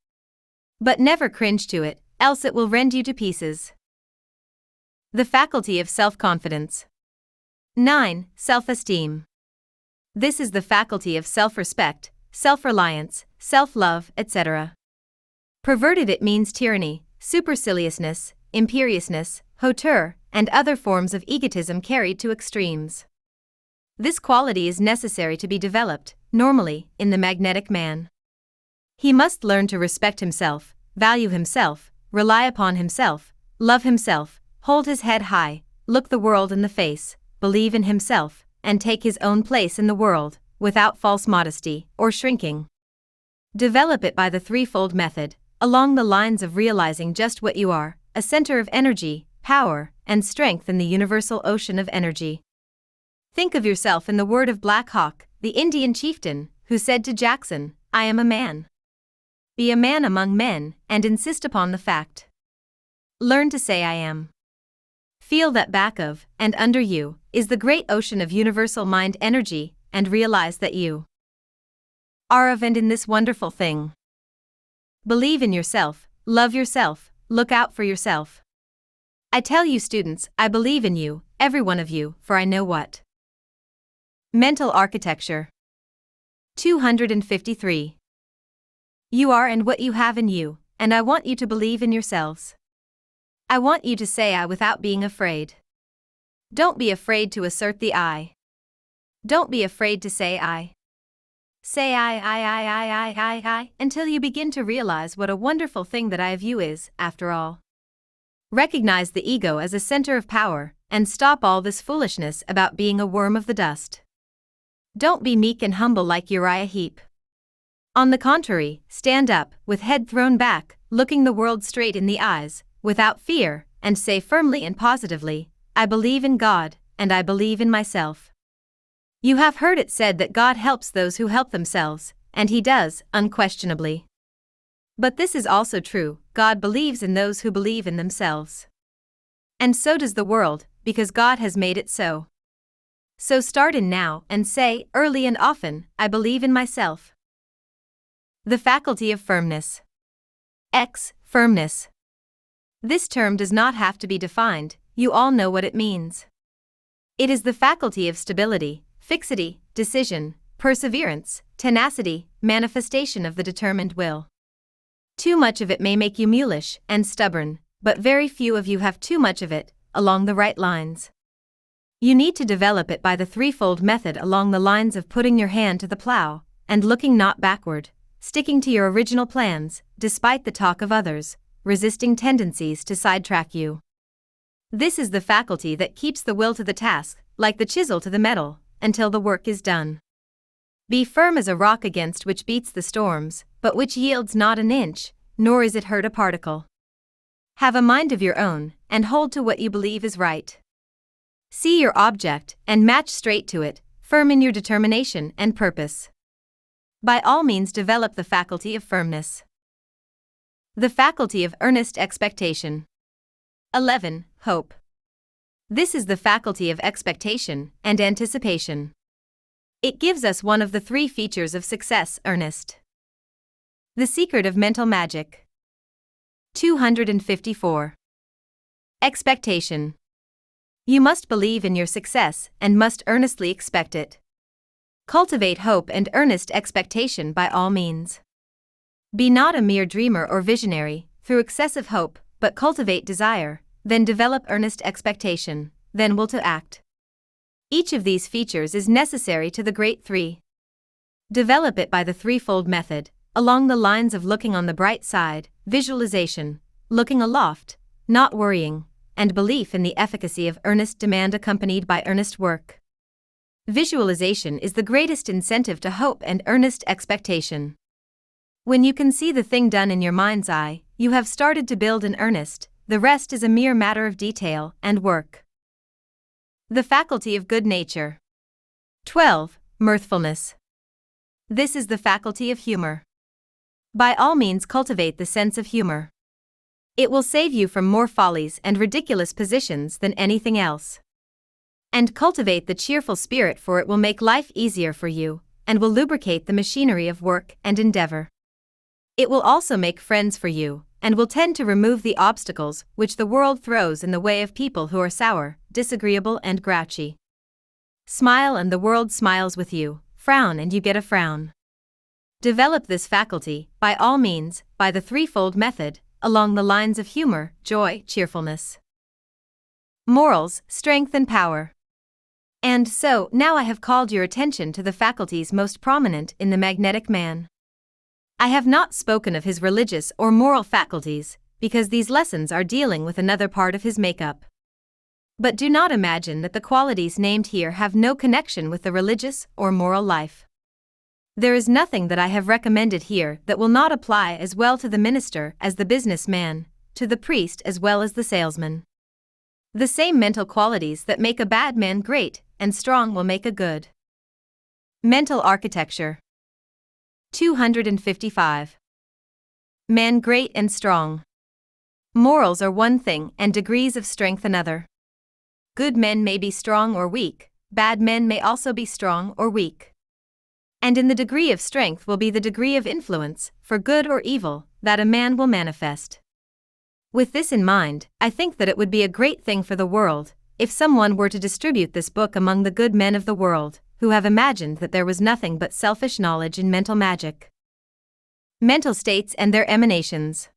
But never cringe to it, else it will rend you to pieces. The faculty of self confidence. 9. Self esteem. This is the faculty of self respect, self reliance, self love, etc. Perverted, it means tyranny, superciliousness, imperiousness, hauteur, and other forms of egotism carried to extremes. This quality is necessary to be developed, normally, in the magnetic man. He must learn to respect himself, value himself, rely upon himself, love himself, hold his head high, look the world in the face, believe in himself, and take his own place in the world, without false modesty or shrinking. Develop it by the threefold method, along the lines of realizing just what you are a center of energy, power, and strength in the universal ocean of energy. Think of yourself in the word of Black Hawk, the Indian chieftain, who said to Jackson, I am a man. Be a man among men, and insist upon the fact. Learn to say I am. Feel that back of, and under you, is the great ocean of universal mind energy, and realize that you are of and in this wonderful thing. Believe in yourself, love yourself, look out for yourself. I tell you, students, I believe in you, every one of you, for I know what. Mental Architecture 253 you are and what you have in you, and I want you to believe in yourselves. I want you to say I without being afraid. Don't be afraid to assert the I. Don't be afraid to say I. Say I, I, I, I, I, I, I, until you begin to realize what a wonderful thing that I of you is, after all. Recognize the ego as a center of power, and stop all this foolishness about being a worm of the dust. Don't be meek and humble like Uriah Heep. On the contrary, stand up, with head thrown back, looking the world straight in the eyes, without fear, and say firmly and positively, I believe in God, and I believe in myself. You have heard it said that God helps those who help themselves, and He does, unquestionably. But this is also true God believes in those who believe in themselves. And so does the world, because God has made it so. So start in now and say, early and often, I believe in myself. The faculty of firmness. X. Firmness. This term does not have to be defined, you all know what it means. It is the faculty of stability, fixity, decision, perseverance, tenacity, manifestation of the determined will. Too much of it may make you mulish and stubborn, but very few of you have too much of it, along the right lines. You need to develop it by the threefold method along the lines of putting your hand to the plow and looking not backward, sticking to your original plans, despite the talk of others, resisting tendencies to sidetrack you. This is the faculty that keeps the will to the task, like the chisel to the metal, until the work is done. Be firm as a rock against which beats the storms, but which yields not an inch, nor is it hurt a particle. Have a mind of your own, and hold to what you believe is right. See your object, and match straight to it, firm in your determination and purpose. By all means, develop the faculty of firmness. The faculty of earnest expectation. 11. Hope. This is the faculty of expectation and anticipation. It gives us one of the three features of success earnest. The secret of mental magic. 254. Expectation. You must believe in your success and must earnestly expect it. Cultivate hope and earnest expectation by all means. Be not a mere dreamer or visionary, through excessive hope, but cultivate desire, then develop earnest expectation, then will to act. Each of these features is necessary to the Great Three. Develop it by the threefold method, along the lines of looking on the bright side, visualization, looking aloft, not worrying, and belief in the efficacy of earnest demand accompanied by earnest work. Visualization is the greatest incentive to hope and earnest expectation. When you can see the thing done in your mind's eye, you have started to build in earnest, the rest is a mere matter of detail and work. The faculty of good nature. 12. Mirthfulness. This is the faculty of humor. By all means, cultivate the sense of humor. It will save you from more follies and ridiculous positions than anything else. And cultivate the cheerful spirit, for it will make life easier for you and will lubricate the machinery of work and endeavor. It will also make friends for you and will tend to remove the obstacles which the world throws in the way of people who are sour, disagreeable, and grouchy. Smile and the world smiles with you, frown and you get a frown. Develop this faculty, by all means, by the threefold method, along the lines of humor, joy, cheerfulness. Morals, strength, and power. And so, now I have called your attention to the faculties most prominent in the magnetic man. I have not spoken of his religious or moral faculties, because these lessons are dealing with another part of his makeup. But do not imagine that the qualities named here have no connection with the religious or moral life. There is nothing that I have recommended here that will not apply as well to the minister as the businessman, to the priest as well as the salesman. The same mental qualities that make a bad man great and strong will make a good. Mental architecture. 255. Man great and strong. Morals are one thing and degrees of strength another. Good men may be strong or weak, bad men may also be strong or weak. And in the degree of strength will be the degree of influence, for good or evil, that a man will manifest. With this in mind, I think that it would be a great thing for the world if someone were to distribute this book among the good men of the world, who have imagined that there was nothing but selfish knowledge in mental magic. Mental states and their emanations.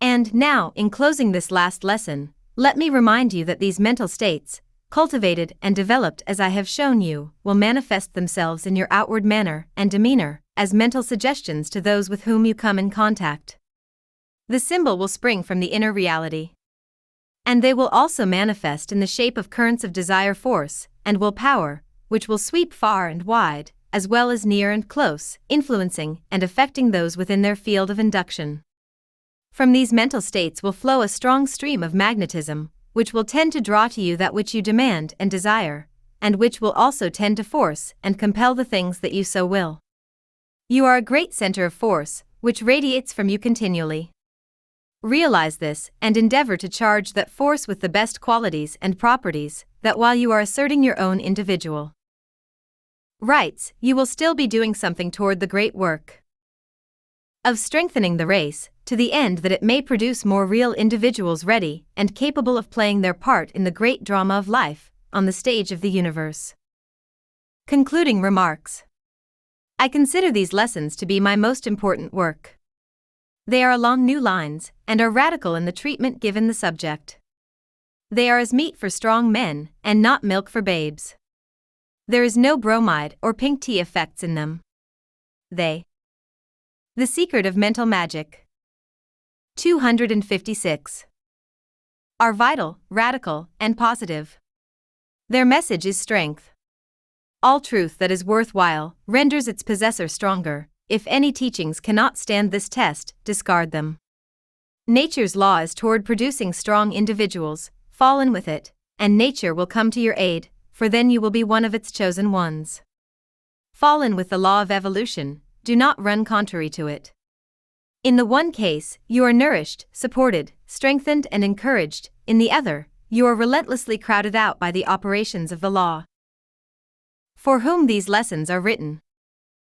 And now, in closing this last lesson, let me remind you that these mental states, cultivated and developed as I have shown you, will manifest themselves in your outward manner and demeanor as mental suggestions to those with whom you come in contact. The symbol will spring from the inner reality. And they will also manifest in the shape of currents of desire force and will power, which will sweep far and wide, as well as near and close, influencing and affecting those within their field of induction. From these mental states will flow a strong stream of magnetism, which will tend to draw to you that which you demand and desire, and which will also tend to force and compel the things that you so will. You are a great center of force, which radiates from you continually. Realize this and endeavor to charge that force with the best qualities and properties, that while you are asserting your own individual rights, you will still be doing something toward the great work of strengthening the race, to the end that it may produce more real individuals ready and capable of playing their part in the great drama of life, on the stage of the universe. Concluding remarks I consider these lessons to be my most important work. They are along new lines and are radical in the treatment given the subject. They are as meat for strong men and not milk for babes. There is no bromide or pink tea effects in them. They. The secret of mental magic. 256. Are vital, radical, and positive. Their message is strength. All truth that is worthwhile renders its possessor stronger. If any teachings cannot stand this test, discard them. Nature's law is toward producing strong individuals, fallen with it, and nature will come to your aid, for then you will be one of its chosen ones. Fallen with the law of evolution, do not run contrary to it. In the one case, you are nourished, supported, strengthened, and encouraged, in the other, you are relentlessly crowded out by the operations of the law. For whom these lessons are written.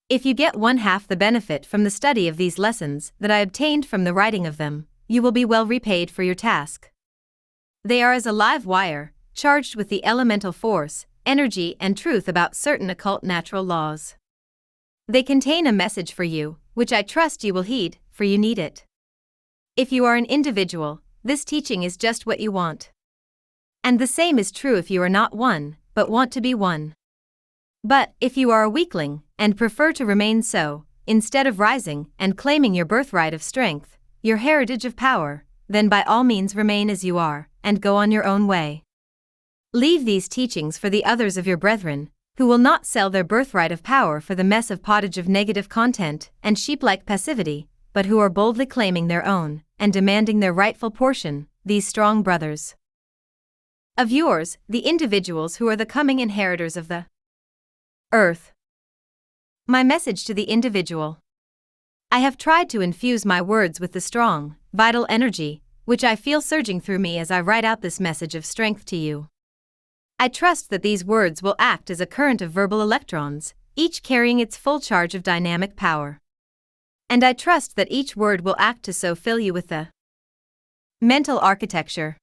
If you get one half the benefit from the study of these lessons that I obtained from the writing of them, you will be well repaid for your task. They are as a live wire, charged with the elemental force, energy, and truth about certain occult natural laws. They contain a message for you, which I trust you will heed, for you need it. If you are an individual, this teaching is just what you want. And the same is true if you are not one, but want to be one. But, if you are a weakling, and prefer to remain so, instead of rising and claiming your birthright of strength, your heritage of power, then by all means remain as you are, and go on your own way. Leave these teachings for the others of your brethren, who will not sell their birthright of power for the mess of pottage of negative content and sheep like passivity, but who are boldly claiming their own, and demanding their rightful portion, these strong brothers. Of yours, the individuals who are the coming inheritors of the earth. My message to the individual. I have tried to infuse my words with the strong, vital energy, which I feel surging through me as I write out this message of strength to you. I trust that these words will act as a current of verbal electrons, each carrying its full charge of dynamic power. And I trust that each word will act to so fill you with the mental architecture.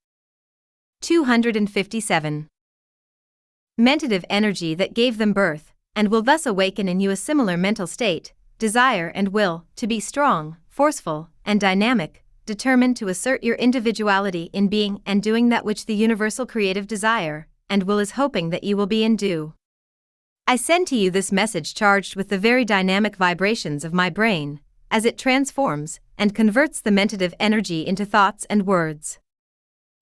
257. Mentative energy that gave them birth, and will thus awaken in you a similar mental state, desire, and will to be strong, forceful, and dynamic, determined to assert your individuality in being and doing that which the universal creative desire and will is hoping that you will be in due. I send to you this message charged with the very dynamic vibrations of my brain, as it transforms and converts the mentative energy into thoughts and words.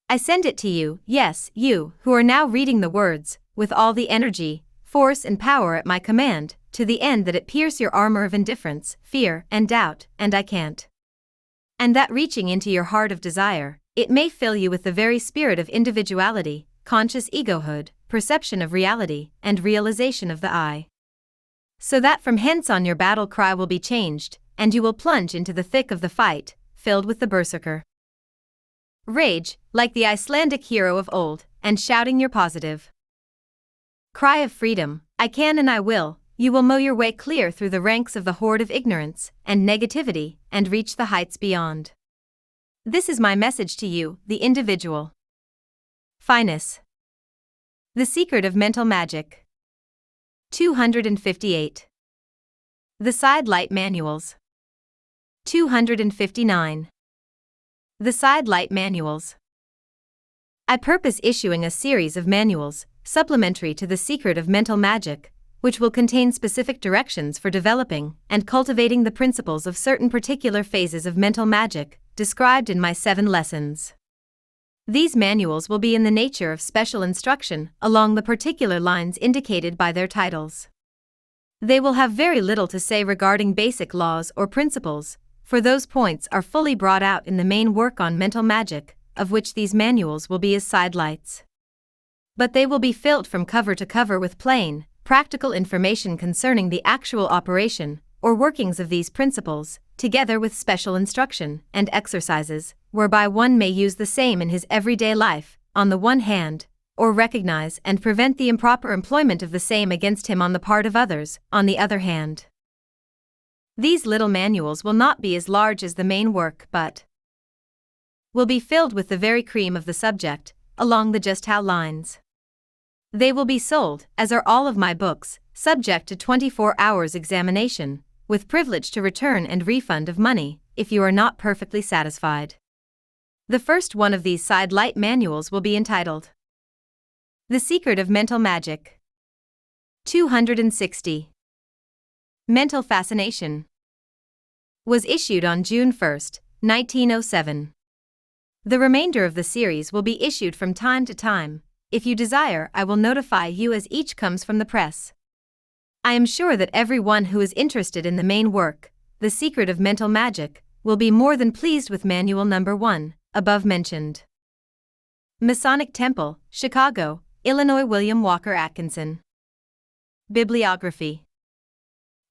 I send it to you, yes, you, who are now reading the words, with all the energy, force, and power at my command, to the end that it pierce your armor of indifference, fear, and doubt, and I can't. And that reaching into your heart of desire, it may fill you with the very spirit of individuality, conscious egohood, perception of reality, and realization of the I. So that from hence on your battle cry will be changed, and you will plunge into the thick of the fight, filled with the berserker rage, like the Icelandic hero of old, and shouting your positive cry of freedom, I can and I will, you will mow your way clear through the ranks of the horde of ignorance and negativity and reach the heights beyond. This is my message to you, the individual. Finis. The Secret of Mental Magic. 258. The Side Light Manuals. 259. The Side Light Manuals. I purpose issuing a series of manuals, supplementary to The Secret of Mental Magic, which will contain specific directions for developing and cultivating the principles of certain particular phases of mental magic, described in my seven lessons. These manuals will be in the nature of special instruction along the particular lines indicated by their titles. They will have very little to say regarding basic laws or principles, for those points are fully brought out in the main work on mental magic, of which these manuals will be as sidelights. But they will be filled from cover to cover with plain, practical information concerning the actual operation or workings of these principles, together with special instruction and exercises, whereby one may use the same in his everyday life, on the one hand, or recognize and prevent the improper employment of the same against him on the part of others, on the other hand. These little manuals will not be as large as the main work, but will be filled with the very cream of the subject, along the just how lines. They will be sold, as are all of my books, subject to 24 hours examination, with privilege to return and refund of money, if you are not perfectly satisfied. The first one of these side light manuals will be entitled The Secret of Mental Magic. 260. Mental Fascination. Was issued on June 1, 1907. The remainder of the series will be issued from time to time, if you desire, I will notify you as each comes from the press. I am sure that everyone who is interested in the main work, The Secret of Mental Magic, will be more than pleased with Manual Number 1, above mentioned. Masonic Temple, Chicago, Illinois William Walker Atkinson. Bibliography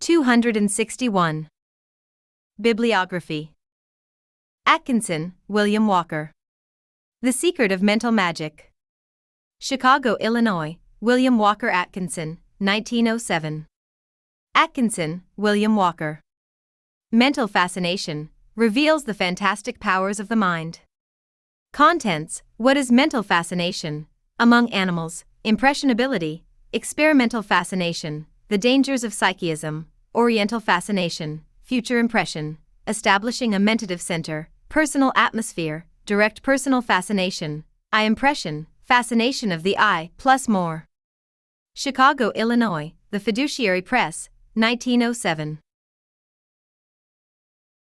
261. Bibliography Atkinson, William Walker. The Secret of Mental Magic. Chicago, Illinois, William Walker Atkinson, 1907. Atkinson, William Walker. Mental Fascination reveals the fantastic powers of the mind. Contents What is mental fascination? Among animals, impressionability, experimental fascination, the dangers of psychism, oriental fascination, future impression, establishing a mentative center, personal atmosphere, direct personal fascination, eye impression, fascination of the eye, plus more. Chicago, Illinois, The Fiduciary Press, 1907.